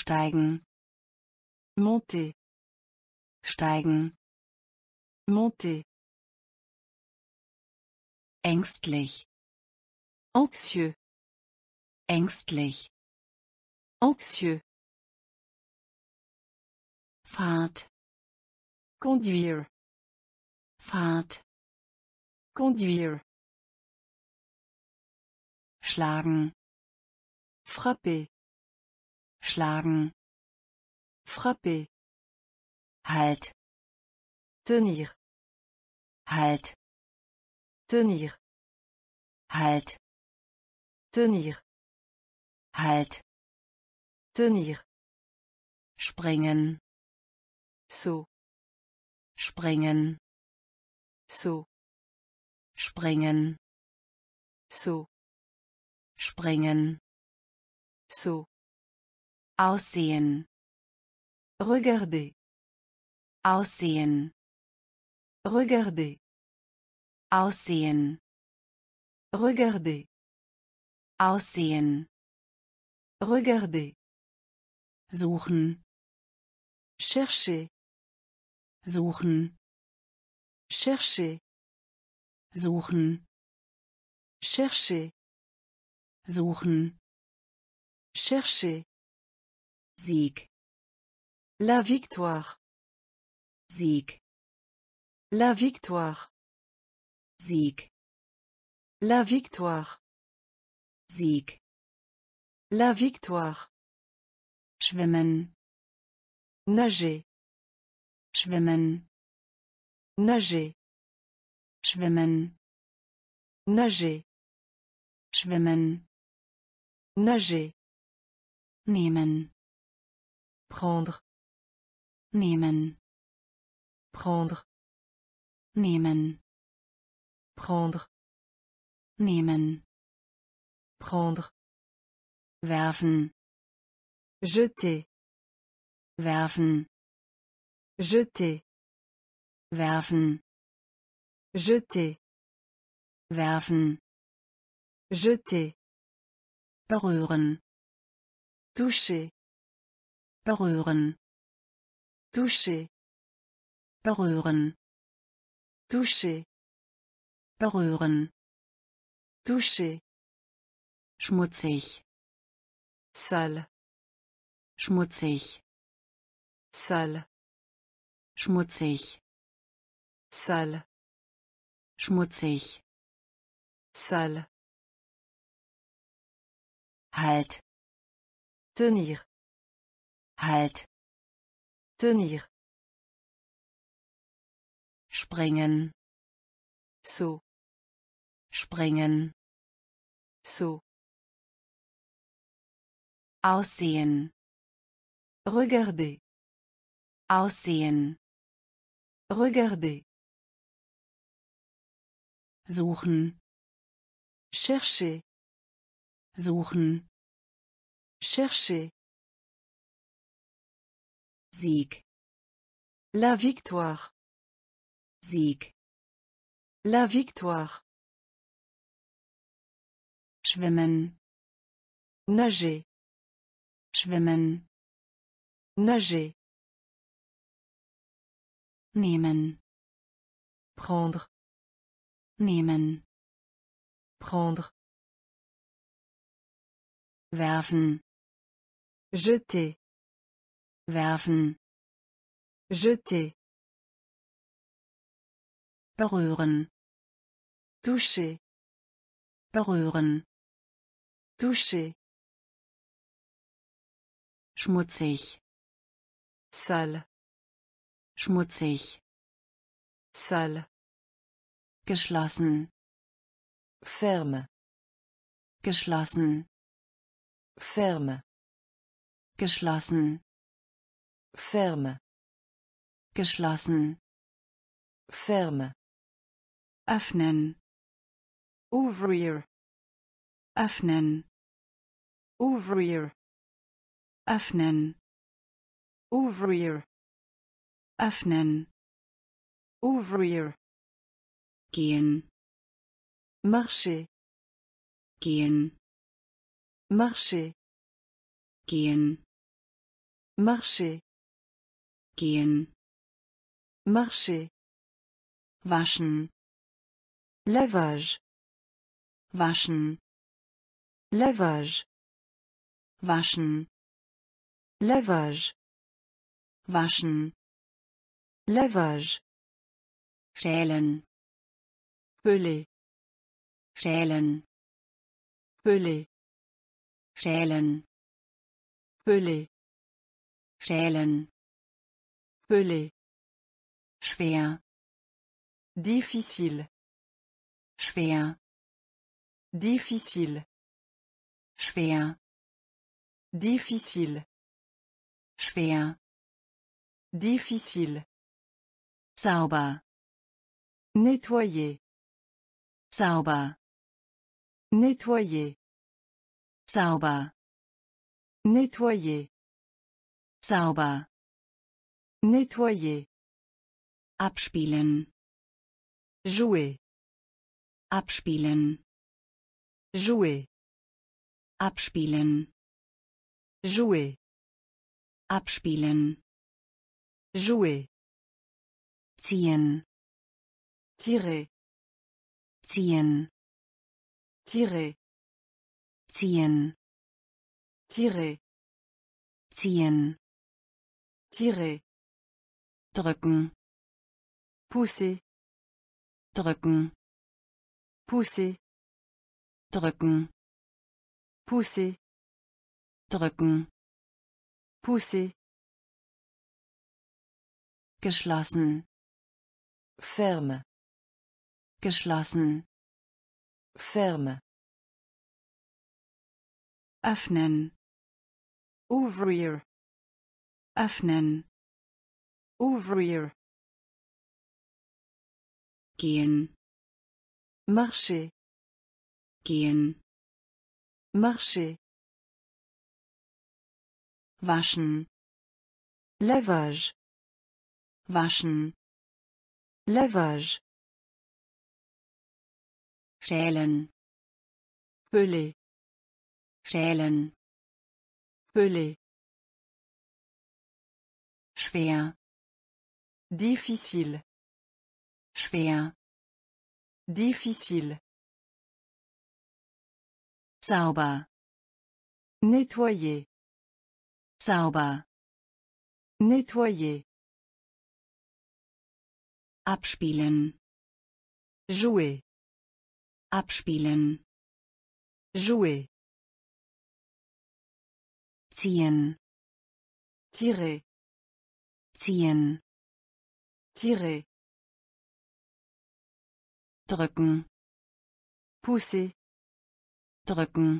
Speaker 1: Steigen. Monter. Steigen. Monter. Ängstlich. Anxieux. Ängstlich. Anxieux. Fahrt. Conduire. Fahrt. Conduire. Schlagen. Frapper. Schlagen. Frapper. Halt. Tenir. Halt. Tenir. Halt. Tenir. Halt. Tenir. Springen zu springen zu springen zu springen zu aussehen regarder aussehen regarder aussehen regarder aussehen regarder suchen chercher suchen chercher suchen chercher suchen chercher sieg la victoire sieg la victoire sieg la victoire sieg la victoire schwimmen nager schwimmen nager schwimmen nager schwimmen nager nehmen prendre nehmen prendre nehmen prendre nehmen prendre werfen jeter werfen Jeter. Werfen. Jeter. Werfen. Jeter. Berühren. Toucher. Berühren. Toucher. Berühren. Toucher. Berühren. Toucher. Schmutzig. Sale. Schmutzig. Sale schmutzig sale schmutzig sale halt tenir halt tenir springen so springen so aussehen regarder aussehen Regardez. Suchen. Chercher. Suchen. Chercher. Sieg. La victoire. Sieg. La victoire. Schwimmen. Nager. Schwimmen. Nager. nehmen prendre nehmen prendre werfen jeter werfen jeter berühren toucher berühren toucher schmutzig sale schmutzig sale geschlossen ferme geschlossen ferme geschlossen ferme geschlossen ferme öffnen ouvrir öffnen ouvrir öffnen ouvrir öffnen ouvrir gehen marcher gehen marcher gehen marcher gehen marcher waschen lavage waschen lavage waschen lavage waschen Lavage. Schälen. Pelé Schälen. Peler. Schälen. Peler. Schälen. Pelé Schwer. Difficile. Schwer. Difficile. Schwer. Difficile. Schwer. Difficile. Sauber. Nettoyer. Sauber. Nettoyer. Sauber. Nettoyer. Sauber. Nettoyer. Abspielen. Jouer. Abspielen. Jouer. Abspielen. Jouer. Abspielen. Jouer ziehen tire ziehen tire ziehen tire ziehen tire drücken pousser drücken pousser drücken pousser drücken pousser geschlossen Ferme. Geschlossen. Ferme. Öffnen. Ouvrir. Öffnen. Ouvrir. Gehen. Marcher. Gehen. Marcher. Waschen. Lavage. Waschen. Lavage. Schälen. Peler. Schälen. Peler. Schwer. Difficile. Schwer. Difficile. Sauber. Nettoyer. Sauber. Nettoyer. Abspielen. Jouer. Abspielen. Jouer. Ziehen. Tirer. Ziehen. Tirer. Drücken. Pousser. Drücken.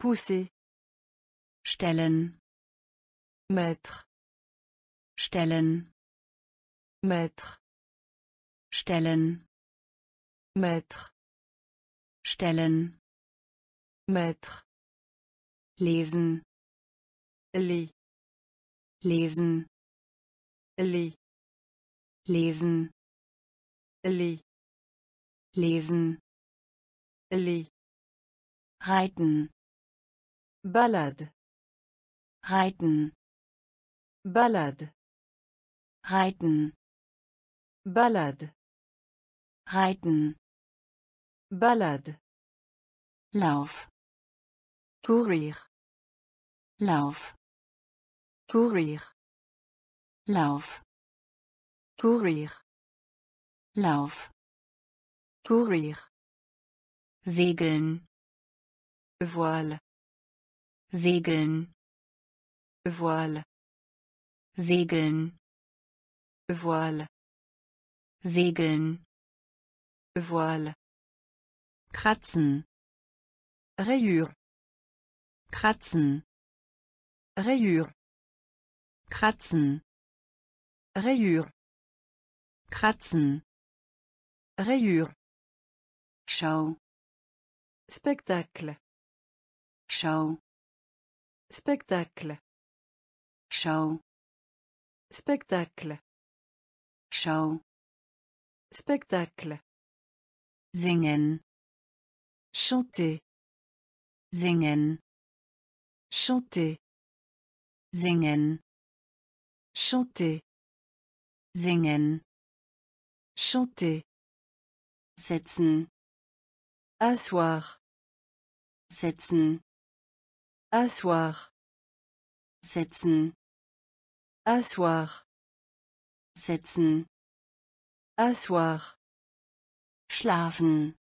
Speaker 1: Pousser. Stellen. Mettre. Stellen. Mètre. Stellen. Mètre. Stellen. Mètre. Lesen. Li. Lesen. Li. Lesen. Li. Lesen. Li. Reiten. Ballade. Reiten. Ballade. Reiten. Balade. Reiten. Balade. Lauf. Courir. Lauf. Courir. Lauf. Courir. Lauf. Courir. Segeln. Voile. Segeln. Voile. Segeln. Voile. Segeln. Voile. Kratzen. Rayure. Kratzen. Rayure. Kratzen. Rayure. Kratzen. Rayure. Show. Spectacle. Show. Spectacle. Show. Spectacle. Show. Spectacle. Singen. Chanter. Singen. Chanter. Singen. Chanter. Singen. Chanter. Setzen. Asseoir. Setzen. Asseoir. Setzen. Asseoir. Setzen. Asseoir. Schlafen.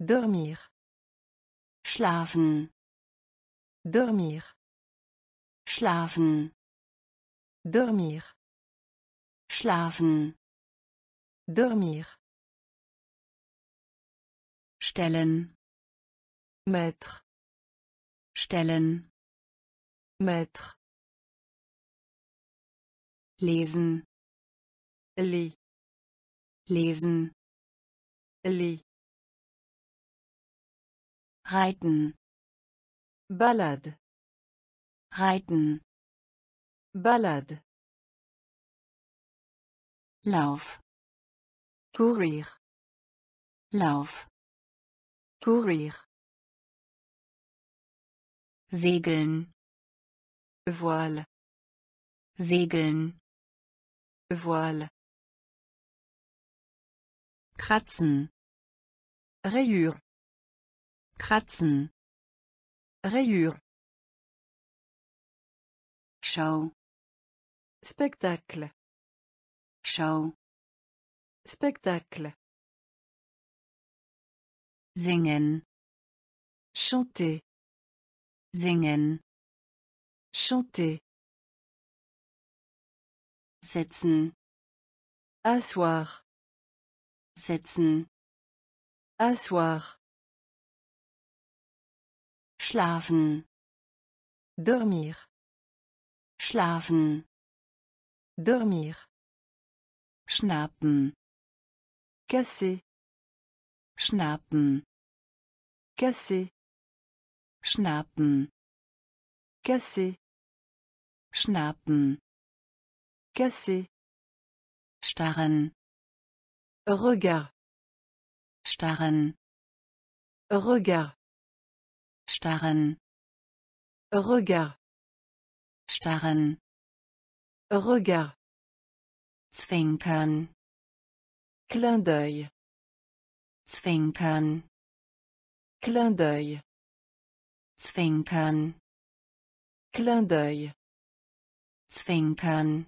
Speaker 1: Dormir. Schlafen. Dormir. Schlafen. Dormir. Schlafen. Dormir. Stellen. Mettre. Stellen. Mettre. Lesen. Lee lesen li reiten ballad reiten balad lauf courir lauf courir segeln voile segeln voile kratzen rayure kratzen rayure show spectacle show spectacle singen chanter singen chanter setzen asseoir setzen asseoir schlafen dormir schlafen dormir schnappen casser schnappen casser schnappen casser schnappen casser starren Regard. Starren. Regard. Starren. Regard. Starren. Regard. Zwinkern. Clin d'œil. Zwinkern. Clin d'œil. Zwinkern. Clin d'œil. Zwinkern.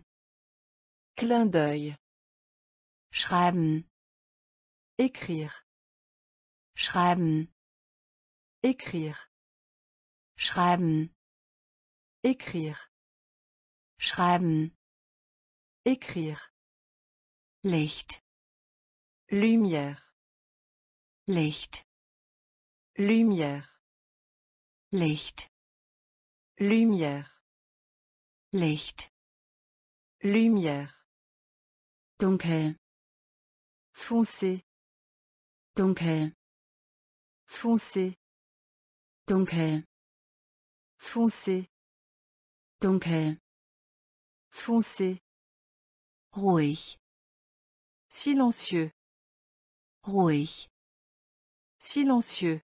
Speaker 1: Clin d'œil. Schreiben. Écrire. Schreiben. Écrire. Schreiben. Écrire. Schreiben. Écrire. Licht. Lumière. Licht. Lumière. Licht. Lumière. Licht. Lumière. Dunkel. Foncé. donc Foncé. donc Foncé. donc Foncé. Ruhig. Silencieux. Ruhig. Silencieux.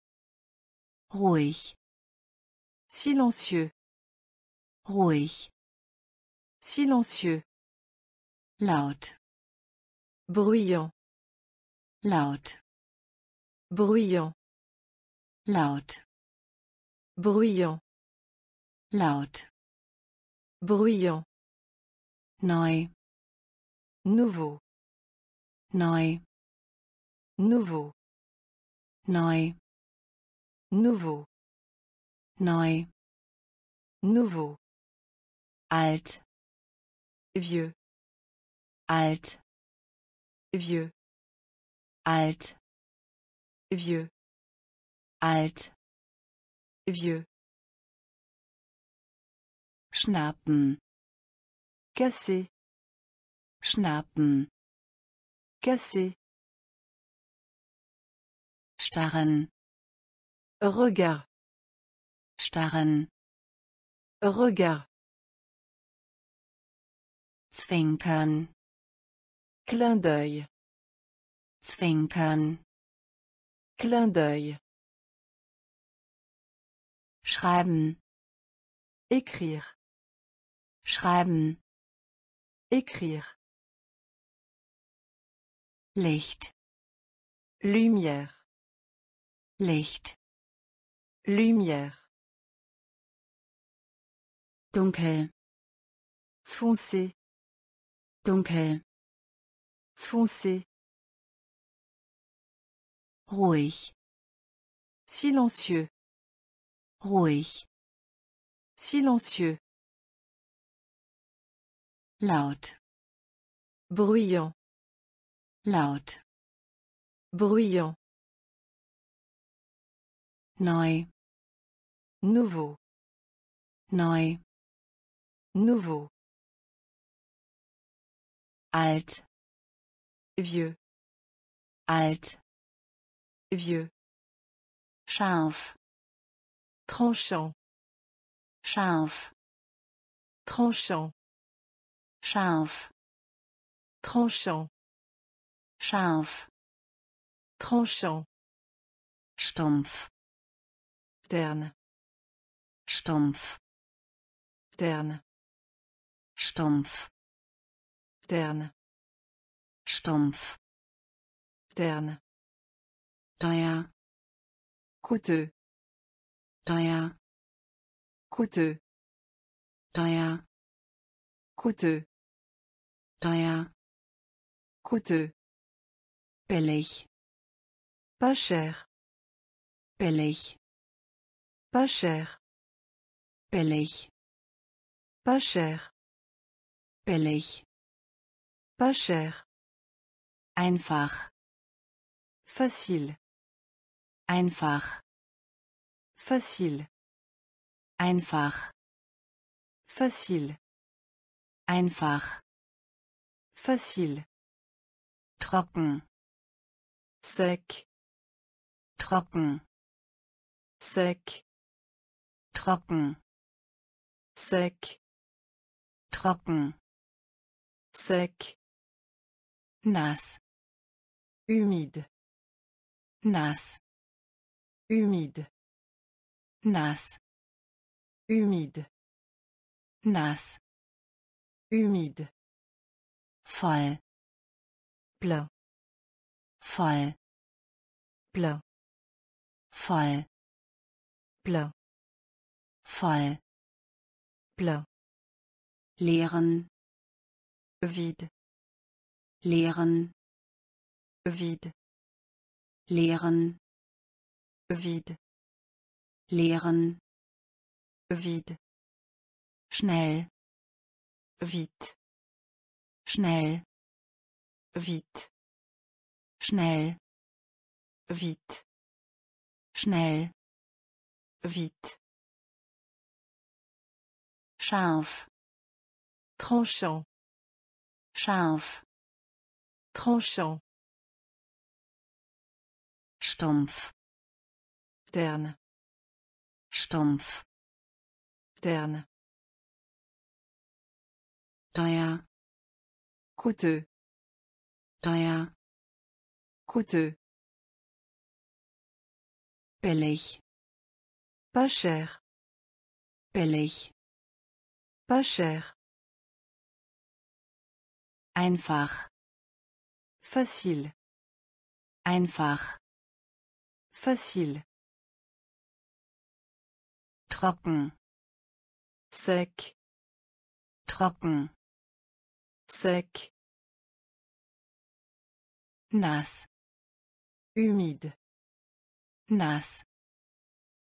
Speaker 1: Ruhig. Silencieux. Ruhig. Silencieux. Loud. Bruyant. Laut. Bruyant. Laut. Bruyant. Laut. Bruyant. Nouveau. Neu. Nouveau. Neu. Nouveau. Neu. Nouveau. Alt. Vieux. Alt. Vieux. alt vieux alt vieux schnappen casser schnappen casser starren regard starren regard zwinkern clin d'œil Zwinkern. Clin d'œil. Schreiben. Écrire. Schreiben. Écrire. Licht. Lumière. Licht. Lumière. Dunkel. Foncé. Dunkel. Foncé. Ruhig. Silencieux. Ruhig. Silencieux. Laut. Bruyant. Laut. Bruyant. Neu. Nouveau. Neu. Nouveau. Alt. Vieux. Alt. Vieux. Scharf. Tranchant. Scharf. Tranchant. Scharf. Tranchant. Scharf. Tranchant. Stumpf. Stern. Stumpf. Stern. Stumpf. Stern. Stumpf. Stern teuer coûteux teuer coûteux teuer coûteux teuer coûteux billig pas cher billig pas cher billig pas cher billig pas cher einfach facile Einfach. Facile. Einfach. Facile. Einfach. Facile. Trocken. Sec. Trocken. Sec. Trocken. Sec. Trocken. Sec. Nass. Humide. Nass. Humide. nas Humide. nas Humide. Voll. Plein. Voll. Plein. Voll. Plein. Voll. Plein. Leeren. Vide. Leeren. Vide. Leeren. Vide. Leeren. Vide. Schnell. Vite. Schnell. Vite. Schnell. Vite. Schnell. Vite. Scharf. Tranchant. Scharf. Tranchant. Stumpf. Sterne. Stumpf. Sterne. Teuer. Coûteux. Teuer. Coûteux. Billig. Pas cher. Billig. Pas cher. Einfach. Facile. Einfach. Facile trocken sec trocken sec nass humide nass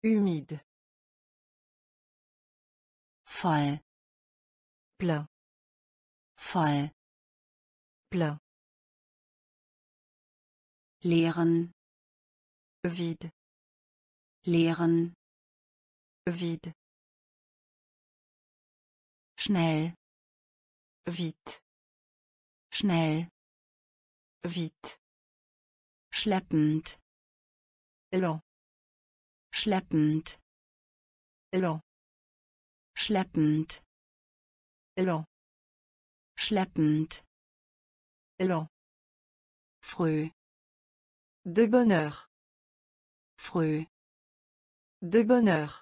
Speaker 1: humide voll plein voll plein leeren vide leeren vide schnell vite schnell vite schleppend lent schleppend lent schleppend lent schleppend lent früh de bonheur früh de bonheur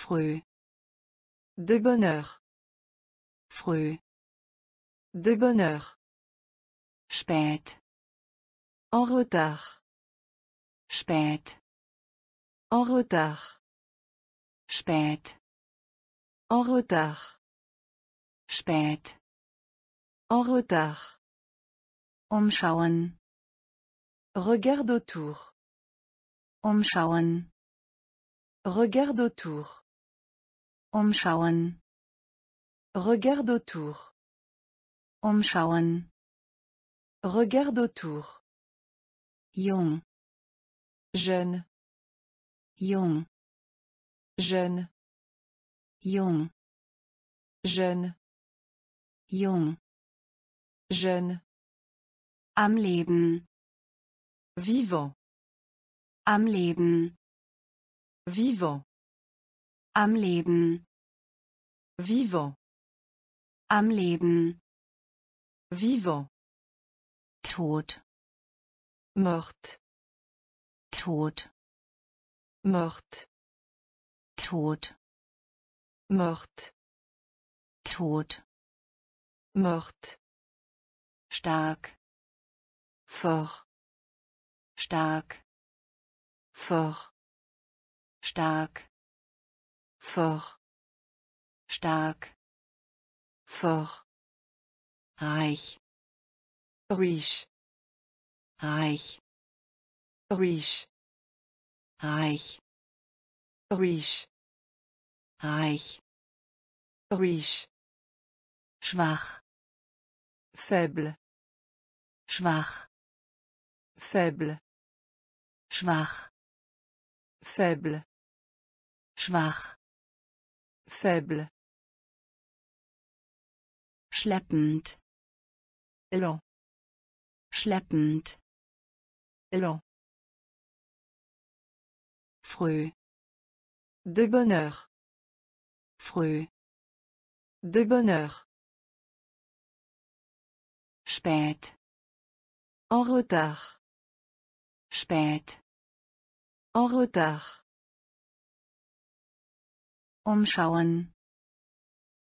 Speaker 1: Freux. De bonheur. fru De bonheur. Spät. En retard. Spät. En retard. Spät. En retard. Spät. En retard. Umschauen. Regarde autour. Umschauen. Regarde autour. Umschauen. Regarde autour. Umschauen. Regarde autour. Jung. Jeune. Jung. Jeune. Jung. Jeune. Jung. Jeune. Am Leben. Vivant. Am Leben. Vivant. Am Leben. vivo Am Leben. vivo Tod. Mord. Tod. Mord. Tod. Mord. Tod. Mord. Stark. vor Stark. Fort. Stark fort stark fort reich reich reich reich reich reich reich reich schwach faible schwach faible schwach faible schwach Faible. Schleppend. Lent. Schleppend. Lent. Früh. De bonheur. Früh. De bonheur. Spät. En retard. Spät. En retard. Umschauen.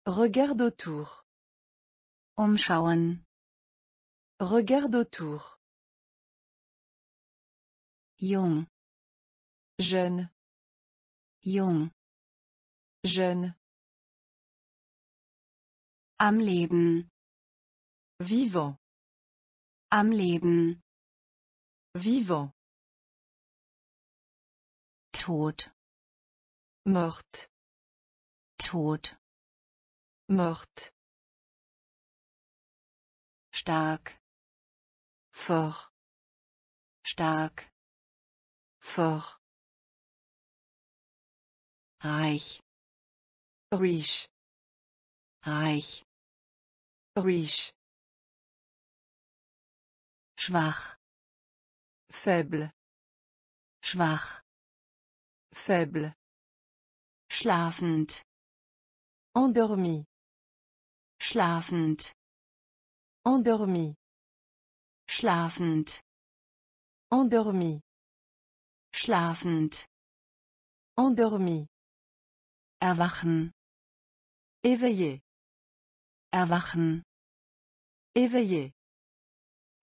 Speaker 1: Regarde autour. Umschauen. Regarde autour. Jung. Jeune. Jung. Jeune. Am Leben. Vivant. Am Leben. Vivant. Tod. Mort. Tod. Mord. Stark. Vor. Stark. Vor. Reich. Reich. Reich. Reich. Schwach. Faible. Schwach. Faible. Schlafend. Endormi. Schlafend. Endormi. Schlafend. Endormi. Schlafend. Endormi. Erwachen. Éveillé. Erwachen. Éveillé.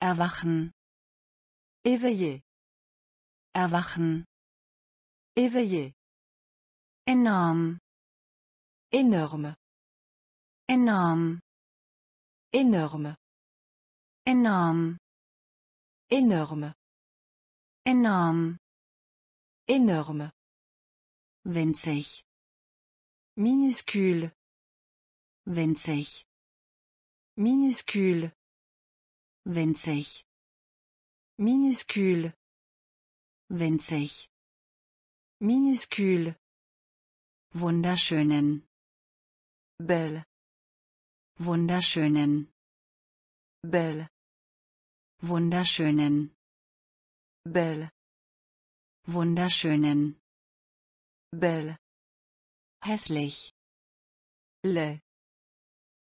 Speaker 1: Erwachen. Éveillé. Erwachen. Éveillé. Enorm. Enorme. Énorme. Enorme. Énorme. Enorme. Énorme. Énorme. Winzig. Minuscule. Winzig. Minuscule. Winzig. Minuscule. Winzig. Minuscule. Wunderschönen. Belle. Wunderschönen. Bell. Wunderschönen. Bell. Wunderschönen. Bell. Hässlich. Le.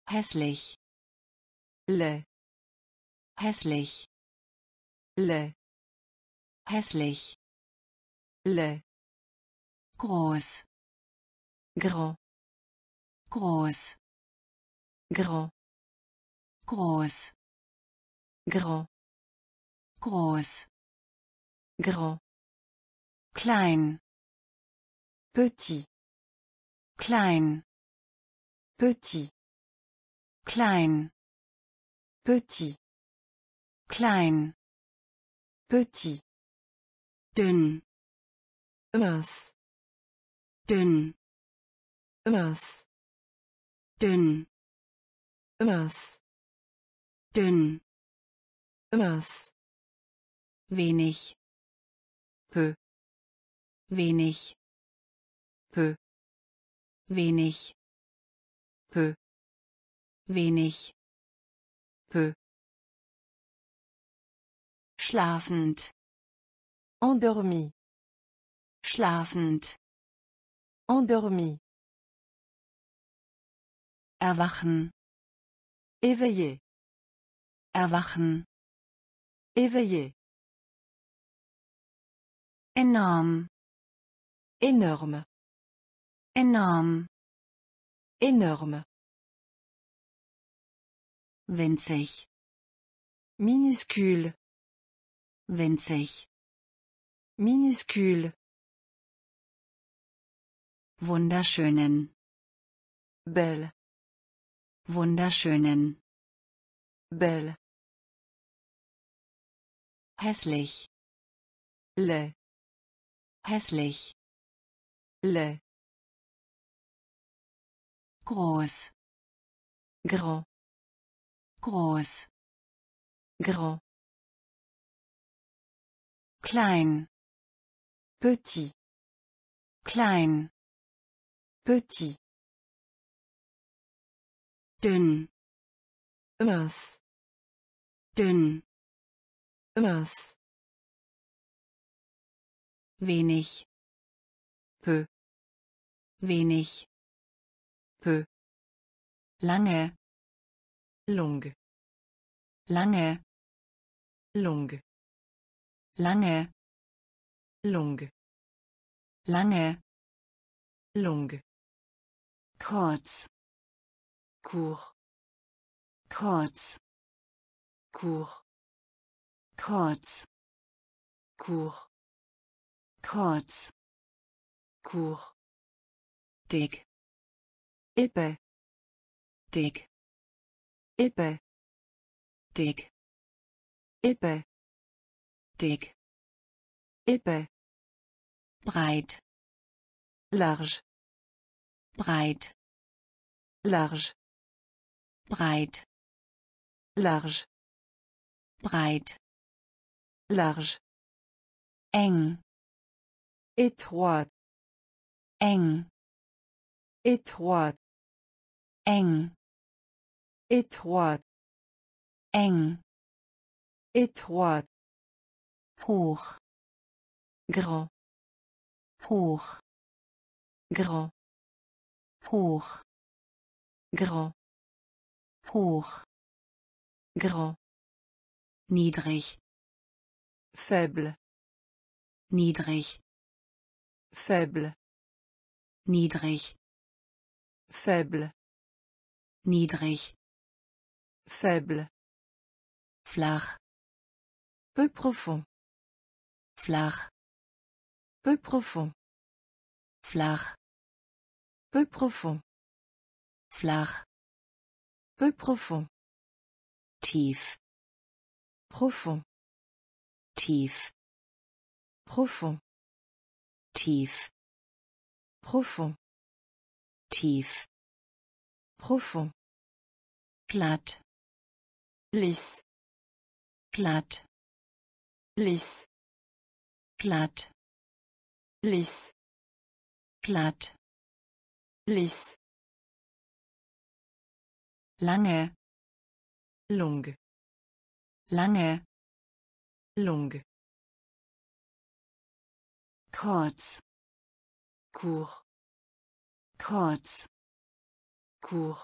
Speaker 1: Hässlich. Le. Hässlich. Le. Hässlich. Le. Groß. Grand. groß grand groß grand groß grand klein petit klein petit klein petit klein petit dünn mince dünn mince dünn Maß dünn Maß wenig peu wenig peu wenig peu wenig peu schlafend endormi schlafend endormi erwachen éveiller erwachen éveiller enorm Enorme. enorm énorme winzig minuscule winzig minuscule wunderschönen belle Wunderschönen. Belle. Hässlich. Le. Hässlich. Le. Groß. Grand. Groß. Grand. Klein. Petit. Klein. Petit dünn was dünn was wenig peu wenig peu lange long lange long lange long lange long kurz court kurz court kurz court kurz court dick ippe dick ippe dick ippe dick ippe breit large breit large breit large breit large eng étroite eng étroite eng étroite eng étroite hoch grand hoch grand hoch grand Hoch. Grand. Niedrig. Faible. Niedrig. Faible. Niedrig. Faible. Niedrig. Faible. Flach. Peu profond. Flach. Peu profond. Flach. Peu profond. Flach. Peu profond. Tief. Profond. Tief. Profond. Tief. Profond. Tief. Profond. plate Lisse. plate Lisse. plate Lisse. plate Lisse. lange lung lange lung kurz court kurz court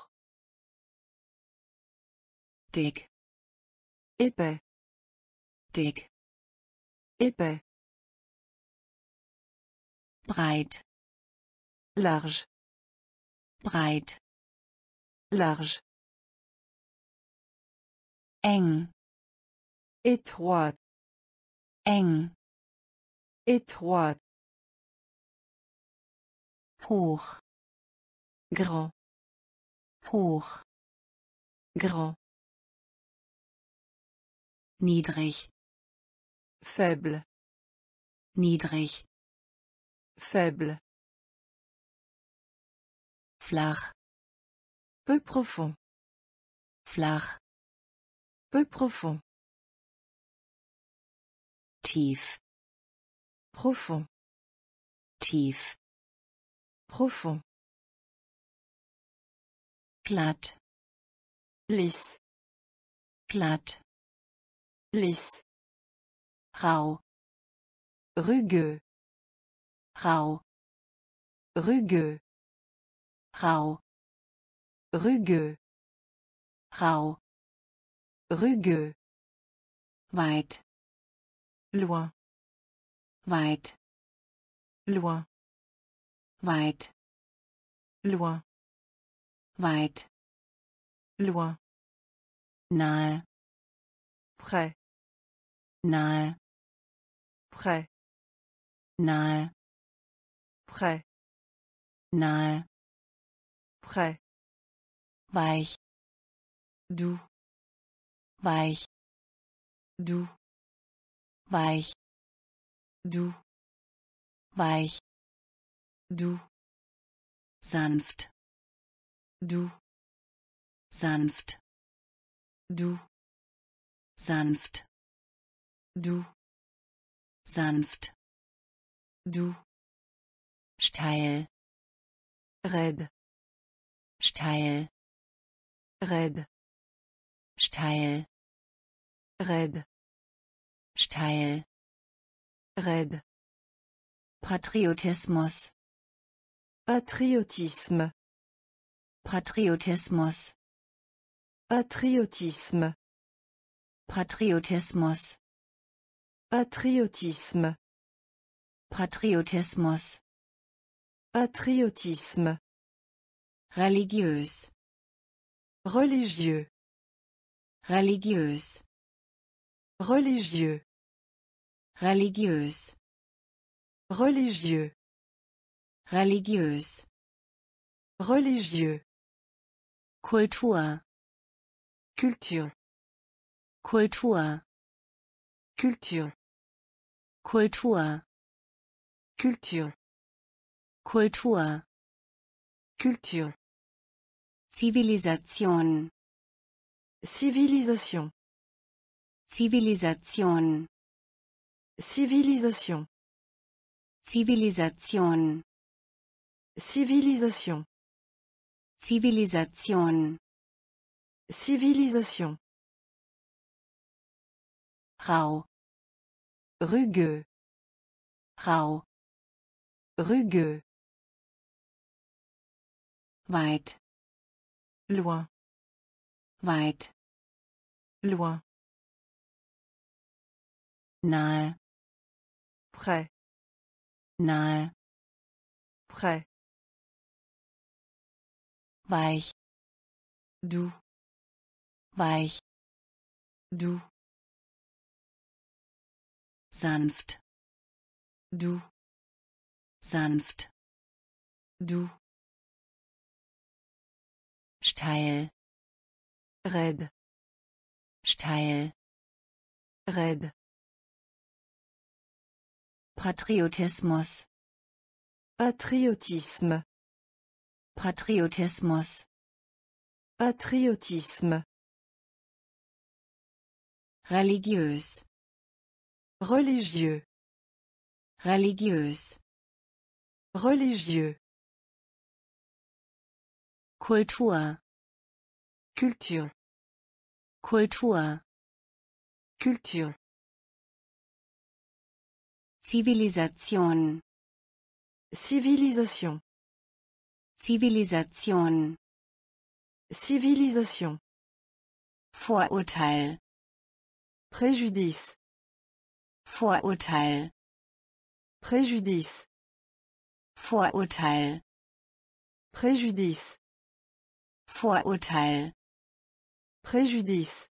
Speaker 1: dick ippe dick ippe breit large breit large eng étroit, eng étroit, hoch grand hoch grand niedrig faible niedrig faible flach peu profond flach peu profond. Tief. Profond. Tief. Profond. Glatt. Lisse. Glatt. Lisse. Rau. Rugueux. Rau. Rugueux. Rau. Rugueux. Rau. rugueux weit loin weit loin weit loin weit loin nahe près nahe près nahe près nahe près weich du weich du weich du weich du sanft du sanft du sanft du sanft du steil red steil red steil Red. Steil. red Patriotismus. Patriotisme. Patriotismus. Patriotisme. Patriotismus. Patriotisme. Patriotismus. Patriotisme. Religieuse. Religieux. Religieuse. Religieux. Religieuse. Religieux. Religieuse. Religieux. Culture. Culture. Culture. Culture. culture Culture. culture Culture. Civilisation. Civilisation civilisation Civilisation. civilisation Civilisation. civilisation Civilisation. Rau. Rugueux. Rau. Rugueux. Weit. Loin. Weit. Loin. nahe près nahe près weich du weich du sanft du sanft du steil red steil red patriotisme, Patriotisme. Patriotismus. Patriotisme. Religieuse. Religieux. Religieuse. Religieux. culture, Culture. Culture civilisation Civilisation. civilisation Civilisation. Vorurteil. Préjudice. Vorurteil. Préjudice. Vorurteil. Préjudice. Vorurteil. Préjudice.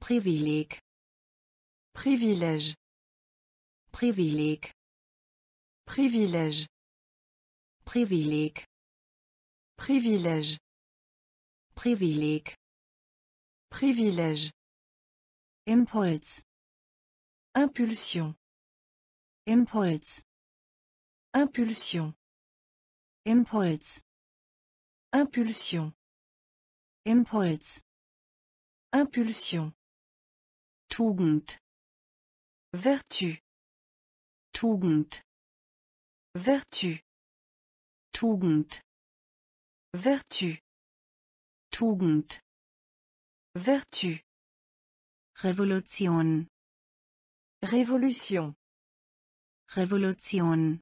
Speaker 1: Privilège privilège, Privilège. privilège, Privilège. Privilège. Impuls. Impulsion. Impulsion. Impulsion. Impulsion. Tugend. Vertu. Tugend. Vertu. Tugend. Vertu. Tugend. Vertu. Revolution. Revolution. Revolution.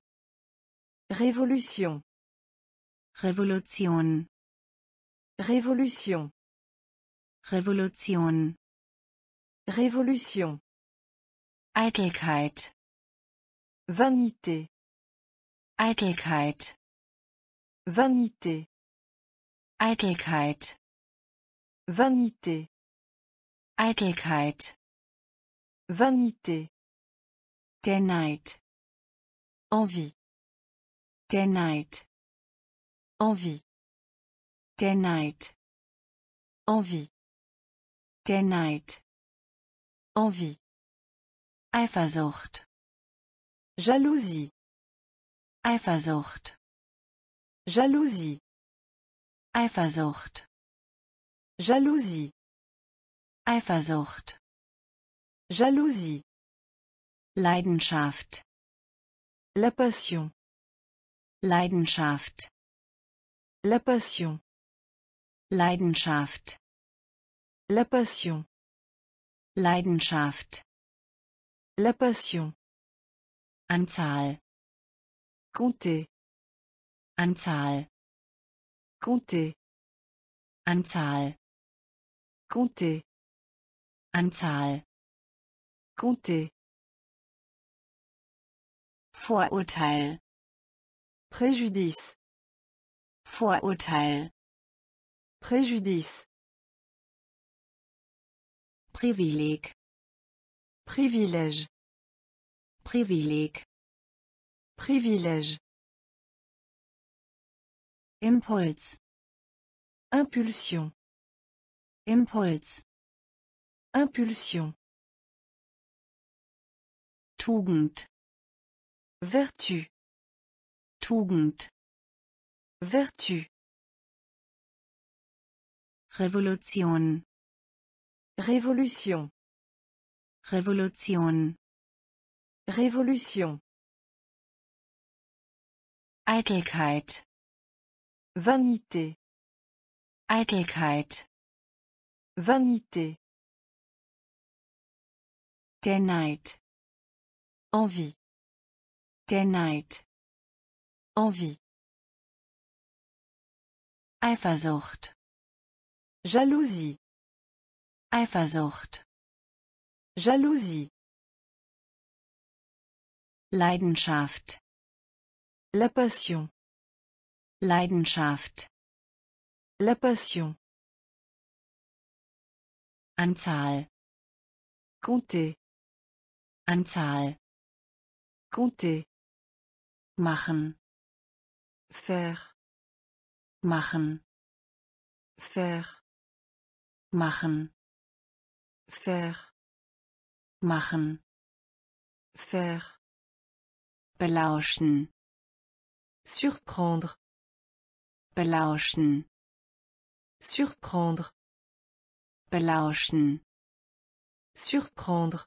Speaker 1: Revolution. Revolution. Revolution. Revolution. Revolution. Eitelkeit. Vanité. Eitelkeit. Vanité. Eitelkeit. Vanité. Eitelkeit. Vanité. Der Neid. Envie. Der Neid. Envie. Der Neid. Envie. Der Neid. Envie. Eifersucht. Jalousie. Eifersucht. Jalousie. Eifersucht. Jalousie. Eifersucht. Jalousie. Leidenschaft. La passion. Leidenschaft. La passion. Leidenschaft. La passion. Leidenschaft. La passion. Anzahl. Compter. Anzahl. Compter. Anzahl. Compter. Anzahl. Compter. Vorurteil. Préjudice. Vorurteil. Préjudice. Privileg. Privilège. Privileg. Privilège. Impuls. Impulsion. Impuls. Impulsion. Tugend. Vertu. Tugend. Vertu. Révolution. Révolution. Révolution. Révolution. Eitelkeit. Vanité. Eitelkeit. Vanité. Der Envie. Der Envie. Eifersucht. Jalousie. Eifersucht. Jalousie. Leidenschaft. La passion. Leidenschaft. La passion. Anzahl. Compter. Anzahl. Compter. Machen. Faire. Machen. Faire. Machen. Faire. Machen. Faire. Belauschen. Surprendre. Belauschen. Surprendre. Belauschen. Surprendre.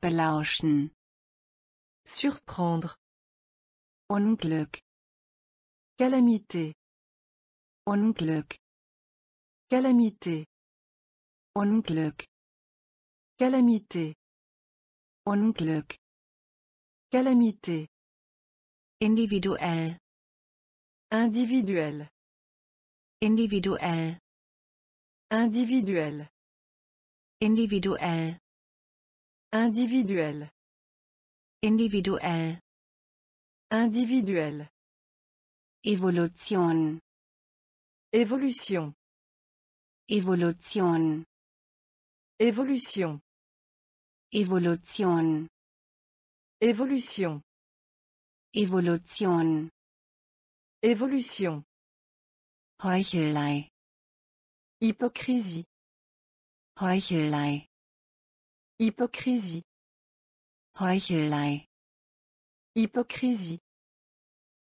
Speaker 1: Belauschen. Surprendre. gluck Calamité. gluck Calamité. Unglück. Calamité. Calamité. Individuel. Individuel. Individuel. Individuel. Individuel. Individuel. Individuel Individuel. Évolution Évolution. Évolution Évolution. Évolution Évolution. évolution, Évolution. Heuchelei. Hypocrisie. Heuchelei. Hypocrisie. Heuchelei. Hypocrisie.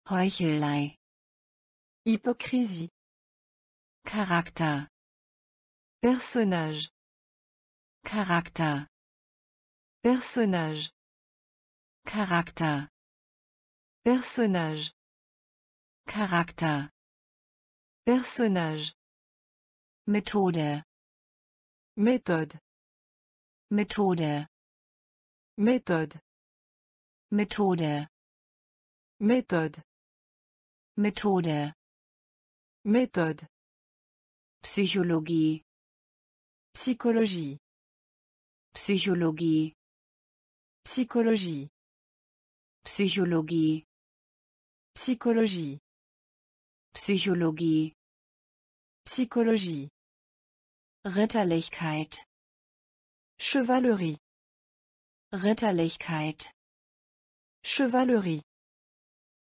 Speaker 1: Heuchelei. Hypocrisie. Caractère. Personnage. Caractère. Personnage. Caractère. Personnage. Caractère. Personnage. méthode Méthode. méthode Méthode. méthode Méthode. méthode Méthode. Psychologie. Psychologie. Psychologie. Psychologie. Psychologie. Psychologie. Psychologie. Psychologie. Ritterlichkeit. Chevalerie. Ritterlichkeit. Chevalerie.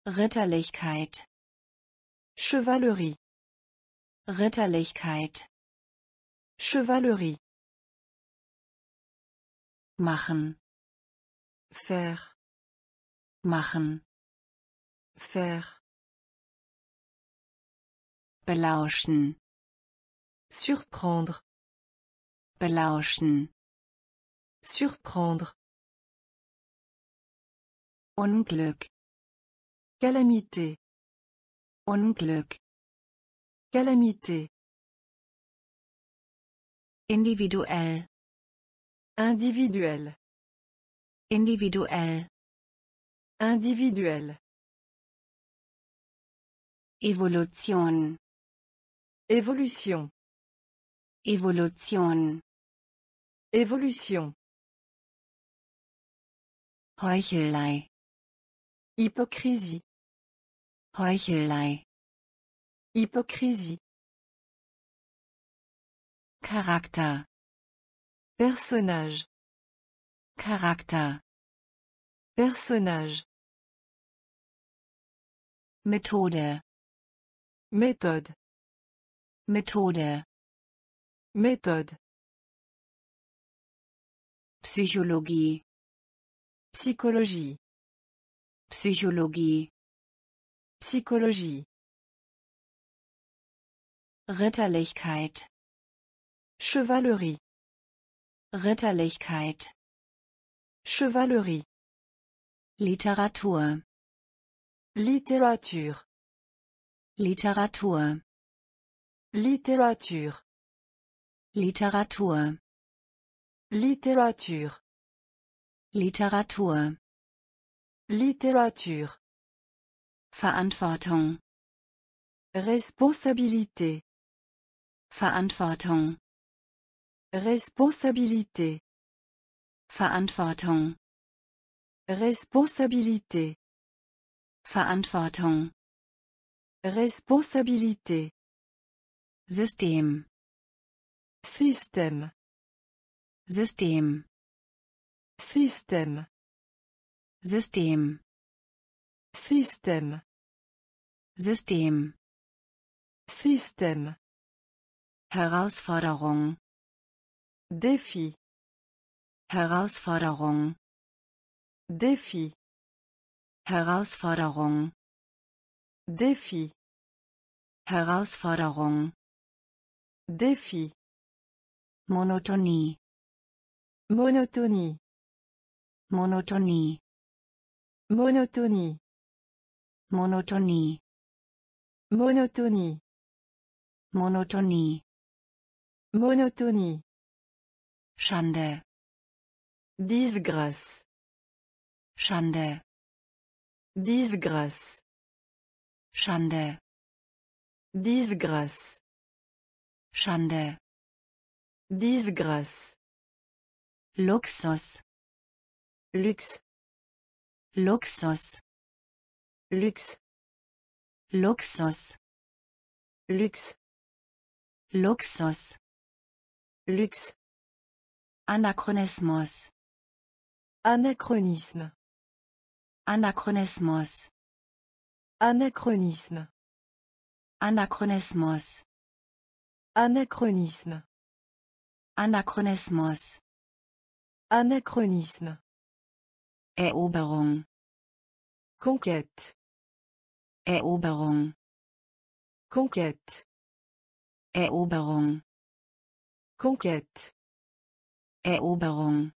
Speaker 1: Ritterlichkeit. Chevalerie. Ritterlichkeit. Chevalerie. Machen. Faire machen faire belauschen surprendre belauschen surprendre Unglück calamité Unglück calamité individuell individuell individuell Individuel. évolution Évolution. évolution Évolution. Heuchelei. Hypocrisie. Heuchelei. Hypocrisie. Caractère. Personnage. Caractère. Personnage. Methode. Method. Methode. Method. Psychologie. Psychologie. Psychologie. Psychologie. Ritterlichkeit. Chevalerie. Ritterlichkeit. Chevalerie. Literatur. Littérature. littérature, Littérature. littérature, Littérature. littérature Littérature. Verantwortung. Responsabilité. Responsabilité. Responsabilité. Verantwortung. Responsabilité. System. System. System. System. System. System. System. System. Herausforderung. Défi. Herausforderung. Défi. Herausforderung. Défi. Herausforderung. Défi. Monotonie. Monotonie. Monotonie. Monotonie. Monotonie. Monotonie. Monotonie. Monotonie. Schande. Disgrâce. Schande. Disgrâce. Schande. Disgrâce. Schande. Disgrâce. luxos Lux Luxus. Lux Luxus. lux Luxus. Lux Anachronismus. Anachronisme. Anachronismus. Anachronisme. Anachronismus. Anachronisme. Anachronismus. Anachronisme. Eroberung. Conquête. Eroberung. Conquête. Eroberung. Conquête. Eroberung.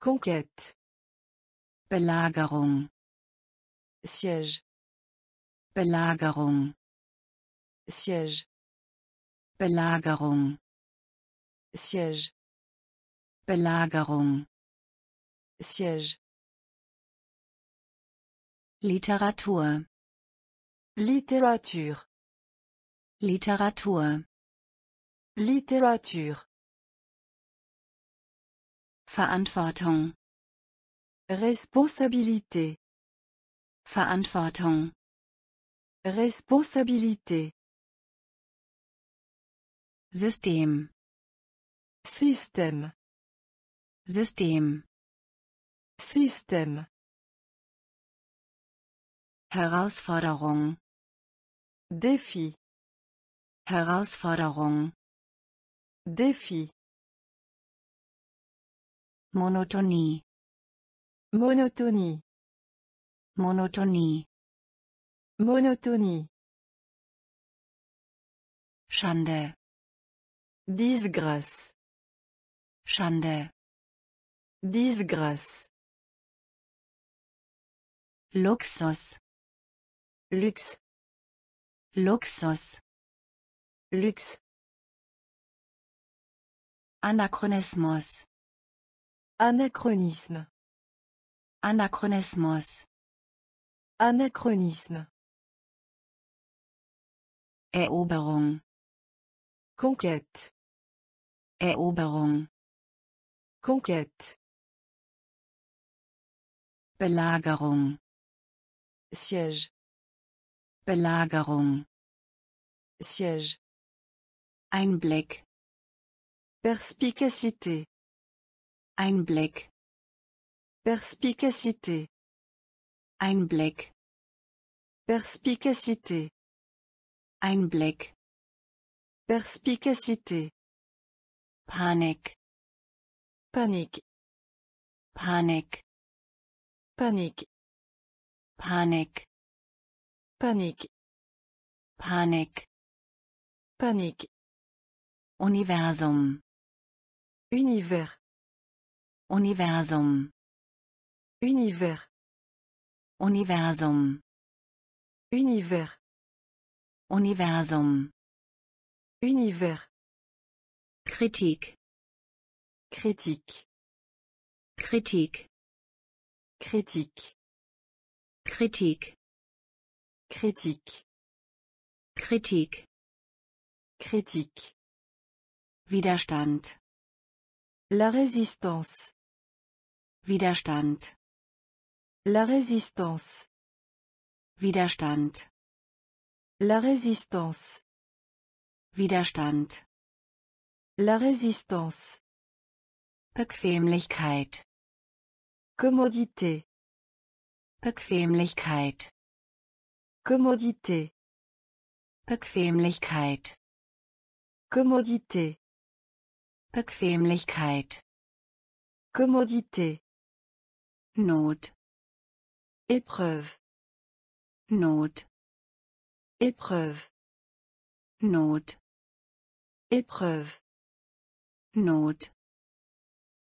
Speaker 1: Conquête. Belagerung. Siège. Belagerung. Siège. Belagerung. Siège. Belagerung. Siège. Literatur. Literatur. Literatur. Literatur. Verantwortung. Responsabilité. Verantwortung. Responsabilité. System. System. System. System. Herausforderung. Défi. Herausforderung. Défi. Monotonie. Monotonie. Monotonie. Monotonie. Schande. Disgrâce. Schande. Disgrâce. Luxus. Luxe. Luxus. Luxe. Anachronismus. Anachronisme. Anachronismus. Anachronisme. Eroberung. Conquête. Eroberung. Conquête. Belagerung. Siège. Belagerung. Siège. Einblick. Perspicacité. Einblick. Perspicacité. Einblick. Perspicacité. Einblick. Perspicacité. Panique. Panique. Panique. Panique. Panic. Panique. Panique. Panique. Universum. Univers. Universum. Univers. Universum. Univers. Universum. Univers. Kritik. Kritik. Kritik. Kritik. Kritik. Kritik. Kritik. Kritik. Widerstand. La Résistance. Widerstand. La résistance. Widerstand. La résistance. Widerstand. La résistance. Bequemlichkeit. Commodité. Bequemlichkeit. Commodité. Bequemlichkeit. Commodité. Bequemlichkeit. Commodité. Not. Épreuve. Note. Épreuve. Note. Épreuve. Note.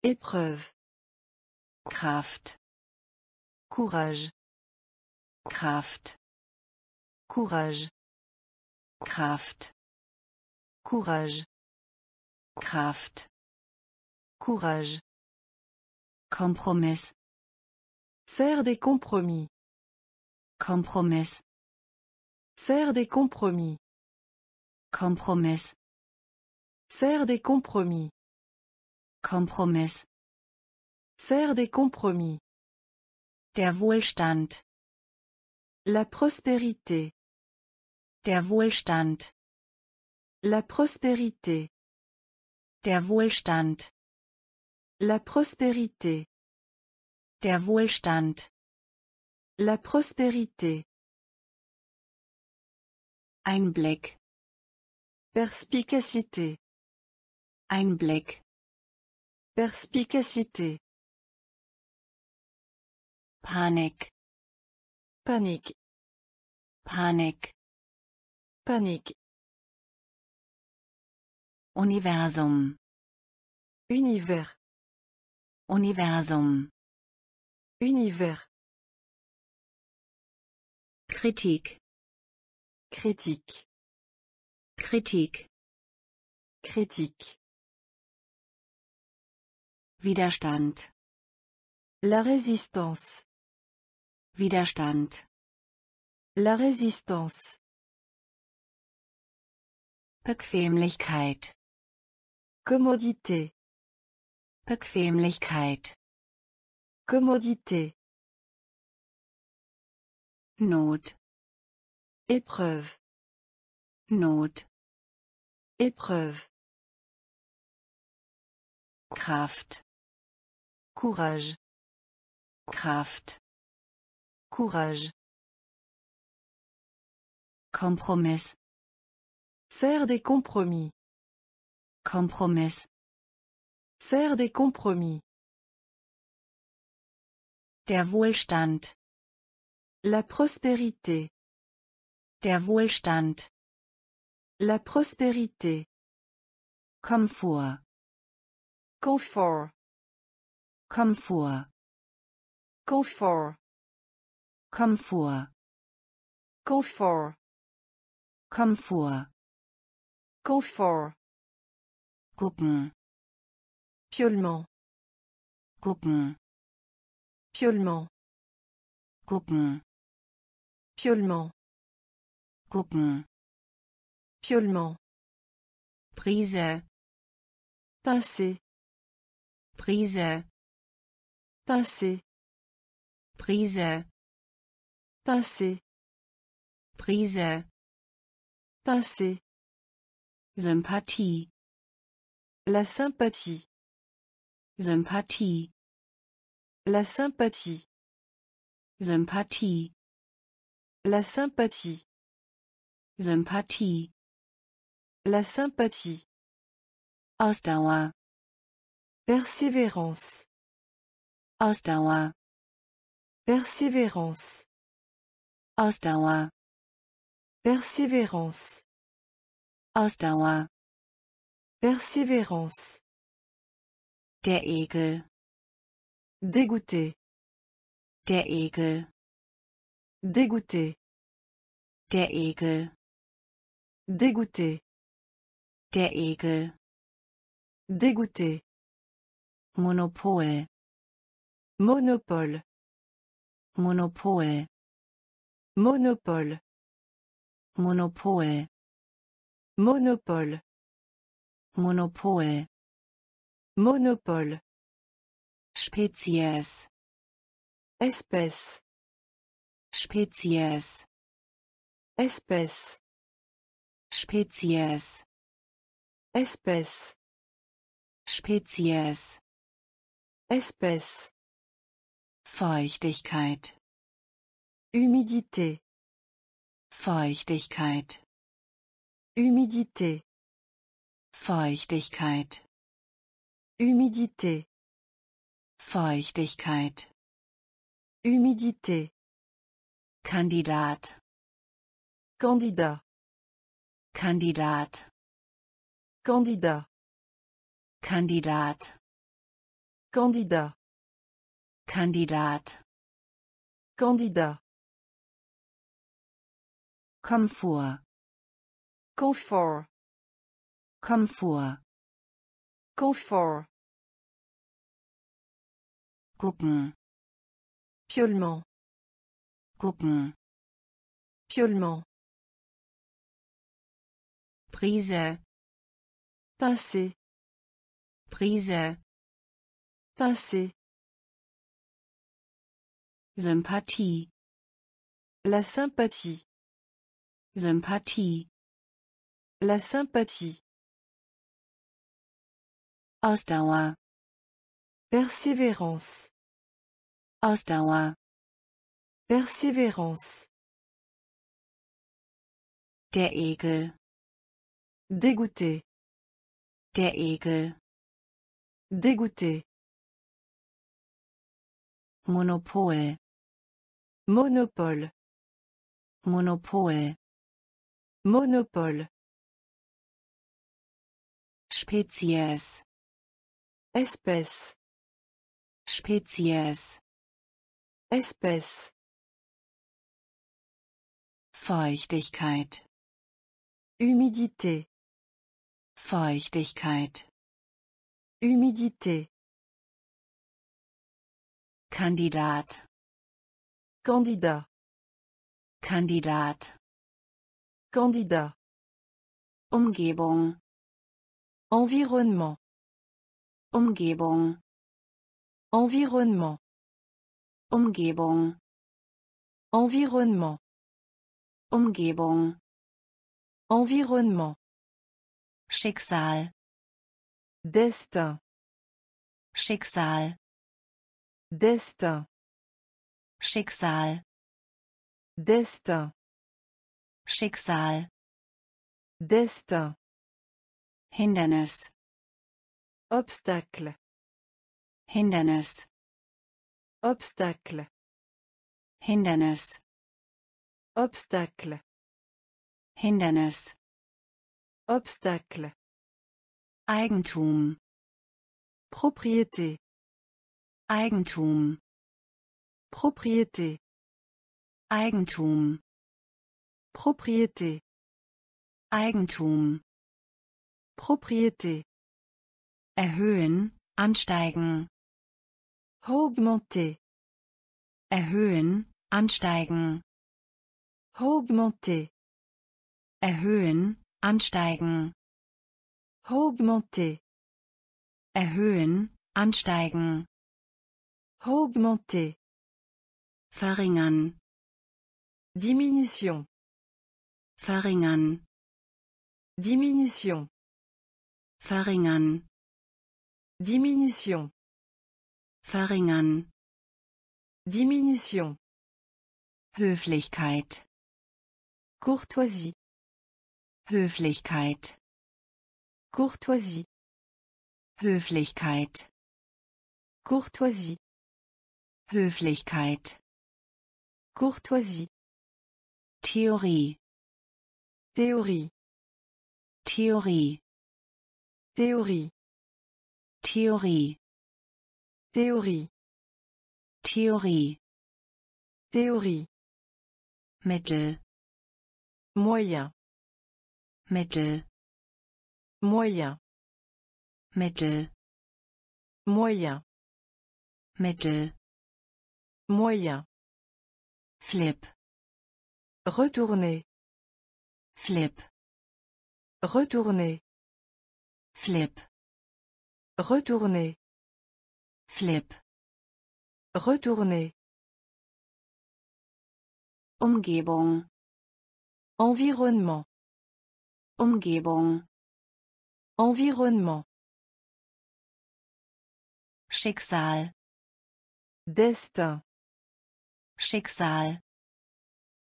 Speaker 1: Épreuve. Kraft. Courage. Kraft. Courage. Kraft. Courage. Kraft. Courage. Compromis. Faire des compromis. compromis. Faire des compromis. compromis. Faire des compromis. compromis. Faire des compromis. Der Wohlstand. La prospérité. Der Wohlstand. La prospérité. Der Wohlstand. La prospérité. Der Wohlstand. La prospérité. Einblick. Perspicacité. Einblick. Perspicacité. Panik. Panik. Panik. Panik. Universum. Univers. Universum. Univers. Kritik. Kritik. Kritik. Kritik. Widerstand. La résistance. Widerstand. La résistance. Bequemlichkeit. Commodité. Bequemlichkeit. Commodité. Note. Épreuve. Note. Épreuve. Kraft. Courage. Kraft. Courage. Compromis. Faire des compromis. Compromis. Faire des compromis. Der Wohlstand. La prospérité. Der Wohlstand. La prospérité. Komfort. Komfort. Komfort. Komfort. Komfort. Komfort. Komfort. Komfort. Gucken. Piolement. Gucken. Piolement. Cocon. Piolement. Cocon. Piolement. Prise. Pincée. Prise. Pincée. Prise. Pincée. Prise. Pincée. Sympathie. La sympathie. Sympathie. La sympathie. Sympathie. La sympathie. Sympathie. La sympathie. Ostawa. Persévérance. Ostawa. Persévérance. Ostawa. Persévérance. Ostawa. Persévérance. Der Egel. Dégoûté. Der Dégoûté. Der Dégoûté. Der Dégoûté. Monopole. Monopole. Monopole. Monopole. Monopole. Monopole. Monopole. Monopole. Spezies. Espèce. Spezies. Espèce. Spezies. Espèce. Spezies. Espèce. Feuchtigkeit. Humidité. Feuchtigkeit. Humidité. Feuchtigkeit. Humidité. Feuchtigkeit. Humidité. Kandidat. Kandidat. Kandidat. Kandidat. Kandidat. Kandidat. Kandidat. Candidat. Komfort. Komfort. Komfort. Komfort. Cocon. Piolement. Cocon. Piolement. Prise. Pincée. Prise. Pincée. Sympathie. La sympathie. Sympathie. La sympathie. Ausdauer. Persévérance. Ausdauer. Persévérance. Der Egel. Dégoûté. Der Egel. Dégoûté. Monopol. Monopole. Monopol. Monopole. Spezies. Espèce. Spezies. Espèce. Feuchtigkeit. Humidité. Feuchtigkeit. Humidité. Kandidat. Candidat. Kandidat. Candidat. Umgebung. Environnement. Umgebung. Environnement. Umgebung. Environnement. Umgebung. Environnement. Schicksal. Destin. Schicksal. Destin. Schicksal. Destin. Schicksal. Destin. Hindernis. Obstacle. Hindernis. Obstacle. Hindernis. Obstacle. Hindernis. Obstacle. Eigentum. Propriété. Eigentum. Propriété. Eigentum. Propriété. Eigentum. Propriété. Erhöhen, ansteigen, Augmenter. Erhöhen, ansteigen. Augmenter. Erhöhen, ansteigen. Augmenter. Erhöhen, ansteigen. Augmenter. Verringern. Diminution. Verringern. Diminution. Verringern. Diminution. Verringern. Diminution. Höflichkeit. Courtoisie. Höflichkeit. Courtoisie. Höflichkeit. Courtoisie. Höflichkeit. Courtoisie. Theorie. Theorie. Theorie. Theorie. Theorie. Théorie. théorie Théorie. Mittel. Moyen. Mittel. Moyen. Mittel. Moyen. Mittel. Moyen. Flip. Retourner. Flip. Retourner. Flip. Retourner. Flip. Retourner. Umgebung. Environnement. Umgebung. Environnement. Schicksal. Destin. Schicksal.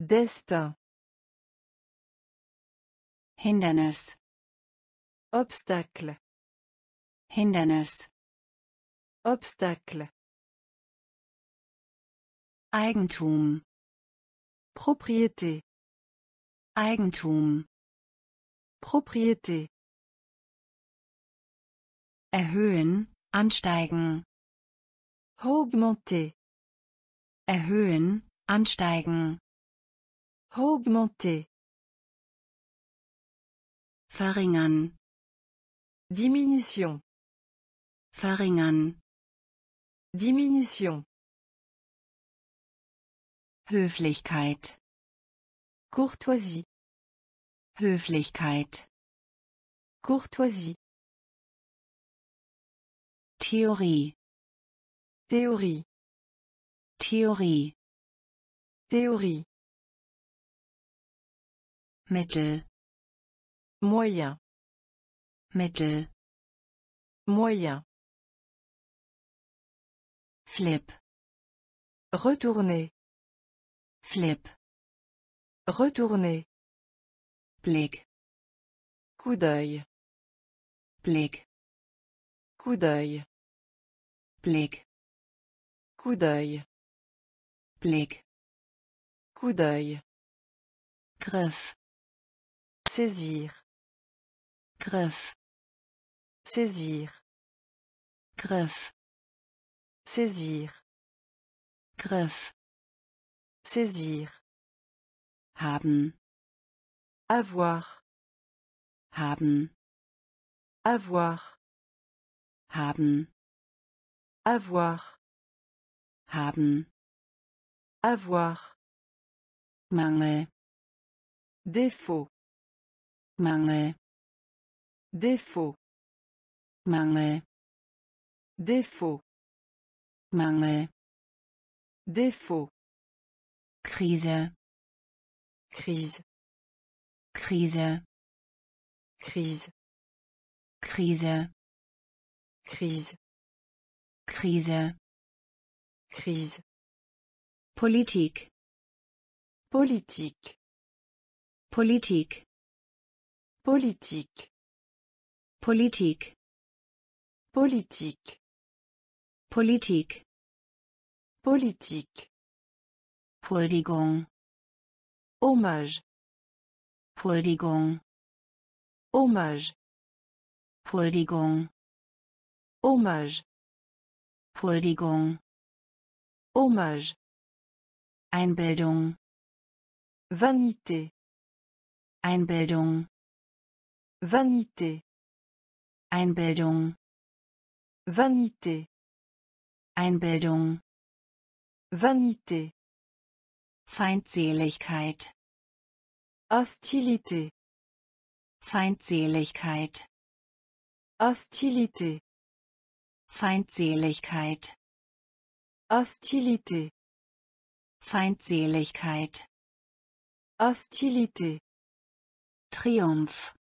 Speaker 1: Destin. Hindernis. Obstacle. Hindernis. Obstacle. Eigentum. Propriété. Eigentum. Propriété. Erhöhen, ansteigen. Augmenter. Erhöhen, ansteigen. Augmenter. Verringern. Diminution. Verringern. Diminution. Höflichkeit. Courtoisie. Höflichkeit. Courtoisie. théorie théorie théorie théorie Mittel. Moyen. Mittel. Moyen. Flip. Retourner. Flip. Retourner. plique Coup d'œil. Plique Coup d'œil. Plique. Coup d'œil. plique Coup d'œil. Greffe. Saisir. Greffe. Saisir. Greffe. Saisir. Greffe. Saisir. Haben. Avoir. Haben. Avoir. Haben. Avoir. Haben. Avoir. Mangel. Défaut. Mangel. Défaut. Mangel. Défaut. Défaut. crise Crise. Crise. Crise. Crise. Crise. Crise. Crise. Politique. Politique. Politique. Politique. Politique. Politique. Politik. Politik. Huldigung. Hommage. Huldigung. Hommage. Huldigung. Hommage. Huldigung. Hommage. Einbildung. Vanité. Einbildung. Vanité. Einbildung. Vanité. Einbildung. Vanité. Feindseligkeit. Hostilité. Feindseligkeit. Hostilité. Feindseligkeit. Hostilité. Feindseligkeit. Hostilité. Triumph.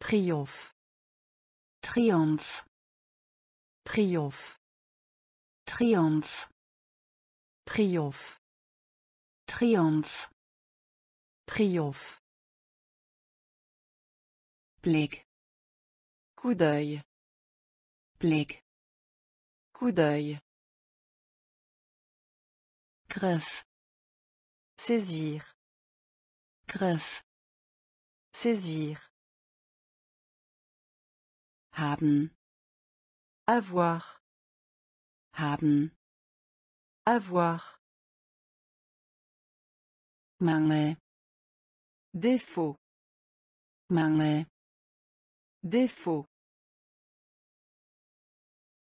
Speaker 1: Triumph. Triumph. Triumph. Triomphe. Triomphe. Triomphe. Triomphe. Blick. Coup d'œil. Blick. Coup d'œil. Greffe. Saisir. Greffe. Saisir. Haben. Avoir haben avoir mangel défaut mangel défaut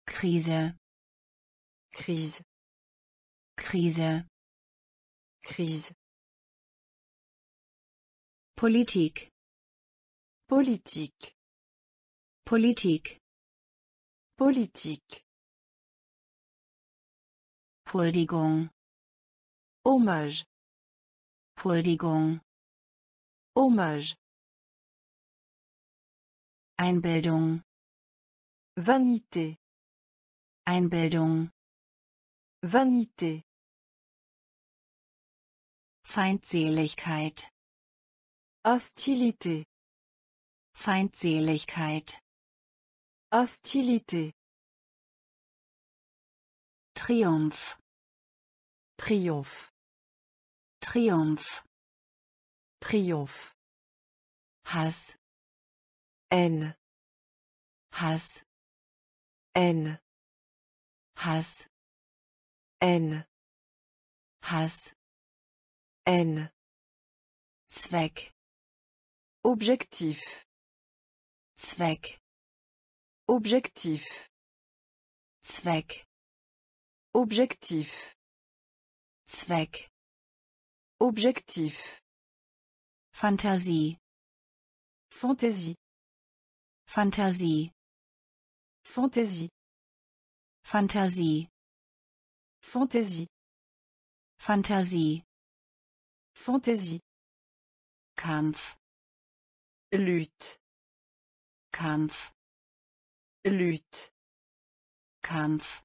Speaker 1: crise crise crise crise politique politique politique politique Huldigung. Hommage. Huldigung. Hommage. Einbildung. Vanité. Einbildung. Vanité. Feindseligkeit. Hostilité. Feindseligkeit. Hostilité. Triumph. Triomphe. Triomphe. Triomphe. Has. N. Has. N. Has. N. Has, n. Zweck. Objectif. Zweck. Objectif. Zweck. Objectif. Zweck. Objektiv. Fantasie. Fantasie. Fantasie. Fantasie. Fantasie. Fantasie. Fantasie. Fantasie. Kampf. Lutte. Kampf. Lutte. Kampf.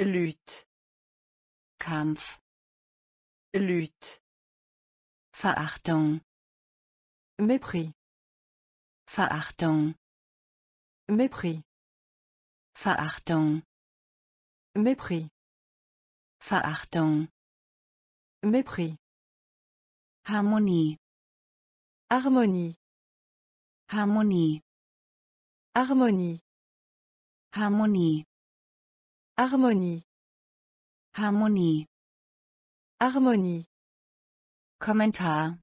Speaker 1: Lutte. Kampf. Lutte. Verachtung. Mépris. Verachtung. Mépris. Verachtung. Mépris. Verachtung. Mépris. Harmonie. Harmonie. Harmonie. Harmonie. Harmonie. Harmonie. Harmonie. Harmonie. Commentaire.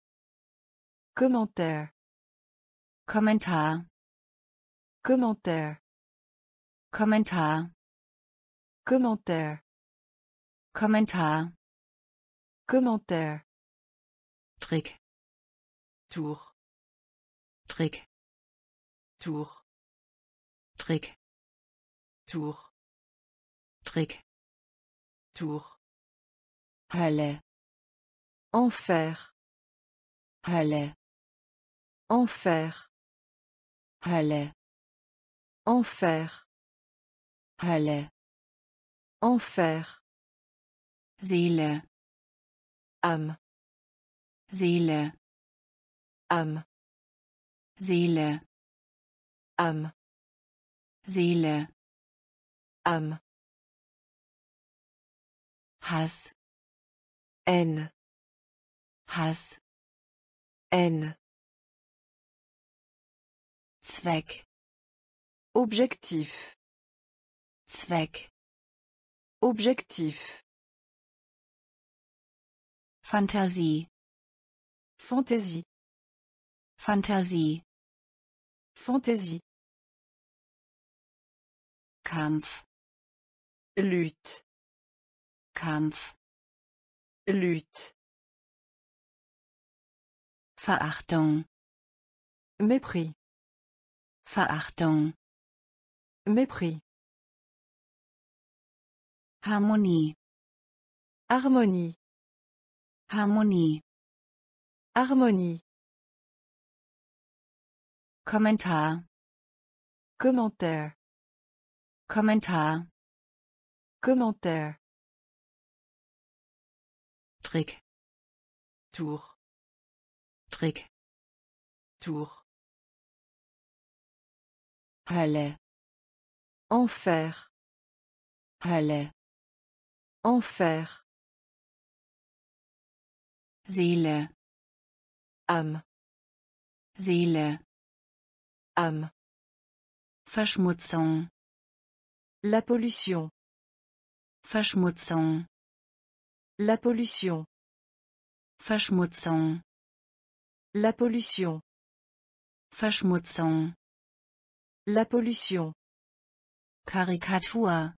Speaker 1: Commentaire. Commentaire. Commentaire. Commentaire. Commentaire. Trick. Tour. Trick. Tour. Trick. Tour. Trick. Tour. Allait. Enfer. allez Enfer. Allait. Enfer. Allait. Enfer. Seele. Am. Seele. Am. Seele. Am. Seele. Am. Has. N. Has. N. Zweck. Objectif. Zweck. Objectif. Fantasie. Fantaisie. Fantasie. Fantaisie. Lutte. Kampf. Lutte. Verachtung. Mépris. Verachtung. Mépris. Harmonie. Harmonie. Harmonie. Harmonie. Kommentar. Commentaire. Kommentar. Commentaire. Trick. Tour. Trick. Tour. Halle. Enfer. Halle. Enfer. Seele. Am. Seele. Am. Verschmutzung. La pollution. Verschmutzung. La pollution. Verschmutzung. La pollution. Verschmutzung. La pollution. Caricature.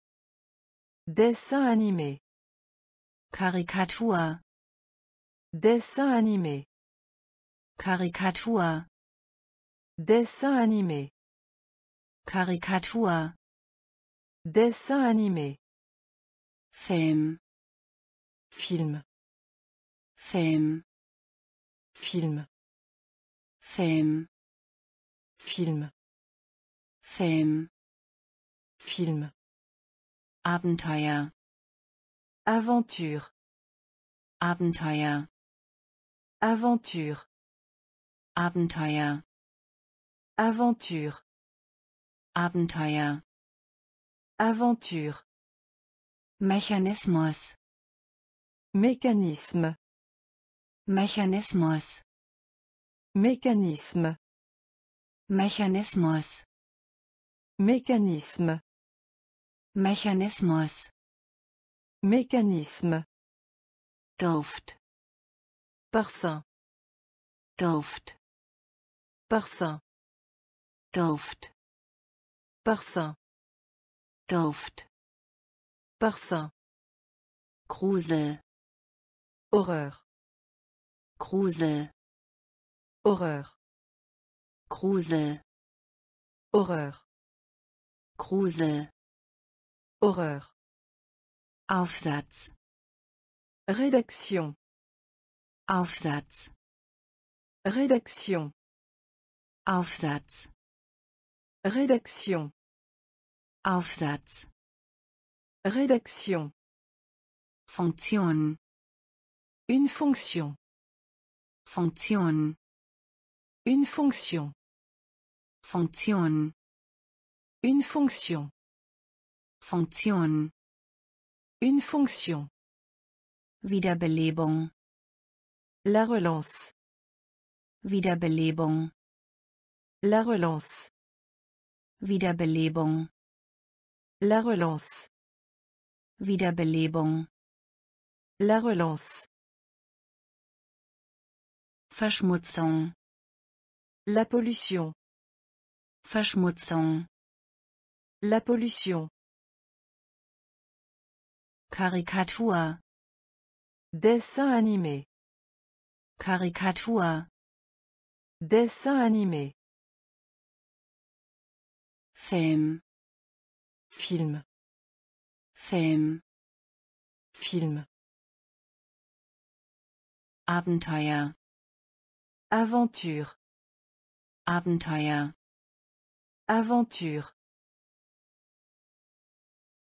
Speaker 1: Dessin animé. Caricature. Dessin animé. Caricature. Dessin animé. Caricature. Dessin animé. Femme. Film. Film. Film. Film. Film. Film. Film. Abenteuer. Aventure. Abenteuer. Aventure. Abenteuer. Aventure. Abenteuer. Aventure. Mechanismus. Mécanisme. Mechanismus. Mécanisme. Mechanismus. Mécanisme. Mechanismus. Mécanisme. Duft. Parfum. Duft. Parfum. Duft. Parfum. Parfum. Horreur. Cruise. Horreur. Cruise. Horreur. Kruse. Horreur. Aufsatz. Rédaction. Aufsatz. Rédaction. Aufsatz. Rédaction. Aufsatz. Rédaction. Fonction. Une fonction. fonction Une fonction. fonction Une fonction. fonctionne Une fonction. Wiederbelebung. La relance. Wiederbelebung. La relance. Wiederbelebung. La relance. Wiederbelebung. La relance. Verschmutzung. La pollution. Verschmutzung. La pollution. Karikatur. Dessin animé. Karikatur. Dessin animé. Film. Film. Film. Film. Abenteuer. Aventure. Abenteuer. Aventure.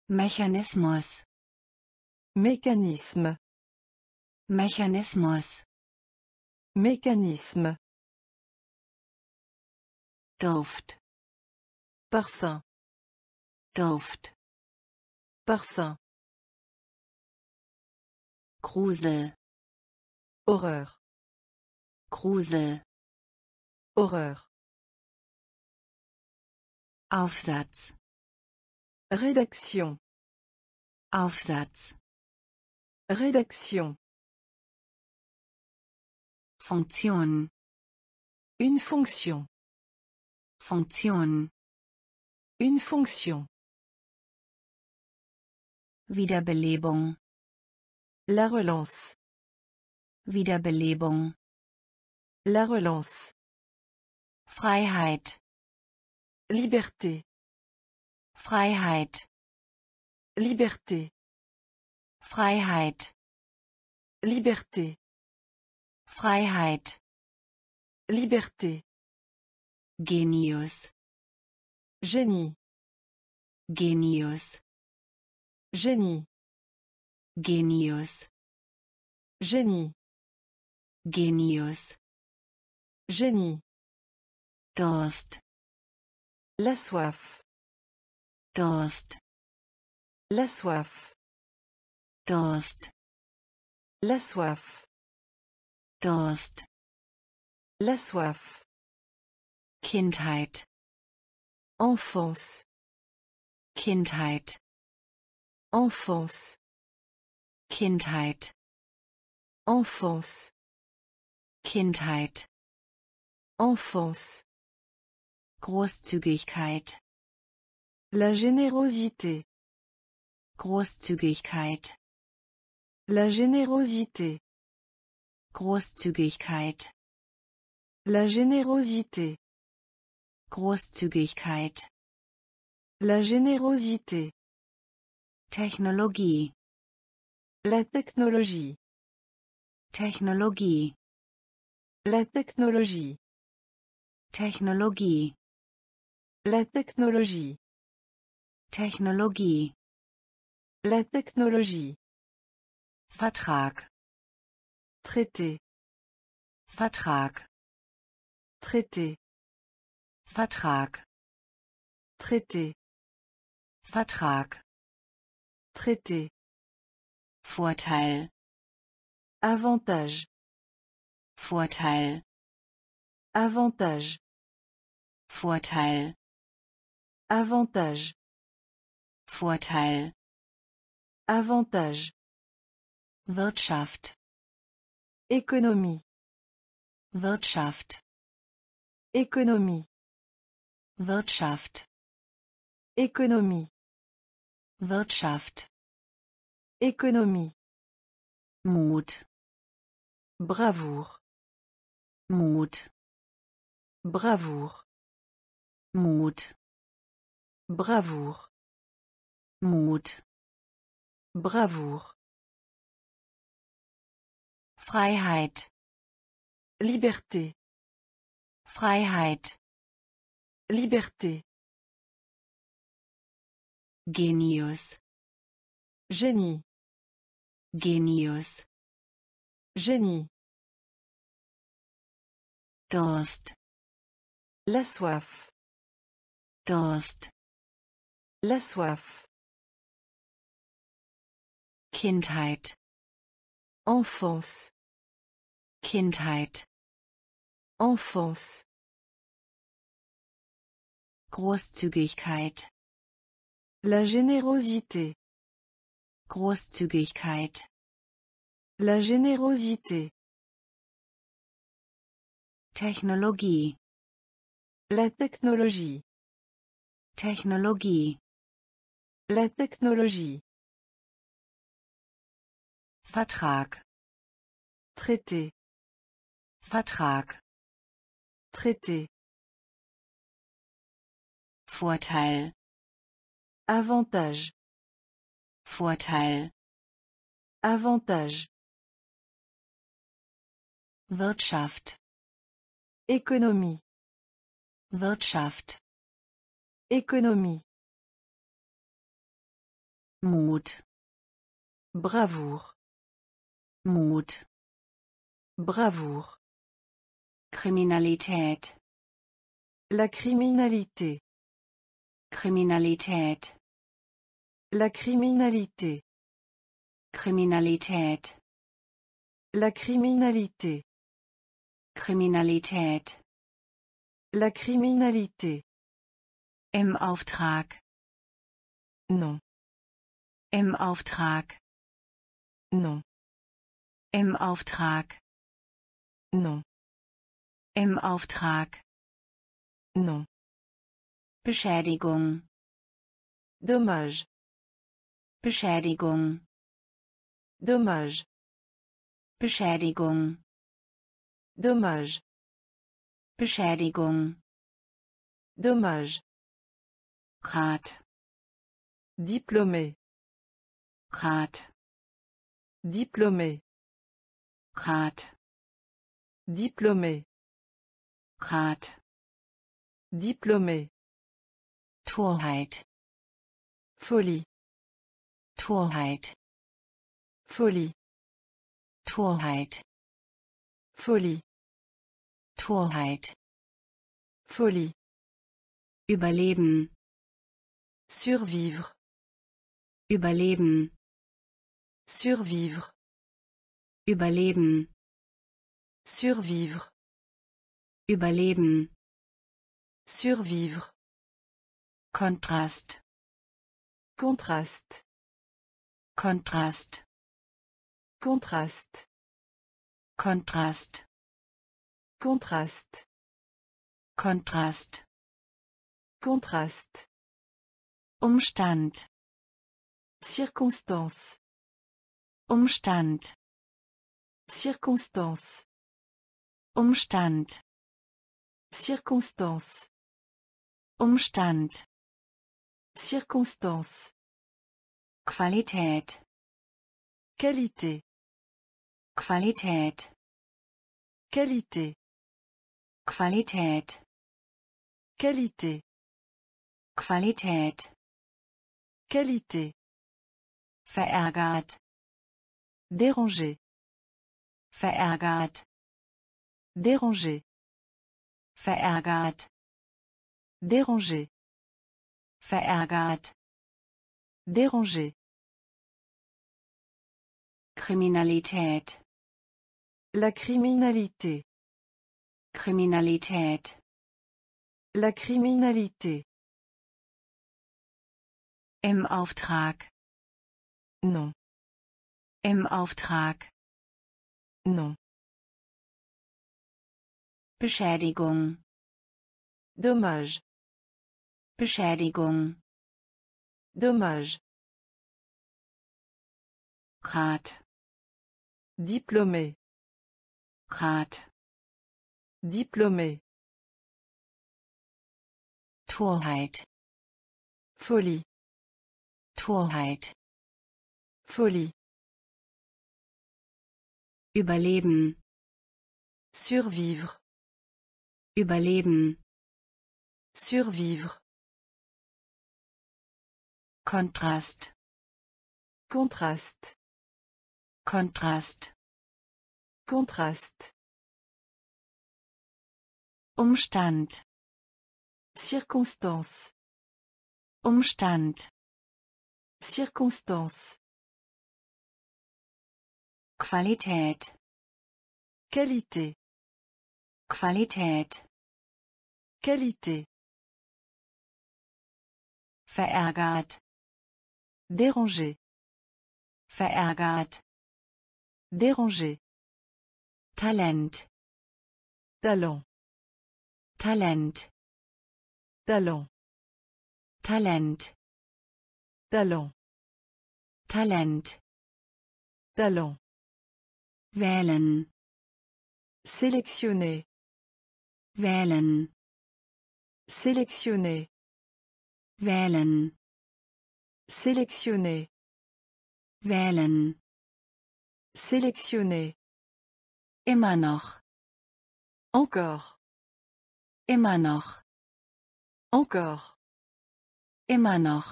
Speaker 1: Mechanismus. Mécanisme. Mechanismus. Mécanisme. Duft. Parfum. Duft. Parfum. Grusel. Horreur. Kruse. Horreur. Aufsatz. Rédaction. Aufsatz. Rédaction. Funktion. Une fonction. Funktion. Une fonction. Wiederbelebung. La relance. Wiederbelebung. La relance. Freiheit. Liberté. Freiheit. Liberté. Freiheit. Liberté. Freiheit. Liberté. Genius. Génie. Genius. Génie. Genius. Génie. Genius. Génie. Durst. La soif. Durst. La soif. Durst. La soif. Durst. La soif. Kindheit. Enfance. Kindheit. Enfance. Kindheit. Enfance. Kindheit. Enfance. Großzügigkeit. La générosité. Großzügigkeit. La générosité. Großzügigkeit. La générosité. Großzügigkeit. La générosité. Technologie. La technologie. Technologie. La technologie. Technologie. La technologie. Technologie. La technologie. Vertrag. Traité. Vertrag. Traité. Vertrag. Traité. Vertrag. Traité. Vorteil. Avantage. Vorteil. Avantage. Vorteil. Avantage. Vorteil. Avantage. Wirtschaft. Économie. Wirtschaft. Économie. Wirtschaft. Économie. Wirtschaft. Économie. Mut. Bravoure. Mut. Bravoure. Mut. Bravoure. Mut. Bravoure. Freiheit. Liberté. Freiheit. Liberté. Genius. Génie. Genius. Génie. Durst. La soif. Durst. La soif. Kindheit. Enfance. Kindheit. Enfance. Großzügigkeit. La générosité. Großzügigkeit. La générosité. Technologie. La technologie. Technologie. La technologie. Vertrag. Traité. Vertrag. Traité. Vorteil. Avantage. Vorteil. Avantage. Wirtschaft. Économie. Wirtschaft. Économie. Mut. Bravoure. Mut. Bravoure. criminalité La criminalité. criminalité La criminalité. criminalité, La criminalité. criminalité, La criminalité. Im Auftrag. Non. Im Auftrag. Non. Im Auftrag. Non. Im Auftrag. Non. Beschädigung. Dommage. Beschädigung. Dommage. Beschädigung. Dommage. Beschädigung. Dommage. Grad. Diplômé. Grad. Diplômé. Grad. Diplômé. Grad. Diplômé. Torheit. Folie. Torheit. Folie. Torheit. Folie. Torheit. Folie. Überleben. Survivre. Überleben. Survivre. Überleben. Survivre. Überleben. Survivre. Contraste. Contraste. Contraste. Contraste. Contraste. Contraste. Contraste. Kontrast. Umstand. Circonstance. Umstand. Circonstance. Umstand. Circonstance. Umstand. Circonstance. Qualität. Qualité. Qualität. Qualité. Qualität. Qualité. Qualität. Qualité. Verärgert. Dérangé. Verärgert. Dérangé. Verärgert. Dérangé. Verärgert. Dérangé. Criminalité. La criminalité. Criminalité. La criminalité. Im Auftrag. Non. Im Auftrag. Non. Beschädigung. Dommage. Beschädigung. Dommage. Grad. Diplômé. Grad. Diplômé. Torheit. Folie. Torheit. Folie. Überleben. Survivre. Überleben. Survivre. Kontrast. Kontrast. Kontrast. Kontrast. Umstand. Circonstance. Umstand. Circonstance. qualité Qualité. Qualität. Qualité. Verärgert. Dérangé. Verärgert. Dérangé. Talent. Talent. Talent. Talent. Talent. Talent. Talent. Talent. Wählen. Sélectionner. Wählen. Sélectionner. Wählen. Sélectionner. Wählen. Sélectionner. Immer Encore. Immer Encore. Immer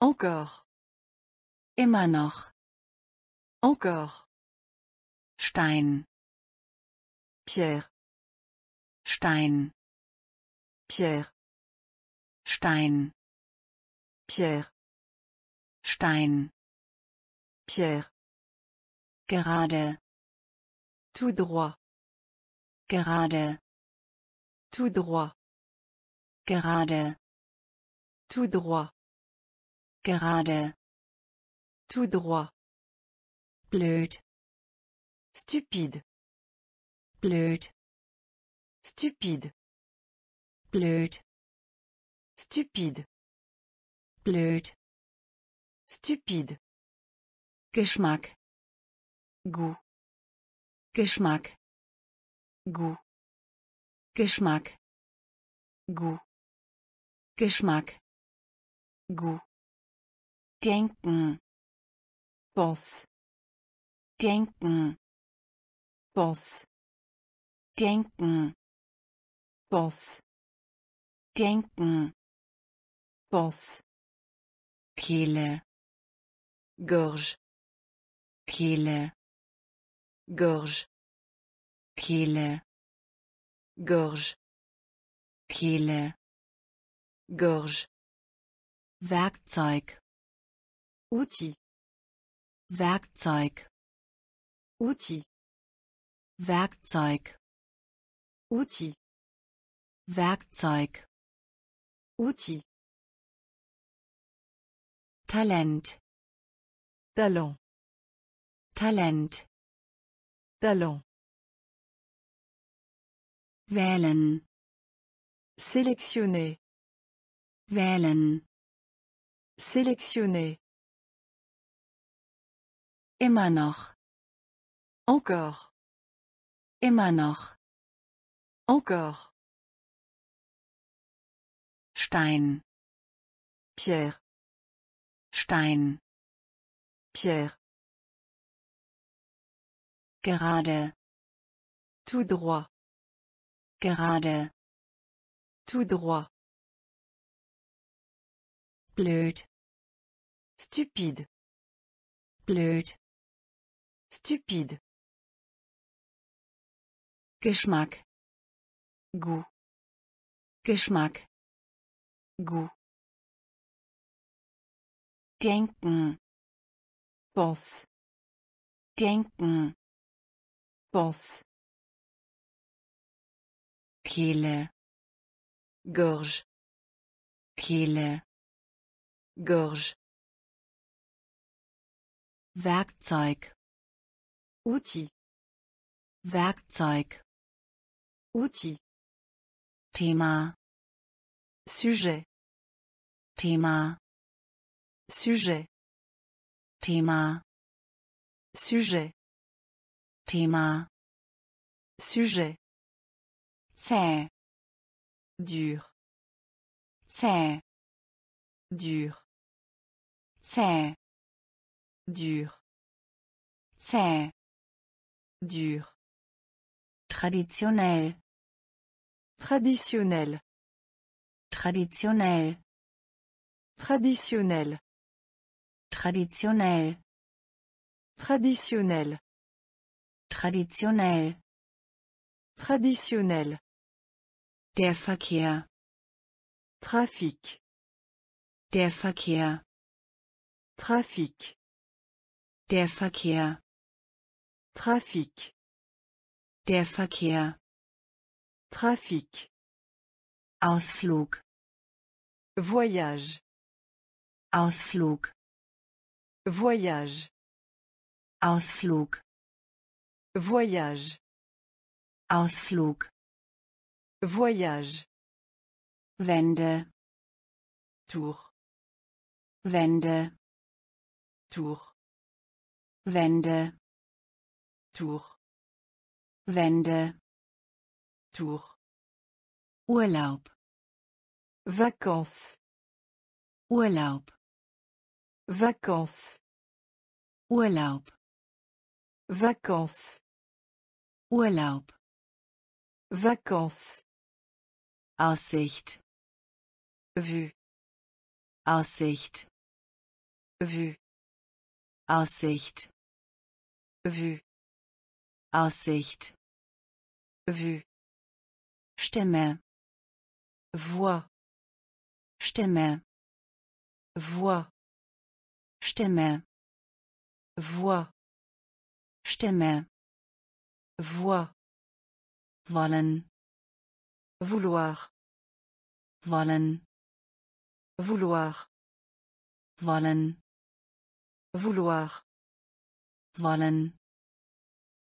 Speaker 1: Encore. Immer noch. Encore. Stein. Pierre. Stein. Pierre. Stein. Pierre. Stein. Pierre. Gerade. Tout droit. Gerade. Tout droit. Gerade. Tout droit. Gerade. Tout droit. Blöd. Stupide. Blöd. Stupide. Blöd. Stupide. Blöd. Stupide. Geschmack. Goût. Geschmack. Goût. Geschmack. Goût. Geschmack. Goût. Denken. Boss. Denken. Boss. Denken. Boss. Denken. Boss. Kehle. Gorge. Kehle. Gorge. Kehle. Gorge. Kehle. Gorge. Werkzeug. Outil. Werkzeug. Outil. Werkzeug. Outil. Werkzeug. Outil. Talent. Talent. Talent. Talent. Wählen. Sélectionner. Wählen. Sélectionner. Immer noch. Encore. Immer noch. Encore. Stein. Pierre. Stein. Pierre. Gerade. Tout droit. Gerade. Tout droit. Blöd. Stupide. Blöd. Stupide. Geschmack. Goût. Geschmack. Goût. Denken. Boss. Denken. Boss. Kehle. Gorge. Kehle. Gorge. Werkzeug. Outil. Werkzeug. Outil. Thema. Sujet. Thema. Sujet. Thema. Sujet. Thema. Sujet. C'est. Dur. C'est. Dur. C'est. Dur dur traditionnel, traditionnel traditionnel traditionnel traditionnel traditionnel traditionnel traditionnel der Verkehr Trafic der Verkehr Trafic der Verkehr Trafik. Der Verkehr. Trafik. Ausflug. Voyage. Ausflug. Voyage. Ausflug. Voyage. Ausflug. Voyage. Wende. Tour. Wende. Tour. Wende. Tuch. Wände. Tuch. Urlaub. Vacances. Urlaub. Vacances. Urlaub. Vacances. Urlaub. Vacances. Aussicht. Vue. Aussicht. Vue. Aussicht. Vue. Aussicht. Vue. Stimme. Voix. Stimme. Voix. Stimme. Voix. Stimme. Voix. Wollen. Vouloir. Wollen. Vouloir. Wollen. Vouloir. Wollen.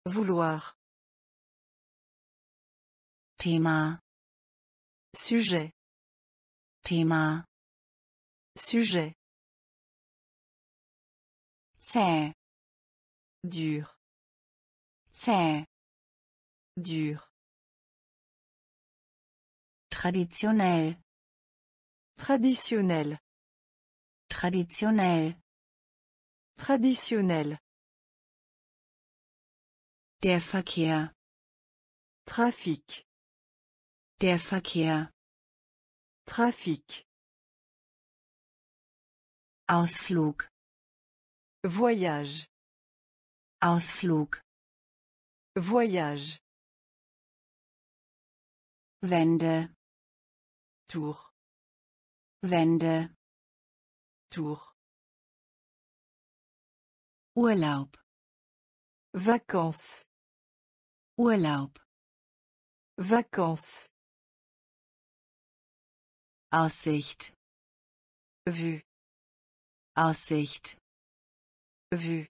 Speaker 1: Vouloir. Thème. Sujet. Thème. Sujet. C'est. Dur. C'est. Dur. Traditionnel. Traditionnel. Traditionnel. Traditionnel. Der Verkehr. Trafik. Der Verkehr. Trafik. Ausflug. Voyage. Ausflug. Voyage. Wende. Tour. Wende. Tour. Urlaub. Vacances. Urlaub. Vacances. Aussicht. Vue. Aussicht. Vue.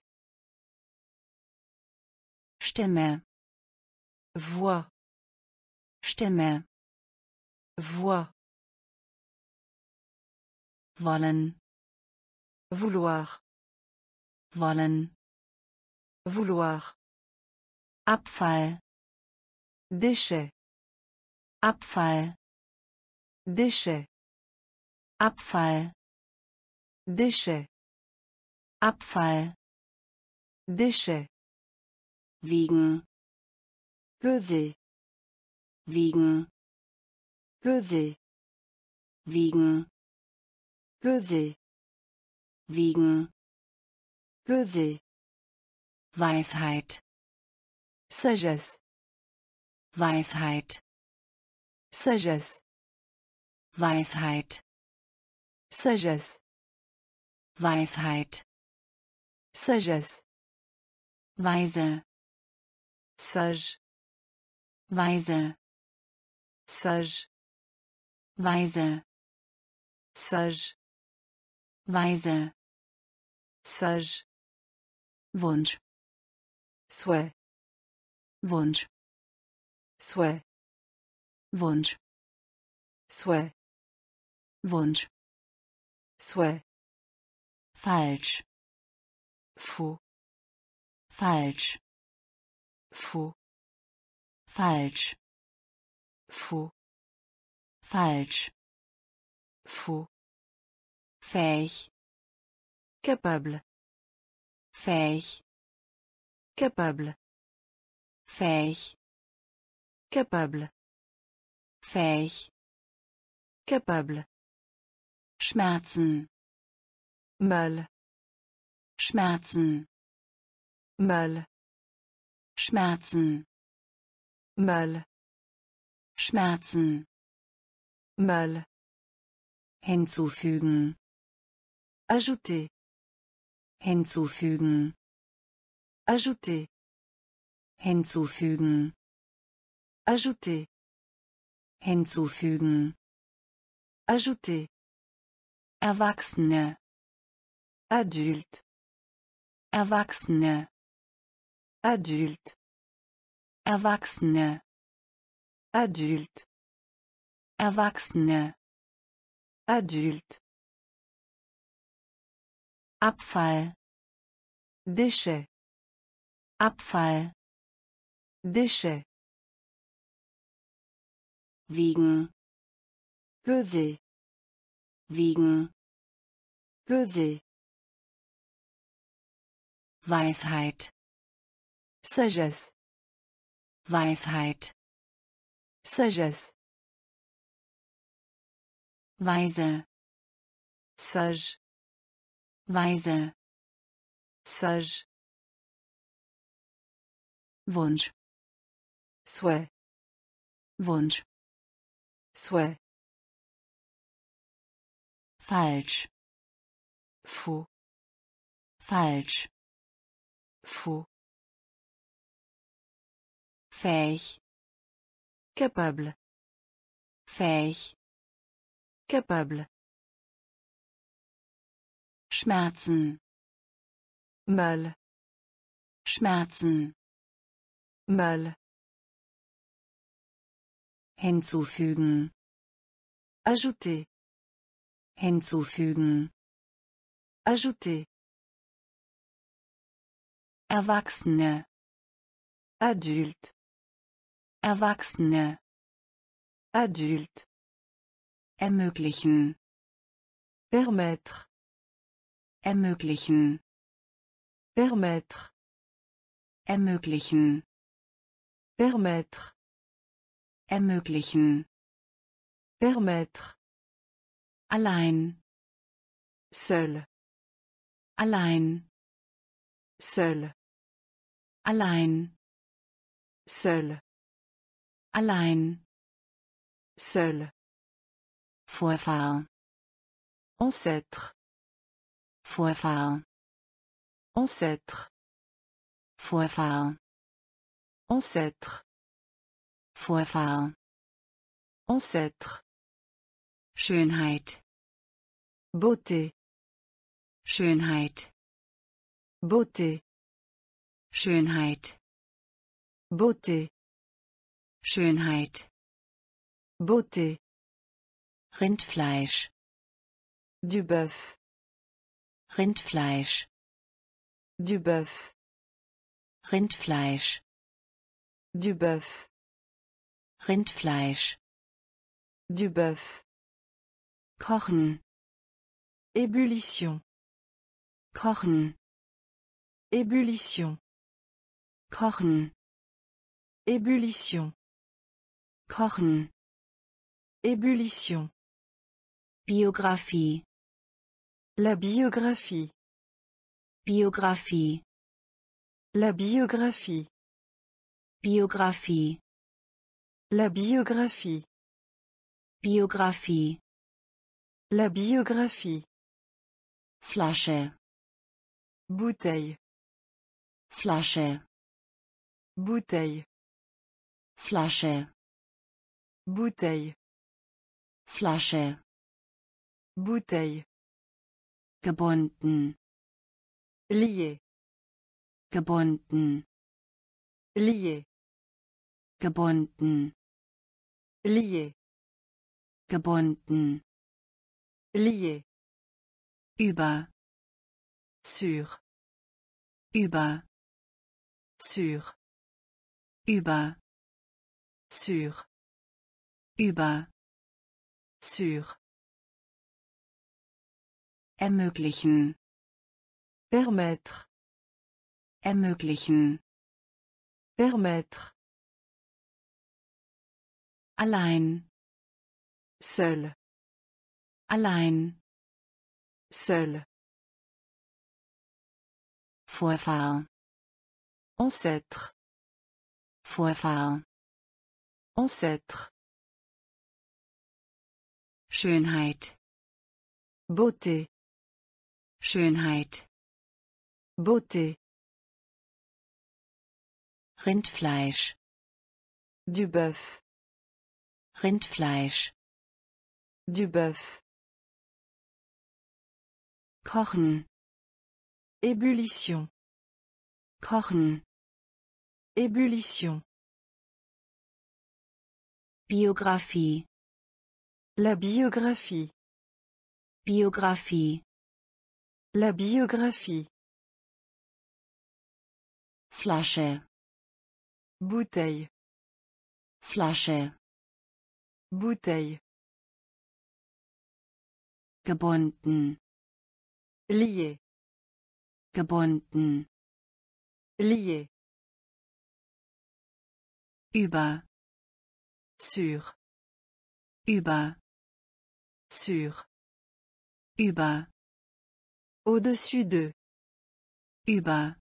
Speaker 1: Stimme. Voix. Stimme. Voix. Wollen. Vouloir. Wollen. Vouloir. Abfall. Dische. Abfall. Dische. Abfall. Dische. Abfall. Dische. Wiegen. Pesé. Wiegen. Pesé. Wiegen. Pesé. Wiegen. Pesé. Weisheit. Sagesse. Weisheit. Sagesse. Weisheit. Sagesse. Weisheit. Sagesse. Weise. Sage. Weise. Sage. Weise. Sage. Weise. Sage. Wunsch. Souhait. Wunsch. Souhait. Wunsch. Souhait. Wunsch. Souhait. Falsch. Faux. Falsch. Faux. Falsch. Faux. Falsch. Faux. Fähig. Capable. Fähig. Capable fähig capable fähig capable Schmerzen mal Schmerzen mal Schmerzen mal Schmerzen mal hinzufügen ajouter hinzufügen ajouter hinzufügen ajouter hinzufügen ajouter erwachsene adult erwachsene adult erwachsene adult erwachsene adult Abfall Dische Abfall Déchets. Wegen. Pesé. Wegen. Pesé. Weisheit. Sagesse. Weisheit. Sagesse. Weise. Sage. Weise. Sage. Wunsch. Sue. Wunsch. Sue. Falsch. Fu. Falsch. Fu. Fähig. Capable. Fähig. Capable. Schmerzen. Mal. Schmerzen. Mal hinzufügen ajouter hinzufügen ajouter Erwachsene Adult Erwachsene Adult ermöglichen permettre ermöglichen permettre ermöglichen permettre ermöglichen permettre allein seul allein seul allein seul allein seul Vorfahr ancêtre Vorfahr ancêtre Vorfahr ancêtre Vorfahren. Ancêtre. Schönheit. Beauté. Schönheit. Beauté. Schönheit. Beauté. Schönheit. Beauté. Rindfleisch. Du bœuf. Rindfleisch. Du bœuf. Rindfleisch. Du bœuf. Rindfleisch. Du bœuf. Kochen. Ébullition. Kochen. Ébullition. Kochen. Ébullition. Kochen. Ébullition. Biographie. La biographie. Biographie. La biographie. Biographie. La biographie. Biographie. La biographie. Flasche. Bouteille. Flasche. Bouteille. Flasche. Bouteille. Flasche. Bouteille. Gebunden. Lié. Gebunden. Lié. Gebunden. Lié. Gebunden. Lié. Über. Sur. Über. Sur. Über. Sur. Über. Sur. Ermöglichen. Permettre. Ermöglichen. Permettre allein seul allein seul Vorfahr ancêtre Vorfahr ancêtre Schönheit Beauté Schönheit Beauté Rindfleisch Du Bœuf Rindfleisch. Du bœuf. Kochen. Ébullition. Kochen. Ébullition. Biographie. La biographie. Biographie. La biographie. Flasche. Bouteille. Flasche. Bouteille. Gebunden. Lié. Gebunden. Lié. Über. Sur. Über. Sur. Über. Au-dessus de. Über.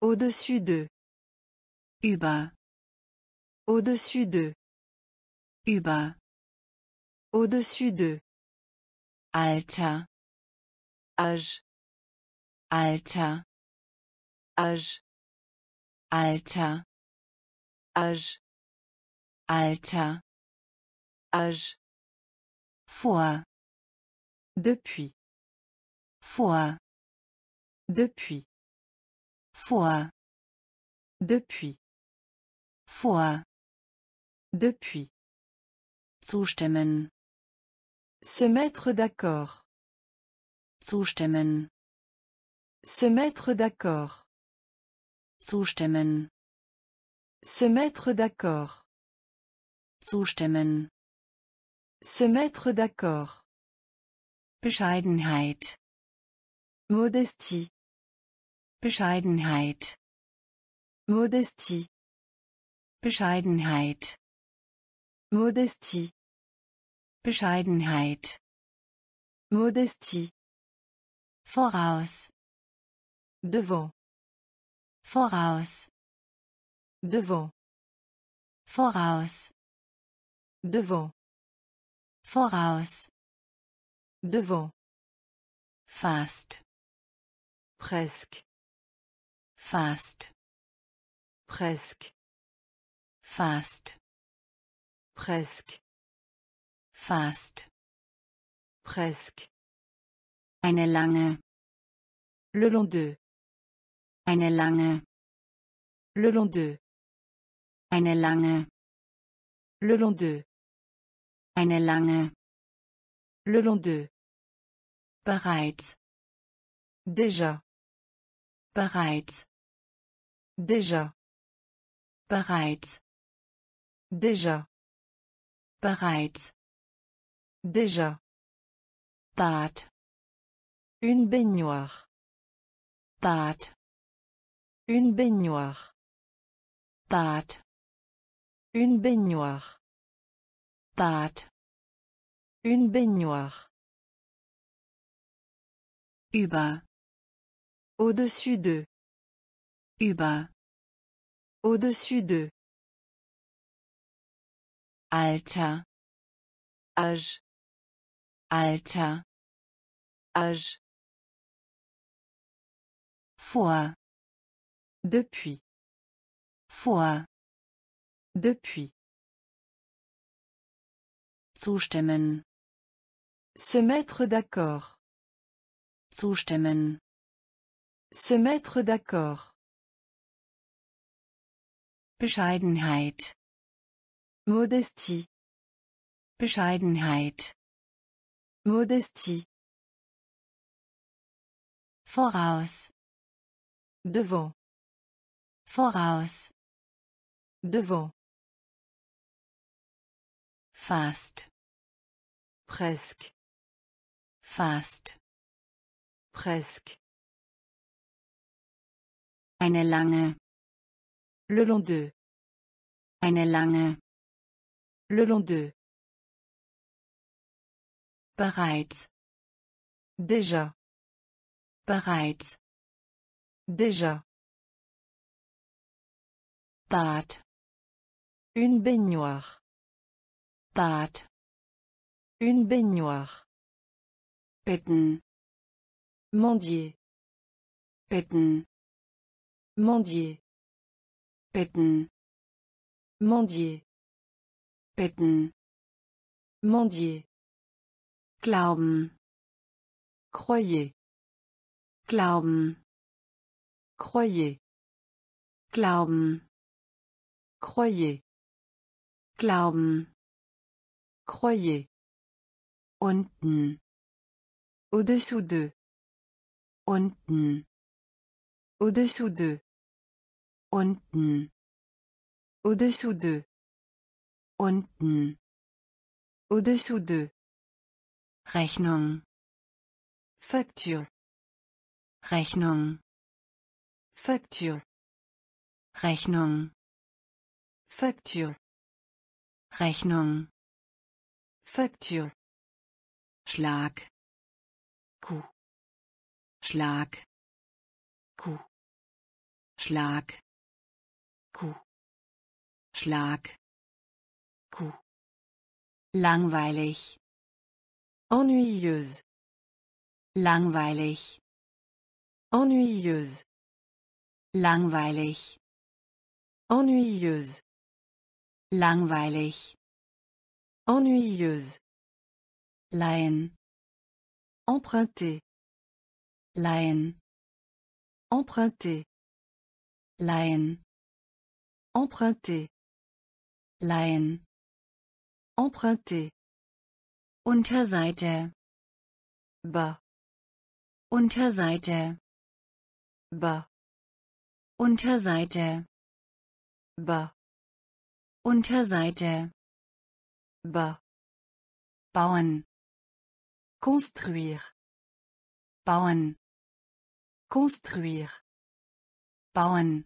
Speaker 1: Au-dessus de. Über. Au-dessus de. Au-dessus de. Alter. Âge. Alter. Âge. Alter. Âge. Alter. Âge. Fois. Depuis. Fois. Depuis. Fois. Depuis. Fois. Depuis. Zustimmen. Se mettre d'accord. Zustimmen. Se mettre d'accord. Zustimmen. Se mettre d'accord. Zustimmen. Se mettre d'accord. Bescheidenheit. Modestie. Bescheidenheit. Modestie. Bescheidenheit. Modestie. Bescheidenheit. Modestie. Voraus. Devant. Voraus. Devant. Voraus. Devant. Voraus. Devant. Fast. Presque. Fast. Presque. Fast. Presque. Fast. Presque. Eine lange. Le long de. Eine lange. Le long de. Eine lange. Le long de. Eine lange. Le long de. Bereits. Déjà. Bereits. Déjà. Bereits. Déjà. Bereits. Déjà. pâte Une baignoire. pâte Une baignoire. pâte Une baignoire. pâte Une baignoire. Über. Au-dessus de. Über. Au-dessus de. Alter. Âge. Alter. Âge. Fois. Depuis. Fois. Depuis. Zustimmen. Se mettre d'accord. Zustimmen. Se mettre d'accord. Bescheidenheit. Modestie. Bescheidenheit. Modestie. Voraus. Devant. Voraus. Devant. Fast. Presque. Fast. Presque. Une lange. Le long de. Une lange. Le long de. Bereits. Déjà. Bereits. Déjà. Bad. Une baignoire. Bad. Une baignoire. Bitten. Mendier. Bitten. Mendier. Bitten. Mendier. Bitten. Mendier. Glauben. Croyez. Glauben. Croyez. Glauben. Croyez. Glauben. Croyez. Unten. Au-dessous de. Unten. Au-dessous de. Unten. Au-dessous de. Unten. Au-dessous de. Rechnung. Facture. Rechnung. Facture. Rechnung. Facture. Rechnung. Facture. Schlag. Kuh. Schlag. Kuh. Schlag. Kuh. Schlag. Kuh. Langweilig. Ennuyeuse. Langweilig. Ennuyeuse. Langweilig. Ennuyeuse. Langweilig. Ennuyeuse. Laine. Emprunter. Laine. Emprunter. Laine. Emprunter. Laine. emprunté Unterseite. Ba. Unterseite. Ba. Unterseite. Ba. Unterseite. Ba. Bauen. Construire. Bauen. Construire. Bauen.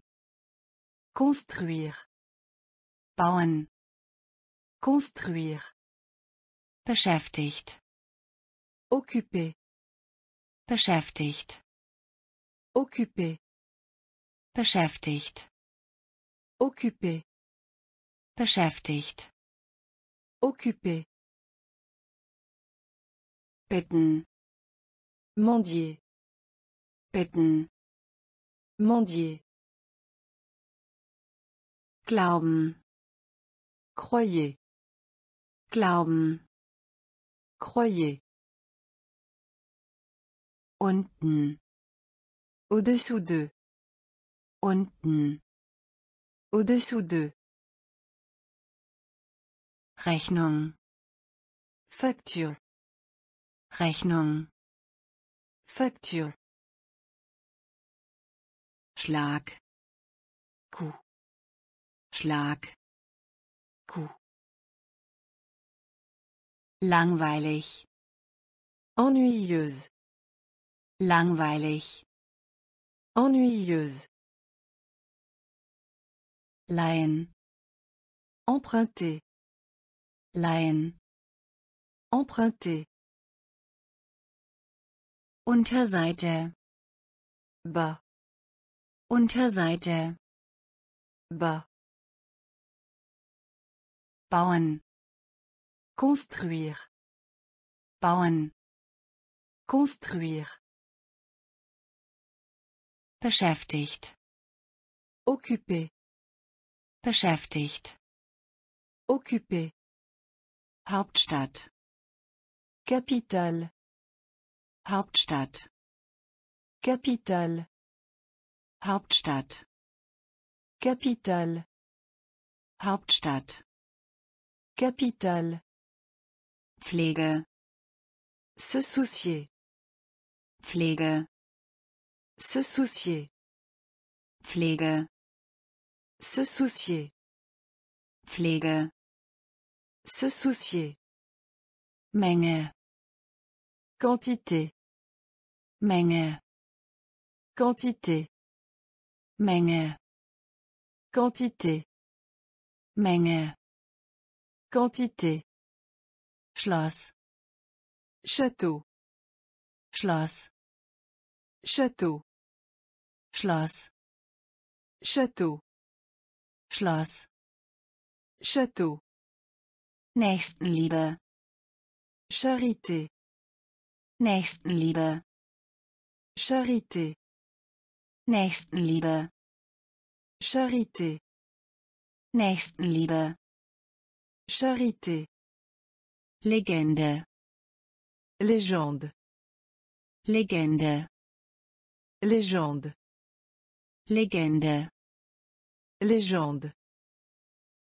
Speaker 1: Construire. Bauen. Construire beschäftigt occupé beschäftigt occupé beschäftigt occupé beschäftigt occupé bitten mendier bitten mendier glauben croyez glauben Croyez. Unten. Au-dessous de. Unten. Au-dessous de. Rechnung. Facture. Rechnung. Facture. Schlag. Coup. Schlag. Coup. langweilig ennuyeuse langweilig ennuyeuse Laien. Emprunter. Laien. Emprunter. Unterseite. ba Unterseite. ba Bauen. Construire. Bauen. Construire. Beschäftigt. Occupé. Beschäftigt. Occupé. Hauptstadt. Capitale. Hauptstadt. Capitale. Hauptstadt. Capitale. Hauptstadt. Capitale. Pflege. Se soucier. Pflege. Se soucier. Pflege. Se soucier. Pflege. Se soucier. Menge. Quantité. Menge. Quantité. Menge. Quantité. Menge. Quantité. Schloss. Château. Schloss. Château. Schloss. Château. Schloss. Château. Nächstenliebe. Charité. Nächstenliebe. Charité. Nächstenliebe. Charité. Nächstenliebe. Charité. Légende, Légende. légende, Légende. légende, Légende.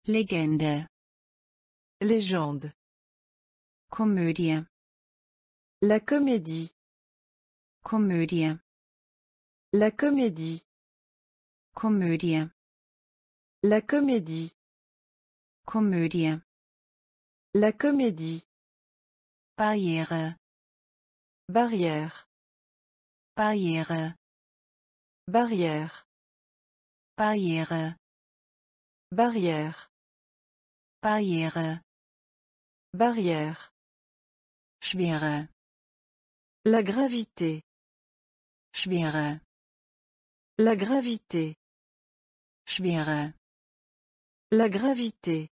Speaker 1: Legende. Légende. Comédie. La comédie. Comédie. La comédie. Comédie. La comédie. Comédie. La comédie. Barrière. Barrière. Barrière. Barrière. barrière, Barrière. Barrière. Schwere. La gravité. Schwere. La gravité. Schwere. La gravité.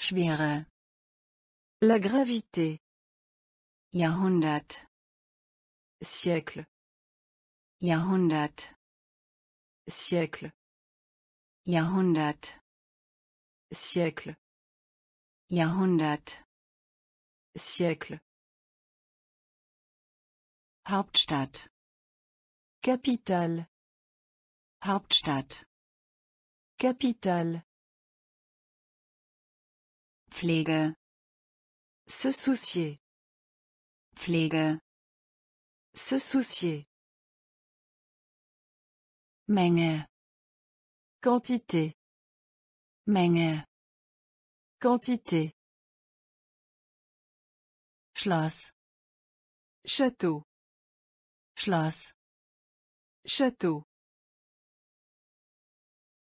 Speaker 1: Schwere. La gravité. Jahrhundert. Siècle. Jahrhundert. Siècle. Jahrhundert. Siècle. Jahrhundert. Siècle. Hauptstadt. Capitale. Hauptstadt. Capitale. Pflege. Se soucier. Pflege. Se soucier. Menge. Quantité. Menge. Quantité. Schloss. Château. Schloss. Château.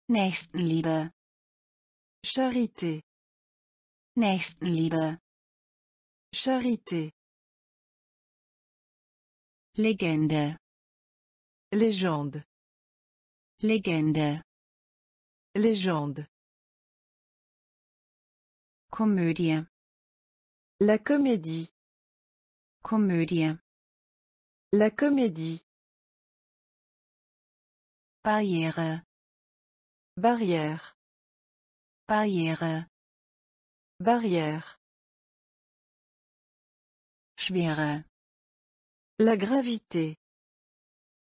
Speaker 1: Nächstenliebe. Charité. Nächstenliebe. Charité. Légende, Légende. légende, Légende. Comédie. La comédie. comédien, La comédie. Barrière. Barrière. Barrière. Barrière. Schwere. La gravité.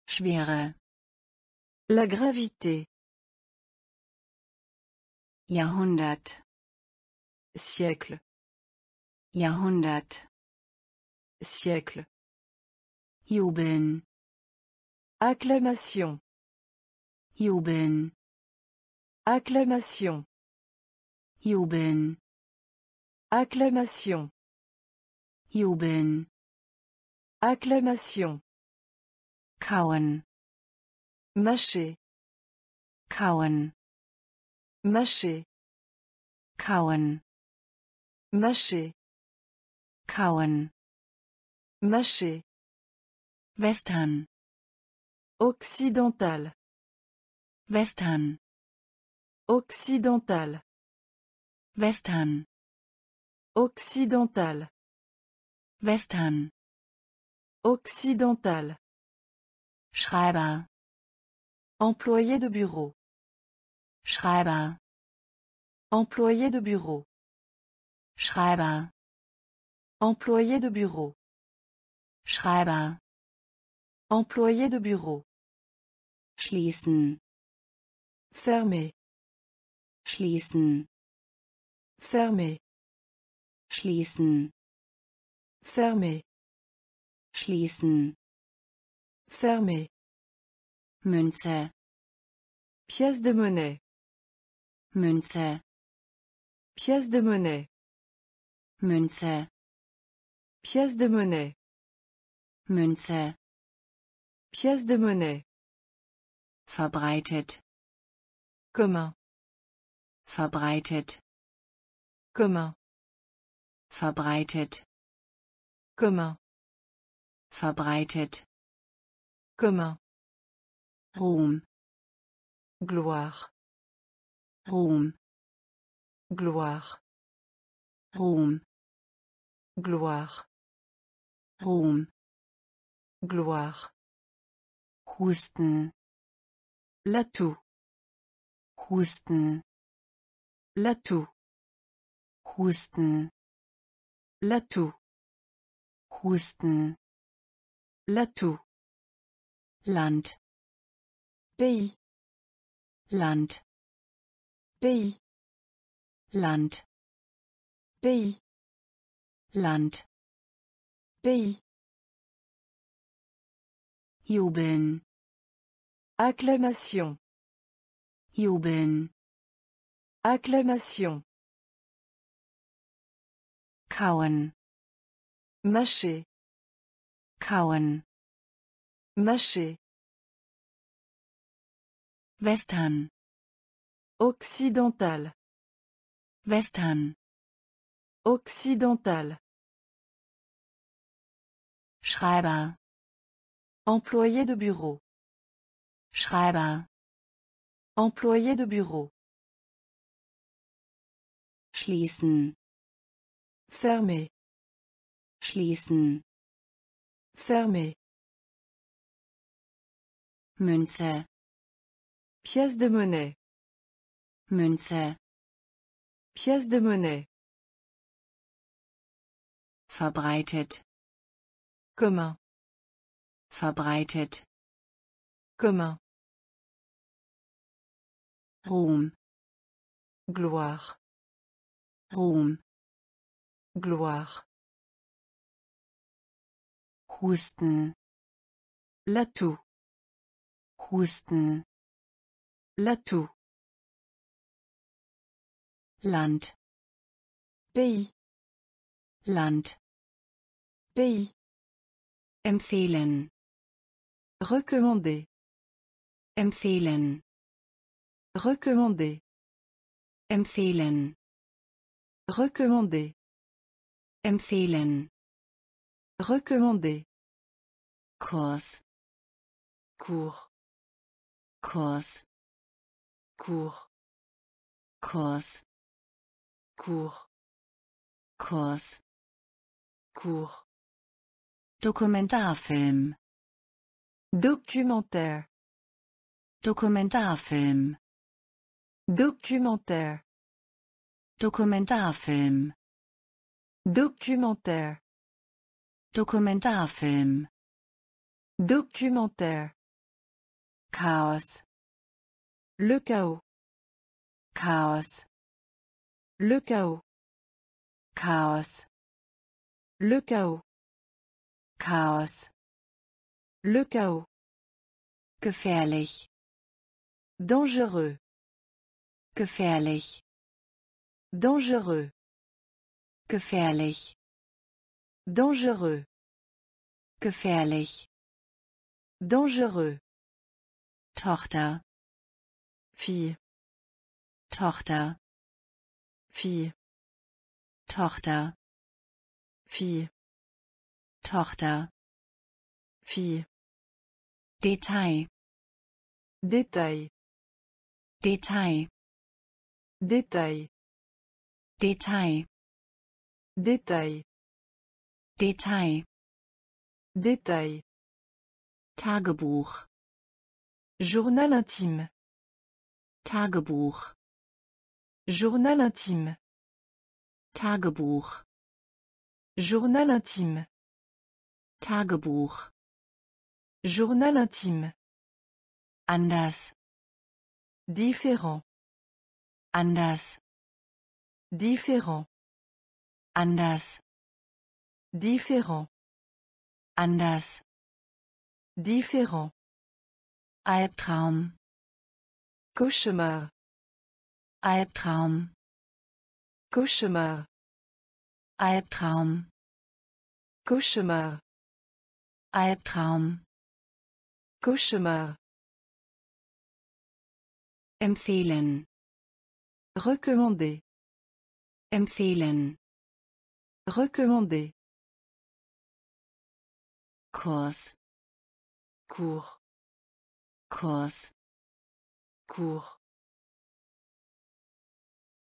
Speaker 1: Schwere. La gravité. Jahrhundert. Siècle. Jahrhundert. Siècle. Jubeln. Acclamation. Jubeln. Acclamation. Jubeln. Acclamation. Jubeln. Acclamation. Kauen. Mâcher. Kauen. Mâcher. Kauen. Mâcher. Kauen. Mâcher. Western. Occidental. Western. Occidental. Western. Occidental. Western. Occidental. Schreiber. Employé de bureau. Schreiber. Employé de bureau. Schreiber. Employé de bureau. Schreiber. Employé de bureau. Schließen. Fermer. Schließen. Fermer. Schließen. Fermer. schließen fermer Münze pièce de monnaie Münze pièce de monnaie Münze pièce de monnaie Münze pièce de monnaie verbreitet commun verbreitet commun verbreitet commun verbreitet commun Ruhm gloire Ruhm gloire Ruhm gloire Ruhm gloire Husten Latou Husten Latou Husten Latou Husten L'atout. Land. Pays. Land. Pays. Land. Pays. Land. Pays. Jubeln. Acclamation. Jubeln. Acclamation. Kauen. Mâcher. kauen mâcher western occidental western occidental Schreiber. Employé de bureau. Schreiber. Employé de bureau. Schließen. Fermer. Schließen. Fermé. Münze. Pièce de monnaie. Münze. Pièce de monnaie. Verbreitet. Commun. Verbreitet. Commun. Ruhm. Gloire. Ruhm. Gloire. Husten. L'atout. Husten. L'atout. Land. Pays. Land. Pays. Empfehlen. Recommander. Empfehlen. Recommander. Empfehlen. Recommander. Empfehlen. Recommander. Kurs. Cours. Kurs. Cours. Kurs. Cours. Kurs. Cours. Dokumentarfilm. Documentaire. Dokumentarfilm. Documentaire. Dokumentarfilm. Documentaire. Dokumentarfilm. Documentaire. Chaos. Le chaos. Chaos. Le chaos. Chaos. Le chaos. Chaos. Le chaos. Gefährlich. Dangereux. Gefährlich. Dangereux. Gefährlich. Dangereux. Gefährlich. Dangereux. Tochter. Fille. Tochter. Fille. Tochter. Fille. Tochter. Fille. Détail. Détail. Détail. Détail. Detail. Détail. Détail. Détail. Tagebuch. Journal intime. Tagebuch. Journal intime. Tagebuch. Journal intime. Tagebuch. Journal intime. Anders. Différent. Anders. Différent. Anders. Différent. Anders. Différent. Albtraum. Cauchemar. Albtraum. Cauchemar. Albtraum. Cauchemar. Albtraum. Cauchemar. Empfehlen. Recommander. Empfehlen. Recommander. cause cours cours, cours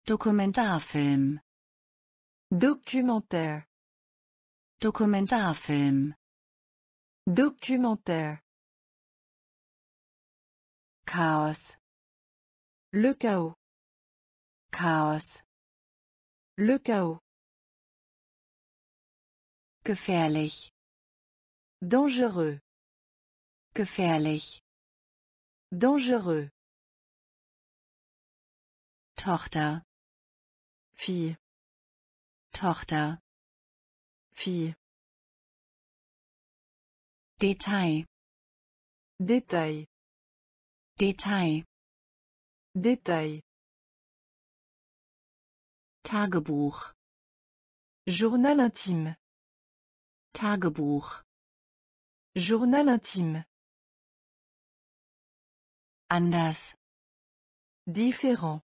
Speaker 1: dokumentarfilm documentaire dokumentarfilm documentaire chaos le chaos chaos le chaos gefährlich dangereux Gefährlich. Dangereux. Tochter. Fille. Tochter. Fille. Detail. Detail. Detail. Detail. Tagebuch. Journal intime. Tagebuch. Journal intime anders différent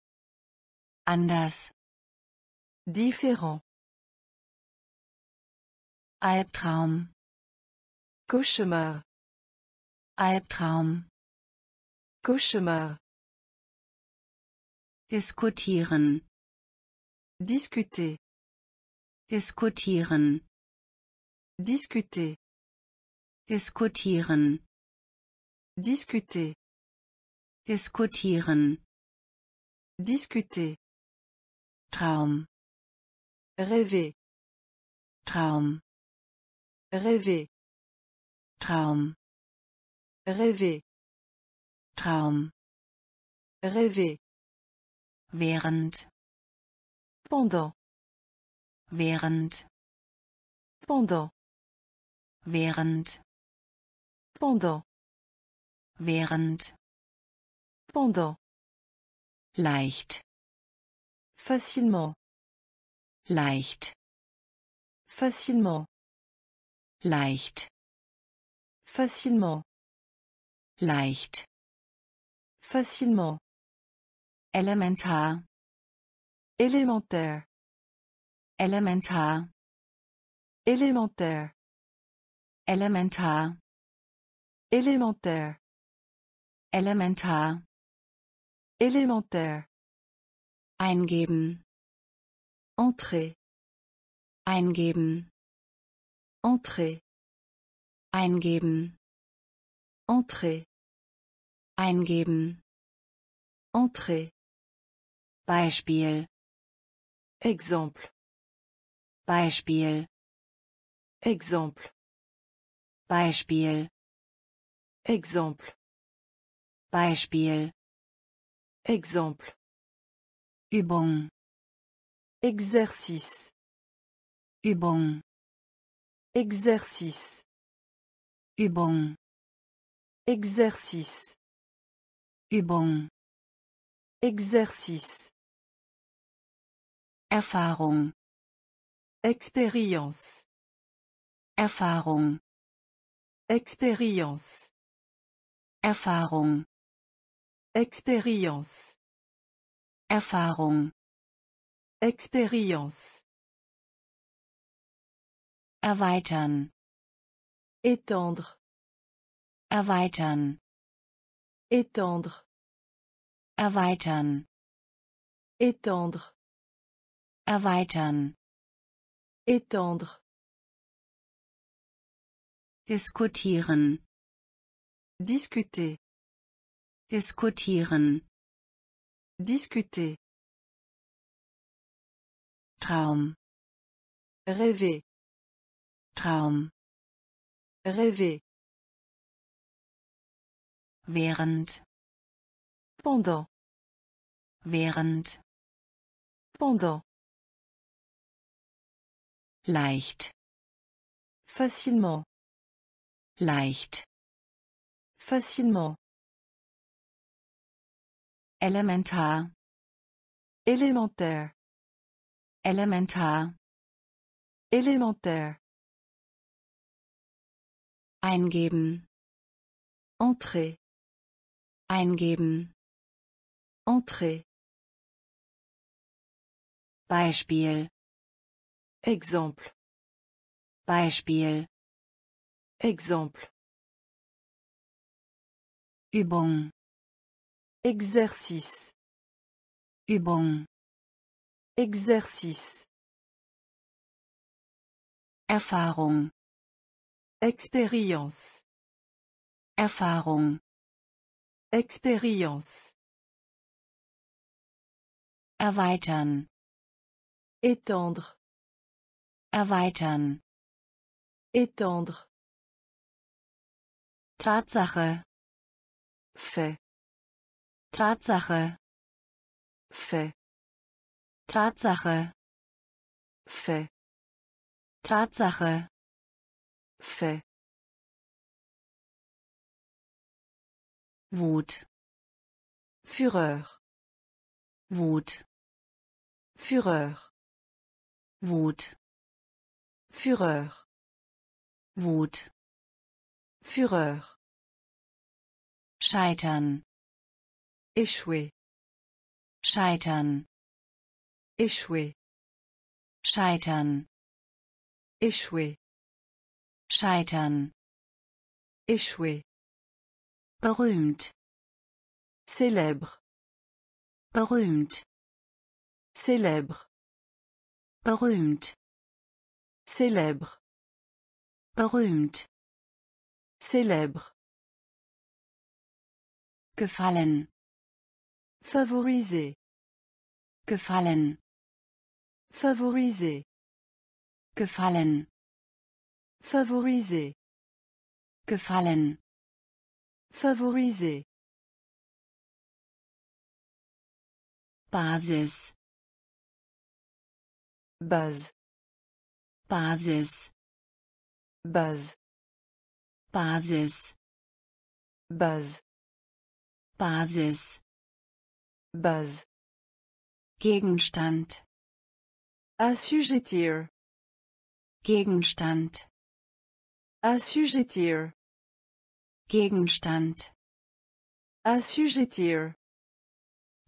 Speaker 1: anders différent Albtraum Cauchemar Albtraum Cauchemar diskutieren discuter diskutieren discuter diskutieren discuter Diskutieren. Discuter. Traum. Rêver. Traum. Rêver. Traum. Rêver. Traum. Rêver. Während. Pendant. Während. Pendant. Während. Pendant. Während. pendant, Leicht. Facilement. Leicht. Facilement. Leicht. Facilement. Leicht. Facilement. Elementar. Élémentaire. Elementar. Élémentaire. Elementar. Élémentaire. Elementar. Élémentaire. Eingeben. Entrée. Eingeben. Entrée. Eingeben. Entrée. Eingeben. Entrée. Beispiel. Exemple. Beispiel. Exemple. Beispiel. Exemple. Beispiel. Exemple. ubon Exercice. ubon Exercice. ubon Exercice. ubon Exercice. Erfahrung. Expérience. Erfahrung. Expérience. Erfahrung. Expérience. Erfahrung. Expérience. Erweitern. Étendre. Erweitern. Étendre. Erweitern. Étendre. Erweitern. Étendre. Diskutieren. Discuter. Diskutieren. Discuter. Traum. Rêver. Traum. Rêver. Während. Pendant. Während. Pendant. Leicht. Facilement. Leicht. Facilement. Elementar. Elementär. Elementar. Elementär. Eingeben. Entrée. Eingeben. Entrée. Beispiel. Exemple. Beispiel. Exemple. Übung. Exercice. Übung. Exercice. Erfahrung. Expérience. Erfahrung. Expérience. Erweitern. Étendre. Erweitern. Étendre. Tatsache. Fait. Tatsache. Fe. Tatsache. Fe. Tatsache. Fe. Wut. Führer. Wut. Führer. Wut. Führer. Wut. Führer. Scheitern. Échouer. Scheitern. Échouer. Scheitern. Échouer. Scheitern. Échouer. Berühmt. Célèbre. Berühmt. Célèbre. Berühmt. Célèbre. Berühmt. Célèbre. Gefallen favoriser gefallen favoriser gefallen favoriser gefallen favoriser Basis Base Basis Base Basis Base Basis Base. Gegenstand. Assujettir. Gegenstand. Assujettir. Gegenstand. Assujettir.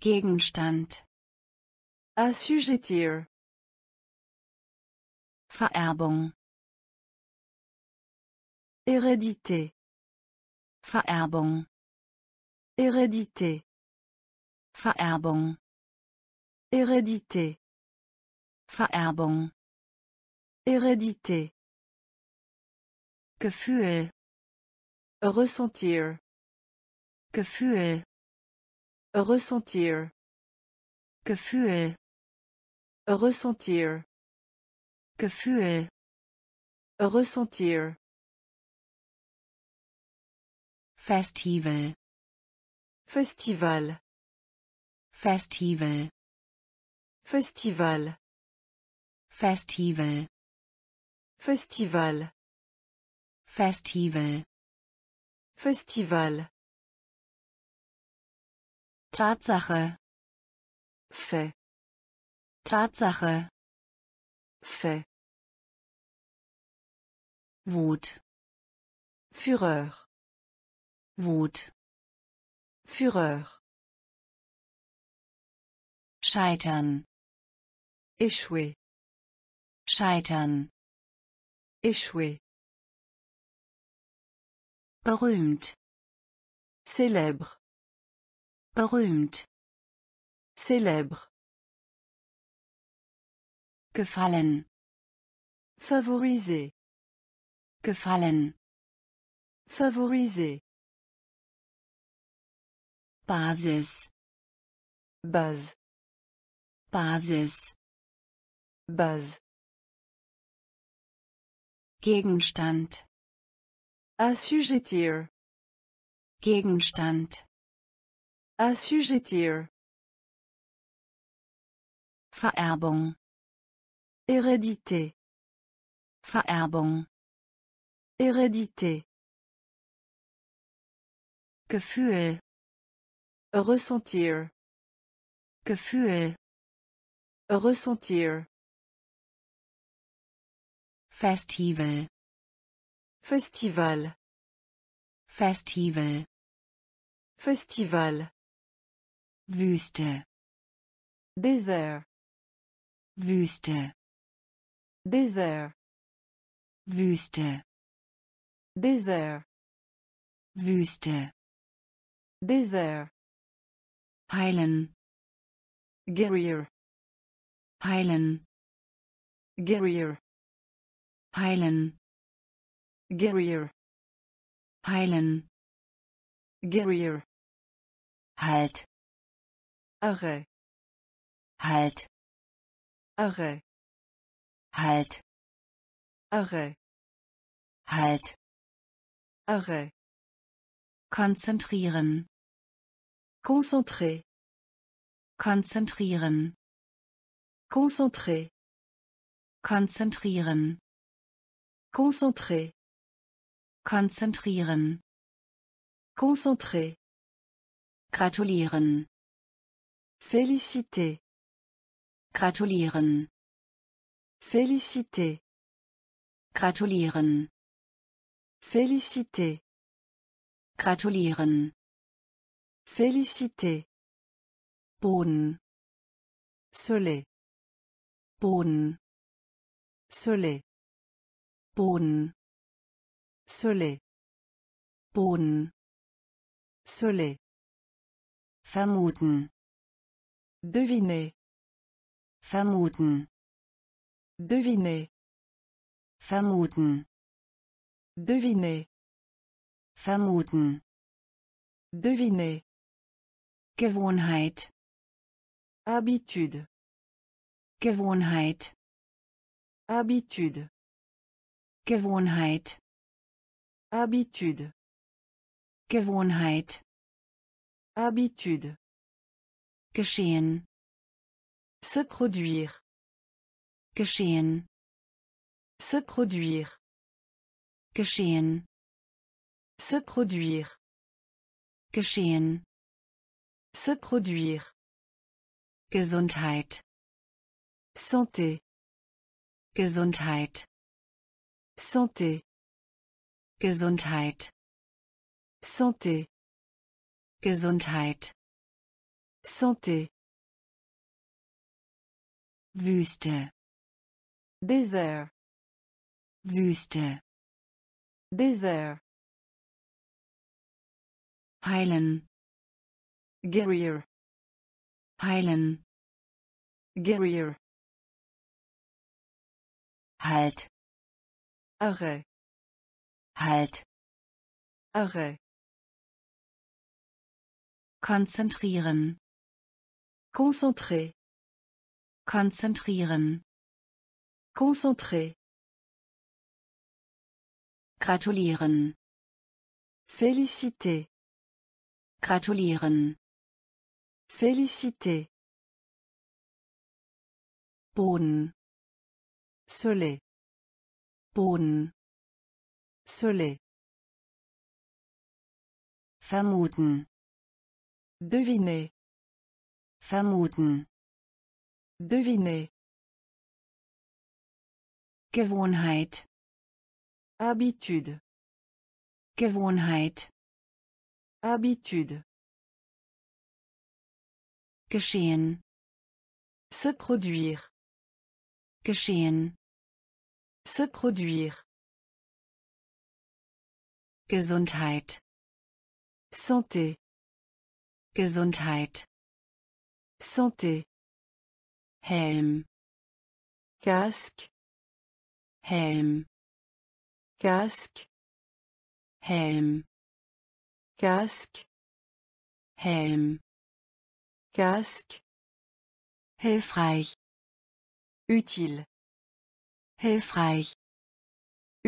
Speaker 1: Gegenstand. Assujettir. Vererbung. Hérédité. Vererbung. Hérédité. Vererbung. Hérédité. Vererbung. Hérédité. Gefühl. Ressentir. Gefühl. Ressentir. Gefühl. Ressentir. Gefühl. Ressentir. Festival. Festival. Festival. Festival. Festival. Festival. Festival. Festival. Tatsache. Fait. Tatsache. Fait. Wut. Fureur. Wut. Fureur scheitern échouer scheitern échouer berühmt célèbre berühmt célèbre gefallen favoriser gefallen favoriser Basis Base Basis Base Gegenstand Assujettir Gegenstand Assujettir Vererbung Hérédité Vererbung Hérédité Gefühl Ressentir Gefühl Ressentir. Festival. Festival. Festival. Festival. Wüste. Désert. Wüste. Désert. Wüste. Désert. Wüste. Désert. Heilen. Guerrier heilen Guerrier. heilen Guerrier. heilen Guerrier. halt Arre. halt Arre. halt Arre. halt Arre. konzentrieren konzentrieren Concentrer. Konzentrieren. Concentrer. Concentrieren. Concentrer. Gratulieren. Féliciter. Gratulieren. Féliciter. Gratulieren. Féliciter. Gratulieren. Féliciter. Boden. Soleil. Boden. sole Boden. Soleil. Boden. Soleil. Vermuten. Deviner. Vermuten. Deviner. Vermuten. Deviner. Vermuten. Deviner. Gewohnheit. Habitude. Gewohnheit. Habitude. Gewohnheit. Habitude. Gewohnheit. Habitude. Geschehen. Se produire. Geschehen. Se produire. Geschehen. Se produire. Geschehen. Se produire. Gesundheit. Santé. Gesundheit. Santé. Gesundheit. Santé. Gesundheit. Santé. Wüste. Désert. Wüste. Désert. Heilen. Guerrier. Heilen. Guerrier halt arrêt halt arrêt konzentrieren concentrer konzentrieren concentrer gratulieren féliciter gratulieren féliciter Boden Soleil. Boden. Soleil. Vermuten. Deviner. Vermuten. Deviner. Gewohnheit. Habitude. Gewohnheit. Habitude. Geschehen. Se produire. Geschehen. Se produire. Gesundheit. Santé. Gesundheit. Santé. Helm. Casque. Helm. Casque. Helm. Casque. Helm. Casque. Hilfreich. Utile. hilfreich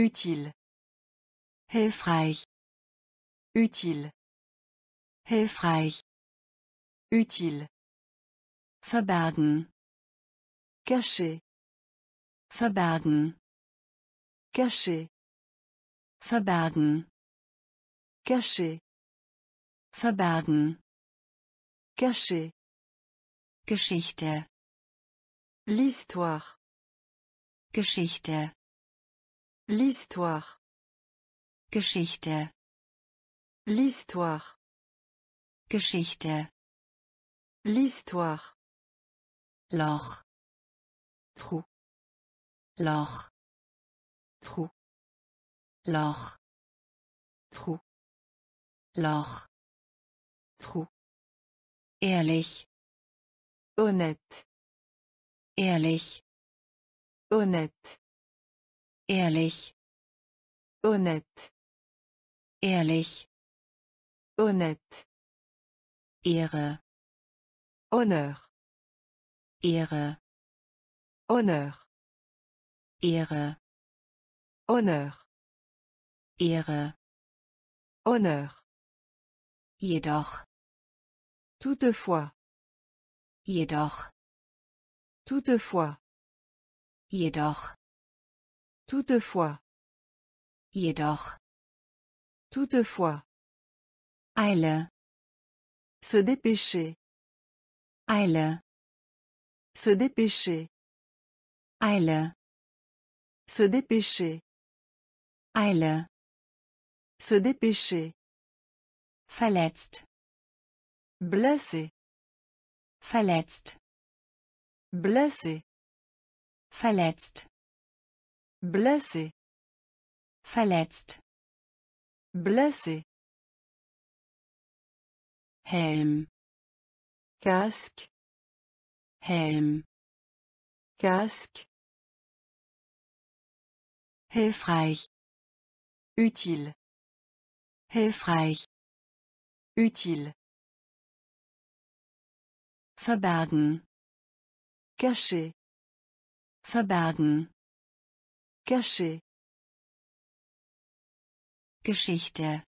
Speaker 1: utile hilfreich utile hilfreich utile verbergen cacher verbergen cacher verbergen cacher verbergen cacher Geschichte l'histoire Geschichte. L'histoire. Geschichte. L'histoire. Geschichte. L'histoire. Loch. Trou. Loch. Trou. Loch. Trou. Loch. Trou. Ehrlich. Honnête. Ehrlich. Honnête. Ehrlich. Honnête. Ehrlich. Honnête. Honneur. Ehre. Honneur. Ehre. Honneur. Ehre. Honneur. Jedoch. Toutefois. Jedoch. Toutefois. Jedoch. Toutefois. Jedoch. Toutefois. Eile. Se dépêcher. Eile. Se dépêcher. Eile. Se dépêcher. Eile. Se dépêcher. Verletzt. Blessé. Verletzt. Blessé. Verletzt. Blessé. Verletzt. Blessé. Helm. Casque. Helm. Casque. Hilfreich. Utile. Hilfreich. Utile. Verbergen. Cacher. Verbergen. Cacher. Geschichte.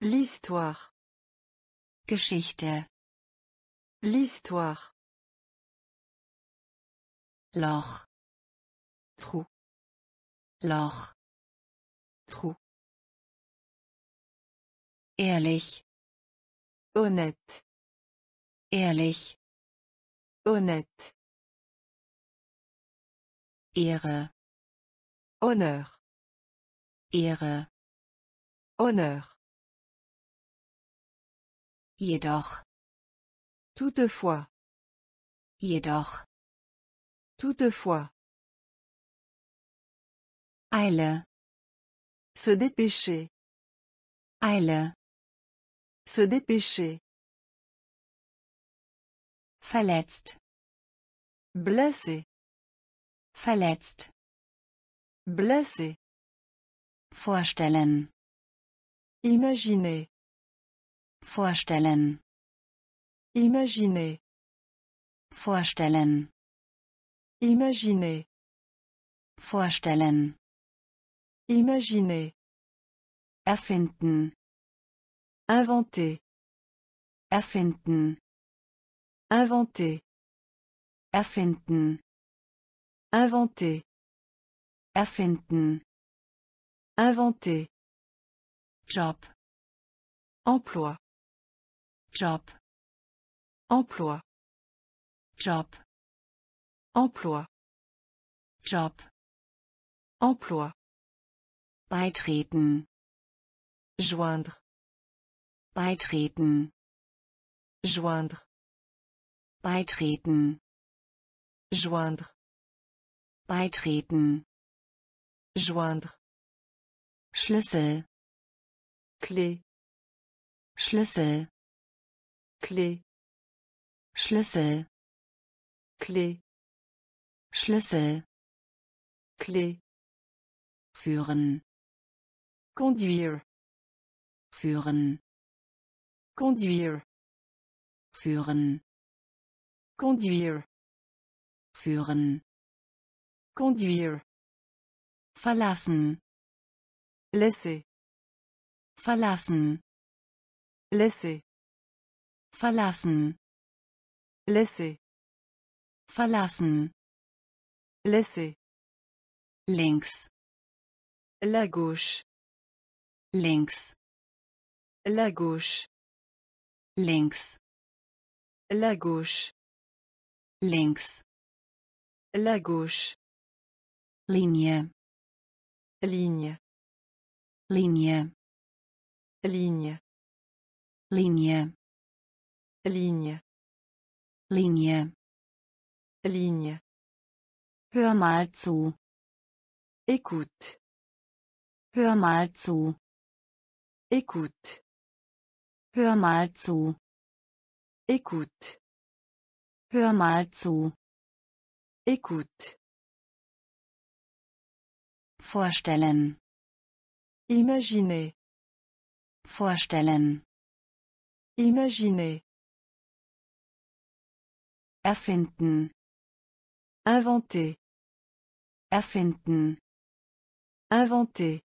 Speaker 1: L'histoire. Geschichte. L'histoire. Loch. Trou. Loch. Trou. Ehrlich. Honnête. Ehrlich. Honnête. Honneur. Ehre. Honneur. Jedoch. Toutefois. Jedoch. Toutefois. Eile. Se dépêcher. Eile. Se dépêcher. Verletzt. Blessé. Verletzt. Blessé. Vorstellen. Imaginer. Vorstellen. Imaginer. Vorstellen. Imaginer. Vorstellen. Imaginer. Erfinden. Inventer. Erfinden. Inventer. Erfinden. Inventer. Erfinden. Inventer. Job. Emploi. Job. Emploi. Job. Emploi. Job. Emploi. Beitreten. Joindre. Beitreten. Joindre. Beitreten. Joindre. Beitreten. Joindre. Schlüssel. Clé. Schlüssel. Clé. Schlüssel. Clé. Schlüssel. Clé. Führen. Conduire. Führen. Conduire. Führen. Conduire. Führen. Conduire. Verlassen. Laisser. Verlassen. Laisser. Verlassen. Laisser. Verlassen. Laisser. Links. La gauche. Links. La gauche. Links. La gauche. Links. La gauche. Linie. Linie. Linie. Linie. Linie. Linie. Linie. Linie. Hör mal zu. Écoute. Hör mal zu. Écoute. Hör mal zu. Écoute. Hör mal zu. Écoute. Vorstellen. Imaginer. Vorstellen. Imaginer. Erfinden. Inventer. Erfinden. Inventer.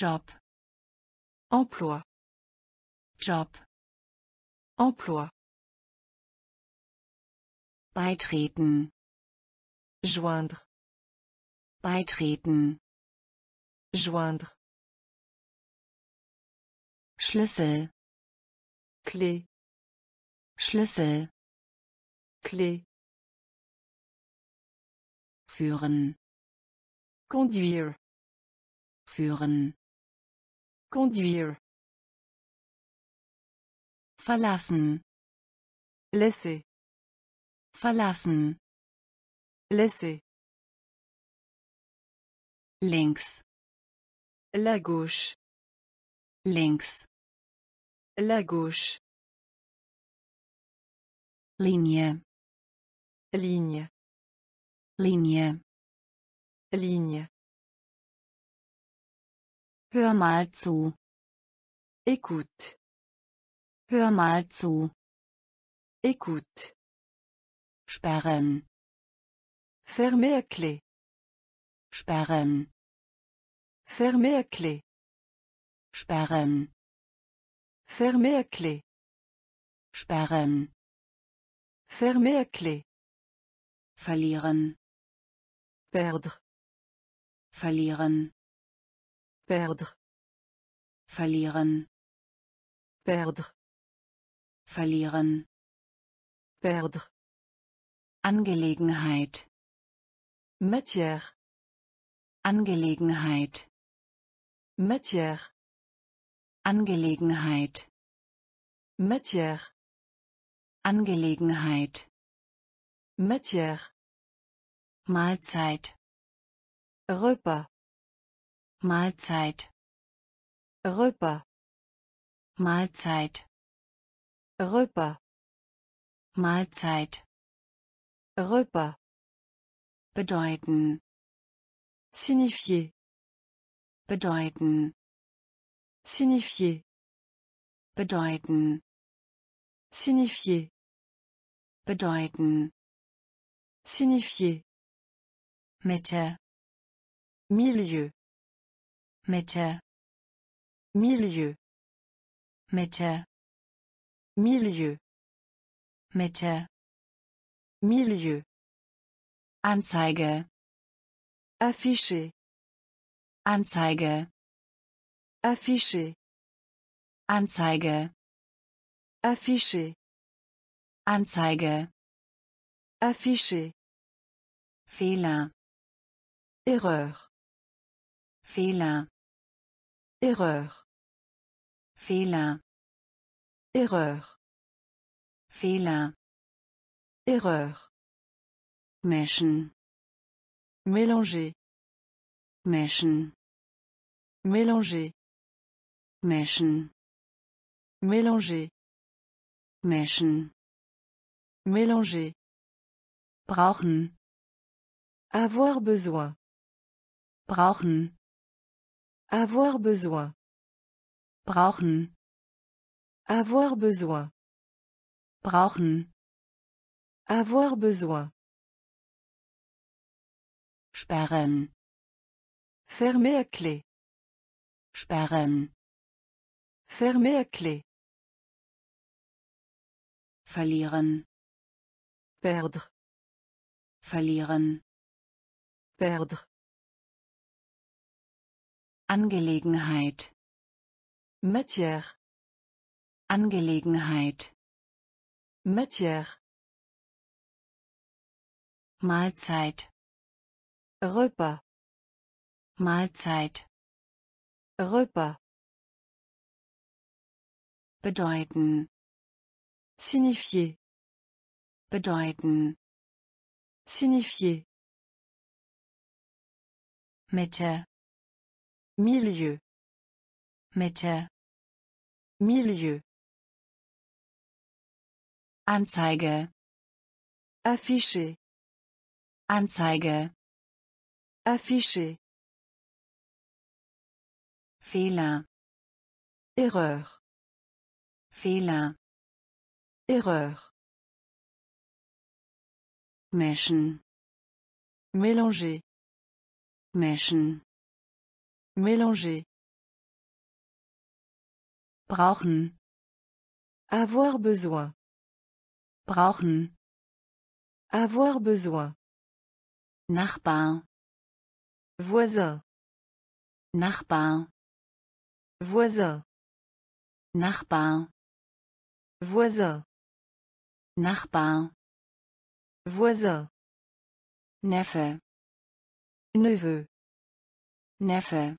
Speaker 1: Job. Emploi. Job. Emploi. Beitreten. Joindre. Beitreten. Joindre. Schlüssel. Clé. Schlüssel. Clé. Führen. Conduire. Führen. Conduire. Verlassen. Laisser. Verlassen. Laisser. Links. La gauche. Links. La gauche. ligne ligne ligne ligne Hör mal zu. Écoute. Hör mal zu. Écoute. Sperren. Fermer à clé sperren vermerkle sperren vermerkle sperren vermerkle verlieren perdre verlieren perdre verlieren perdre verlieren perdre Angelegenheit matière Angelegenheit. Matière. Angelegenheit. Matière. Angelegenheit. Matière. Mahlzeit. Repas. Mahlzeit. Repas. Mahlzeit. Repas. Mahlzeit. Repas. Bedeuten. Signifier. Bedeuten. Signifier. Bedeuten. Signifier. Bedeuten. Signifier. Mitte. Milieu. Mitte. Milieu. Mitte. Milieu. Mitte. Milieu. Anzeige. Afficher. Anzeige. Afficher. Anzeige. Afficher. Anzeige. Afficher. Fehler. Erreur. Fehler. Erreur. Fehler. Erreur. Fehler. Erreur. Mischen. Mélanger. Mischen. Mélanger. Mischen. Mélanger. Mischen. Mélanger. Brauchen. Avoir besoin. Brauchen. Avoir besoin. Brauchen. Avoir besoin. Brauchen. Avoir besoin. sperren vermerkle sperren vermerkle verlieren perdre verlieren perdre Angelegenheit matière Angelegenheit matière Mahlzeit Repas. Mahlzeit. Repas. Bedeuten. Signifier. Bedeuten. Signifier. Mitte. Milieu. Mitte. Milieu. Anzeige. Affiché. Anzeige. Afficher. Fehler. Erreur. Fehler. Erreur. Mischen. Mélanger. Mischen. Mélanger. Brauchen. Avoir besoin. Brauchen. Avoir besoin. Nachbar. Voisin. Nachbar. Voisin. Nachbar. Voisin. Nachbar. Voisin. Neffe. Neveu. Neffe.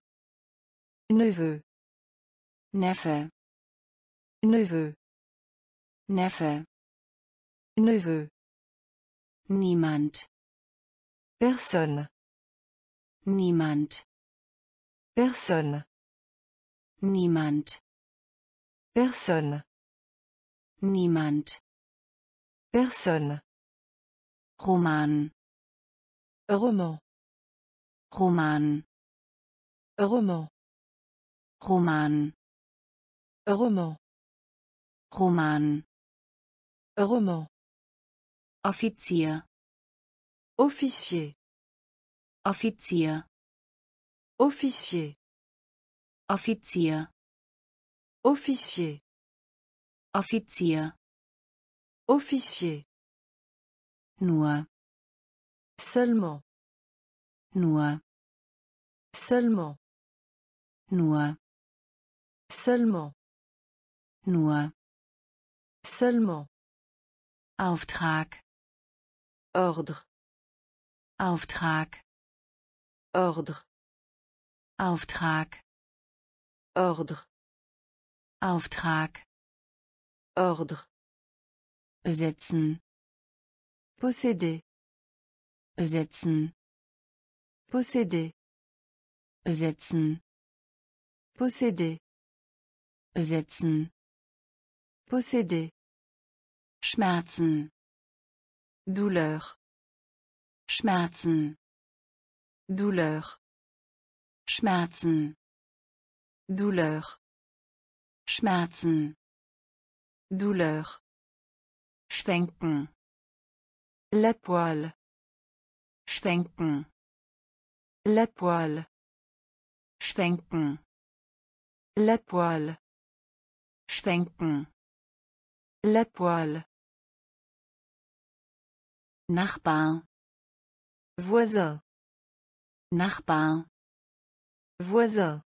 Speaker 1: Neveu. Neffe. Neveu. Neffe. Neveu. Niemand. Personne. Niemand. Personne. Niemand. Personne. Niemand. Personne. Roman. Roman. Roman. Roman. Roman. Roman. Roman. Roman. Officier. Officier. Offizier. Officier. Offizier. Officier. Offizier. Officier. Nur. Seulement. Nur. Seulement. Nur. Seulement. Nur. Seulement. Auftrag. Ordre. Auftrag. Ordre. Auftrag. Ordre. Auftrag. Ordre. Besitzen. Posséder. Besitzen. Posséder. Besitzen. Posséder. Besitzen. Posséder. Schmerzen. Douleur. Schmerzen. Douleur. Schmerzen. Douleur. Schmerzen. Douleur. Schwenken. La poêle. Schwenken. La poêle. Schwenken. La poêle. Schwenken. La poêle. Nachbar. Voisin. Nachbar. Voisin.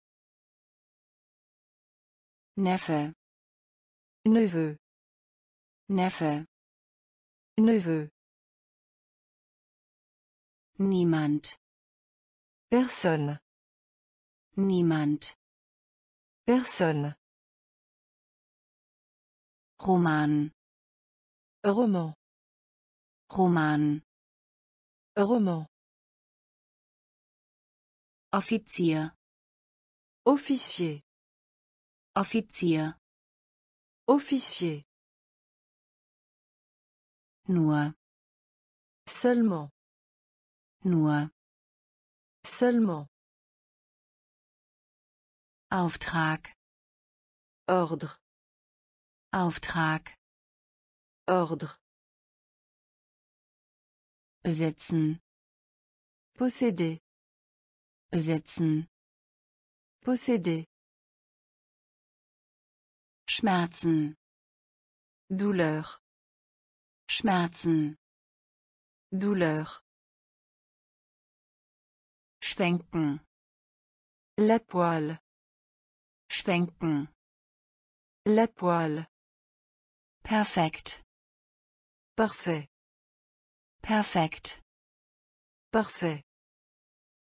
Speaker 1: Neffe. Neveu. Neffe. Neveu. Niemand. Personne. Niemand. Personne. Roman. Roman. Roman. Roman. Offizier. Officier. Offizier. Officier. Nur. Seulement. Nur. Seulement. Auftrag. Ordre. Auftrag. Ordre. Besitzen. Posséder besitzen posséder Schmerzen Douleur Schmerzen Douleur schwenken la poêle schwenken la poêle perfekt parfait perfekt parfait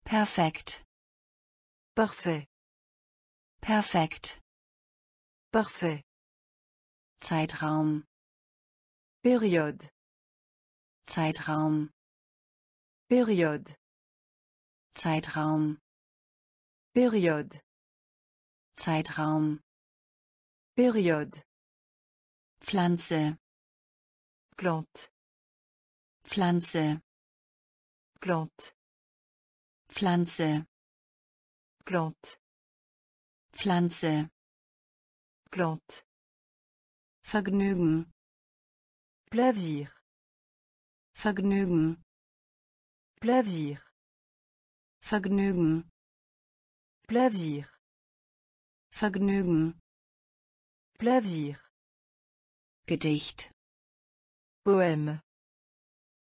Speaker 1: Perfekt. Parfait. Perfekt. Parfait. Zeitraum. Periode. Zeitraum. Periode. Zeitraum. Periode. Zeitraum. Periode. Pflanze. Plante. Pflanze. Plante. Pflanze. Plante. Pflanze. Plante. Vergnügen. Plaisir. Vergnügen. Plaisir. Vergnügen. Plaisir. Vergnügen. Plaisir. Gedicht. Poème.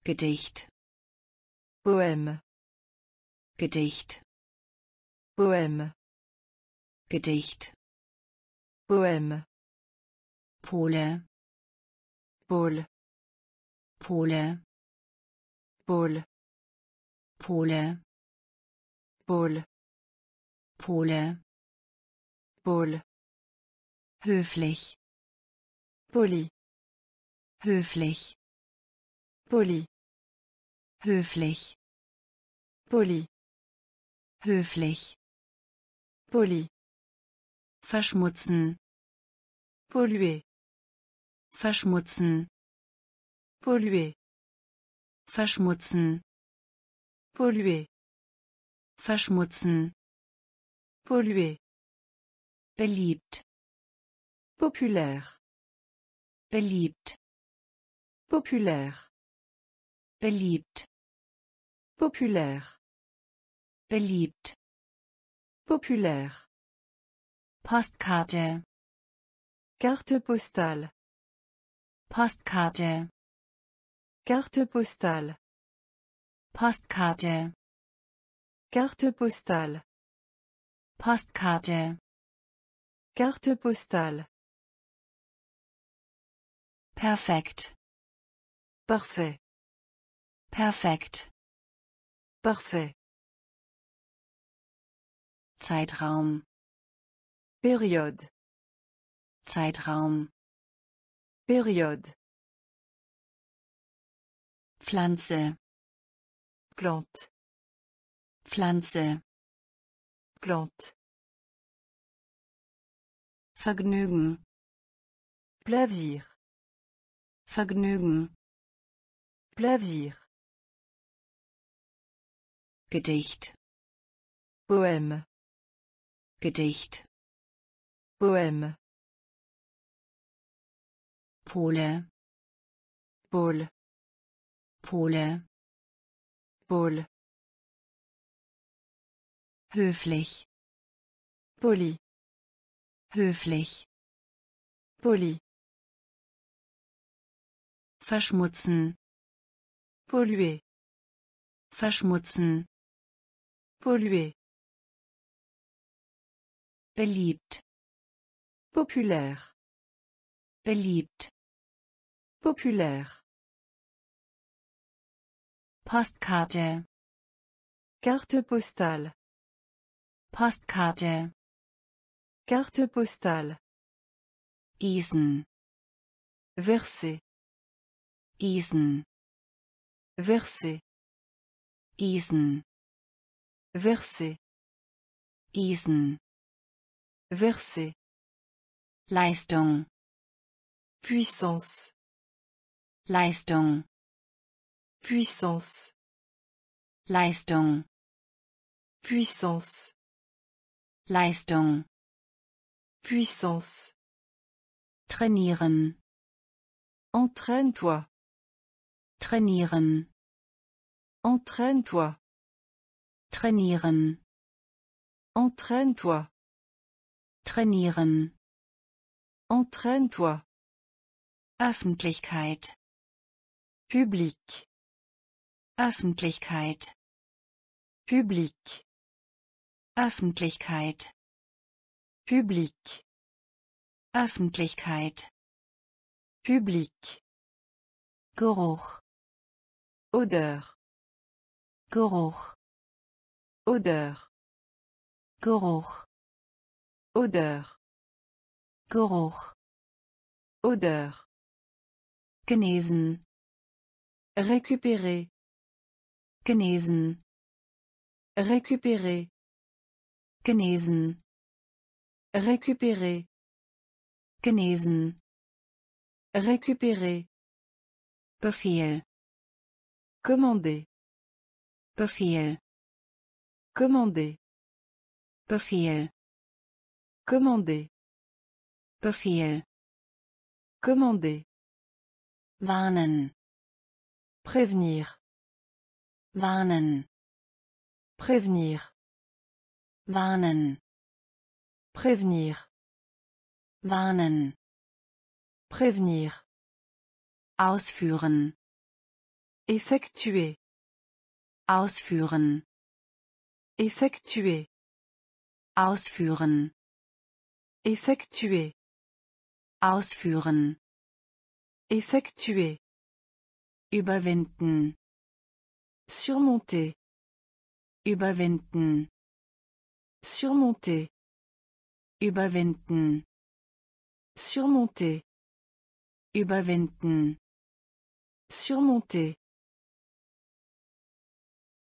Speaker 1: Gedicht. Poème. Gedicht. Poème. Gedicht. Poème. Pole. Pole. Pole. Pole. Pole. Pol. Pole. Pole. Höflich. Poli. Höflich. Poli. Höflich. Poli höflich poli verschmutzen polluer verschmutzen polluer verschmutzen polluer verschmutzen polluer beliebt populär beliebt populär beliebt populär beliebt populär Postkarte carte postale Postkarte carte postale Postkarte carte postale Postkarte carte postale perfekt parfait perfekt parfait Zeitraum Periode Zeitraum Periode Pflanze Plante Pflanze Plante Vergnügen Plaisir Vergnügen Plaisir Gedicht Poème Gedicht. Poème. Pole. Pole. Pole. Pole. Höflich. Poli. Höflich. Poli. Verschmutzen. Polluer. Verschmutzen. Polluer beliebt populär beliebt populär Postkarte carte postale Postkarte carte postale Gießen Verser Gießen Verser Gießen Verser Gießen Verser. Leistung. Puissance. Leistung. Puissance. Leistung. Puissance. Leistung. Puissance. Trainieren. Entraîne-toi. Trainieren. Entraîne-toi. Trainieren. Entraîne-toi. Trainieren. Entraîne-toi. Öffentlichkeit. Publik. Öffentlichkeit. Publik. Öffentlichkeit. Publik. Öffentlichkeit. Publik. Geruch. Odeur. Geruch. Odeur. Geruch. Odeur. Geruch. Odeur. Genesen. Récupérer. Genesen. Récupérer. Genesen. Récupérer. Genesen. Récupérer. Befehl. Commander. Befehl. Commander. Commander. Befehl. Commander. Warnen. Prévenir. Warnen. Prévenir. Warnen. Prévenir. Warnen. Prévenir. Ausführen. Effectuer. Ausführen. Effectuer. Ausführen. Effectuer. Ausführen. Effectuer. Überwinden. Surmonter. Überwinden. Surmonter. Überwinden. Surmonter. Überwinden. Surmonter.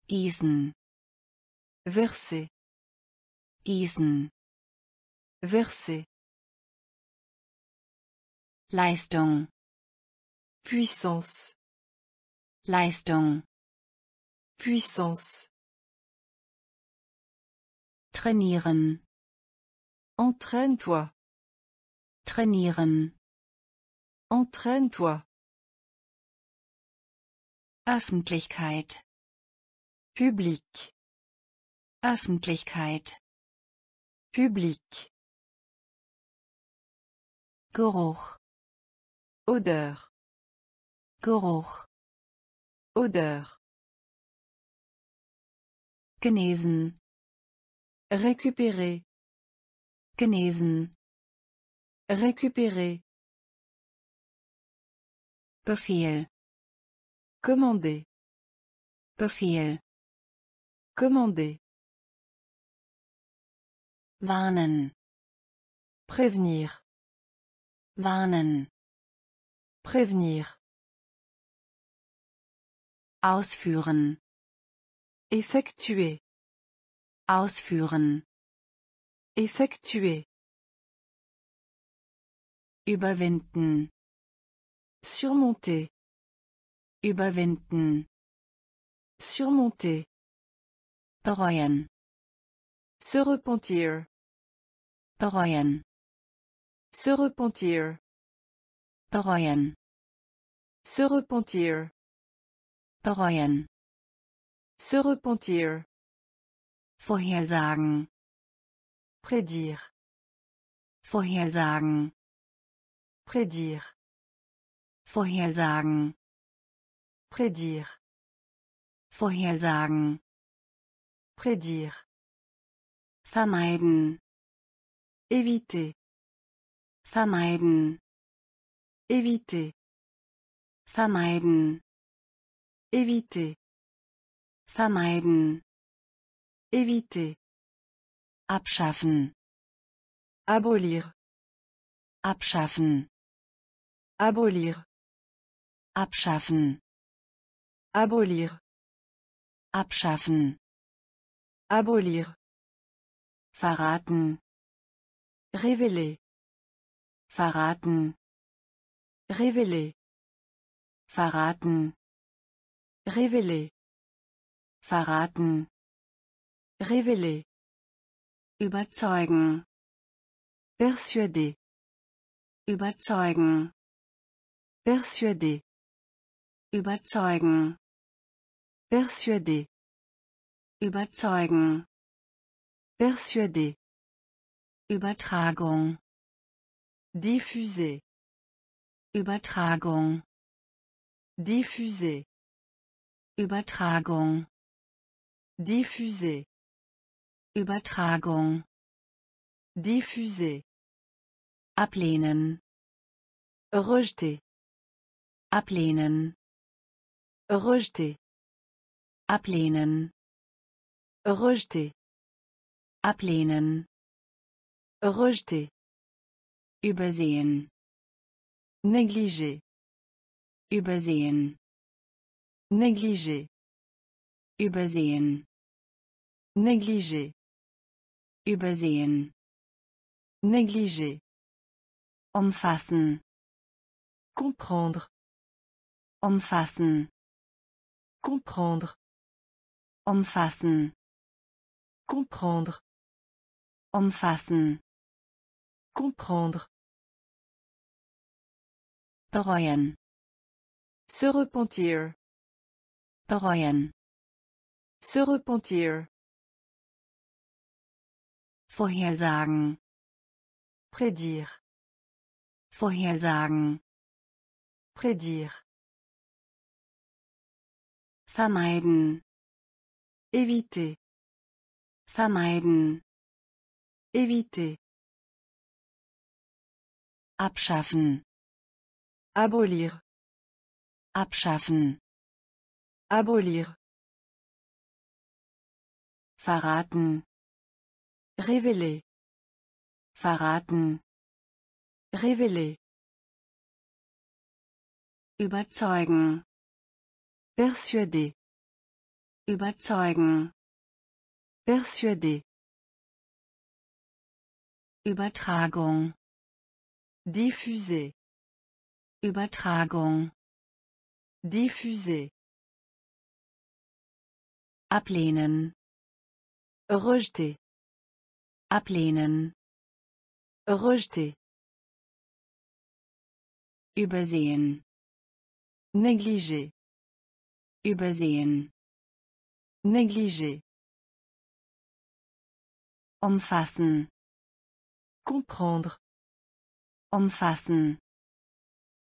Speaker 1: Diesen. Verser. Diesen. Verser. Leistung. Puissance. Leistung. Puissance. Trainieren. Entraîne-toi. Trainieren. Entraîne-toi. Öffentlichkeit. Public. Öffentlichkeit. Public. Odeur. Koror. Odeur. Genesen. Récupérer. Genesen. Récupérer. Befehl. Commander. Befehl. Commander. Warnen. Prévenir. Warnen. Prévenir. Ausführen. Effectuer. Ausführen. Effectuer. Überwinden. Surmonter. Überwinden. Surmonter. Bereuen. Se repentir. Bereuen. Se repentir. Bereuen. Se repentir. Se repentir. Vorhersagen. Prédire. Vorhersagen. Prédire. Vorhersagen. Prédire. Vorhersagen. Prédire. Vermeiden. Éviter. vermeiden éviter vermeiden éviter vermeiden éviter abschaffen abolir abschaffen abolir abschaffen abolir abschaffen abolir verraten révéler verraten révéler verraten révéler verraten révéler überzeugen persuader überzeugen persuader überzeugen persuader überzeugen persuader Übertragung Diffuser. Übertragung. Diffuser. Übertragung. Diffuser. Übertragung. Diffuser. Ablehnen. Rejeter. Ablehnen. Rejeter. Ablehnen. Rejeter. Ablehnen. Rejeter. Übersehen. Négliger. Übersehen. Négliger. Übersehen. Négliger. Übersehen. Négliger. Umfassen. Comprendre. Umfassen. Comprendre. Umfassen. Comprendre. Umfassen. Comprendre bereuen se repentir bereuen se repentir vorhersagen prédire vorhersagen prédire vermeiden éviter vermeiden éviter abschaffen abolir abschaffen abolir verraten Révélé. verraten Révélé. überzeugen persuader überzeugen persuader Übertragung diffuser Übertragung. Diffuser. Ablehnen. Rejeter. Ablehnen. Rejeter. Übersehen. Négliger. Übersehen. Négliger. Umfassen. Comprendre. Umfassen.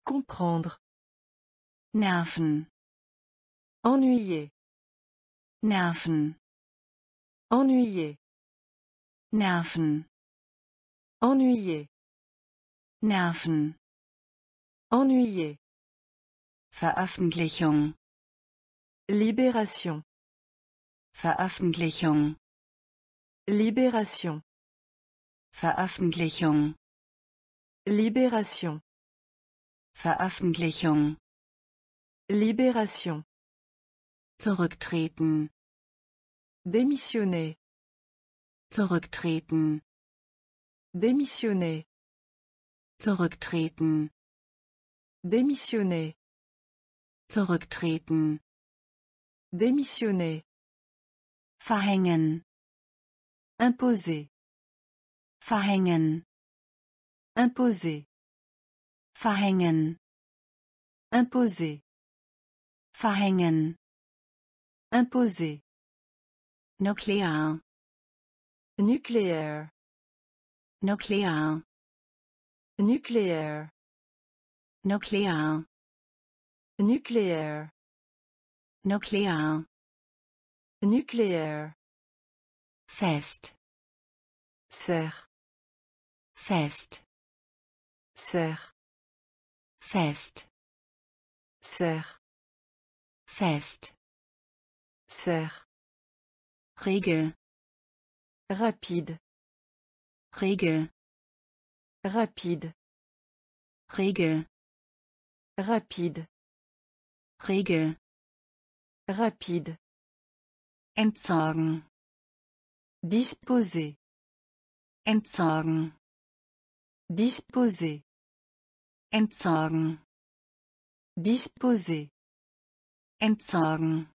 Speaker 1: Comprendre. Nerven. ennuyer Nerven. ennuyer Nerven. ennuyer Nerven. ennuyer Veröffentlichung. Libération. Veröffentlichung. Libération. Veröffentlichung. Libération. Veröffentlichung. Libération. Zurücktreten. Démissionner. Zurücktreten. Démissionner. Zurücktreten. Démissionner. Zurücktreten. Démissionner. Verhängen. Imposer. Verhängen. Imposer verhängen imposer verhängen imposer nuklear nuclear nuklear nuclear nuklear nuclear nuklear nuclear fest serre fest serre Fest. Serre. Fest. Serre. Rege. Rapide. Rege. Rapide. Rege. Rapide. Rege. Rapide. Entsorgen. Disposer. Entsorgen. Disposer. entsorgen disposer entsorgen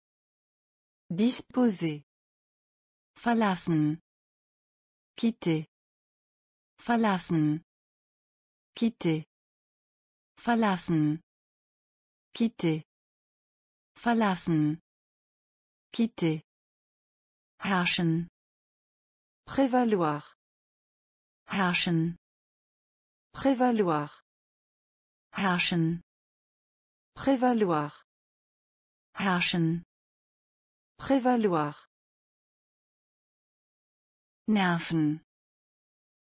Speaker 1: disposer verlassen quitter verlassen quitter verlassen quitter verlassen quitter herrschen prévaloir herrschen prévaloir herrschen prévaloir herrschen prévaloir nerven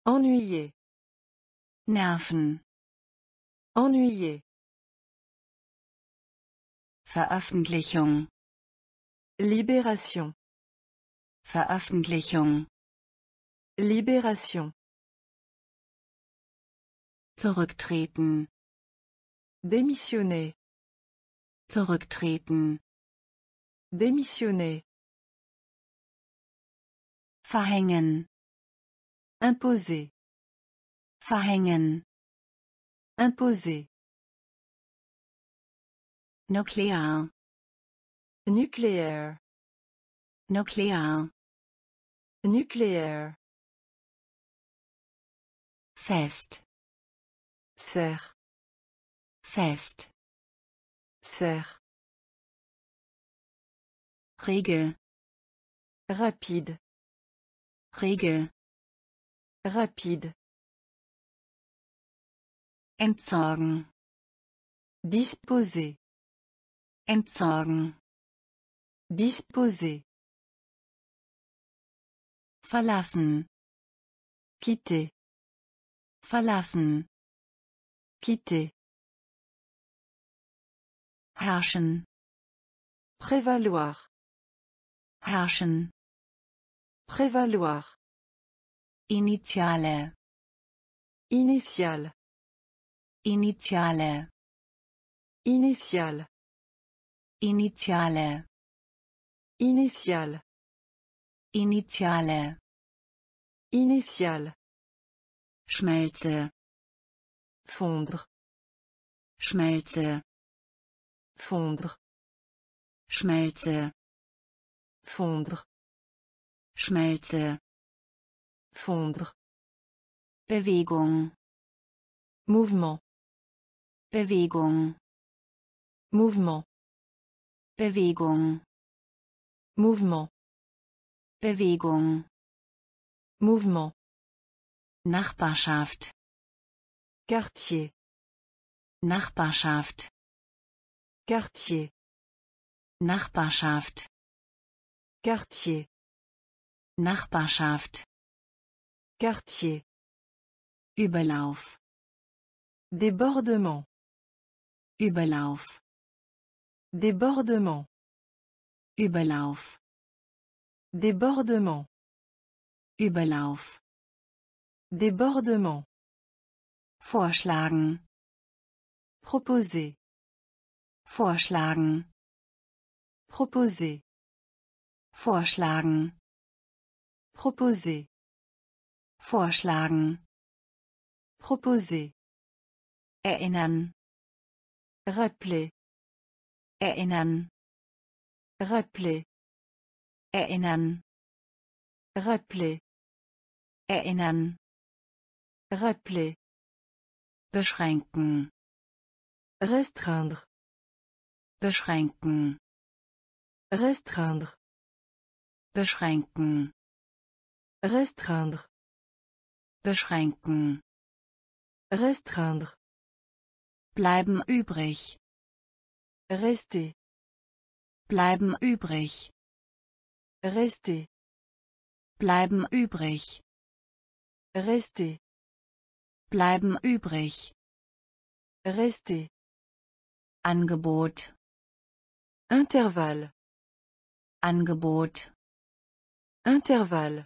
Speaker 1: ennuyer nerven ennuyer Veröffentlichung Libération Veröffentlichung Libération Zurücktreten Démissionner. Zurücktreten. Démissionner. Verhängen. Imposer. Verhängen. Imposer. nucléaire Nucléaire. Nucléaire. Nucléaire. Fest. Serre. fest serre Regel. Rapide. Regel. Rapide. Entsorgen. Disposer. Entsorgen. Disposer. Verlassen. Quitter. Verlassen. Quitter herrschen prévaloir herrschen prévaloir initiale initial initiale initial initiale initial initiale initial schmelze fondre schmelze Fondre. Schmelze. Fondre. Schmelze. Fondre. Bewegung. Mouvement. Bewegung. Mouvement. Bewegung. Mouvement. Bewegung. Mouvement. Nachbarschaft. Quartier. Nachbarschaft. Quartier. Nachbarschaft. Quartier. Nachbarschaft. Quartier. Überlauf. Débordement. Überlauf. Débordement. Überlauf. Débordement. Überlauf. Débordement. Vorschlagen. Proposer. Vorschlagen. Proposer. Vorschlagen. Proposer. Vorschlagen. Proposer. Erinnern. Rappeler. Erinnern. Rappeler. Erinnern. Rappeler. Erinnern. Rappeler. Beschränken. Restreindre beschränken restreindre beschränken restreindre beschränken restreindre bleiben übrig rester bleiben übrig rester bleiben übrig rester bleiben übrig rester Angebot Intervalle. Angebot. Intervalle.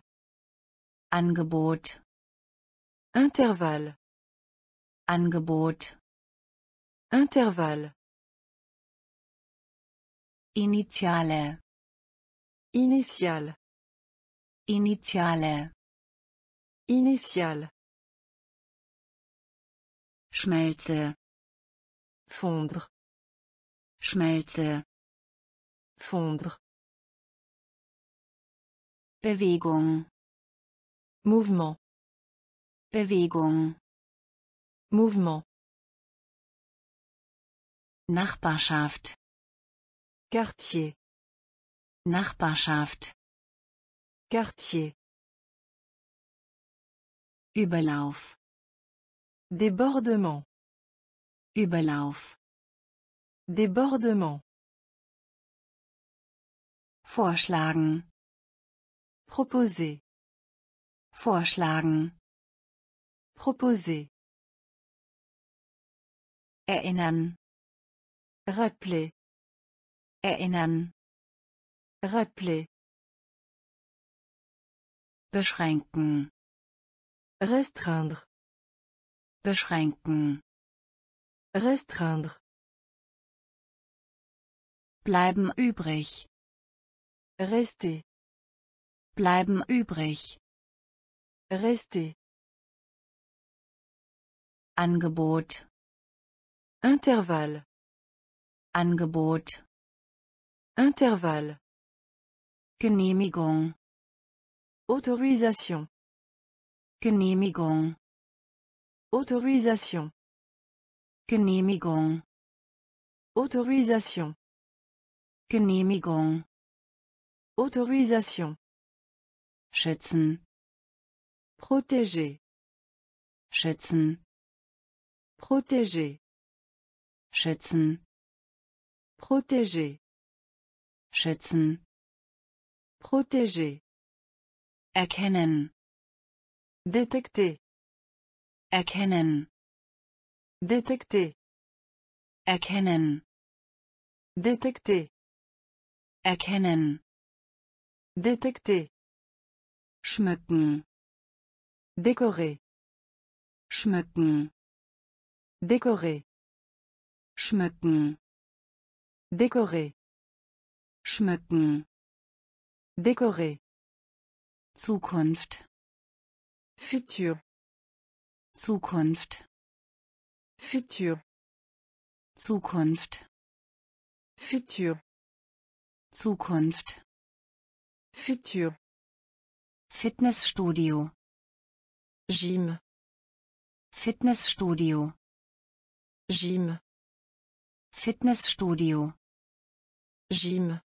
Speaker 1: Angebot. Intervalle. Angebot. Intervalle. Initiale. Initial. Initiale. Initial. Schmelze. Fondre. Schmelze. Fondre. Bewegung. Mouvement. Bewegung. Mouvement. Nachbarschaft. Quartier. Nachbarschaft. Quartier. Überlauf. Débordement. Überlauf. Débordement. Vorschlagen. Proposer. Vorschlagen. Proposer. Erinnern. Rappeler. Erinnern. Rappeler. Beschränken. Restreindre. Beschränken. Restreindre. Bleiben übrig. Reste. Bleiben übrig. Reste. Angebot. Intervall. Angebot. Intervall. Genehmigung. Autorisation. Genehmigung. Autorisation. Genehmigung. Autorisation. Genehmigung. Autorisation. Schützen. Protéger. Schützen. Protéger. Schützen. Protéger. Schützen. Protéger. Erkennen. Détecter. Erkennen. Détecter. Erkennen. Détecter. Erkennen. Détecter. Schmücken. Décorer. Schmücken. Décorer. Schmücken. Décorer. Schmücken. Décorer. Zukunft. Futur. Zukunft. Futur. Zukunft. Futur. Zukunft. Futur. Fitnessstudio. Gym. Fitnessstudio. Gym. Fitnessstudio. Gym.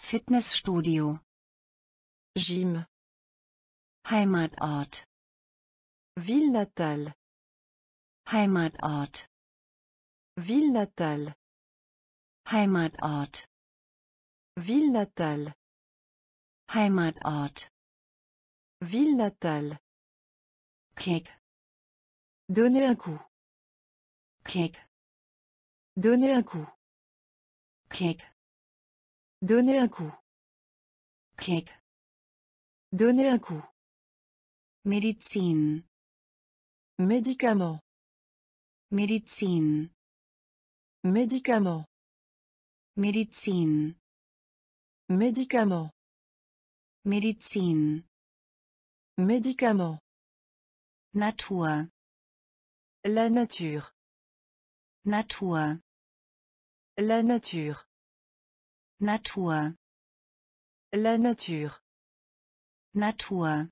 Speaker 1: Fitnessstudio. Gym. Heimatort. Ville natale. Heimatort. Ville natale. Heimatort. Ville natale. Heimatort. Ville natale. clic. donnez un coup. Clic. donnez un coup. Clic. donnez un coup. Clic. donnez un coup. Médecine. Médicament. Médecine. Médicament. Médecine. Médicament médecine, Médicament. nature, La nature. nature, La nature. Natur. La nature. Natur.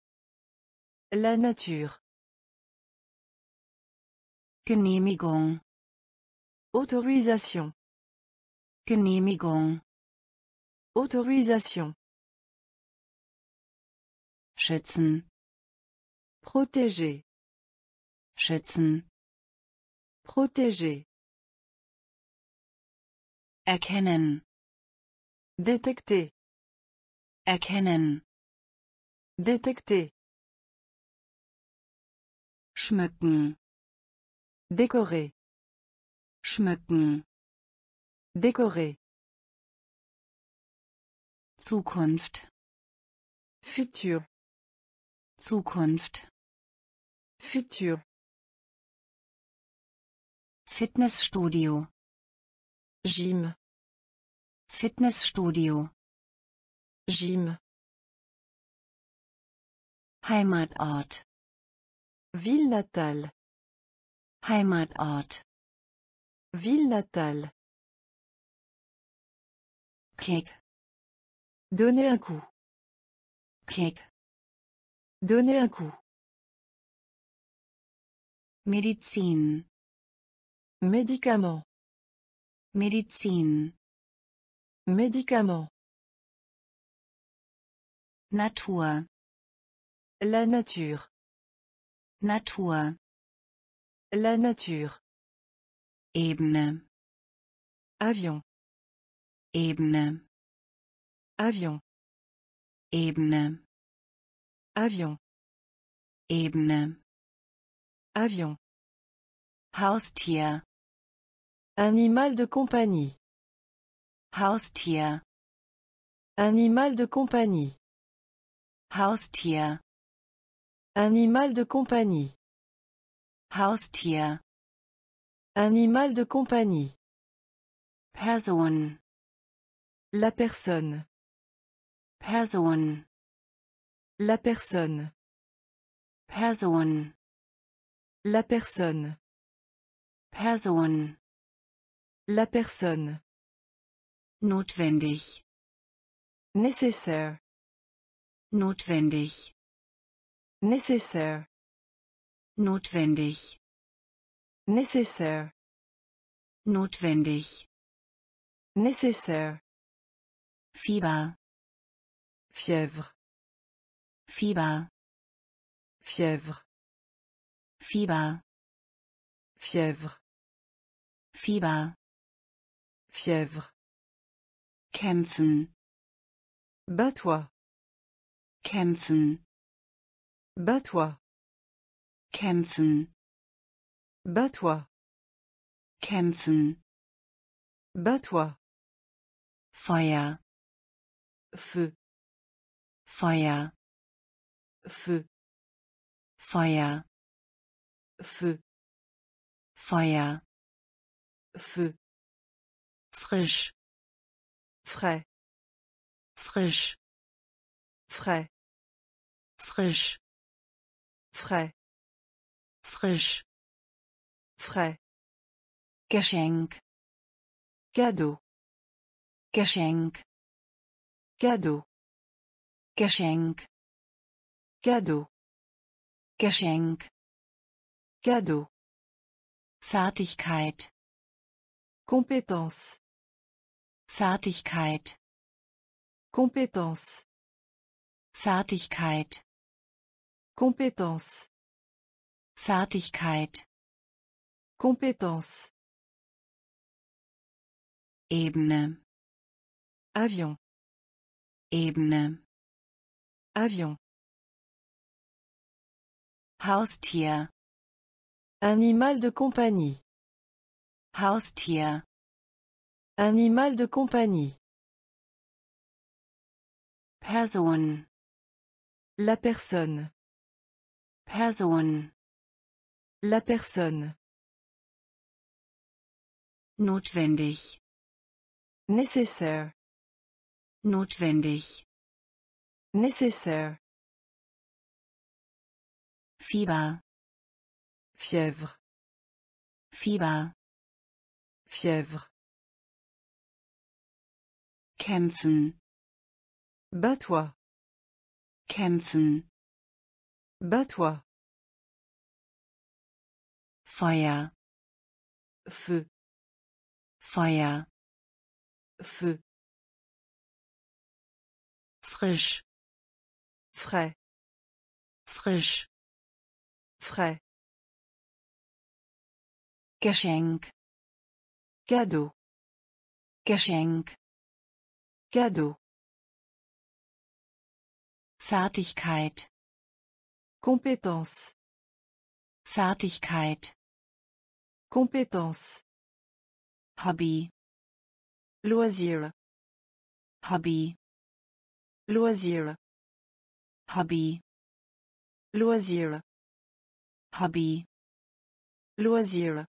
Speaker 1: La nature. Genehmigung. Autorisation. Genehmigung. Autorisation. schützen protéger schützen protéger erkennen détecter erkennen détecter schmücken décorer schmücken décorer Zukunft futur Zukunft. Futur. Fitnessstudio. Gym. Fitnessstudio. Gym. Heimatort. Ville natale. Heimatort. Ville natale. Kick. Donner un coup. Kick. Donner un coup. Médecine. Médicament. Médecine. Médicament. nature La nature. nature La nature. Ebene. Avion. Ebene. Avion. Ebene. Avion. Ebene. Avion. Haustier. Animal de compagnie. Haustier. Animal de compagnie. Haustier. Animal de compagnie. Haustier. Animal de compagnie. personne, La personne. personne. La personne. Personne. La personne. personne La personne. Notwendig. Nécessaire. Notwendig. Nécessaire. Notwendig. Nécessaire. Notwendig. Nécessaire. fiebre Fièvre. Fieber. Fièvre. Fieber. Fièvre. Fieber. Fièvre. Kämpfen. Bat-toi. Kämpfen. Bat-toi. Kämpfen. Bat-toi. Kämpfen. Bat-toi. Feuer. Feu. Feuer. Feu. Feuer. Feu. Feuer. Feu. Frisch. Frei. Frisch. Frei. Frisch. Frei. Frisch. Frei. Geschenk. Cadeau. Geschenk. Cadeau. Geschenk. Cadeau. Geschenk. Cadeau. Fertigkeit. Compétence. Fertigkeit. Compétence. Fertigkeit. Compétence. Fertigkeit. Compétence. Ebene. Avion. Ebene. Avion. Haustier. Animal de compagnie. Haustier. Animal de compagnie. Personne, La personne. Personne, La personne. Notwendig. Nécessaire. Notwendig. Nécessaire. Fieber. Fièvre. Fieber. Fièvre. Kämpfen. Bat-toi. Kämpfen. Bat-toi. Feuer. Feu. Feuer. Feu. Frisch. Frais. Frisch frei Geschenk Cadeau Geschenk Cadeau Fertigkeit Compétence Fertigkeit Compétence Hobby Loisir Hobby Loisir Hobby Loisir Hobby. Loisir.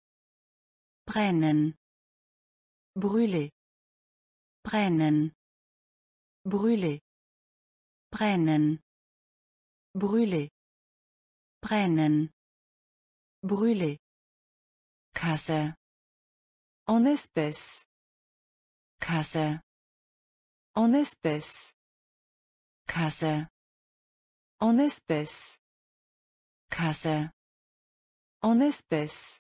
Speaker 1: Brennen. Brûler. Brennen. Brûler. Brennen. Brûler. Brennen. Brûler. Kasse. En espèce. Kasse. En espèce. Kasse. En espèce. Kasse. En espèce.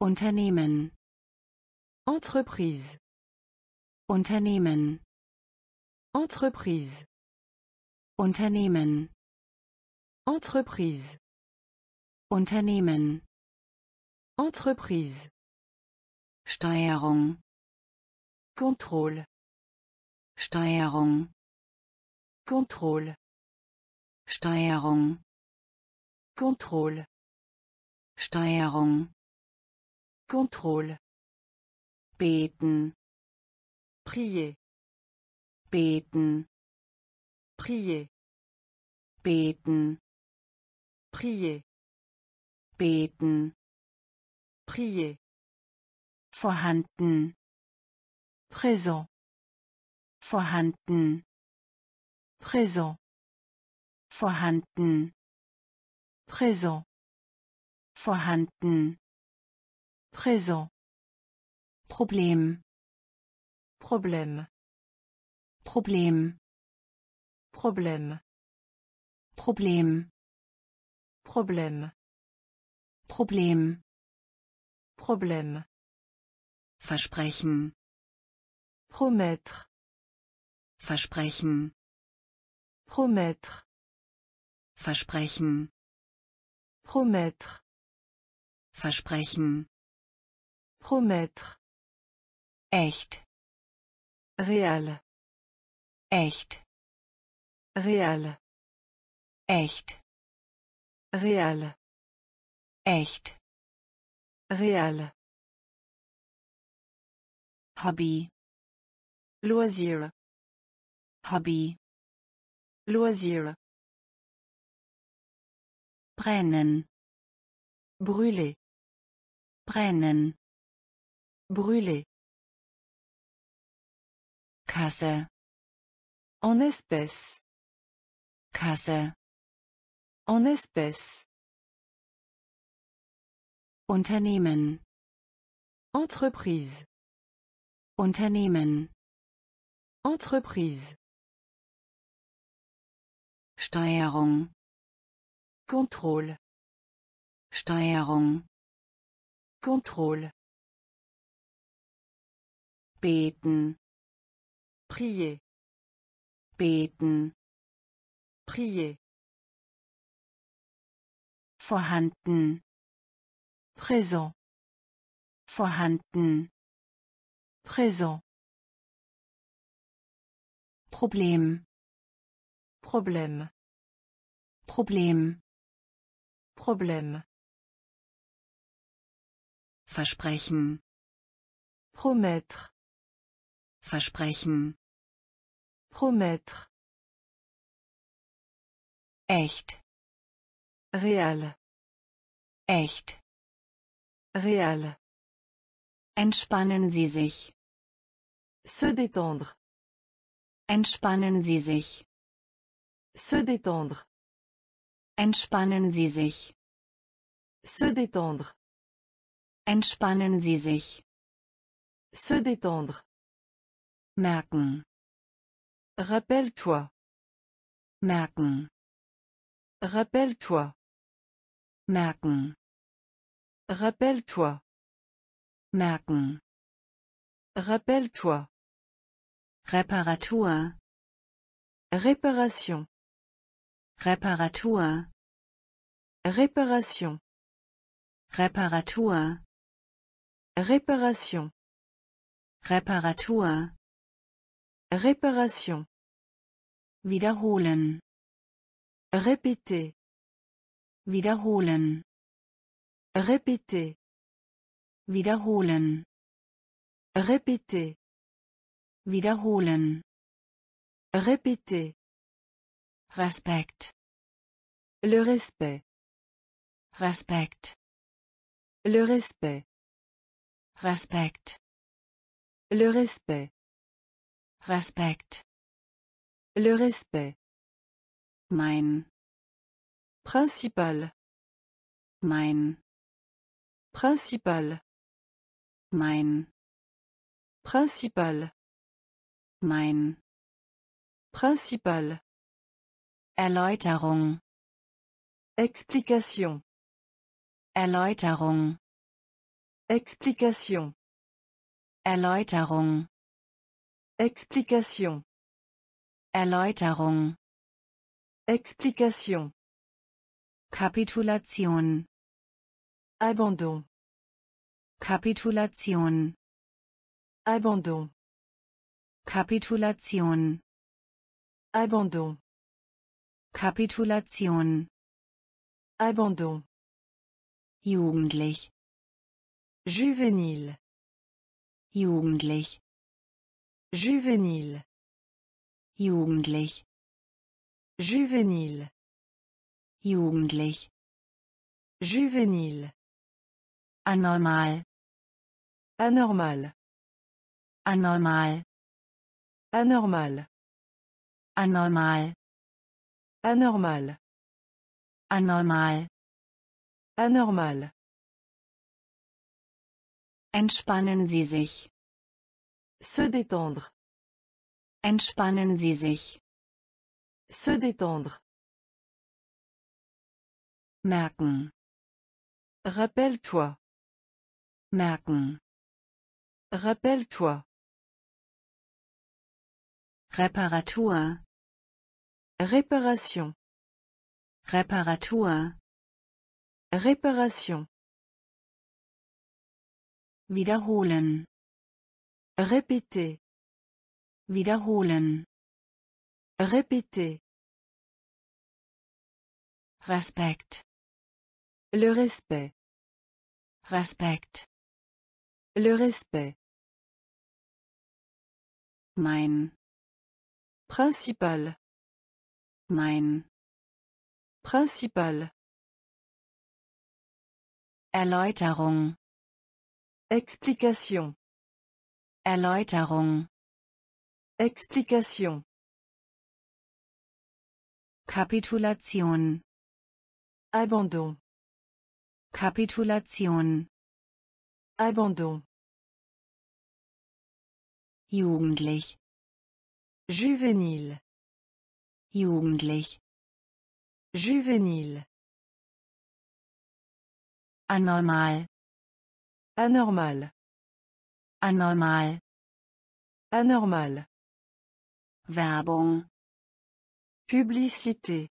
Speaker 1: Unternehmen. Entreprise. Unternehmen. Entreprise. Unternehmen. Entreprise. Unternehmen. Entreprise. Steuerung. Contrôle. Steuerung. Contrôle. Steuerung. Contrôle. Steuerung Kontrolle beten prier beten prier beten prier beten prier vorhanden présent vorhanden présent vorhanden présent vorhanden présent Problem Problem Problem Problem Problem Problem Problem Problem Versprechen Promettre Versprechen Promettre Versprechen Promettre Versprechen. Promettre. Echt. Real. Echt. Real. Echt. Real. Echt. Real. Hobby. Loisir. Hobby. Loisir. Brennen. Brûler brennen brûler Kasse en espèce Kasse en espèce Unternehmen Entreprise Unternehmen Entreprise Steuerung Kontrolle Steuerung Contrôle. Beten. Prier. Beten. Prier. Vorhanden. Présent. Vorhanden. Présent. Problem. Problem. Problem. Problem. Versprechen. Promettre. Versprechen. Promettre. Echt. Real. Echt. Real. Entspannen Sie sich. Se détendre. Entspannen Sie sich. Se détendre. Entspannen Sie sich. Se détendre. Entspannen Sie sich. Se détendre. Merken. Rappelle-toi. Merken. Rappelle-toi. Merken. Rappelle-toi. Merken. Rappelle-toi. Reparatur. Réparation. Reparatur. Réparation. Reparatur. Réparation. Reparatur. Réparation. Wiederholen. Répéter. Wiederholen. Répéter. Wiederholen. Répéter. Wiederholen. Répéter. Respect. Le respect. Respect. Le respect. Respect. Le respect. Respect. Le respect. Mein. Principal. Mein. Principal. Mein. Principal. Mein. Principal. Erläuterung. Explication. Erläuterung. Explication. Erläuterung. Explication. Erläuterung. Explication. Kapitulation. Abandon. Kapitulation. Abandon. Kapitulation. Abandon. Kapitulation. Abandon. Jugendlich. Juvénile. Jugendlich. Juvénile. Jugendlich. Juvénile. Jugendlich. Juvénile. Anormal. Anormal. Anormal. Anormal. Anormal. Anormal. Anormal. Anormal. Entspannen Sie sich. Se détendre. Entspannen Sie sich. Se détendre. Merken. Rappelle-toi. Merken. Rappelle-toi. Reparatur. Réparation. Reparatur. Réparation. Wiederholen. Répéter. Wiederholen. Répéter. Respekt. Le respect. Respekt. Le respect. Mein. Principal. Mein. Principal. Erläuterung. Explication. Erläuterung. Explication. Kapitulation. Abandon. Kapitulation. Abandon. Jugendlich. Juvenil. Jugendlich. Juvenil. Anormal. Anormal. Anormal. Anormal. Werbung. Publicité.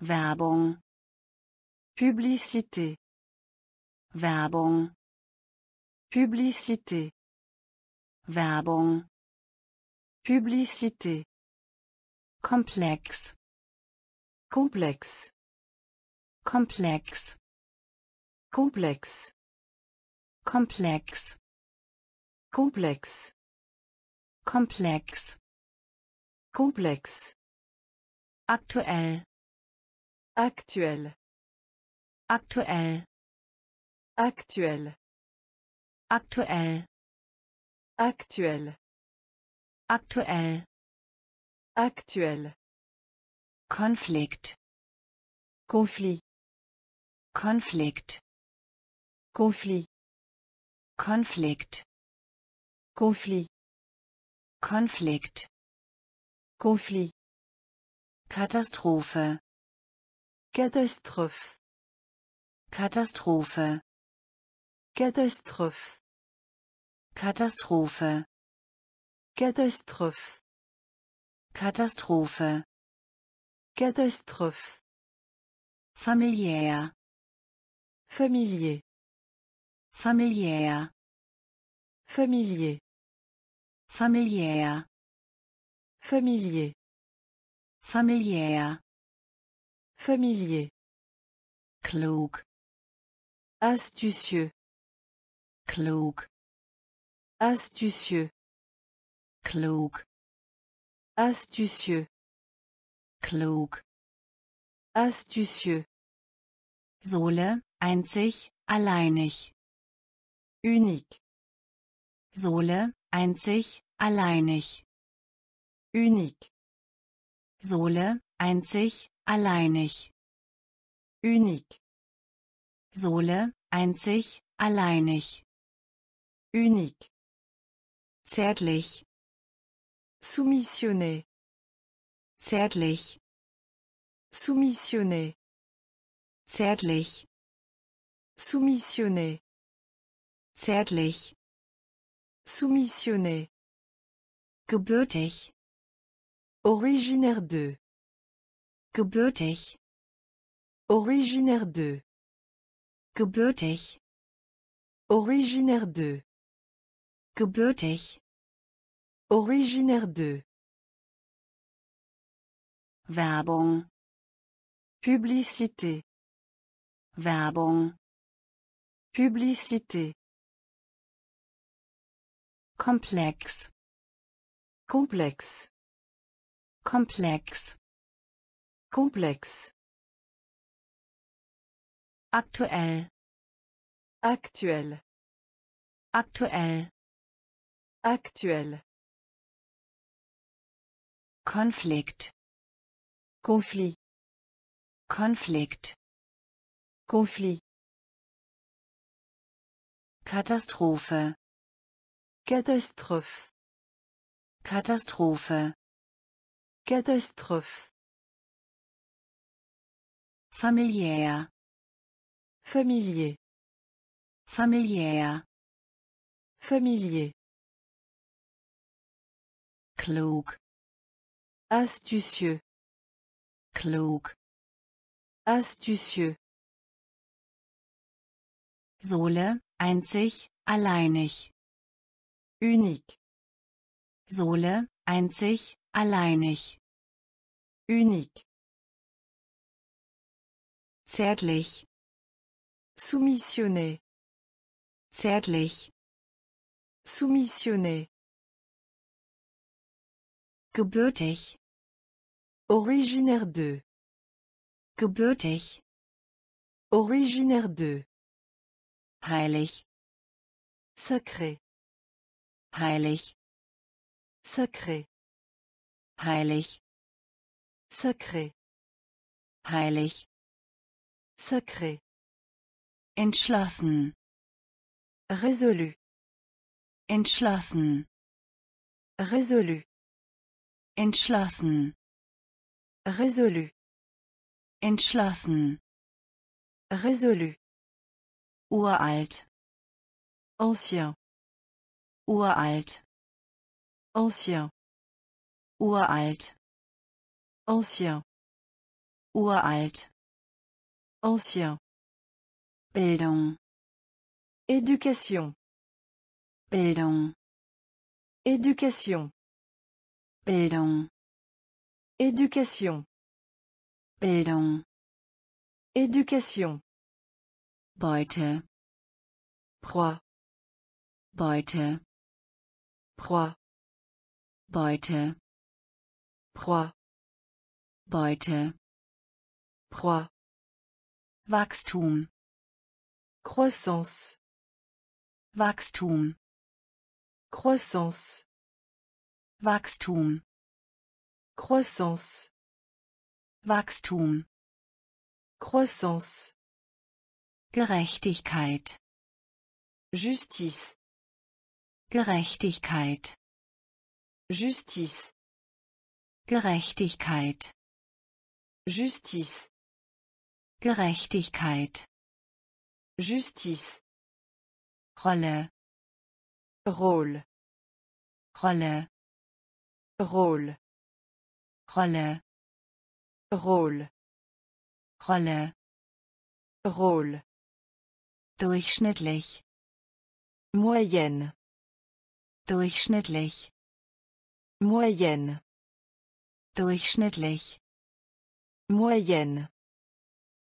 Speaker 1: Werbung. Publicité. Werbung. Publicité. Werbung. Publicité. Complexe. Complexe. Complexe. Complexe. Komplex. Komplex. Komplex. Komplex. Aktuell. Aktuell. Aktuell. Aktuell. Aktuell. Aktuell. Aktuell. Aktuell. Konflikt. Konflikt. Konflikt. Konflikt. Konflikt. Konflikt. Konflikt. Konflikt. Katastrophe. Katastrophe. Katastrophe. Katastrophe. Katastrophe. Katastrophe. Katastrophe. Katastrophe. Familiär. Familier. Familiär. Familier. Familiär. Familier. Familiär. Familier. Klug. Astucieux. Klug. Astucieux. Klug. Astucieux. Klug. Astucieux. Sohle, einzig, alleinig. Unique. Sohle, einzig, alleinig. Unik. Sohle, einzig, alleinig. Unik. Sohle, einzig, alleinig. Unik. Zärtlich. Soumissionner. Zärtlich. Soumissionner. Zärtlich. Soumissionner. Zärtlich. soumissionné, Gebürtig. Originaire de. Gebürtig. Originaire de. Gebürtig. Originaire de. Gebürtig. Originaire de. Werbung. Publicité. Werbung. Publicité. komplex komplex komplex komplex aktuell aktuell aktuell aktuell Konflikt Konflikt Konflikt Konflikt Katastrophe Katastrophe. Katastrophe. Katastrophe. Familiär. Familier. Familiär. Familier. Klug. Astucieux. Klug. Astucieux. Sohle, einzig, alleinig. Unik. Sohle, einzig, alleinig. Unik. Zärtlich. Soumissionner. Zärtlich. Soumissionner. Gebürtig. Originaire de. Gebürtig. Originaire de. Heilig. Sacré heilig sacré heilig sacré heilig sacré entschlossen résolu entschlossen résolu entschlossen résolu entschlossen résolu uralt ancien Uralt. Ancien. Uralt. Ancien. Uralt. Ancien. Bildung. Éducation. Bildung. Éducation. Bildung. Éducation. Bildung. Éducation. Beute. Proie. Beute. Proie. Beute. Proie. Beute. Proie. Wachstum. Croissance. Wachstum. Croissance. Wachstum. Croissance. Wachstum. Croissance. Gerechtigkeit. Justice. Gerechtigkeit. Justice. Gerechtigkeit. Justice. Gerechtigkeit. Justice. Rolle. Rôle. Rolle. Rolle. Rolle. Rolle. Rolle. Rolle. Durchschnittlich. Moyenne. Durchschnittlich. Moyenne. Durchschnittlich. Moyenne.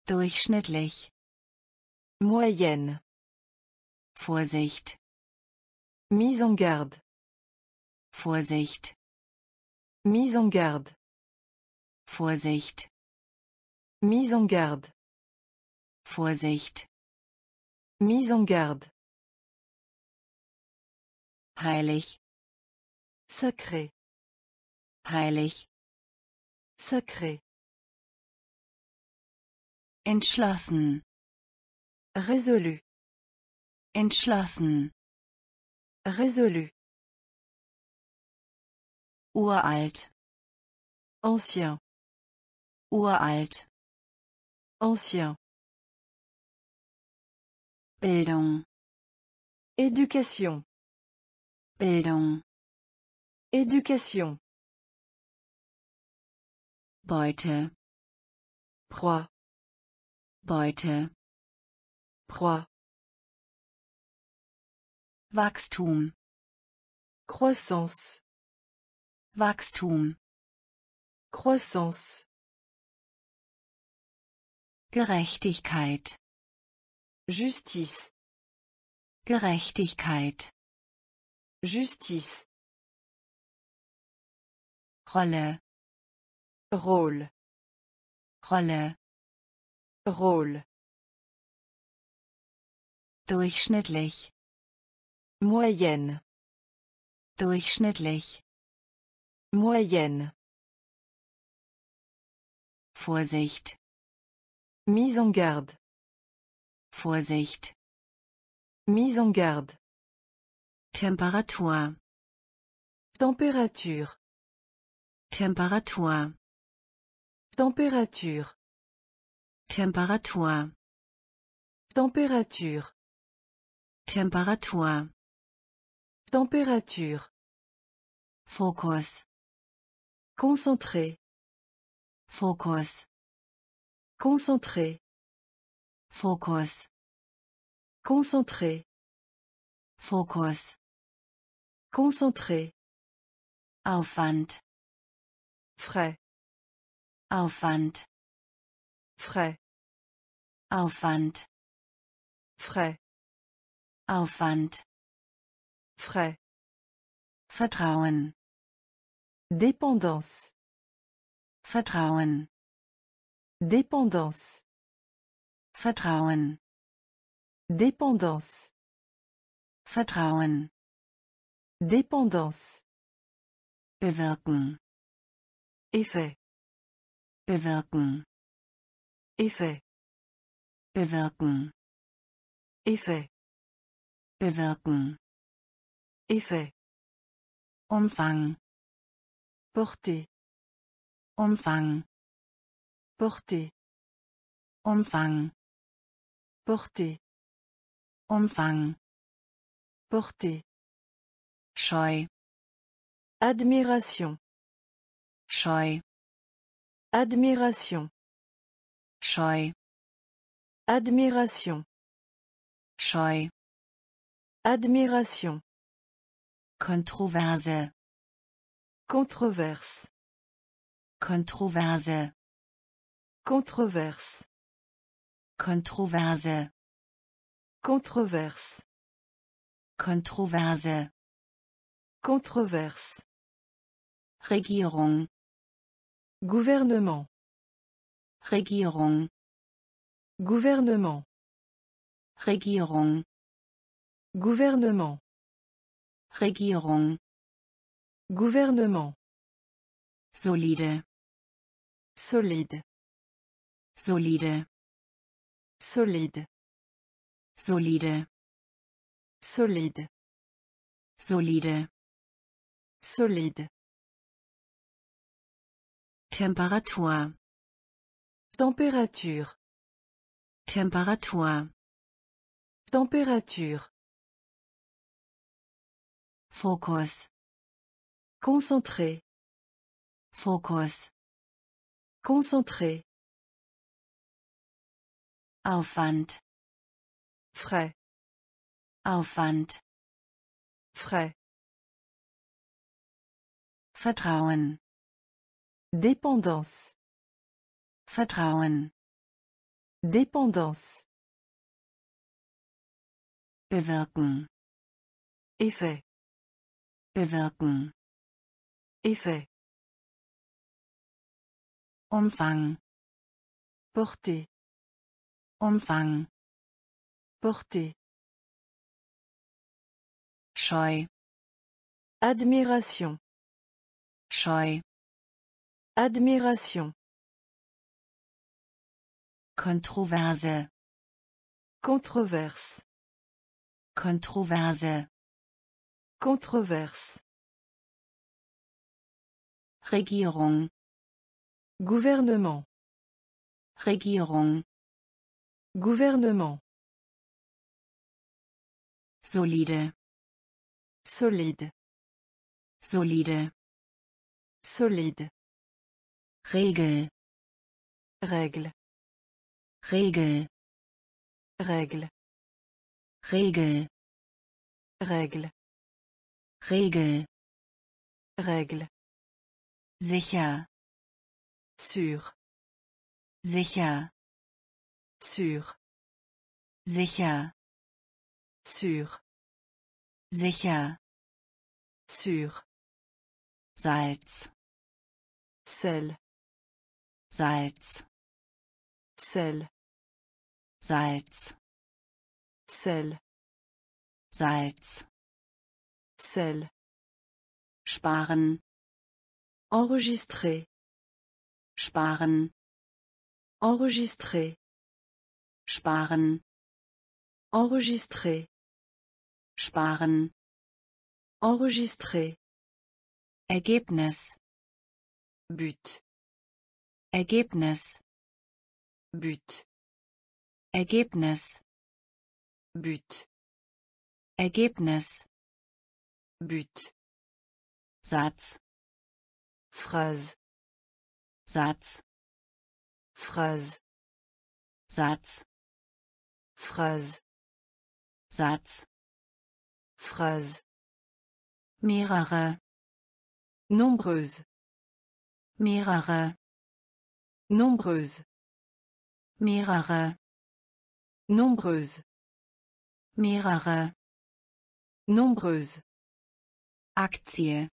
Speaker 1: Durchschnittlich. Moyenne. Vorsicht. Mise en garde. Vorsicht. Mise en garde. Vorsicht. Mise en garde. Vorsicht. Mise en garde heilig sacré heilig sacré entschlossen résolu entschlossen résolu uralt ancien uralt ancien Bildung Education Bildung. Education. Beute. Proie. Beute. Proie. Wachstum. Croissance. Wachstum. Croissance. Gerechtigkeit. Justice. Gerechtigkeit. Justice. Rolle. Rôle. Rolle. Rôle. Durchschnittlich. Moyenne. Durchschnittlich. Moyenne. Vorsicht. Mise en garde. Vorsicht. Mise en garde. Température. Température. Température. Température. Température. Température. Température. Focus. Concentré. Focus. Concentré. Focus. Concentré. Fokus. Concentré. Aufwand. Frais. Aufwand. Frais. Aufwand. Frais. Aufwand. Frais. Vertrauen. Dépendance. Vertrauen. Dépendance. Vertrauen. Dépendance. Vertrauen. Dépendance. Bewirken. Effet. Bewirken. Effet. Bewirken. Effet. Bewirken. Effet. Umfang. Portée. Umfang. Portée. Umfang. Portée. Umfang. Porter. Admiration. Scheu. Admiration. Scheu. Admiration. Choy. Admiration. Controverse. Controverse. Controverse. Controverse. Controverse. Controverse controverse Controverse. Regierung. Gouvernement. Regierung. Gouvernement. Regierung. Gouvernement. Regierung. Gouvernement. Solide. Solide. Solide. Solide. Solide solide solide solide température température température température focus concentré focus concentré Aufwand. Frais. Aufwand. Frais. Vertrauen. Dépendance. Vertrauen. Dépendance. Bewirken. Effet. Bewirken. Effet. Umfang. porter Umfang. Portée. Choi Admiration. Choi Admiration. Controverse. Controverse. Controverse. Controverse. Regierung. Gouvernement. Regierung. Gouvernement. Solide. solide solide solide Regel Regel Regel Regel Regel Regel Regel Regel sicher sûr sicher sûr sicher sûr sicher sur Salz sel Salz sel Salz sel Salz sel sparen enregistrer sparen enregistrer sparen enregistrer sparen enregistrer Ergebnis but Ergebnis but Ergebnis but Ergebnis but Satz Phrase Satz Phrase Satz Phrase Satz Phrase. Mirara. Nombreuse. Mirara. Nombreuse. mirare Nombreuse. Mirara. Nombreuse. actie.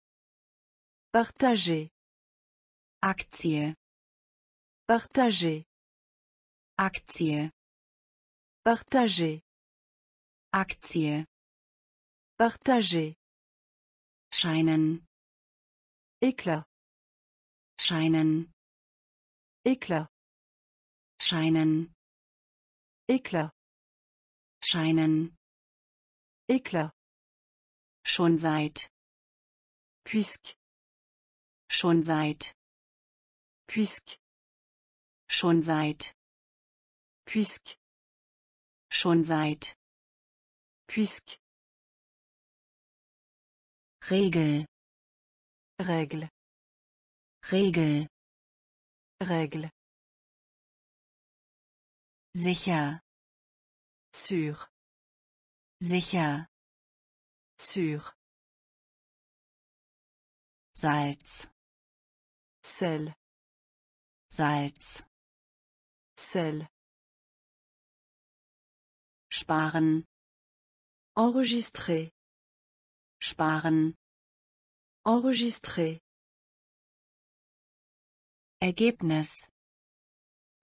Speaker 1: Partager. actie. Partager. actier Partager. actier Partager. Scheinen. Eklat. Scheinen. Eklat. Scheinen. Eklat. Scheinen. Eklat. Schon seit. Puisque. Schon seit. Puisque. Schon seit. Puisque. Schon seit. Puisque. Regel. Regel. Regel. Regel. Sicher. Sûr. Sicher. Sûr. Salz. Sel. Salz. Sel. Sparen. Enregistrer sparen enregistrer Ergebnis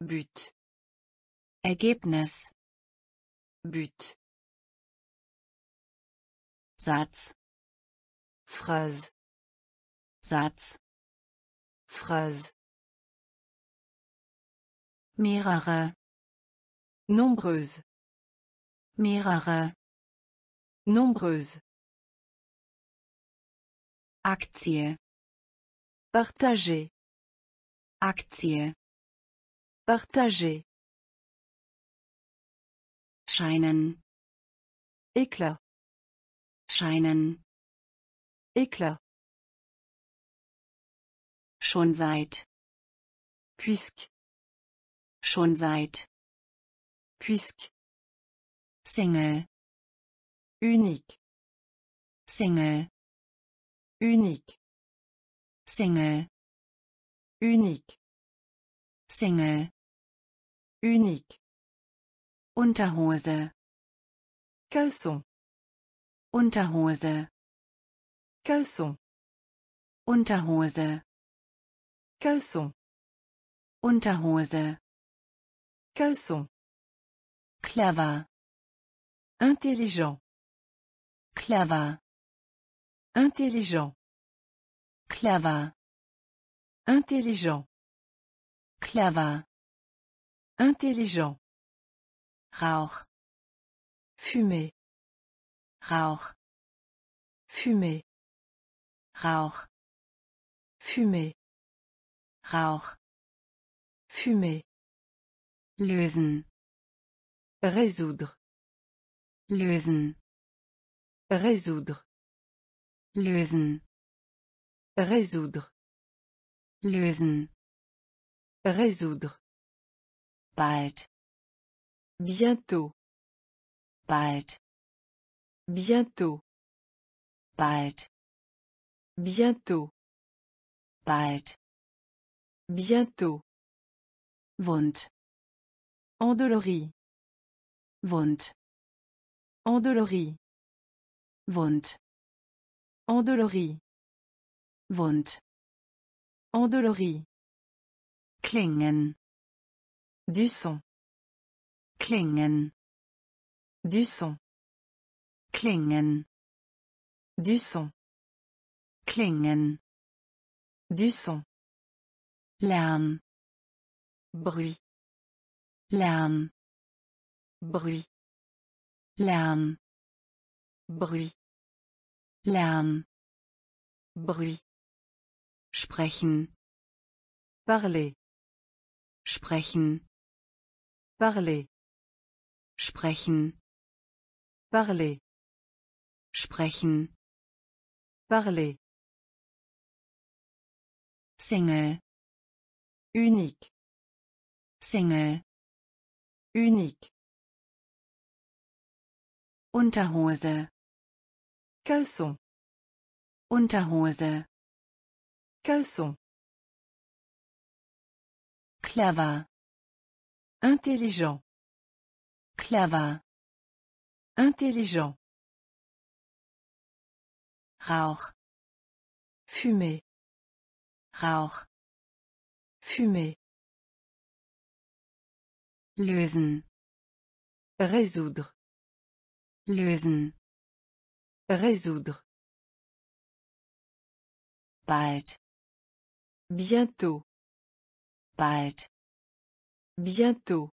Speaker 1: But Ergebnis But Satz Phrase Satz Phrase mehrere nombreuse mehrere nombreuse Aktie. Partager. Aktie. Partager. Scheinen. Eklat. Scheinen. Eklat. Schon seit. Puisque. Schon seit. Puisque. Single. Unique. Single. Unique. Single. Unique. Single. Unique. Unterhose. Caleçon. Unterhose. Caleçon. Unterhose. Caleçon. Unterhose. Caleçon. Clever. Intelligent. Clever. Intelligent. clava Intelligent. clava Intelligent. Rauch. fumer Rauch. fumer Rauch. fumer Rauch. fumer Lösen. Résoudre. Lösen. Résoudre lösen résoudre lösen résoudre bald bientôt bald bientôt bald bientôt bald bientôt wund endolori wund endolori wund Endolori. Wund. Endolori. Klingen. Du son. Klingen. Du son. Klingen. Du son. Klingen. Du son. Lärm. Bruit. Lärm. Bruit. Lärm. Bruit. Lärm. Bruit. Sprechen. Parler. Sprechen. Parler. Sprechen. Parler. Sprechen. Parler. Single. Unique. Single. Unique. Unterhose. Caleçon. Unterhose. Caleçon. Clever. Intelligent. Clever. Intelligent. Rauch. Fumer. Rauch. Fumer. Lösen. Résoudre. Lösen. Résoudre. Bald. Bientôt. Bald. Bientôt.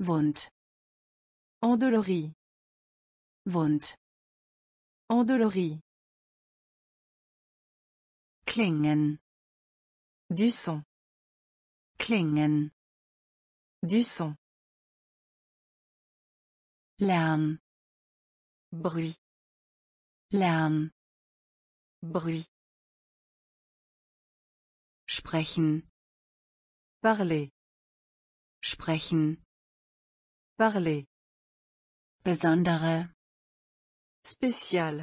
Speaker 1: Wund. Endolori. Wund. Endolori. Klingen. Du son. Klingen. Du son. Lärm. bruit lärm bruit sprechen parler sprechen parler besondere spécial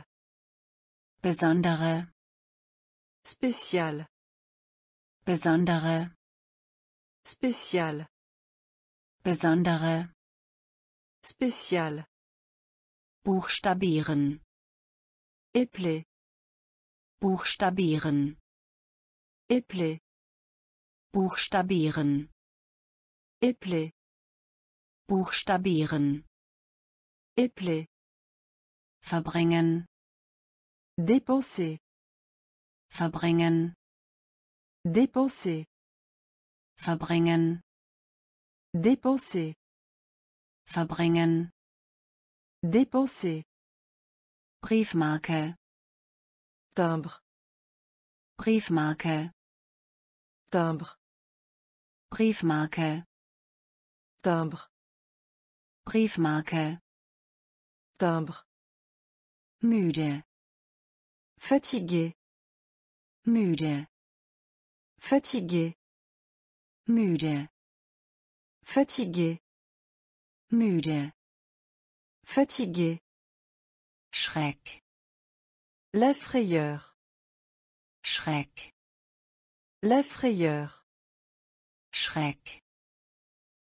Speaker 1: besondere spécial besondere spécial besondere spécial Buchstabieren. Eple. Buchstabieren. Eple. Buchstabieren. Eple. Buchstabieren. Eple. Verbringen. Dépenser. Verbringen. Dépenser. Verbringen. Dépenser. Verbringen. Dépenser. Briefmarke. Timbre. Briefmarke. Timbre. Briefmarke. Timbre. Briefmarke. Timbre. Müde. Fatigué. Müde. Fatigué. Müde. Fatigué. Müde. Fatigué. Schreck. La frayeur. Schreck. La frayeur. Schreck.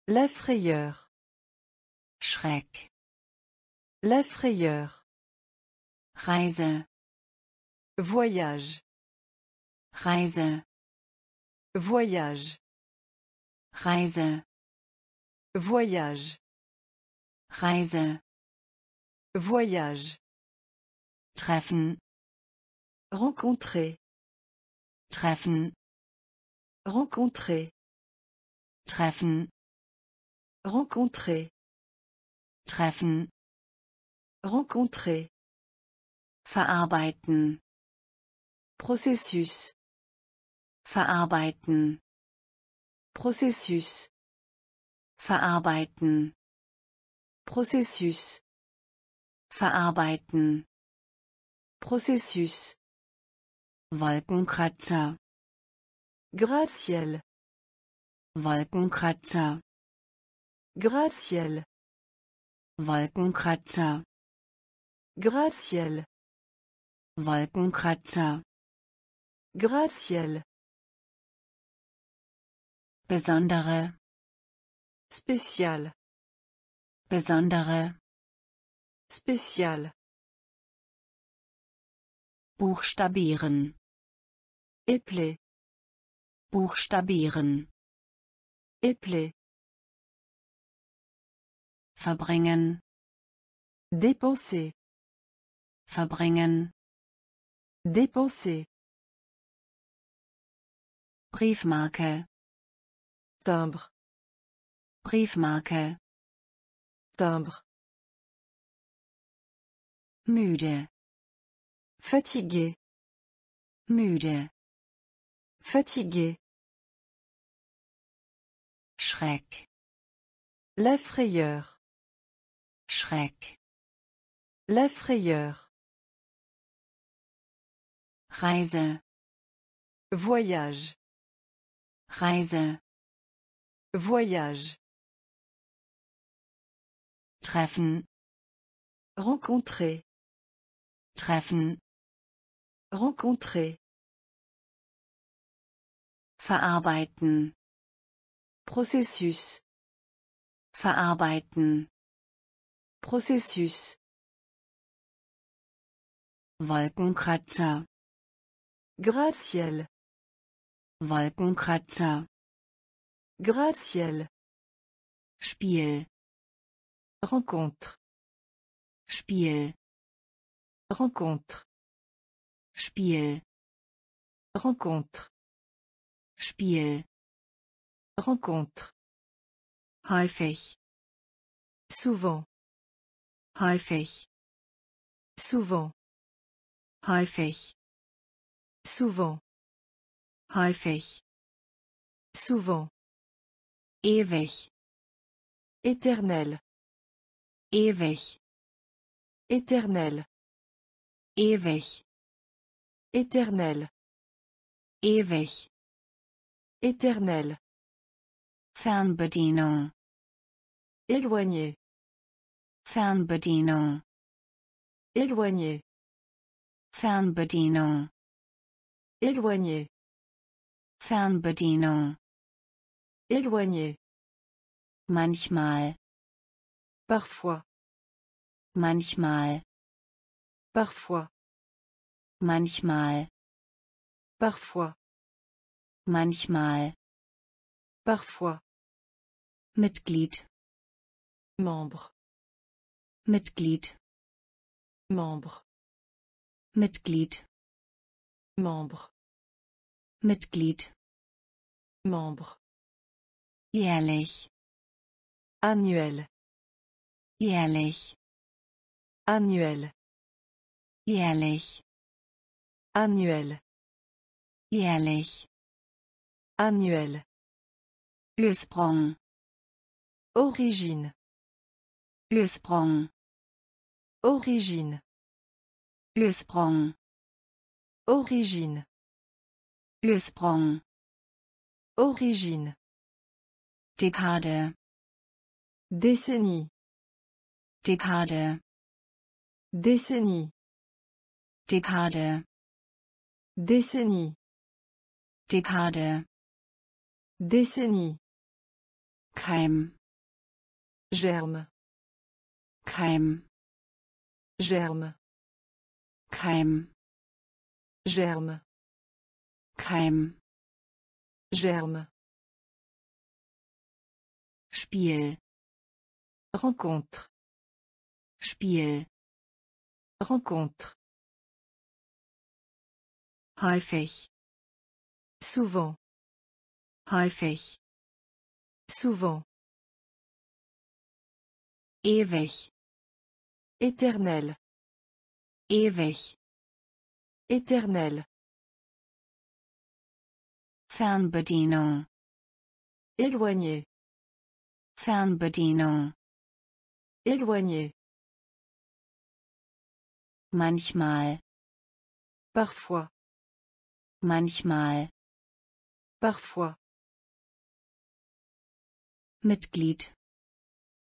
Speaker 1: La frayeur. Schreck. La frayeur. Voyage. Reise. Voyage. Reise. Voyage. Reise. Voyage. Treffen. Rencontrer. Treffen. Rencontrer. Treffen. Rencontrer. Treffen. Rencontrer. Verarbeiten. Processus. Verarbeiten. Processus. Verarbeiten. Processus. Verarbeiten. Prozessus. Wolkenkratzer. gratiel Wolkenkratzer. gratiel Wolkenkratzer. gratiel Wolkenkratzer. gratiel Besondere. Spezial. Besondere. Spécial. Buchstabieren. Éplé. Buchstabieren. Éplé. Verbringen. Dépenser. Verbringen. Dépenser. Briefmarke. Timbre. Briefmarke. Timbre. Müde. Fatigué. Müde. Fatigué. Schreck. La frayeur. Schreck. La frayeur. Reise. Voyage. Reise. Voyage. Treffen. Rencontrer. Treffen. Rencontrer. Verarbeiten. Prozessus. Verarbeiten. Prozessus. Wolkenkratzer. gratiel Wolkenkratzer. gratiel Spiel. Rencontre. Spiel. Rencontre. Spiel. Rencontre. Spiel. Rencontre. Häufig. Souvent. Häufig. Souvent. Häufig. Souvent. Häufig. Souvent. Ewig. Éternel. Ewig. Éternel. Ewig. Éternel. Ewig. Éternel. Fernbedienung. Éloigné. Fernbedienung. Éloigné. Fernbedienung. Éloigné. Fernbedienung. Éloigné. Manchmal. Parfois. Manchmal. Parfois. Manchmal. Parfois. Manchmal. Parfois. Mitglied. Membre. Mitglied. Membre. Mitglied. Membre. Mitglied. Membre. Jährlich. Annuel. Jährlich. Annuel. Annuel. Jährlich. Annuel. Ursprung. Origine. Ursprung. Origine. Ursprung. Origine. Ursprung. Origine. Décade. Décennie. Décade. Décennie décade, Décennie. décade, Décennie. Keim. Germe. Keim. Germe. Keim. Germe. Keim. Germe. Spiel. Rencontre. Spiel. Rencontre. Häufig. Souvent. Häufig. Souvent. Ewig. Éternel. Ewig. Éternel. Fernbedienung. Éloigné. Fernbedienung. Éloigné. Manchmal. Parfois. Manchmal. Parfois. Mitglied.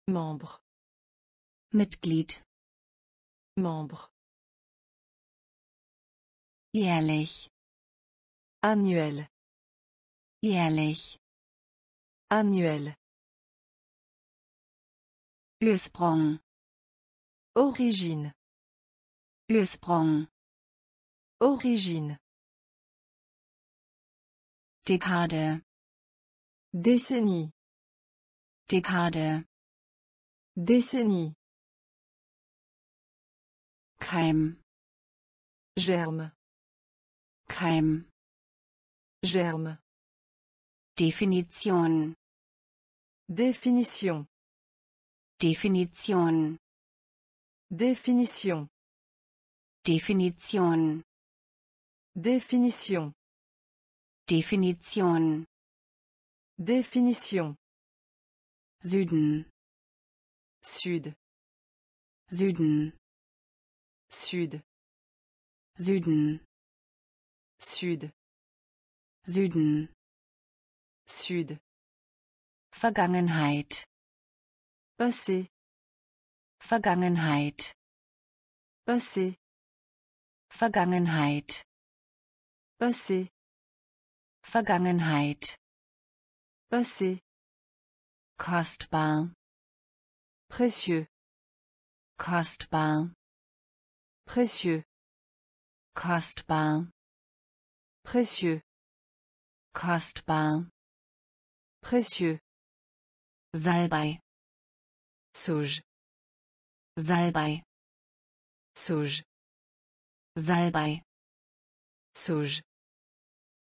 Speaker 1: Membre. Mitglied. Membre. Jährlich. Annuel. Jährlich. Annuel. Ursprung. Origine. Ursprung. Origine. Dekade. Décennie. Dekade. Décennie. Keim. Germe. Keim. Germe. Definition. Definition. Definition. Definition. Definition. Definition. Definition. Definition. Süden. Süd. Süden. Süd. Süden. Süd. Süden. Süd. Vergangenheit. Passé. Vergangenheit. Passé. Vergangenheit. Passé. Vergangenheit. Passé. Kostbar. Précieux. Kostbar. Précieux. Kostbar. Précieux. Kostbar. Précieux. Salbei. Souge. Salbei. Souge. Salbei. Souge.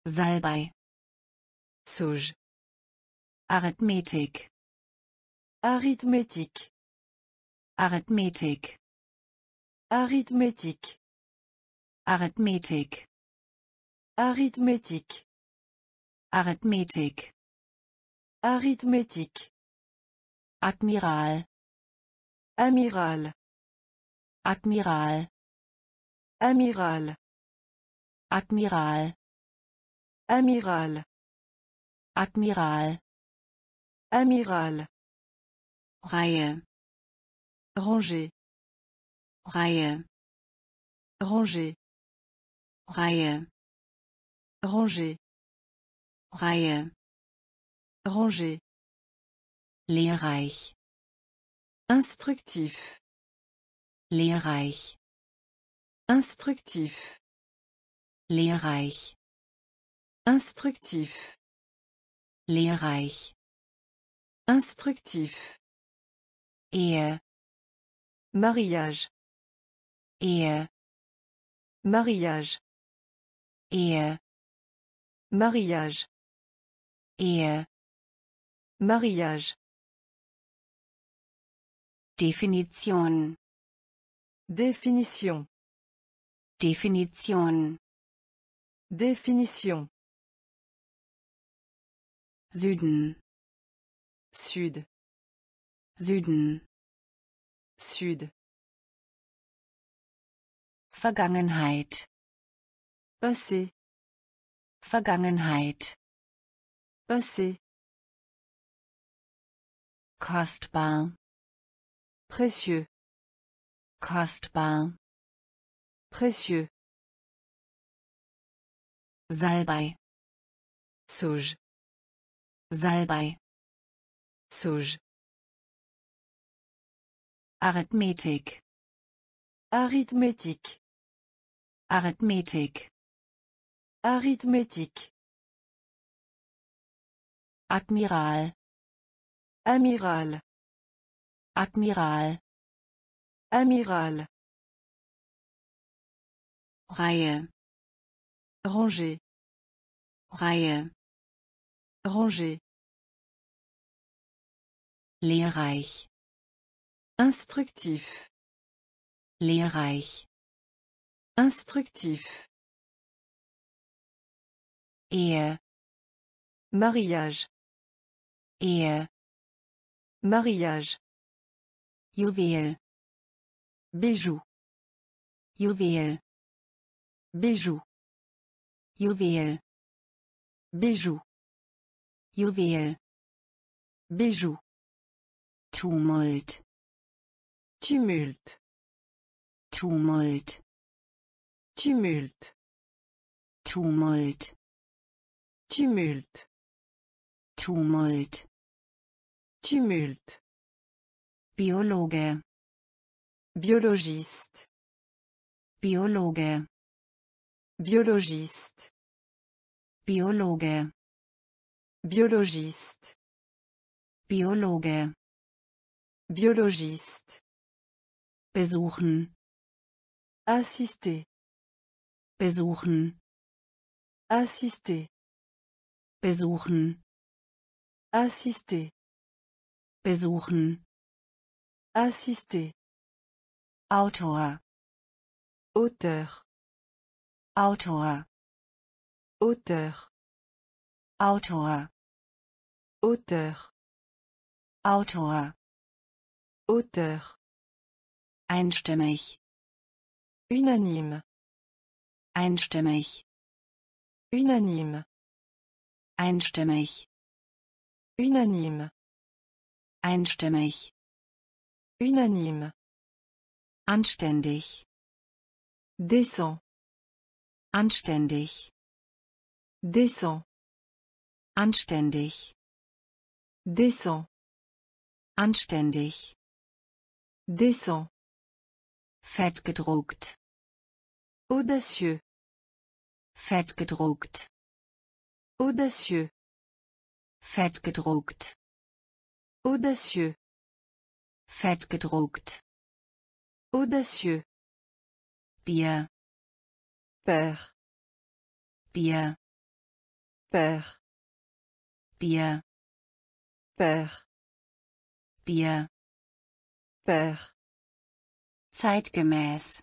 Speaker 1: Salbei. Sauge. Arithmetik. Arithmetik. Arithmetik. Arithmetik. Arithmetik. Arithmetik. Arithmetik. Arithmetik. Admiral. Amiral. Admiral. Amiral. Admiral. Amiral. Admiral. Amiral. Reihe. Ranger. Reihe. Ranger. Reihe. Ranger. Reihe. Ranger. Lehrreich. Instructif. Lehrreich. Instructif. Lehrreich. Instructif. Lehrreich. Instructif. Ehe. Mariage. Ehe. Mariage. Ehe. Mariage. Ehe. Mariage. Définition. Définition. Définition. Définition. Süden. Sud. Süden. Süd. Vergangenheit. Passé. Vergangenheit. Passé. Kostbar. Précieux. Kostbar. Précieux. Salbei. Sauge. Salbei. Souge. Arithmétique. Arithmétique. Arithmétique. Arithmétique. Admiral. Amiral. Admiral. Amiral. Reihe. rangée, Ranger. Lehrreich. Instructif. Lehrreich. Instructif. Ehe. Mariage. Ehe. Mariage. Juwel. Bijou. Juwel. Bijou. Juwel. Bijou. Juwel. Bijou. Tumult. Tumult. Tumult. Tumult. Tumult. Tumult. Tumult. Tumult. Biologe. Biologist. Biologe. Biologist. Biologe. Biologist. Biologe. Biologist. Besuchen. Assister. Besuchen. Assister. Besuchen. Assister. Besuchen. Assister. Autor. Auteur. Autor. Auteur. Autor. Auteur. Autor. Auteur. Einstimmig. Unanime. Einstimmig. Unanime. Einstimmig. Unanime. Einstimmig. Unanime. Anständig. Décent. Anständig. Décent. Anständig. Descend. Anständig. Fett gedruckt. Audacieux. Fettgedruckt. Audacieux. Fettgedruckt. Audacieux. gedruckt. Audacieux. Bier. Père. Bier. Père. Bier. Père. bien Père. Zeitgemäß.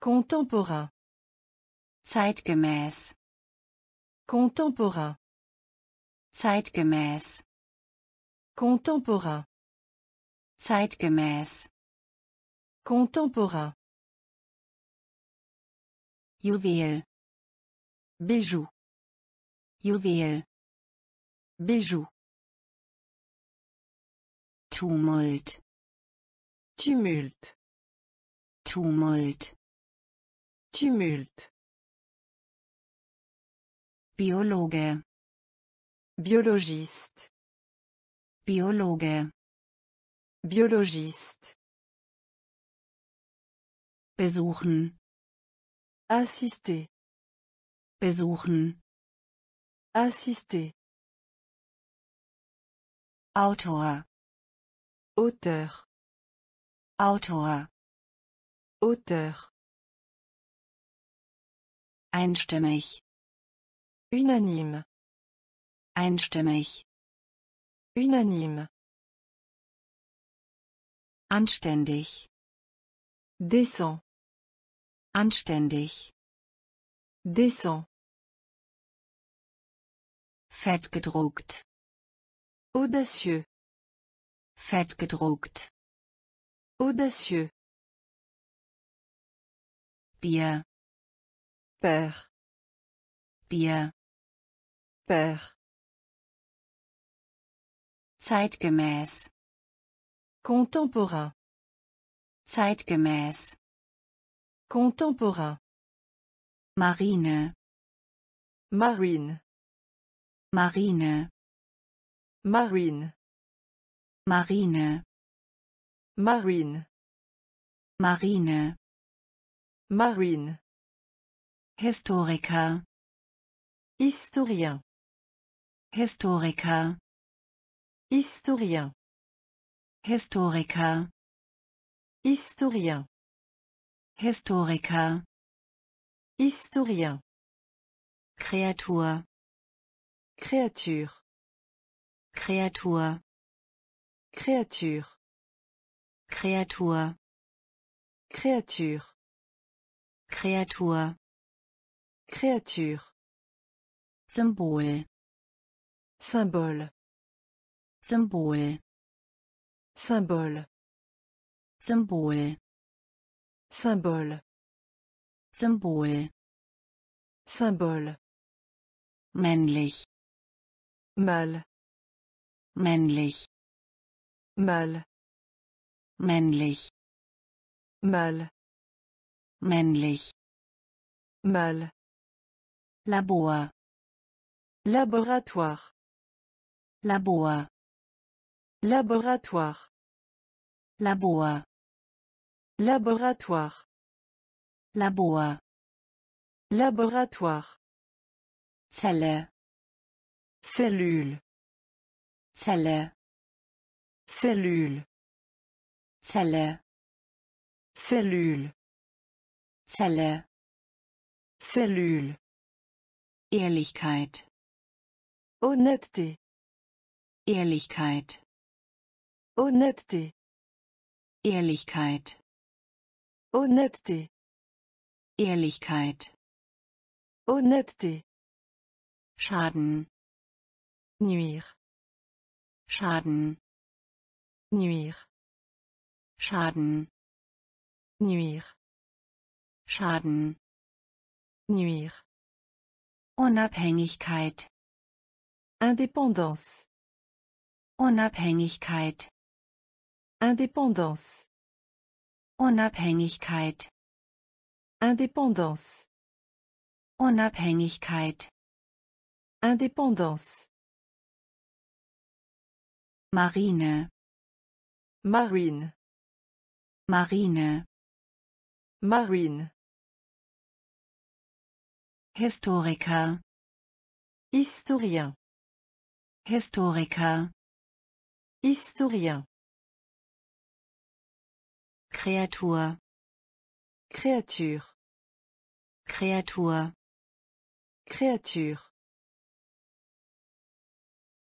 Speaker 1: Contemporain. Zeitgemäß. Contemporain. Zeitgemäß. Contemporain. Zeitgemäß. Contemporain. Juwel. Bijou. Juwel. Bijou. Tumult. Tumult. Tumult. Tumult. Biologe. Biologist. Biologe. Biologist. Besuchen. Assister. Besuchen. Assister. Autor. Auteur. Autor. Auteur. Einstimmig. Unanime. Einstimmig. Unanime. Anständig. Décent. Anständig. Décent. Fett gedruckt. Audacieux. Fettgedruckt. Audacieux. Bier. Père. Bier. Père. Zeitgemäß. Contemporain. Zeitgemäß. Contemporain. Marine. Marine. Marine. Marine. Marine. Marine. Marine. Marine. Historica, Historien. historica, Historien. historica, Historien. historica, Historien. Créature. Créature. Créature. Créature. Créature. Créature. Créature. Créature. symbole Symbole. symbole Symbole. Symbole. Symbole. Männlich. Mal. Männlich. Mal. Männlich. Mal. Männlich. Mal. Labor. Laboratoire. Labor. Laboratoire. Labor. Laboratoire. Labor. Laboratoire. Zelle. Cellule. Zelle. Cellule. Zelle. Cellule. Zelle. Cellule. Ehrlichkeit. Honnêteté. Ehrlichkeit. Honnêteté. Ehrlichkeit. Honnêteté. Ehrlichkeit. Honnêteté. Schaden. Nuire. Schaden. Nuire. Schaden. Nuire. Schaden. Nuire. Unabhängigkeit. Indépendance. Unabhängigkeit. Indépendance. Unabhängigkeit. Indépendance. Unabhängigkeit. Indépendance. Marine. Marine. Marine. Marine. Historica, Historien. historica Historien. Créature. Créature. Créature. Créature.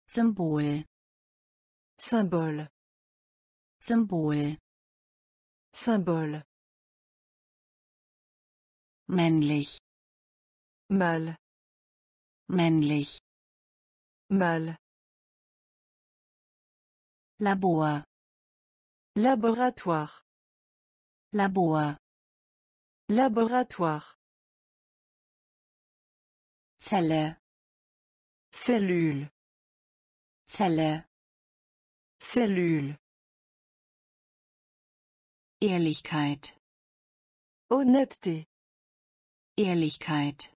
Speaker 1: Symbole. Symbole. Symbol. Symbole. Männlich. Mal. Männlich. Mal. Labor. Laboratoire. Labor. Laboratoire. Zelle. Cellule. Zelle. Cellule. Ehrlichkeit. Honnêteté. Ehrlichkeit.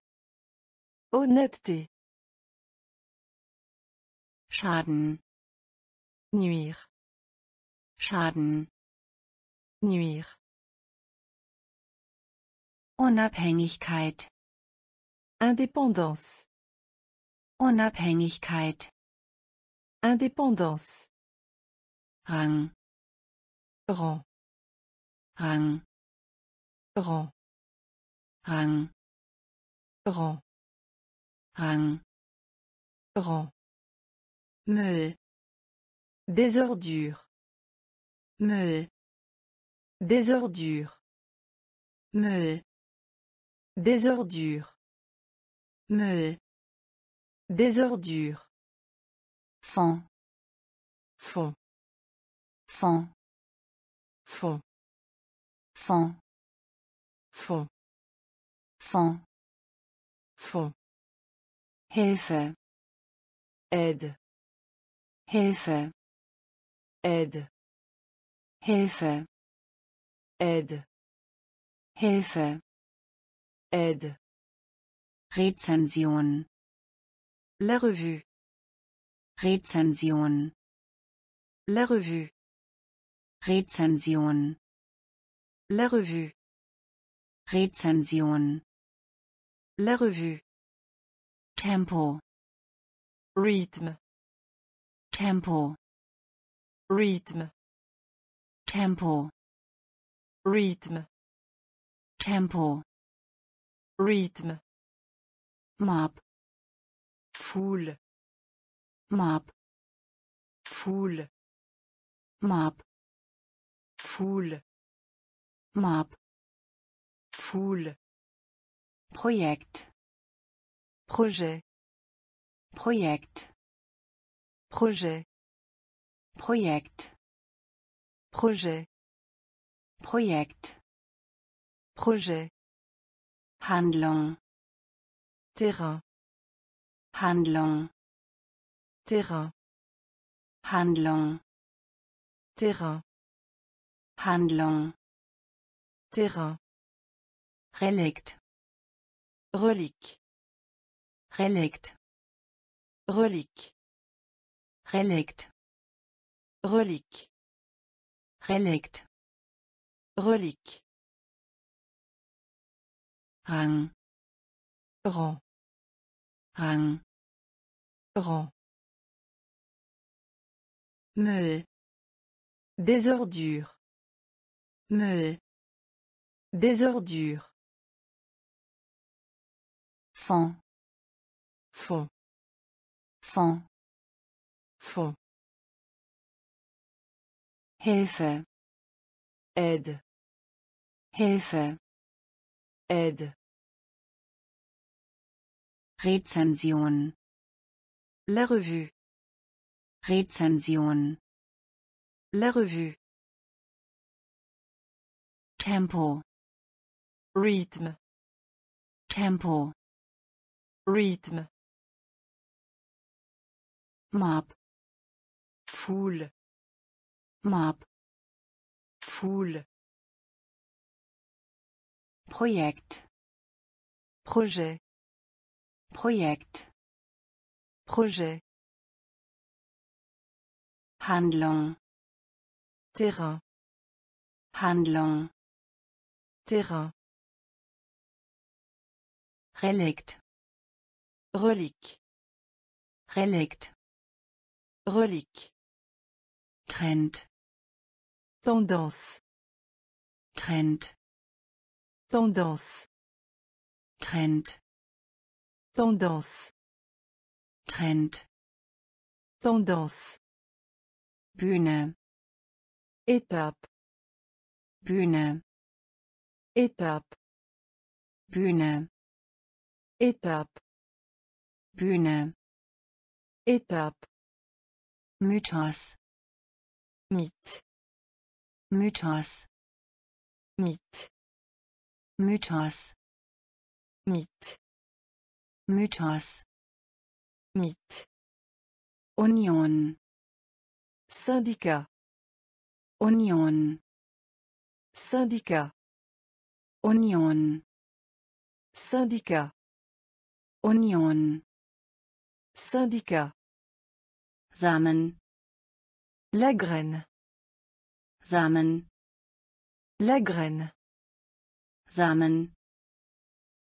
Speaker 1: Honnêteté. Schaden. Nuire. Schaden. Nuire. Unabhängigkeit. Indépendance. Unabhängigkeit. Indépendance. Rang. Rang. Rang. Rang. Rang. Rang. Rang. Rang. me Des ordures. me, Des ordures. me Des ordures. Des ordures. Fond. Fond. Fond. Fond fond fond fond fond Hilfe aide Hilfe aide Hilfe aide Hilfe aide Rezension la revue Rezension la revue Rezension la revue. La revue. Tempo. Rythme. Tempo. Rythme. Tempo. Rythme. Tempo. Rythme. map Foule. map Foule. map Foule. Map. Foule. Project. Projet. Project. Projet. Project. Projet. Project. Projet. Terrain. Handlung. Terrain. Handlung. Terrain. Handlung. Terrain. Relict. Relique. Relict. Relique. Relict. Relique. Relict. Relique. Rang. Rang. Rang. Rang. Me. Des ordures. Des ordures. Fond. Fond. Fond. Fond. Hilfe. Aide. Hilfe. Aide. Rezension. La revue. Rezension. La revue. Tempo rythme tempo rythme map foule map foule project projet project projet Handlung terrain Handlung terrain Relic. Relique. Relic. Relique. Trend. Tendance. Trend. Tendance. Trend. Tendance. Trend. Tendance. Bühne. Étape. Bühne. Étape. Bühne. Étape. Bühne. Étape. Mythos. Mythe. Mythos. Mythe. Mythos. Mythe. Mythos. Mythe. Union. Syndicat. Union. Syndicat. Union. Syndicat. Union. Syndicat. Samen. La graine. Samen. La graine. Samen.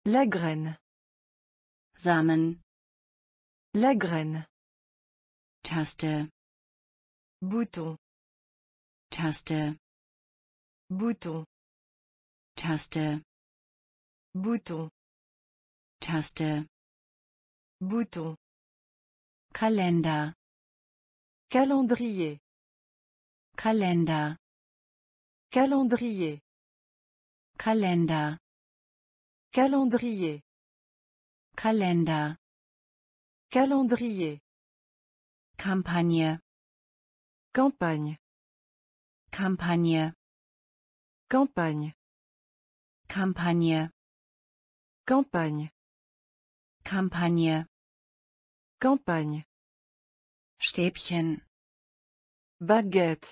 Speaker 1: La graine. Samen. La graine. Taste. Bouton. Taste. Bouton. Taste. Bouton. Taste. Bouton. Kalender. Calendrier. Kalender. Calendrier. Kalender. Calendrier. Kalender. Calendrier. Campagne. Campagne. Campagne. Campagne. Campagne. Campagne. Kampagne. Campagne. Stäbchen. Baguette.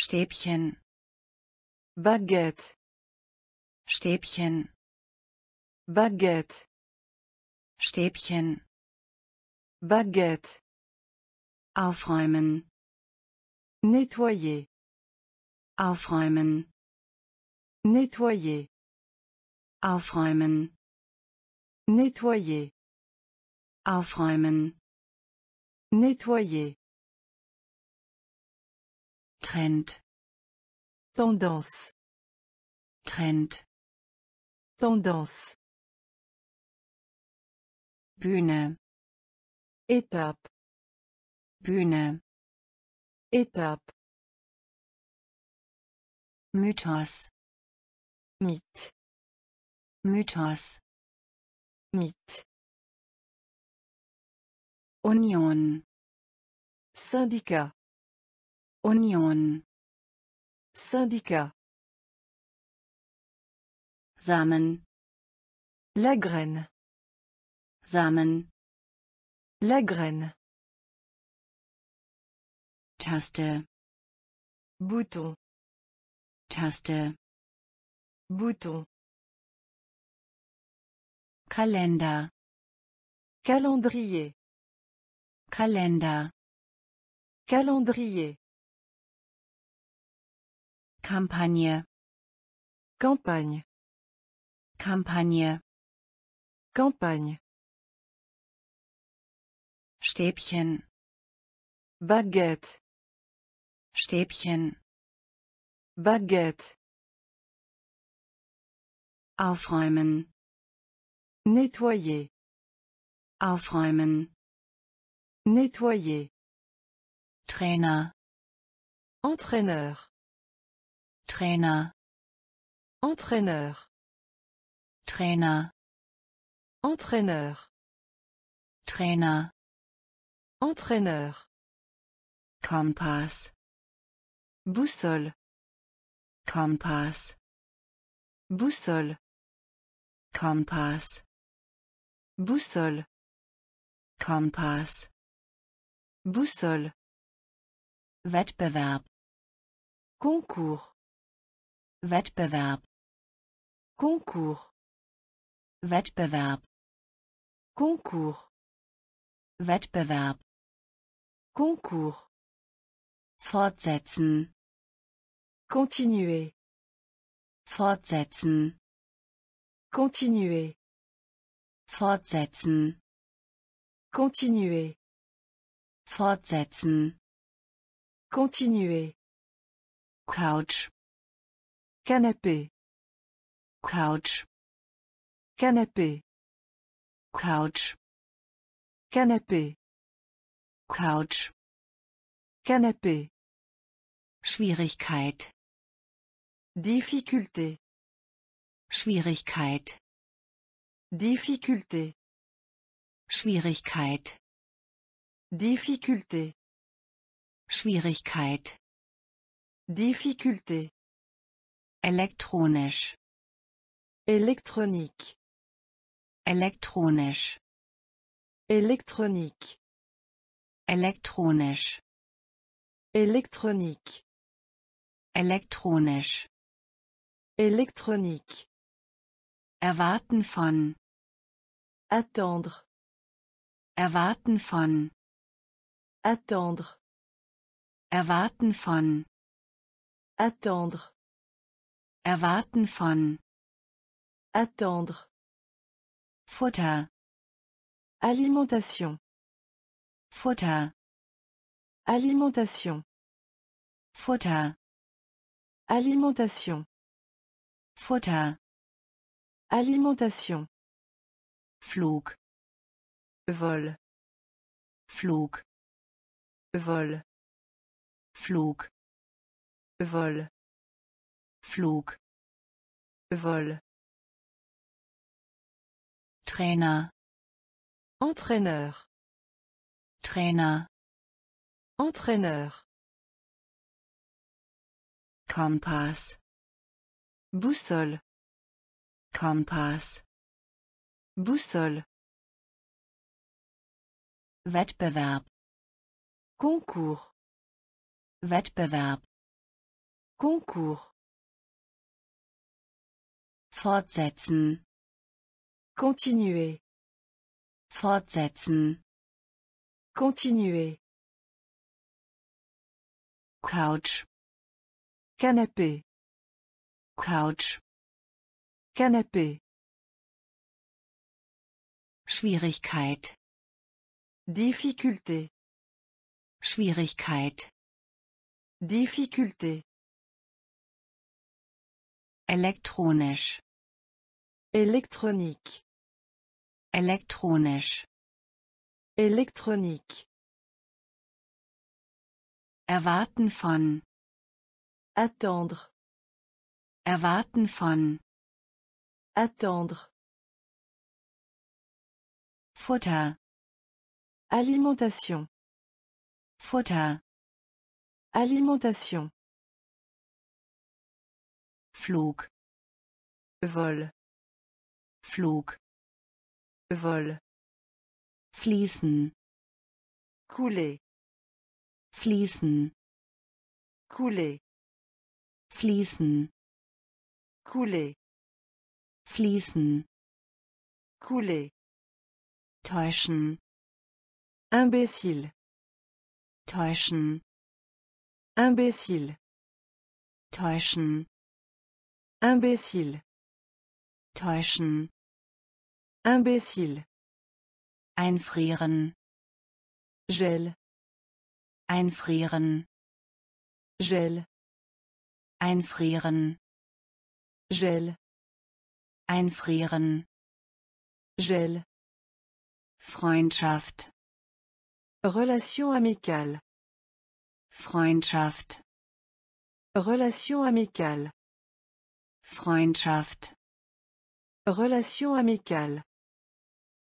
Speaker 1: Stäbchen. Baguette. Stäbchen. Baguette. Stäbchen. Baguette. Aufräumen. Nettoyer. Aufräumen. Nettoyer. Aufräumen. Nettoyer. Aufräumen. Nettoyer. Trend. Tendance. Trend. Tendance. Bühne. Étape. Bühne. Étape. Mythos. Mythe. Mythos. Mythe. Union. Syndicat. Union. Syndicat. Samen. La graine. Samen. La graine. Taste. Bouton. Taste. Bouton. Kalender. Calendrier. Kalender. Calendrier. Kampagne. Campagne. Kampagne. Campagne. Stäbchen. Baguette. Stäbchen. Baguette. Aufräumen. Nettoyer. Aufräumen. Nettoyer. Trainer. Entraîneur. Trainer. Entraîneur. Trainer. Entraîneur. Trainer. Entraîneur. compas Boussole. compas Boussole. Kompass. Boussole. Kompass. Boussole. Wettbewerb. Concours. Wettbewerb. Concours. Wettbewerb. Concours. Wettbewerb. Concours. Fortsetzen. Continuer. Fortsetzen. Continuer. fortsetzen continuer fortsetzen continuer couch canapé couch canapé couch canapé couch canapé Schwierigkeit Difficulté Schwierigkeit Difficulté. Schwierigkeit. Difficulté. Schwierigkeit. Difficulté. Elektronisch. Elektronik. Elektronisch. Elektronik. Elektronisch. Elektronik. Elektronisch. Elektronik. Erwarten von. Attendre. Erwarten von. Attendre. Erwarten von. Attendre. Erwarten von. Attendre. Futter. Alimentation. Futter. Alimentation. Futter. Alimentation. Futter. Alimentation. Flug. Vol. Flug. Vol. Flug. Vol. Flug. Vol. Trainer. Entraîneur. Trainer. Entraîneur. Kompass. Boussole. Kompass. Boussole. Wettbewerb. Concours. Wettbewerb. Concours. Fortsetzen. Continuer. Fortsetzen. Continuer. Couch. Canapé. Couch. Canapé. Schwierigkeit. Difficulté. Schwierigkeit. Difficulté. Elektronisch. Elektronik. Elektronisch. Elektronik. Erwarten von. Attendre. Erwarten von. Attendre. Futter. Alimentation. Futter. Alimentation. Flug. Vol. Flug. Vol. Fließen. Couler. Fließen. Couler. Fließen. Couler. Fließen. Couler täuschen imbécile täuschen imbécile täuschen imbécile täuschen imbécile einfrieren gel einfrieren gel einfrieren gel einfrieren gel Freundschaft. Relation amicale. Freundschaft. Relation amicale. Freundschaft. Relation amicale.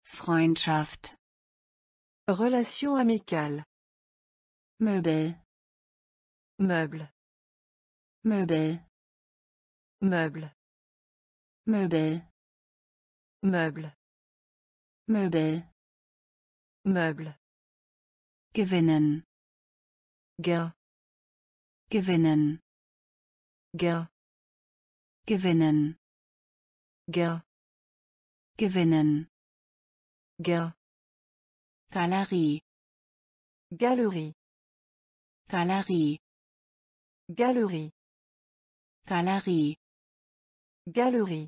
Speaker 1: Freundschaft. Relation amicale. Meuble. Meuble. Meuble. Meuble. Meuble. Meuble. Meuble. Gewinnen. Gain. Gewinnen. Gain. Gewinnen. Gain. Gewinnen. Gain. Galerie. Galerie. Galerie. Galerie. Galerie. Galerie.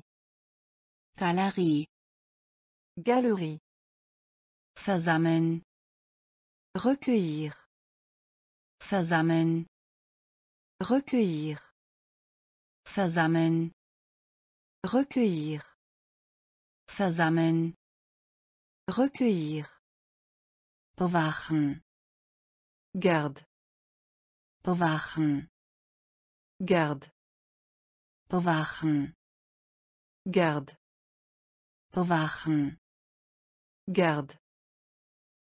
Speaker 1: Galerie. Galerie. Versammeln. Recueillir. Versammeln. Recueillir. Versammeln. Recueillir. Versammeln. Recueillir. Bewachen. Garde. Garde. Garde. Garde.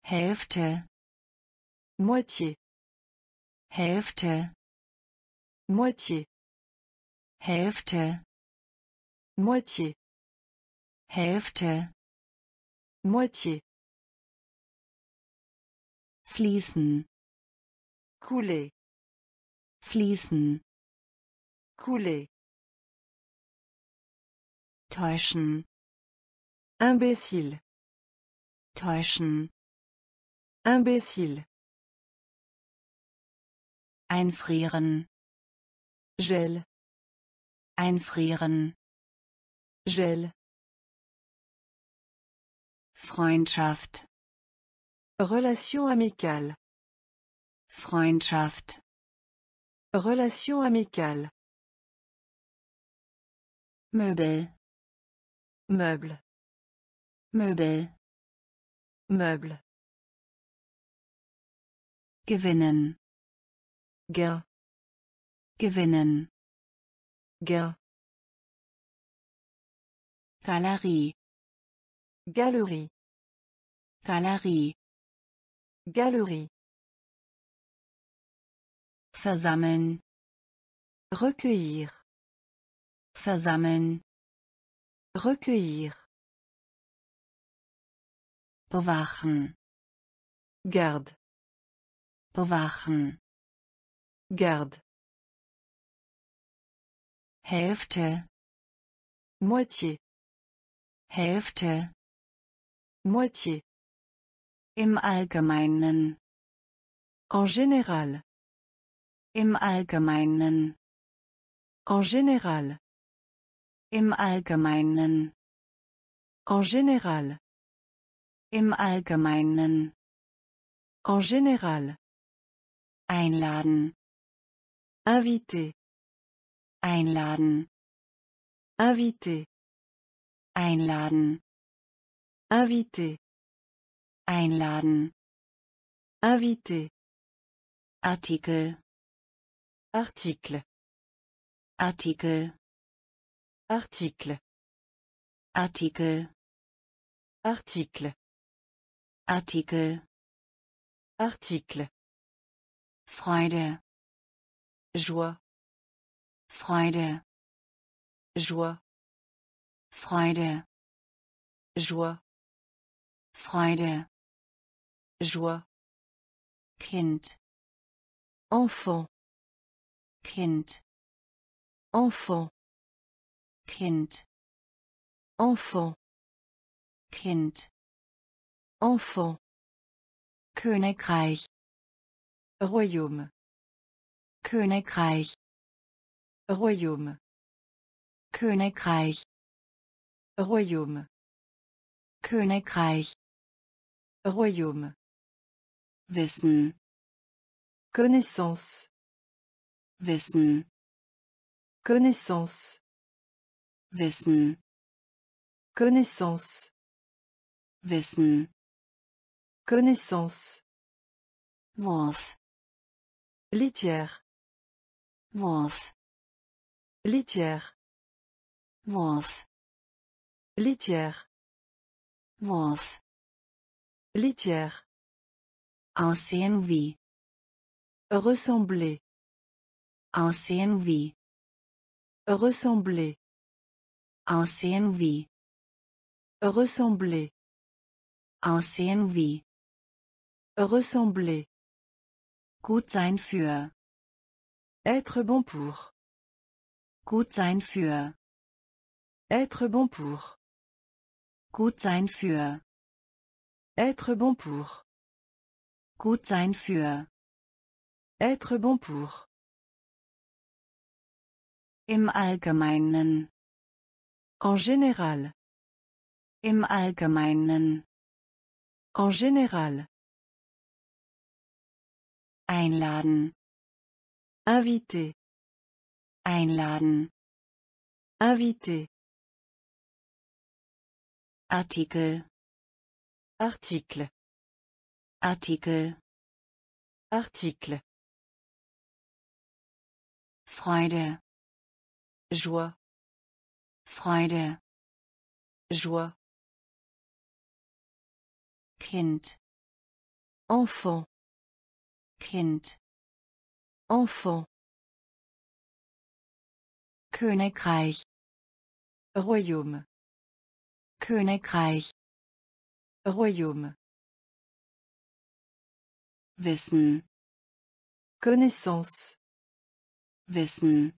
Speaker 1: Hälfte. Moitié. Hälfte. Moitié. Hälfte. Moitié. Hälfte. Moitié. Fließen. Couler. Fließen. Couler. Täuschen. Imbécile. Täuschen. Imbécile. Einfrieren. Gel. Einfrieren. Gel. Freundschaft. Relation amicale. Freundschaft. Relation amicale. meubel Meuble. meubel Meuble. gewinnen ger gewinnen ger Galerie Galerie Galerie Galerie versammeln recueillir versammeln recueillir bewachen garde bewachen garde Hälfte moitié Hälfte moitié im Allgemeinen en général im Allgemeinen en général im Allgemeinen en général im Allgemeinen en général Einladen. Invité. Einladen. Invité. Einladen. Invité. Einladen. Invité. Artikel. Article. Article. Article. Article. Freude. Joie. Freude. Joie. Freude. Joie. Freude. Joie. Kind. Enfant. Kind. Enfant. Kind. Enfant. Kind. Enfant. Königreich royaume königreich royaume königreich royaume königreich royaume wissen connaissance wissen connaissance wissen connaissance wissen connaissance Wolf. Litière. Wolf. Litière. Wolf. Litière. Wolf. Litière. Ancienne vie. Ressembler. Ancienne vie. Ressembler. Ancienne vie. Ressembler. Ancienne vie. Ressembler. Gut sein für. Être bon pour. Gut sein für. Être bon pour. Gut sein für. Être bon pour. Gut sein für. Être bon pour. Im Allgemeinen. En général. Im Allgemeinen. En général. Einladen. Invité. Einladen. Invité. Artikel. Artikel. Artikel. Artikel. Freude. Joie. Freude. Joie. Kind. Enfant. Kind. Enfant. Königreich. Royaume. Königreich. Royaume. Wissen. Connaissance. Wissen.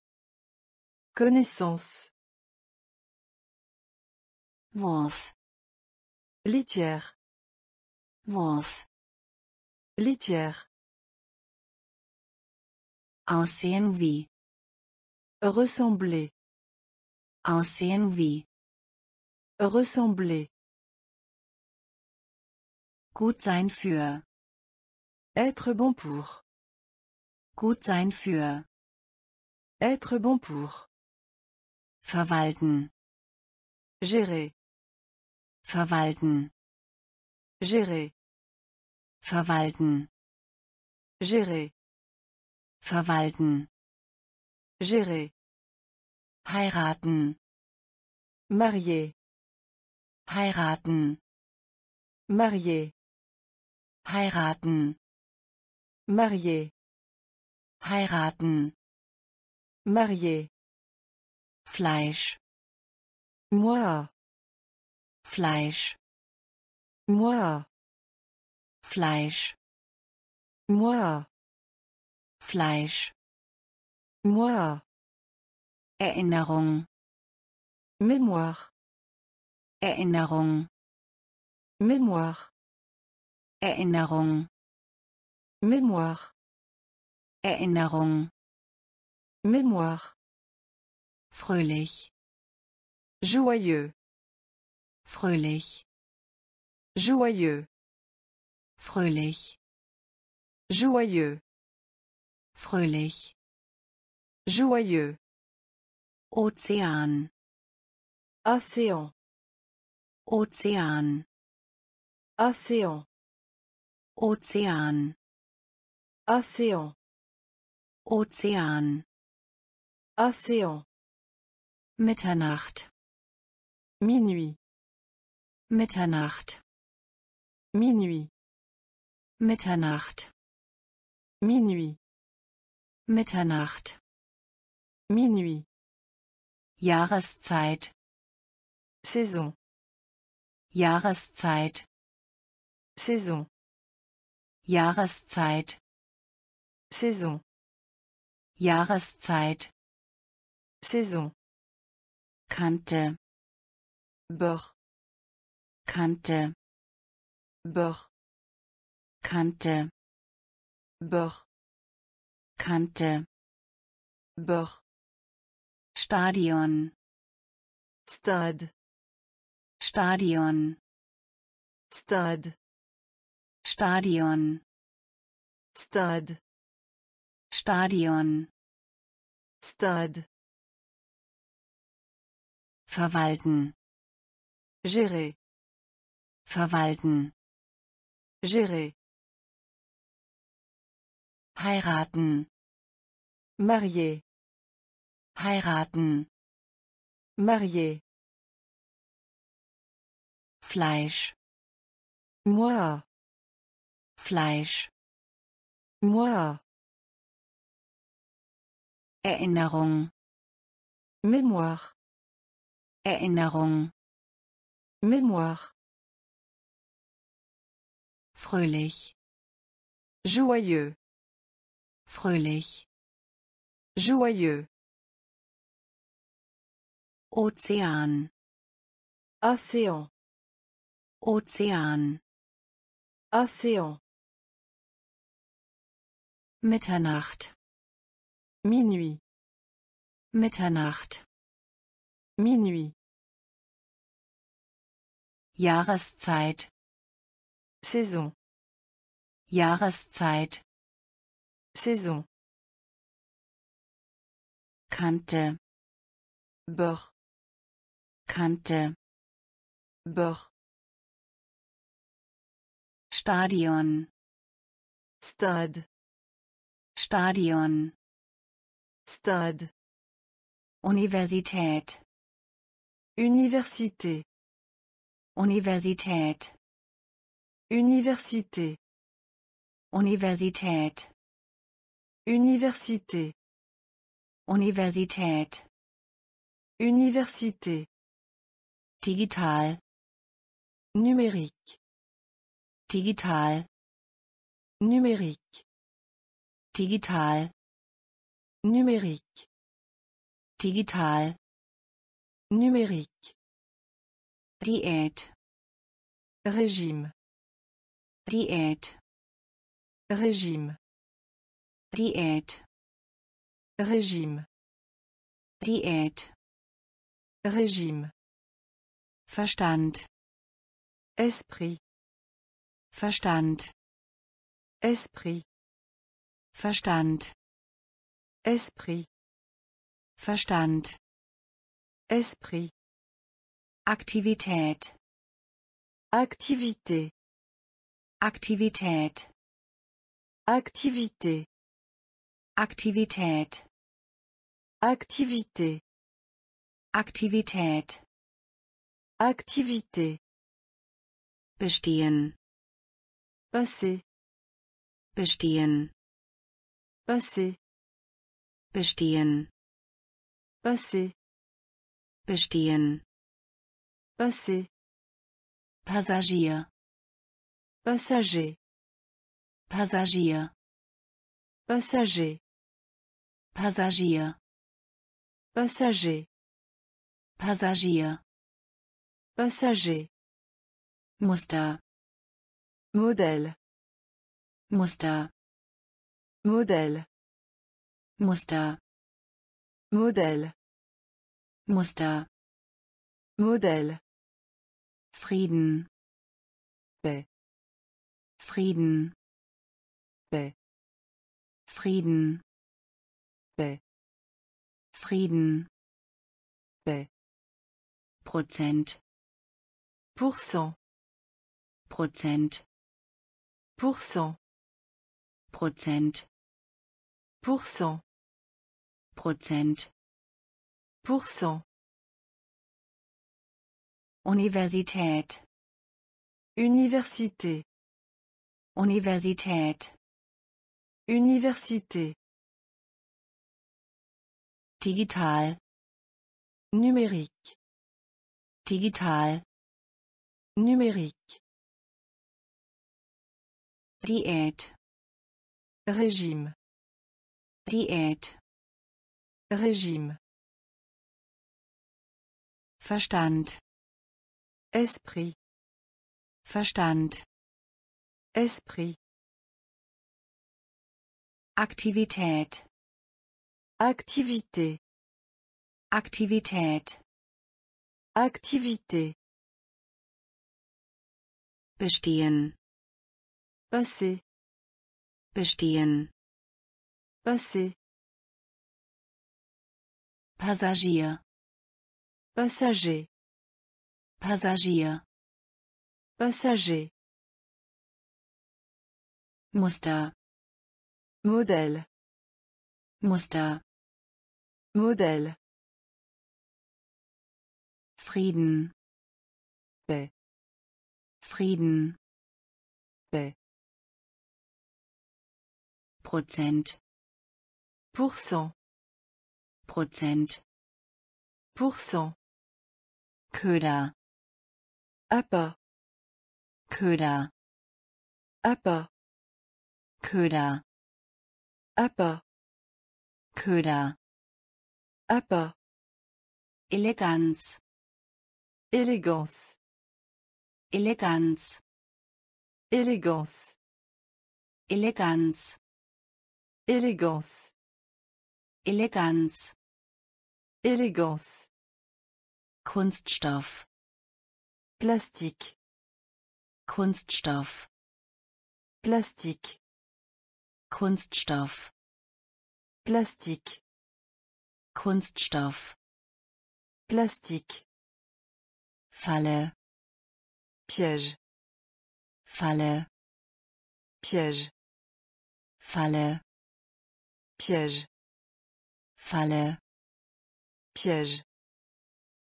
Speaker 1: Connaissance. Wurf. Litière. Wurf. Litière. Aussehen wie. Ressembler. Aussehen wie. Ressembler. Gut sein für. Être bon pour. Gut sein für. Être bon pour. Verwalten. Gérer. Verwalten. Gérer. Verwalten. Gérer. verwalten gérer heiraten marier heiraten marier heiraten marier heiraten marier Fleisch moi Fleisch moi Fleisch moi Fleisch. Moi. Erinnerung. Mémoire. Erinnerung. Mémoire. Erinnerung. Mémoire. Erinnerung. Mémoire. Fröhlich. Joyeux. Fröhlich. Joyeux. Fröhlich. Joyeux. Fröhlich. Joyeux. Ozean. Ozean. Ozean. Ozean. Ozean. Ozean. Ozean. Ozean. Mitternacht. Minuit. Mitternacht. Minuit. Mitternacht. Minuit. Mitternacht. Minuit. Jahreszeit. Saison. Jahreszeit. Saison. Jahreszeit. Saison. Jahreszeit. Saison. Kante. Bord. Kante. Bord. Kante. Bord. Kante. Bord. Stadion. Stad. Stadion. Stad. Stadion. Stad. Stadion. Stad. Verwalten. Gérer. Verwalten. Gérer heiraten marié heiraten marier Fleisch moi Fleisch moi Erinnerung Mémoire Erinnerung Mémoire fröhlich joyeux Fröhlich. Joyeux. Ozean. Ozean. Ozean. Ozean. Mitternacht. Minuit. Mitternacht. Minuit. Jahreszeit. Saison. Jahreszeit. Saison. Kante. Bord. Kante. Bord. Stadion. Stad. Stadion. Stad. Universität. Université. Universität. Université. Universität. Université. université, Université. Digital. Numérique. Digital. Numérique. Digital. Numérique. Digital. Numérique. Diät. Régime. diète Régime. Diät Regime Diät Regime Verstand Esprit Verstand Esprit Verstand Esprit Verstand Esprit Aktivität Aktivität Aktivität Aktivität Aktivität. Aktivität. Aktivität. Aktivität. Bestehen. Passé. Bestehen. Passé. Bestehen. Passé. Bestehen. Passé. Passagier. Passager. Passagier. Passager. Passagier. Passager. Passagier. Passager. Muster. Modell. Muster. Modell. Muster. Modell. Muster. Modell. Frieden. Be. Frieden. Be. Frieden. Frieden. Prozent. Pourcent. Pourcent. Pourcent. Pourcent. Universität. Université. Universität. Université. Digital. Numérique. Digital. Numérique. Diät. Régime. Diät. Régime. Verstand. Esprit. Verstand. Esprit. Aktivität. Activité. Aktivität. Aktivität. Bestehen. Passé. Bestehen. Passé. Passagier. Passager. Passagier. Passager. Muster. Modell. Muster. Modèle. Frieden. Be. Frieden. Be. Prozent. Pourcent. Prozent. Pourcent. Köder. Appa. Köder. Apa. Köder. Apa. Köder. Appât. Eleganz. Élégance. Eleganz. Élégance. Eleganz. Élégance. Eleganz. Élégance. Kunststoff. Plastik. Kunststoff. Plastik. Kunststoff. Plastik. Kunststoff. Plastik. Falle. Piège. Falle. Piège. Falle. Piège. Falle. Piège.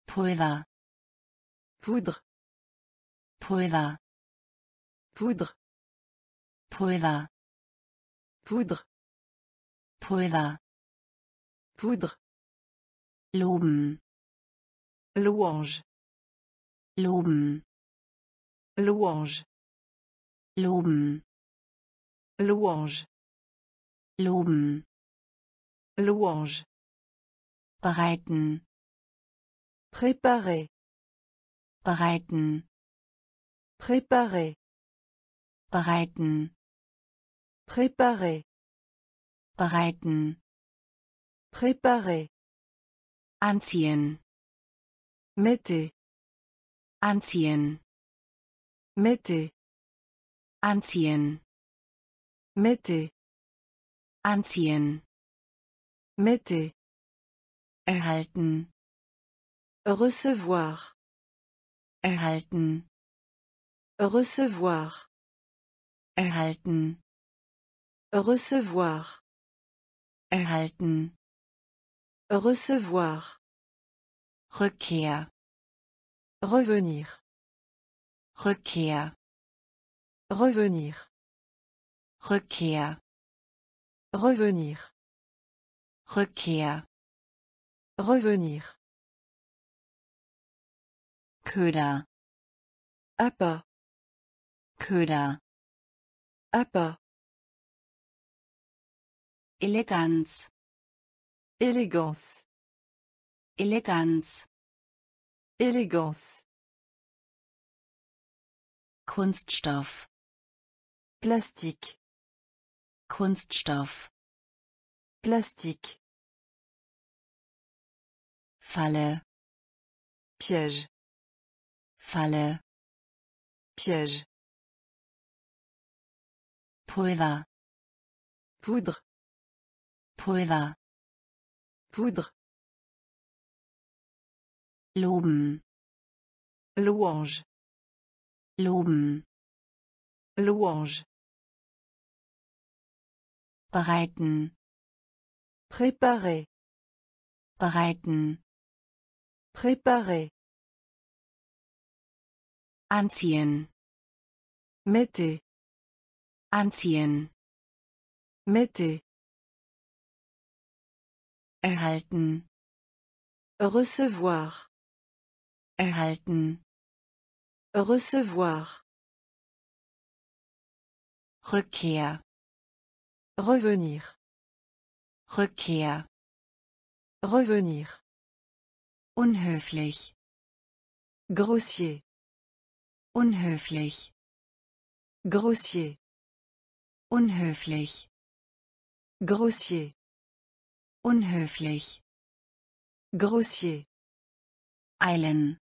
Speaker 1: Pulver. Poudre. Pulver. Poudre. Pulver. Poudre. Pulver. Poudre. Loben. Louange. Loben. Louange. Loben. Louange. Loben. Louange. Bereiten. Préparer. Bereiten. Préparer. Bereiten. Préparer. Bereiten. Préparer. anziehen Mitte anziehen Mitte anziehen Mitte anziehen Mitte erhalten recevoir erhalten recevoir erhalten recevoir erhalten Recevoir. requia Revenir. requia Revenir. requia Revenir. requia Revenir. Köder. Appât. Köder. Appât. élégance Eleganz. Eleganz. Élégance. Kunststoff. Plastik. Kunststoff. Plastik. Falle. Piège. Falle. Piège. Pulver. Poudre. Pulver. Poudre. Loben. Louange. Loben. Louange. Bereiten. Préparer. Bereiten. Préparer. Anziehen. Mette. Anziehen. Mette erhalten recevoir erhalten recevoir Rückkehr. Revenir. Rückkehr. Revenir. Unhöflich. Grossier. Unhöflich. Grossier. Unhöflich. Grossier. Unhöflich. Grossier. Eilen.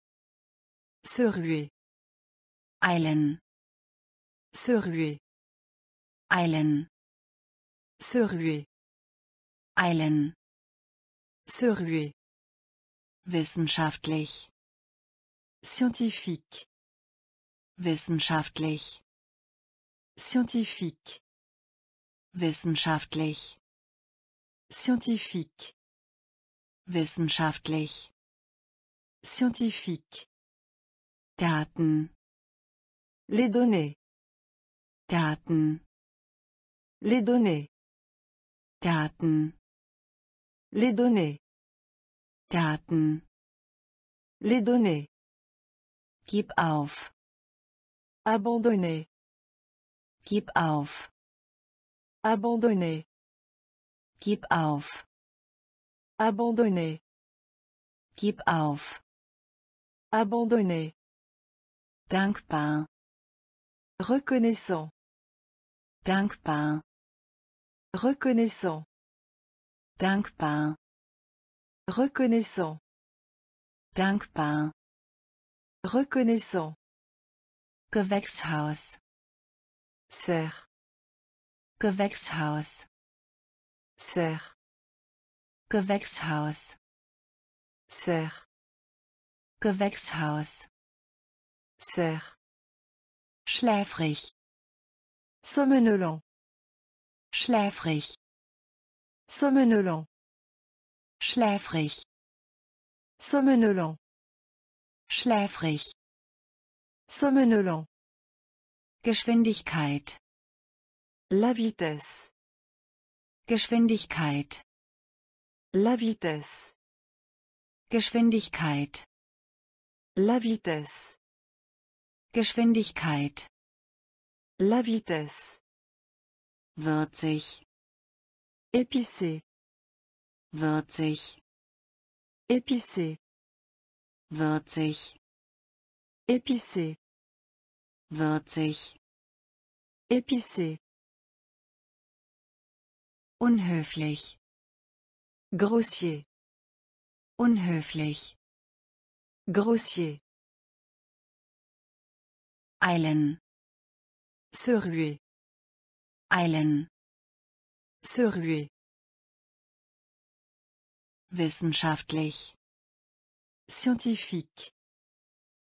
Speaker 1: Se ruer. Eilen. Se ruer. Eilen. Se ruer. Eilen. Se ruer. Wissenschaftlich. Scientifique. Wissenschaftlich. Scientifique. Wissenschaftlich. Scientifique. Wissenschaftlich. Scientifique. Daten. Les données. Daten. Les données. Daten. Les données. Daten. Les données. Gib auf. Abandonner. keep auf. Abandonner. Gib auf. Abandonner. Gib auf. Abandonner. Dankbar. Reconnaissant. Dankbar. Reconnaissant. Dankbar. Reconnaissant. Dankbar. Reconnaissant. Gewächshaus. Serre. Gewächshaus. Serre. Gewächshaus. Serre. Gewächshaus. Serre. Schläfrig. Somnolent. Schläfrig. Somnolent. Schläfrig. Somnolent. Schläfrig. Somnolent. Geschwindigkeit. La vitesse. Geschwindigkeit. La vitesse. Geschwindigkeit. La vitesse. Geschwindigkeit. La vitesse. Würzig. Épicé. Würzig. Épicé. Würzig. Épicé. Würzig. Épicé. Unhöflich. Grossier. Unhöflich. Grossier. Eilen. Se ruer. Eilen. Se ruer. Wissenschaftlich. Scientifique.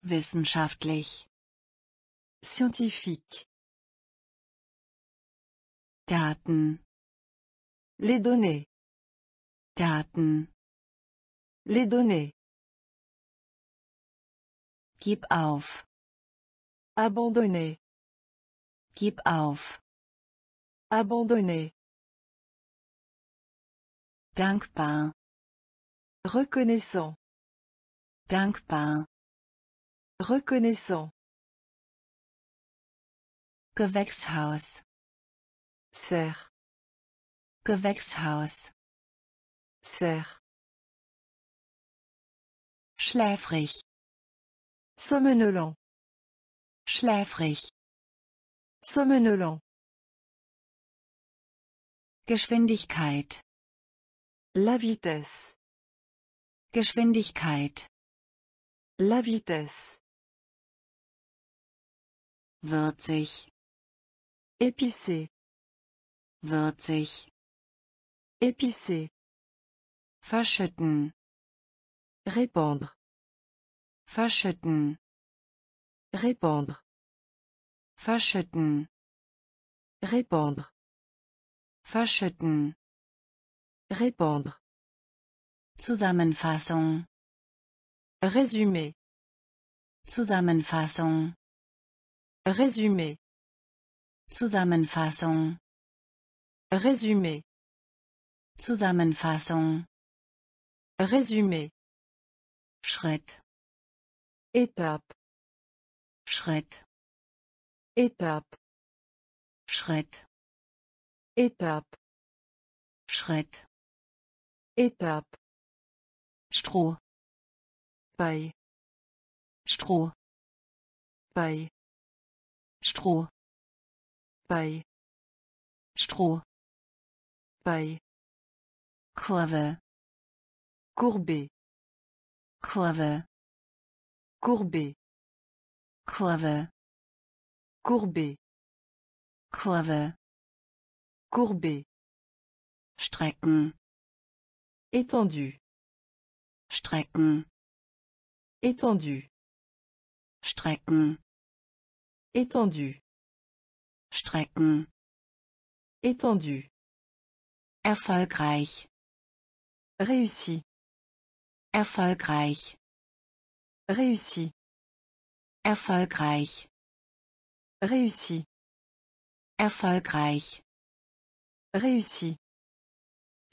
Speaker 1: Wissenschaftlich. Scientifique. Daten. Les données. Daten. Les données. Gib auf. Abandonner. Gib auf. Abandonner. Dankbar. Reconnaissant. Dankbar. Reconnaissant. Gewächshaus. Serre. Gewächshaus. Serre. Schläfrig. Somnolent. Schläfrig. Somnolent. Geschwindigkeit. La vitesse. Geschwindigkeit. La vitesse. Würzig. Épicé. Würzig. Épicé. Verschütten. Répandre. Verschütten. Répandre. Verschütten. Répandre. Verschütten. Répandre. Zusammenfassung. Résumé. Zusammenfassung. Résumé. Zusammenfassung. Résumé. Zusammenfassung. Résumé. Schritt. Etappe. Schritt. Etappe. Schritt. Etappe. Schritt. Étape. Stroh. Bei. Stroh. Bei. Stroh. Bei. Stroh. Bei. Kurve. Courbé. Kurve. Courbé. Kurve. Courbé. Kurve. Courbé. Strecken. Étendu. Strecken. Étendu. Strecken. Étendu. Strecken. Étendu. Erfolgreich. Réussi. Erfolgreich. Réussi. Erfolgreich. Réussi. Erfolgreich. Réussi.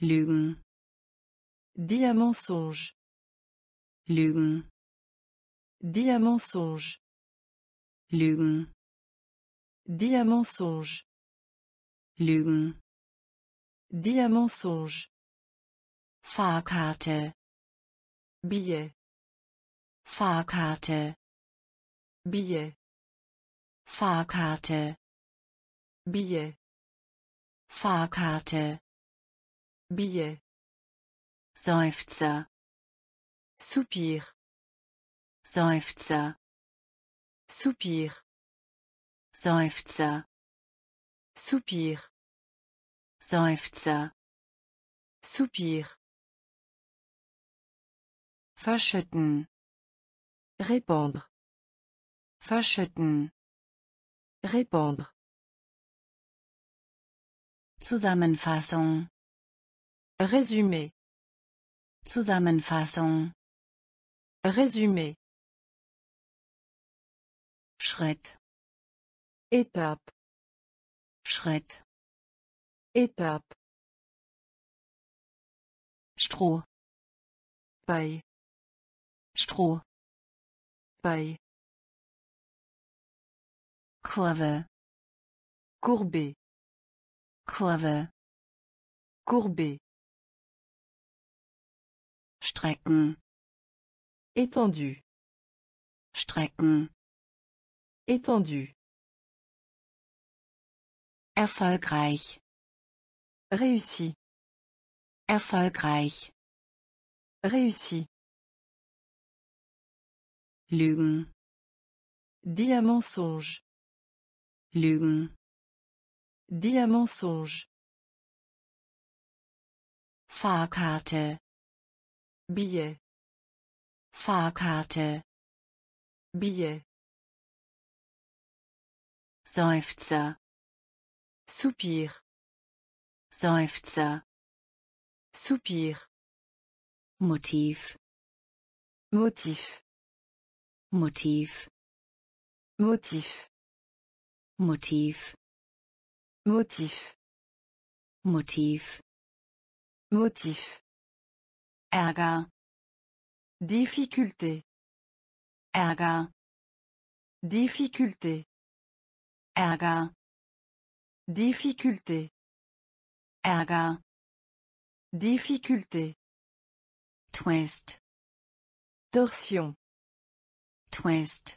Speaker 1: Lügen. Dis un mensonge. Lügen. Dis un mensonge. Lügen. Dis Lügen. Fahrkarte. Billet. Fahrkarte. Billet. Fahrkarte. Billet. Fahrkarte. Billet. Seufzer. Soupir. Seufzer. Soupir. Seufzer. Soupir. Seufzer. Soupir verschütten répandre verschütten répandre Zusammenfassung Résumé Zusammenfassung Résumé Schritt Étape Schritt Étape Stroh bei Stroh. Paille. Kurve. Courbé. Kurve. Courbé. Strecken. Étendu. Strecken. Étendu. Erfolgreich. Réussi. Erfolgreich. Réussi. Lügen. Dis un mensonge. Lügen. Dis un mensonge. Fahrkarte. Billet. Fahrkarte. Billet. Seufzer. Soupir. Seufzer. Soupir. Motiv. Motiv. Motif, Motif. motif, Motif. motif, Motif. Erga, Difficulté. erga, Difficulté. erga, Difficulté. erga, Difficulté. Twist. Torsion. Twist.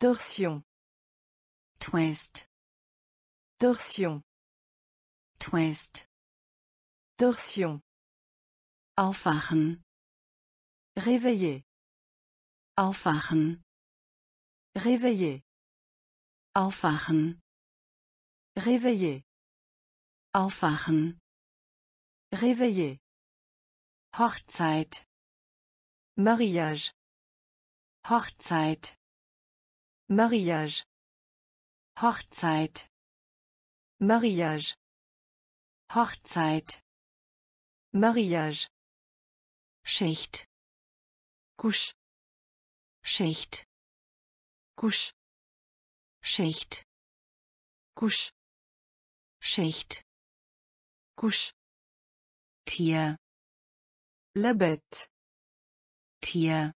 Speaker 1: Torsion. Twist. Torsion. Twist. Torsion. Aufwachen. Réveiller. Aufwachen. Réveiller. Aufwachen. Réveiller. Aufwachen. Réveiller. Hochzeit. Mariage. Hochzeit. Mariage. Hochzeit. Mariage. Hochzeit. Mariage. Schicht. Couche. Schicht. Couche. Schicht. Couche. Schicht. Couche. Tier. La bête. Tier.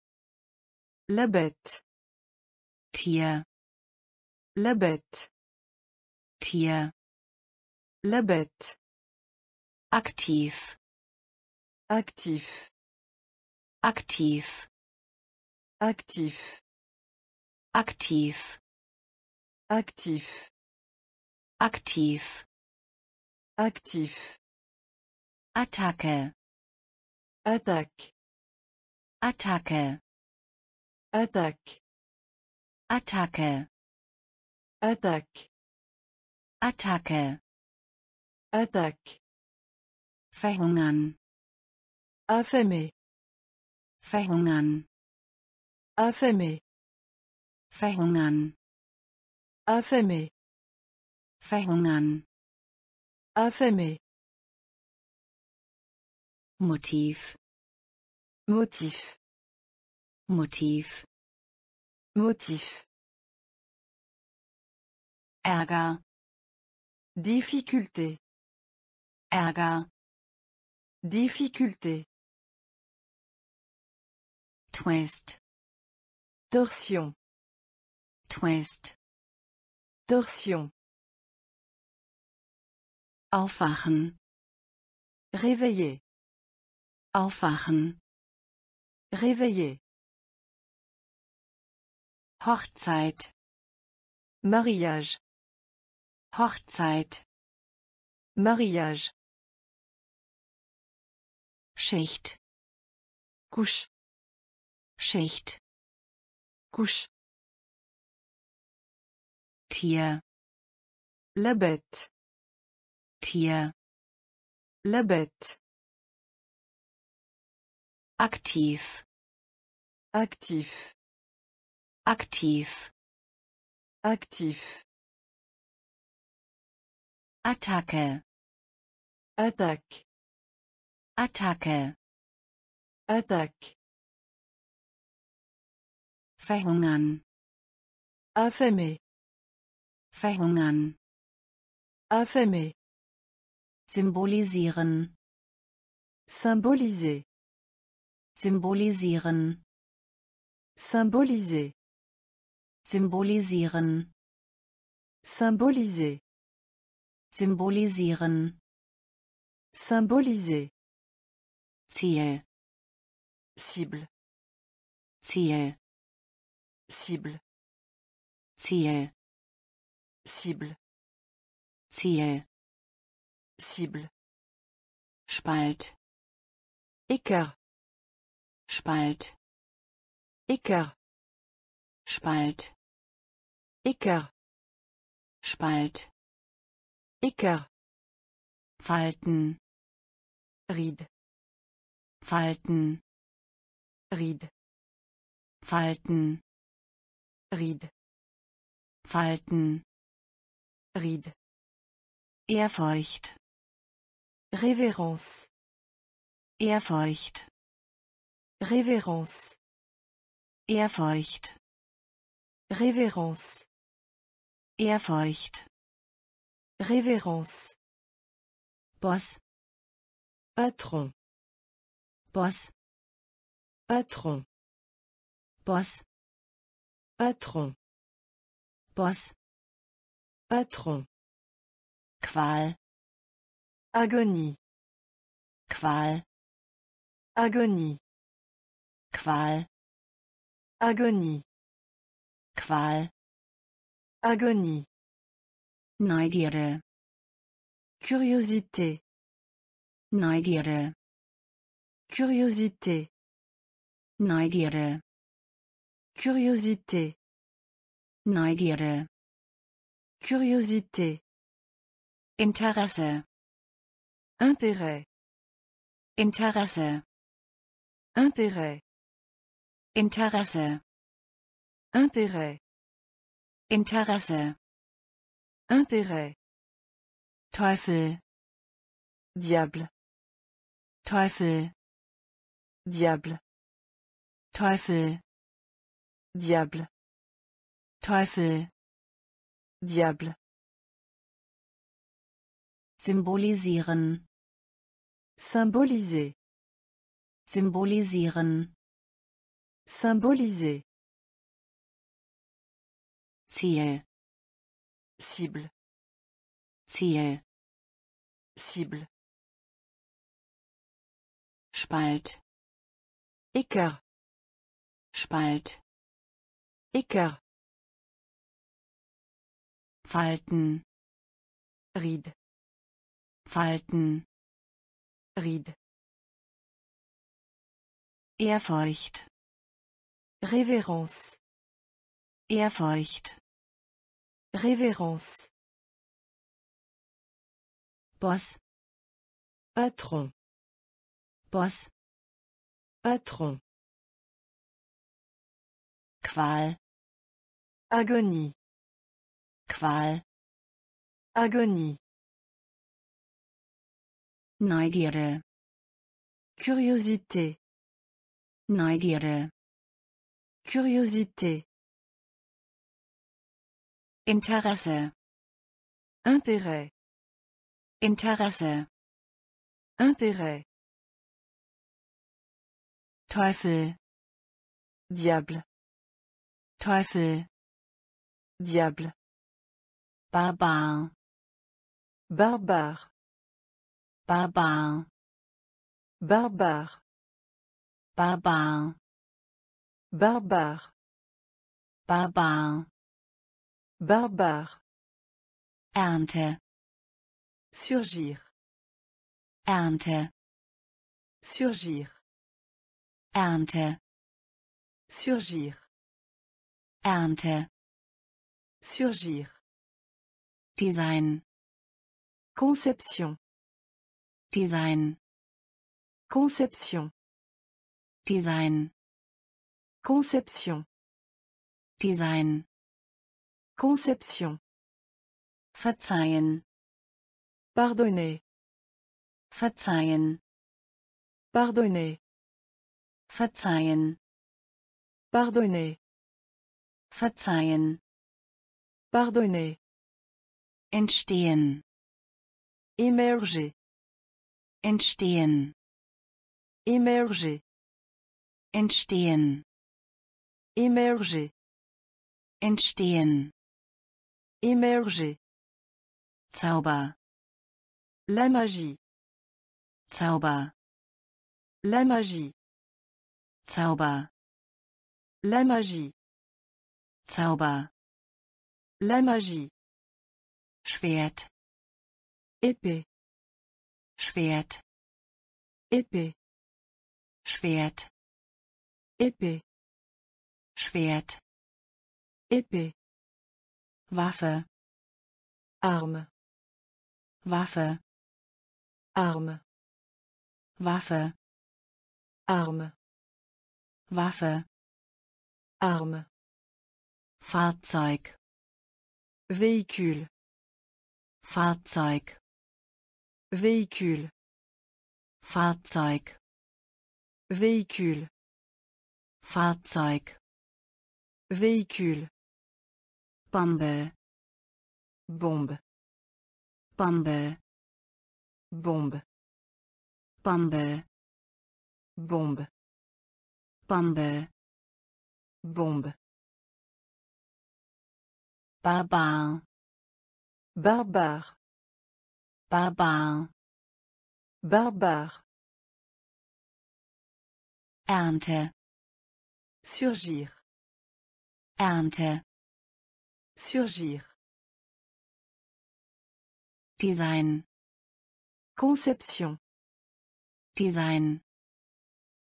Speaker 1: La لبت Tier لبت Tier bête. aktiv aktiv aktiv aktiv aktiv aktiv aktiv aktiv attacke attack attacke Attaque. Attacke. Attaque. Attacke. Attaque. Verhungern. Affamé. Verhungern. Affamé. Verhungern. Affamé. Verhungern. Affamé. Motiv. Motiv. motif, Motif. Ärger. Difficulté. Ärger. Difficulté. Twist. Torsion. Twist. Torsion. Aufwachen. Réveiller. Aufwachen. Réveiller. Hochzeit. Mariage. Hochzeit. Mariage. Schicht. Couche. Schicht. Couche. Tier. La bête. Tier. La bête. Aktiv. Aktiv. Aktiv. Aktiv. Attacke. Attack. Attacke. Attack. Verhungern. Affamé. Verhungern. Affamé. Symbolisieren. Symboliser. Symbolisieren. Symboliser symbolisieren symboliser symbolisieren symboliser Ziel cible Ziel cible Ziel cible Ziel cible Spalt écart Spalt écart Spalt Icker. Spalt. Icker. Falten. Ried. Falten. Ried. Falten. Ried. Falten. Ried. Ehrfeucht. Reverence. Ehrfeucht. Reverence. Ehrfeucht. Reverence. Ehrfurcht. Révérence. Boss. Patron. Boss. Patron. Boss. Patron. Boss. Patron. Qual. Agonie. Qual. Agonie. Qual. Agonie. Qual. Agonie. Neugierde. Curiosité. Neugierde. Curiosité. Neugierde. Curiosité. Neugierde. Curiosité. Interesse. Intérêt. Interesse. Intérêt. Interesse. Intérêt. Interesse. Intérêt. Teufel. Diable. Teufel. Diable. Teufel. Diable. Teufel. Diable. Symbolisieren. Symboliser. Symbolisieren. Symboliser. Ziel. Cible. Ziel. Cible. Spalt. Ecker. Spalt. Ecker. Falten. Ried. Falten. Ried. Ehrfurcht. Reverence. Ehrfurcht. Révérence. Boss. Patron. Boss. Patron. Qual. Agonie. Qual. Agonie. Neugierde. Curiosité. Neugierde. Curiosité. intérêt, Intérêt. intérêt, Intérêt. Teufel. Diable. Teufel. Diable. Barbare. Barbare. Barbare. Barbare. Barbare. Barbare. Barbare. Barbare. Ernte. Surgir. Ernte. Surgir. Ernte. Surgir. Ernte. Surgir. Design. Conception. Design. Conception. Design. Conception. Design. Conception. Verzeihen. Pardonner. Verzeihen. Pardonner. Verzeihen. Pardonner. Verzeihen. Pardonner. Entstehen. Émerger. Entstehen. Émerger. Entstehen. Émerger. Entstehen. Émerger. Zauber. La magie. Zauber. La magie. Zauber. La magie. Zauber. La magie. Schwert. Épée. Schwert. Épée. Schwert. Épée. Schwert. Épée. Waffe. Arme. Waffe. Arme. Waffe. Arme. Waffe. Arme. Fahrzeug. Véhicule. Fahrzeug. Véhicule. Fahrzeug. Véhicule. Fahrzeug. Véhicule. Bombe. Bombe. Bombe. Bombe. Bombe. Bombe. Bombe. Bombe. Barbare. Barbare. Barbare. Barbare. Ernte. Surgir. Ernte. Surgir. Design. Conception. Design.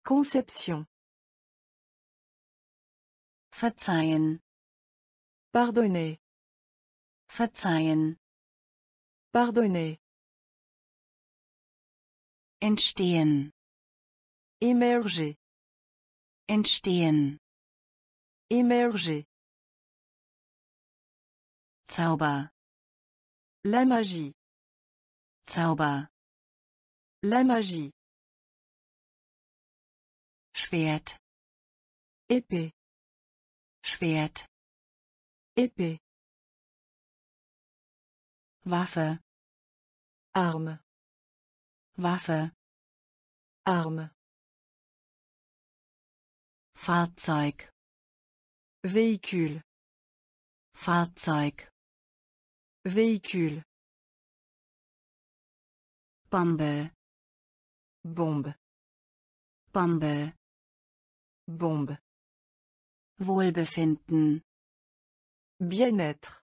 Speaker 1: Conception. Verzeihen. Pardonner. Verzeihen. Pardonner. Entstehen. Émerger. Entstehen. Émerger. Zauber. La magie. Zauber. La magie. Schwert. Epée. Schwert. Epée. Waffe. Arme. Waffe. Arme. Fahrzeug. Véhicule. Fahrzeug. Véhicule. Bombe. Bombe. Bombe. Bombe. Wohlbefinden. Bien-être.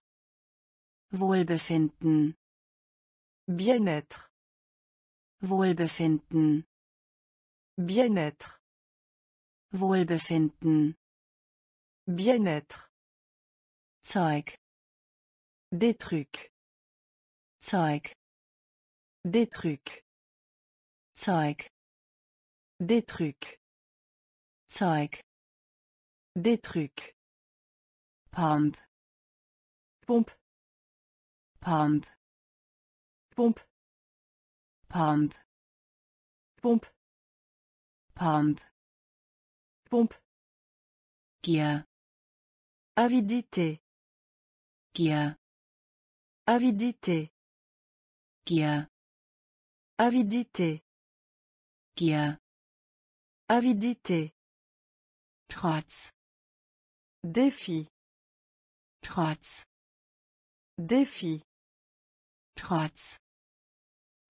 Speaker 1: Wohlbefinden. Bien-être. Wohlbefinden. Bien-être. Wohlbefinden. Bien-être. Zeug. Des trucs. Zeug. Des trucs. Zeug. Des trucs. Zeug. Des trucs. Pump. Pompe. Pump. Pompe. Pump. Pompe. Pump. Pompe. Gier. Avidité. Gier. Avidité. a Avidité. a Avidité. Trotz. Défi. Trotz. Défi. Trotz.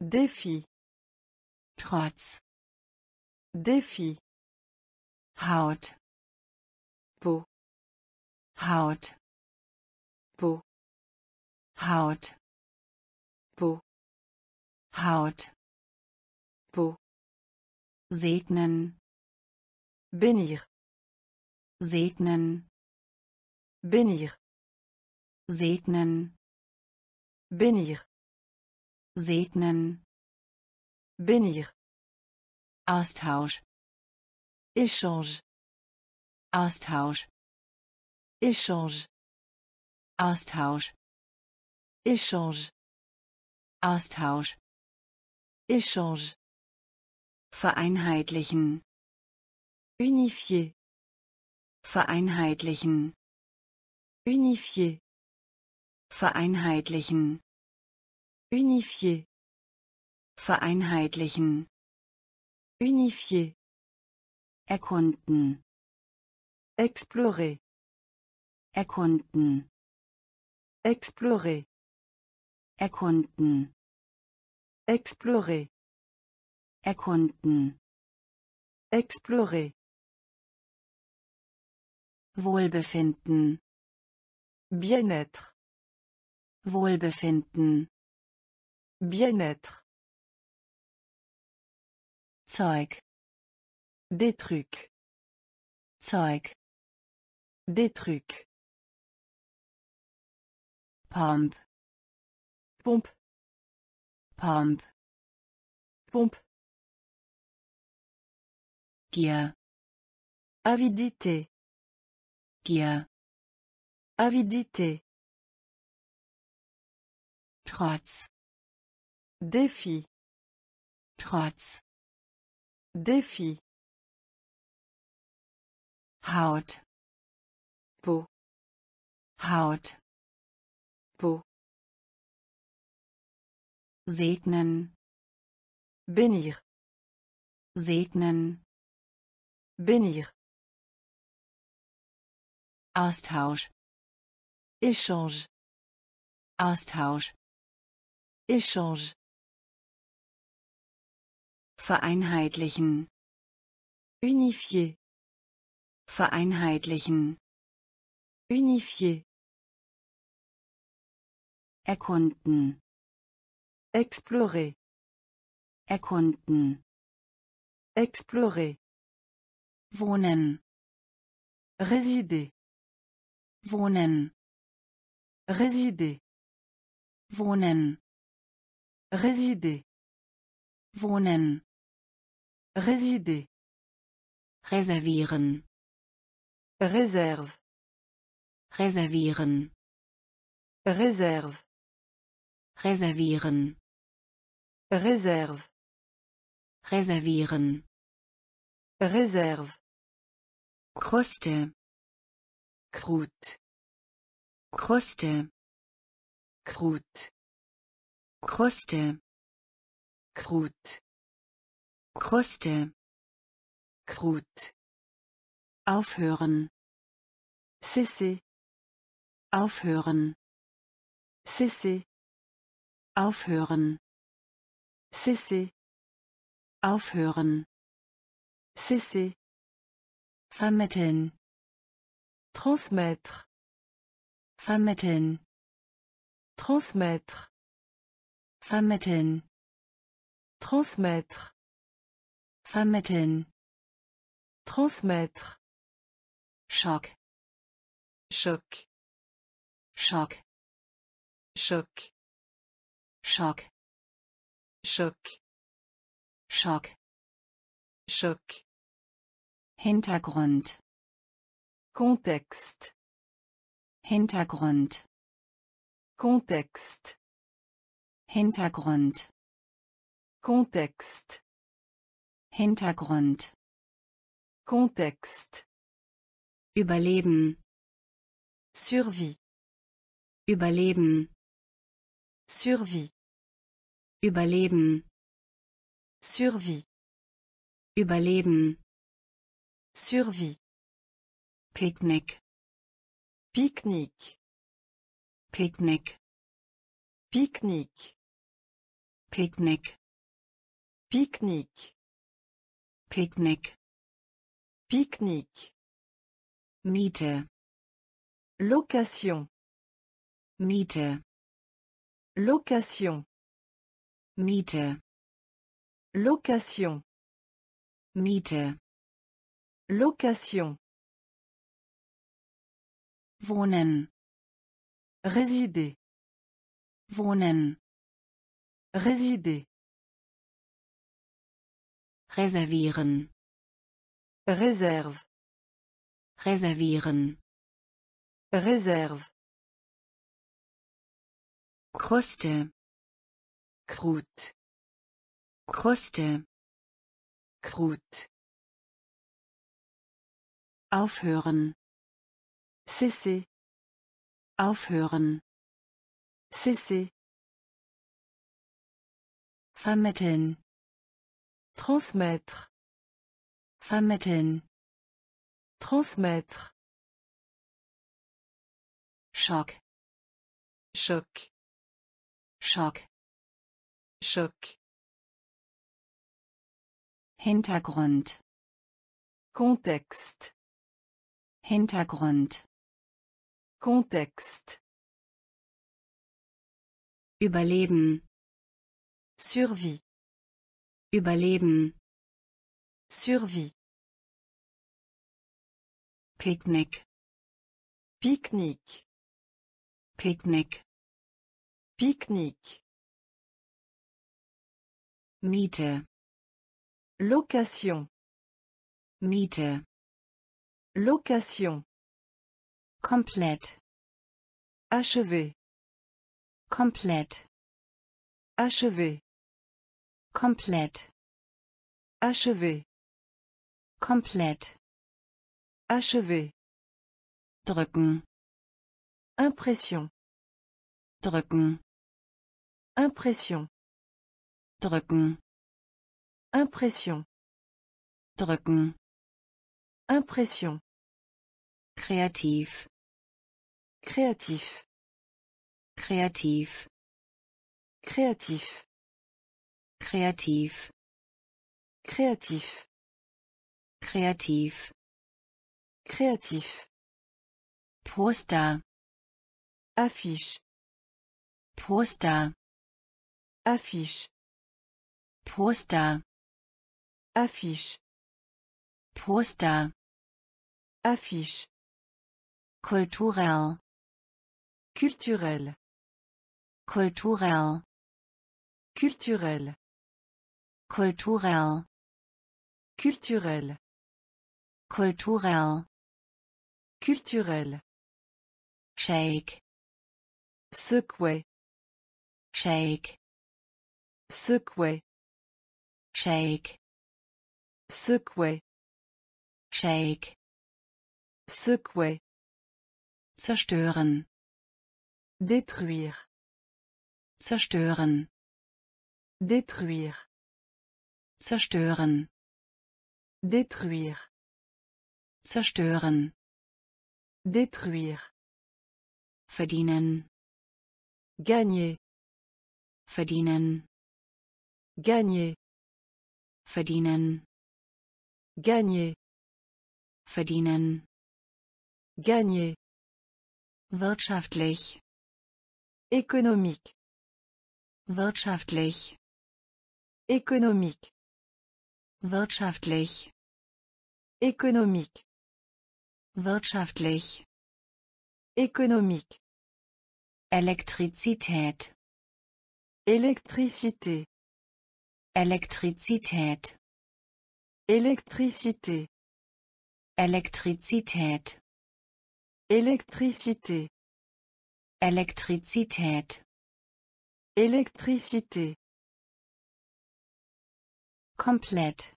Speaker 1: Défi. Trotz. Défi. Haut. Peau. Haut. Haut. Bu. Haut. Bu. Segnen. Bénir. Segnen. Bénir. Segnen. Bénir. Segnen. Bénir. Austausch. Échange. Austausch. Échange. Austausch. Échange. Austausch. Échange. Vereinheitlichen. Unifier. Vereinheitlichen. Unifier. Vereinheitlichen. Unifier. Vereinheitlichen. Unifier. Erkunden. Explorer. Erkunden. Explorer. Erkunden. Explorer. Erkunden. Explorer. Wohlbefinden. Bien-être. Wohlbefinden. Bien-être. Zeug. Des trucs. Zeug. Des trucs. Pompe. Pomp. Pomp. Pomp. Pia. avidité gier, avidité trotz défi trotz défi haut peau haut peau segnen bénir segnen bénir Austausch échange Austausch échange vereinheitlichen unifier vereinheitlichen unifier erkunden Explorer. Erkunden. Explorer. Wohnen. Résider. Wohnen. Résider. Wohnen. Résider. Wohnen. Résider. Reservieren. Réserve. Reservieren. Réserve. Reservieren. Reserve. Reservieren. Reserve. Kruste. Krut. Kruste. Krut. Kruste. Krut. Kruste. Krut. Aufhören. Cessez. Aufhören. Cessez. Aufhören. Sissi. Aufhören. Sissi. Vermitteln. Transmettre. Vermitteln. Transmettre. Vermitteln. Transmettre. Vermitteln. Transmettre. Schock. Schock. Schock. Schock. Schock. Schock. Schock. Schock. Hintergrund. Kontext. Hintergrund. Kontext. Hintergrund. Kontext. Hintergrund. Kontext. Überleben. Survie. Überleben. Survie. Überleben. Survie. Überleben. Survie. Picknick. Picknick. Picknick. Picknick. Picknick. Picknick. Picknick. Picknick. Miete. Location. Miete. Location. Miete. Location. Miete. Location. Wohnen. Résider. Wohnen. Résider. Reservieren. Réserve. Reservieren. Réserve. Kruste. Krut. Kruste. Krut. Aufhören. Sissi. Aufhören. Sissi. Vermitteln. Transmettre. Vermitteln. Transmettre. Schock. Schock. Schock. Choc. Hintergrund. Kontext. Hintergrund. Kontext. Überleben. Survie. Überleben. Survie. Picknick. Picknick. Picknick. Picknick. Miete. Location. Miete. Location. Complète. Achevé. Complète. Achevé. Complète. Achevé. Complète. Achevé. Drücken. Impression. Drücken. Impression. drücken Impression drücken Impression kreativ kreativ kreativ kreativ kreativ kreativ kreativ kreativ Poster Affiche Poster Affiche Poster. Affiche. Poster. Affiche. Kulturell. Culturel. Kulturell. Culturel. Kulturell. Culturel. Kulturell. Culturel. Shake. Secouer. Shake. Secouer. shake secouer shake secouer zerstören détruire zerstören détruire zerstören détruire zerstören détruire verdienen gagner verdienen gagner verdienen gagner verdienen gagner wirtschaftlich ökonomik wirtschaftlich ökonomik wirtschaftlich ökonomik wirtschaftlich ökonomik Elektrizität Elektrizität Électricité, Électricité, Électricité, Électricité, Électricité. Complète.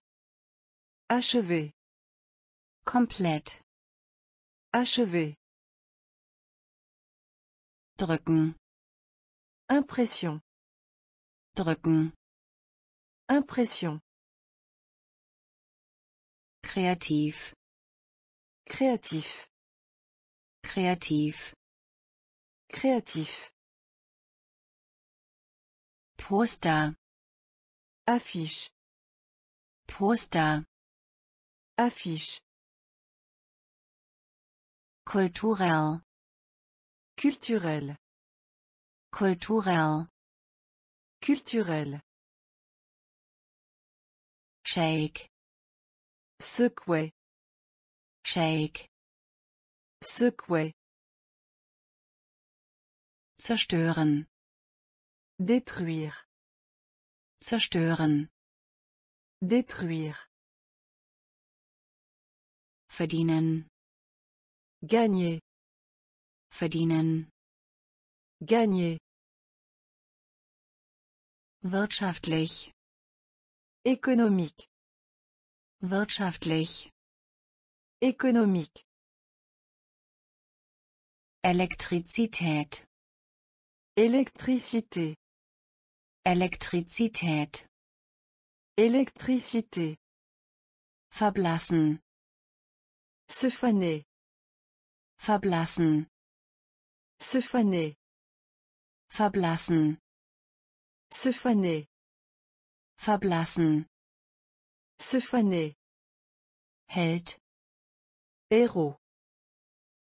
Speaker 1: Achevé. Complète. Achevé. Drücken. Impression. Drücken. Impression. Créatif. Créatif. Créatif. Créatif. Poster. Affiche. Poster. Affiche. culturel, Culturel. Culturel. Culturel. shake secouer shake secouer zerstören détruire zerstören détruire verdienen gagner verdienen gagner wirtschaftlich Économique. Wirtschaftlich. Économique. Elektrizität. Elektrizität. Elektrizität. Elektrizität. Verblassen. Se faner. Verblassen. Se faner. Verblassen. Se faner. Verblassen. Se faner. Held. Héros.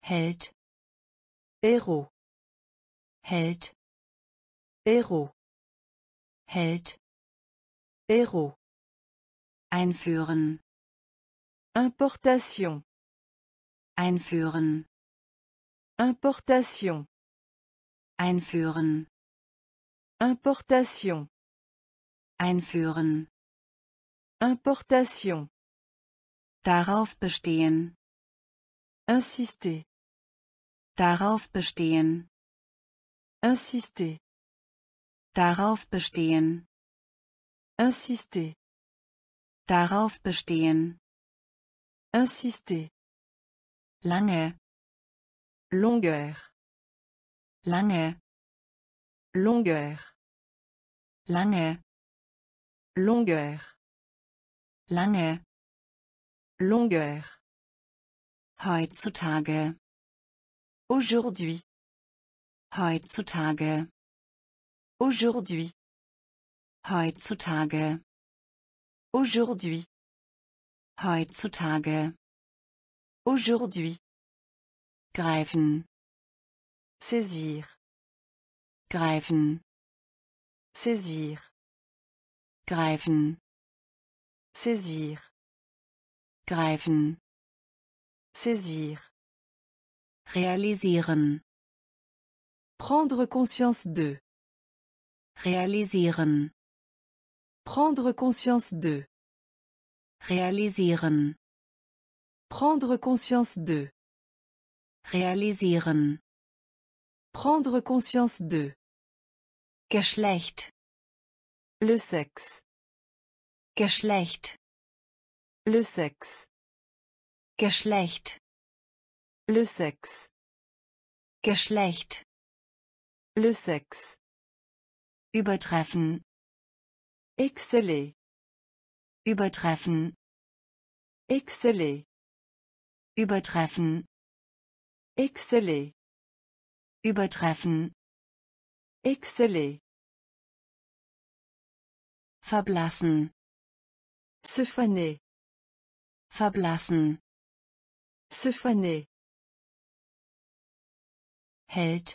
Speaker 1: Held. Héros. Held. Héros. Held. Héros. Einführen. Importation. Einführen. Importation. Einführen. Importation. Einführen. Importation. Darauf bestehen. Insister. Darauf bestehen. Insister. Darauf bestehen. Insister. Darauf bestehen. Insister. Lange. Longueur. Lange. Longueur. Lange. Longueur. Lange. Longueur. Heutzutage. Aujourd'hui. Heutzutage. Aujourd'hui. Heutzutage. Aujourd'hui. Heutzutage. Aujourd'hui. Greifen. Saisir. Greifen. Saisir greifen saisir greifen saisir realisieren prendre conscience de realisieren prendre conscience de realisieren prendre conscience de realisieren prendre conscience de Geschlecht Le sexe. Geschlecht. Le sexe. Geschlecht. Le sexe. Geschlecht. Le sexe. Übertreffen. Exceller. Übertreffen. Exceller. Übertreffen. Exceller. Übertreffen. Exceller verblassen se faner verblassen se faner Held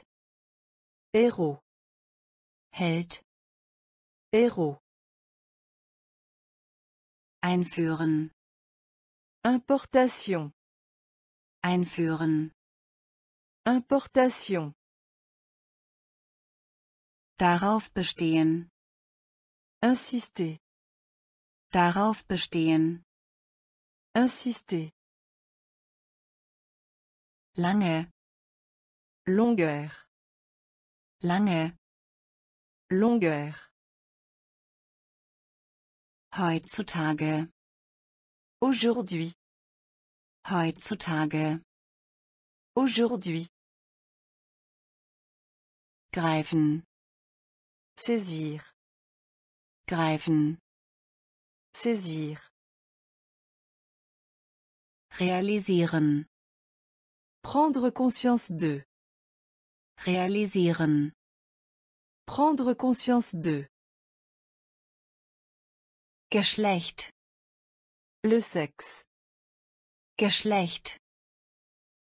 Speaker 1: Héros Held Héros einführen Importation einführen Importation darauf bestehen Insister. Darauf bestehen. Insister. Lange. Longueur. Lange. Longueur. Heutzutage. Aujourd'hui. Heutzutage. Aujourd'hui. Greifen. Saisir greifen saisir realisieren prendre conscience de realisieren prendre conscience de Geschlecht le sexe Geschlecht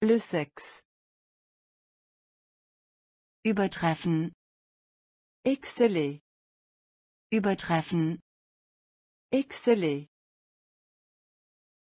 Speaker 1: le sexe übertreffen exceller Übertreffen. Exceller.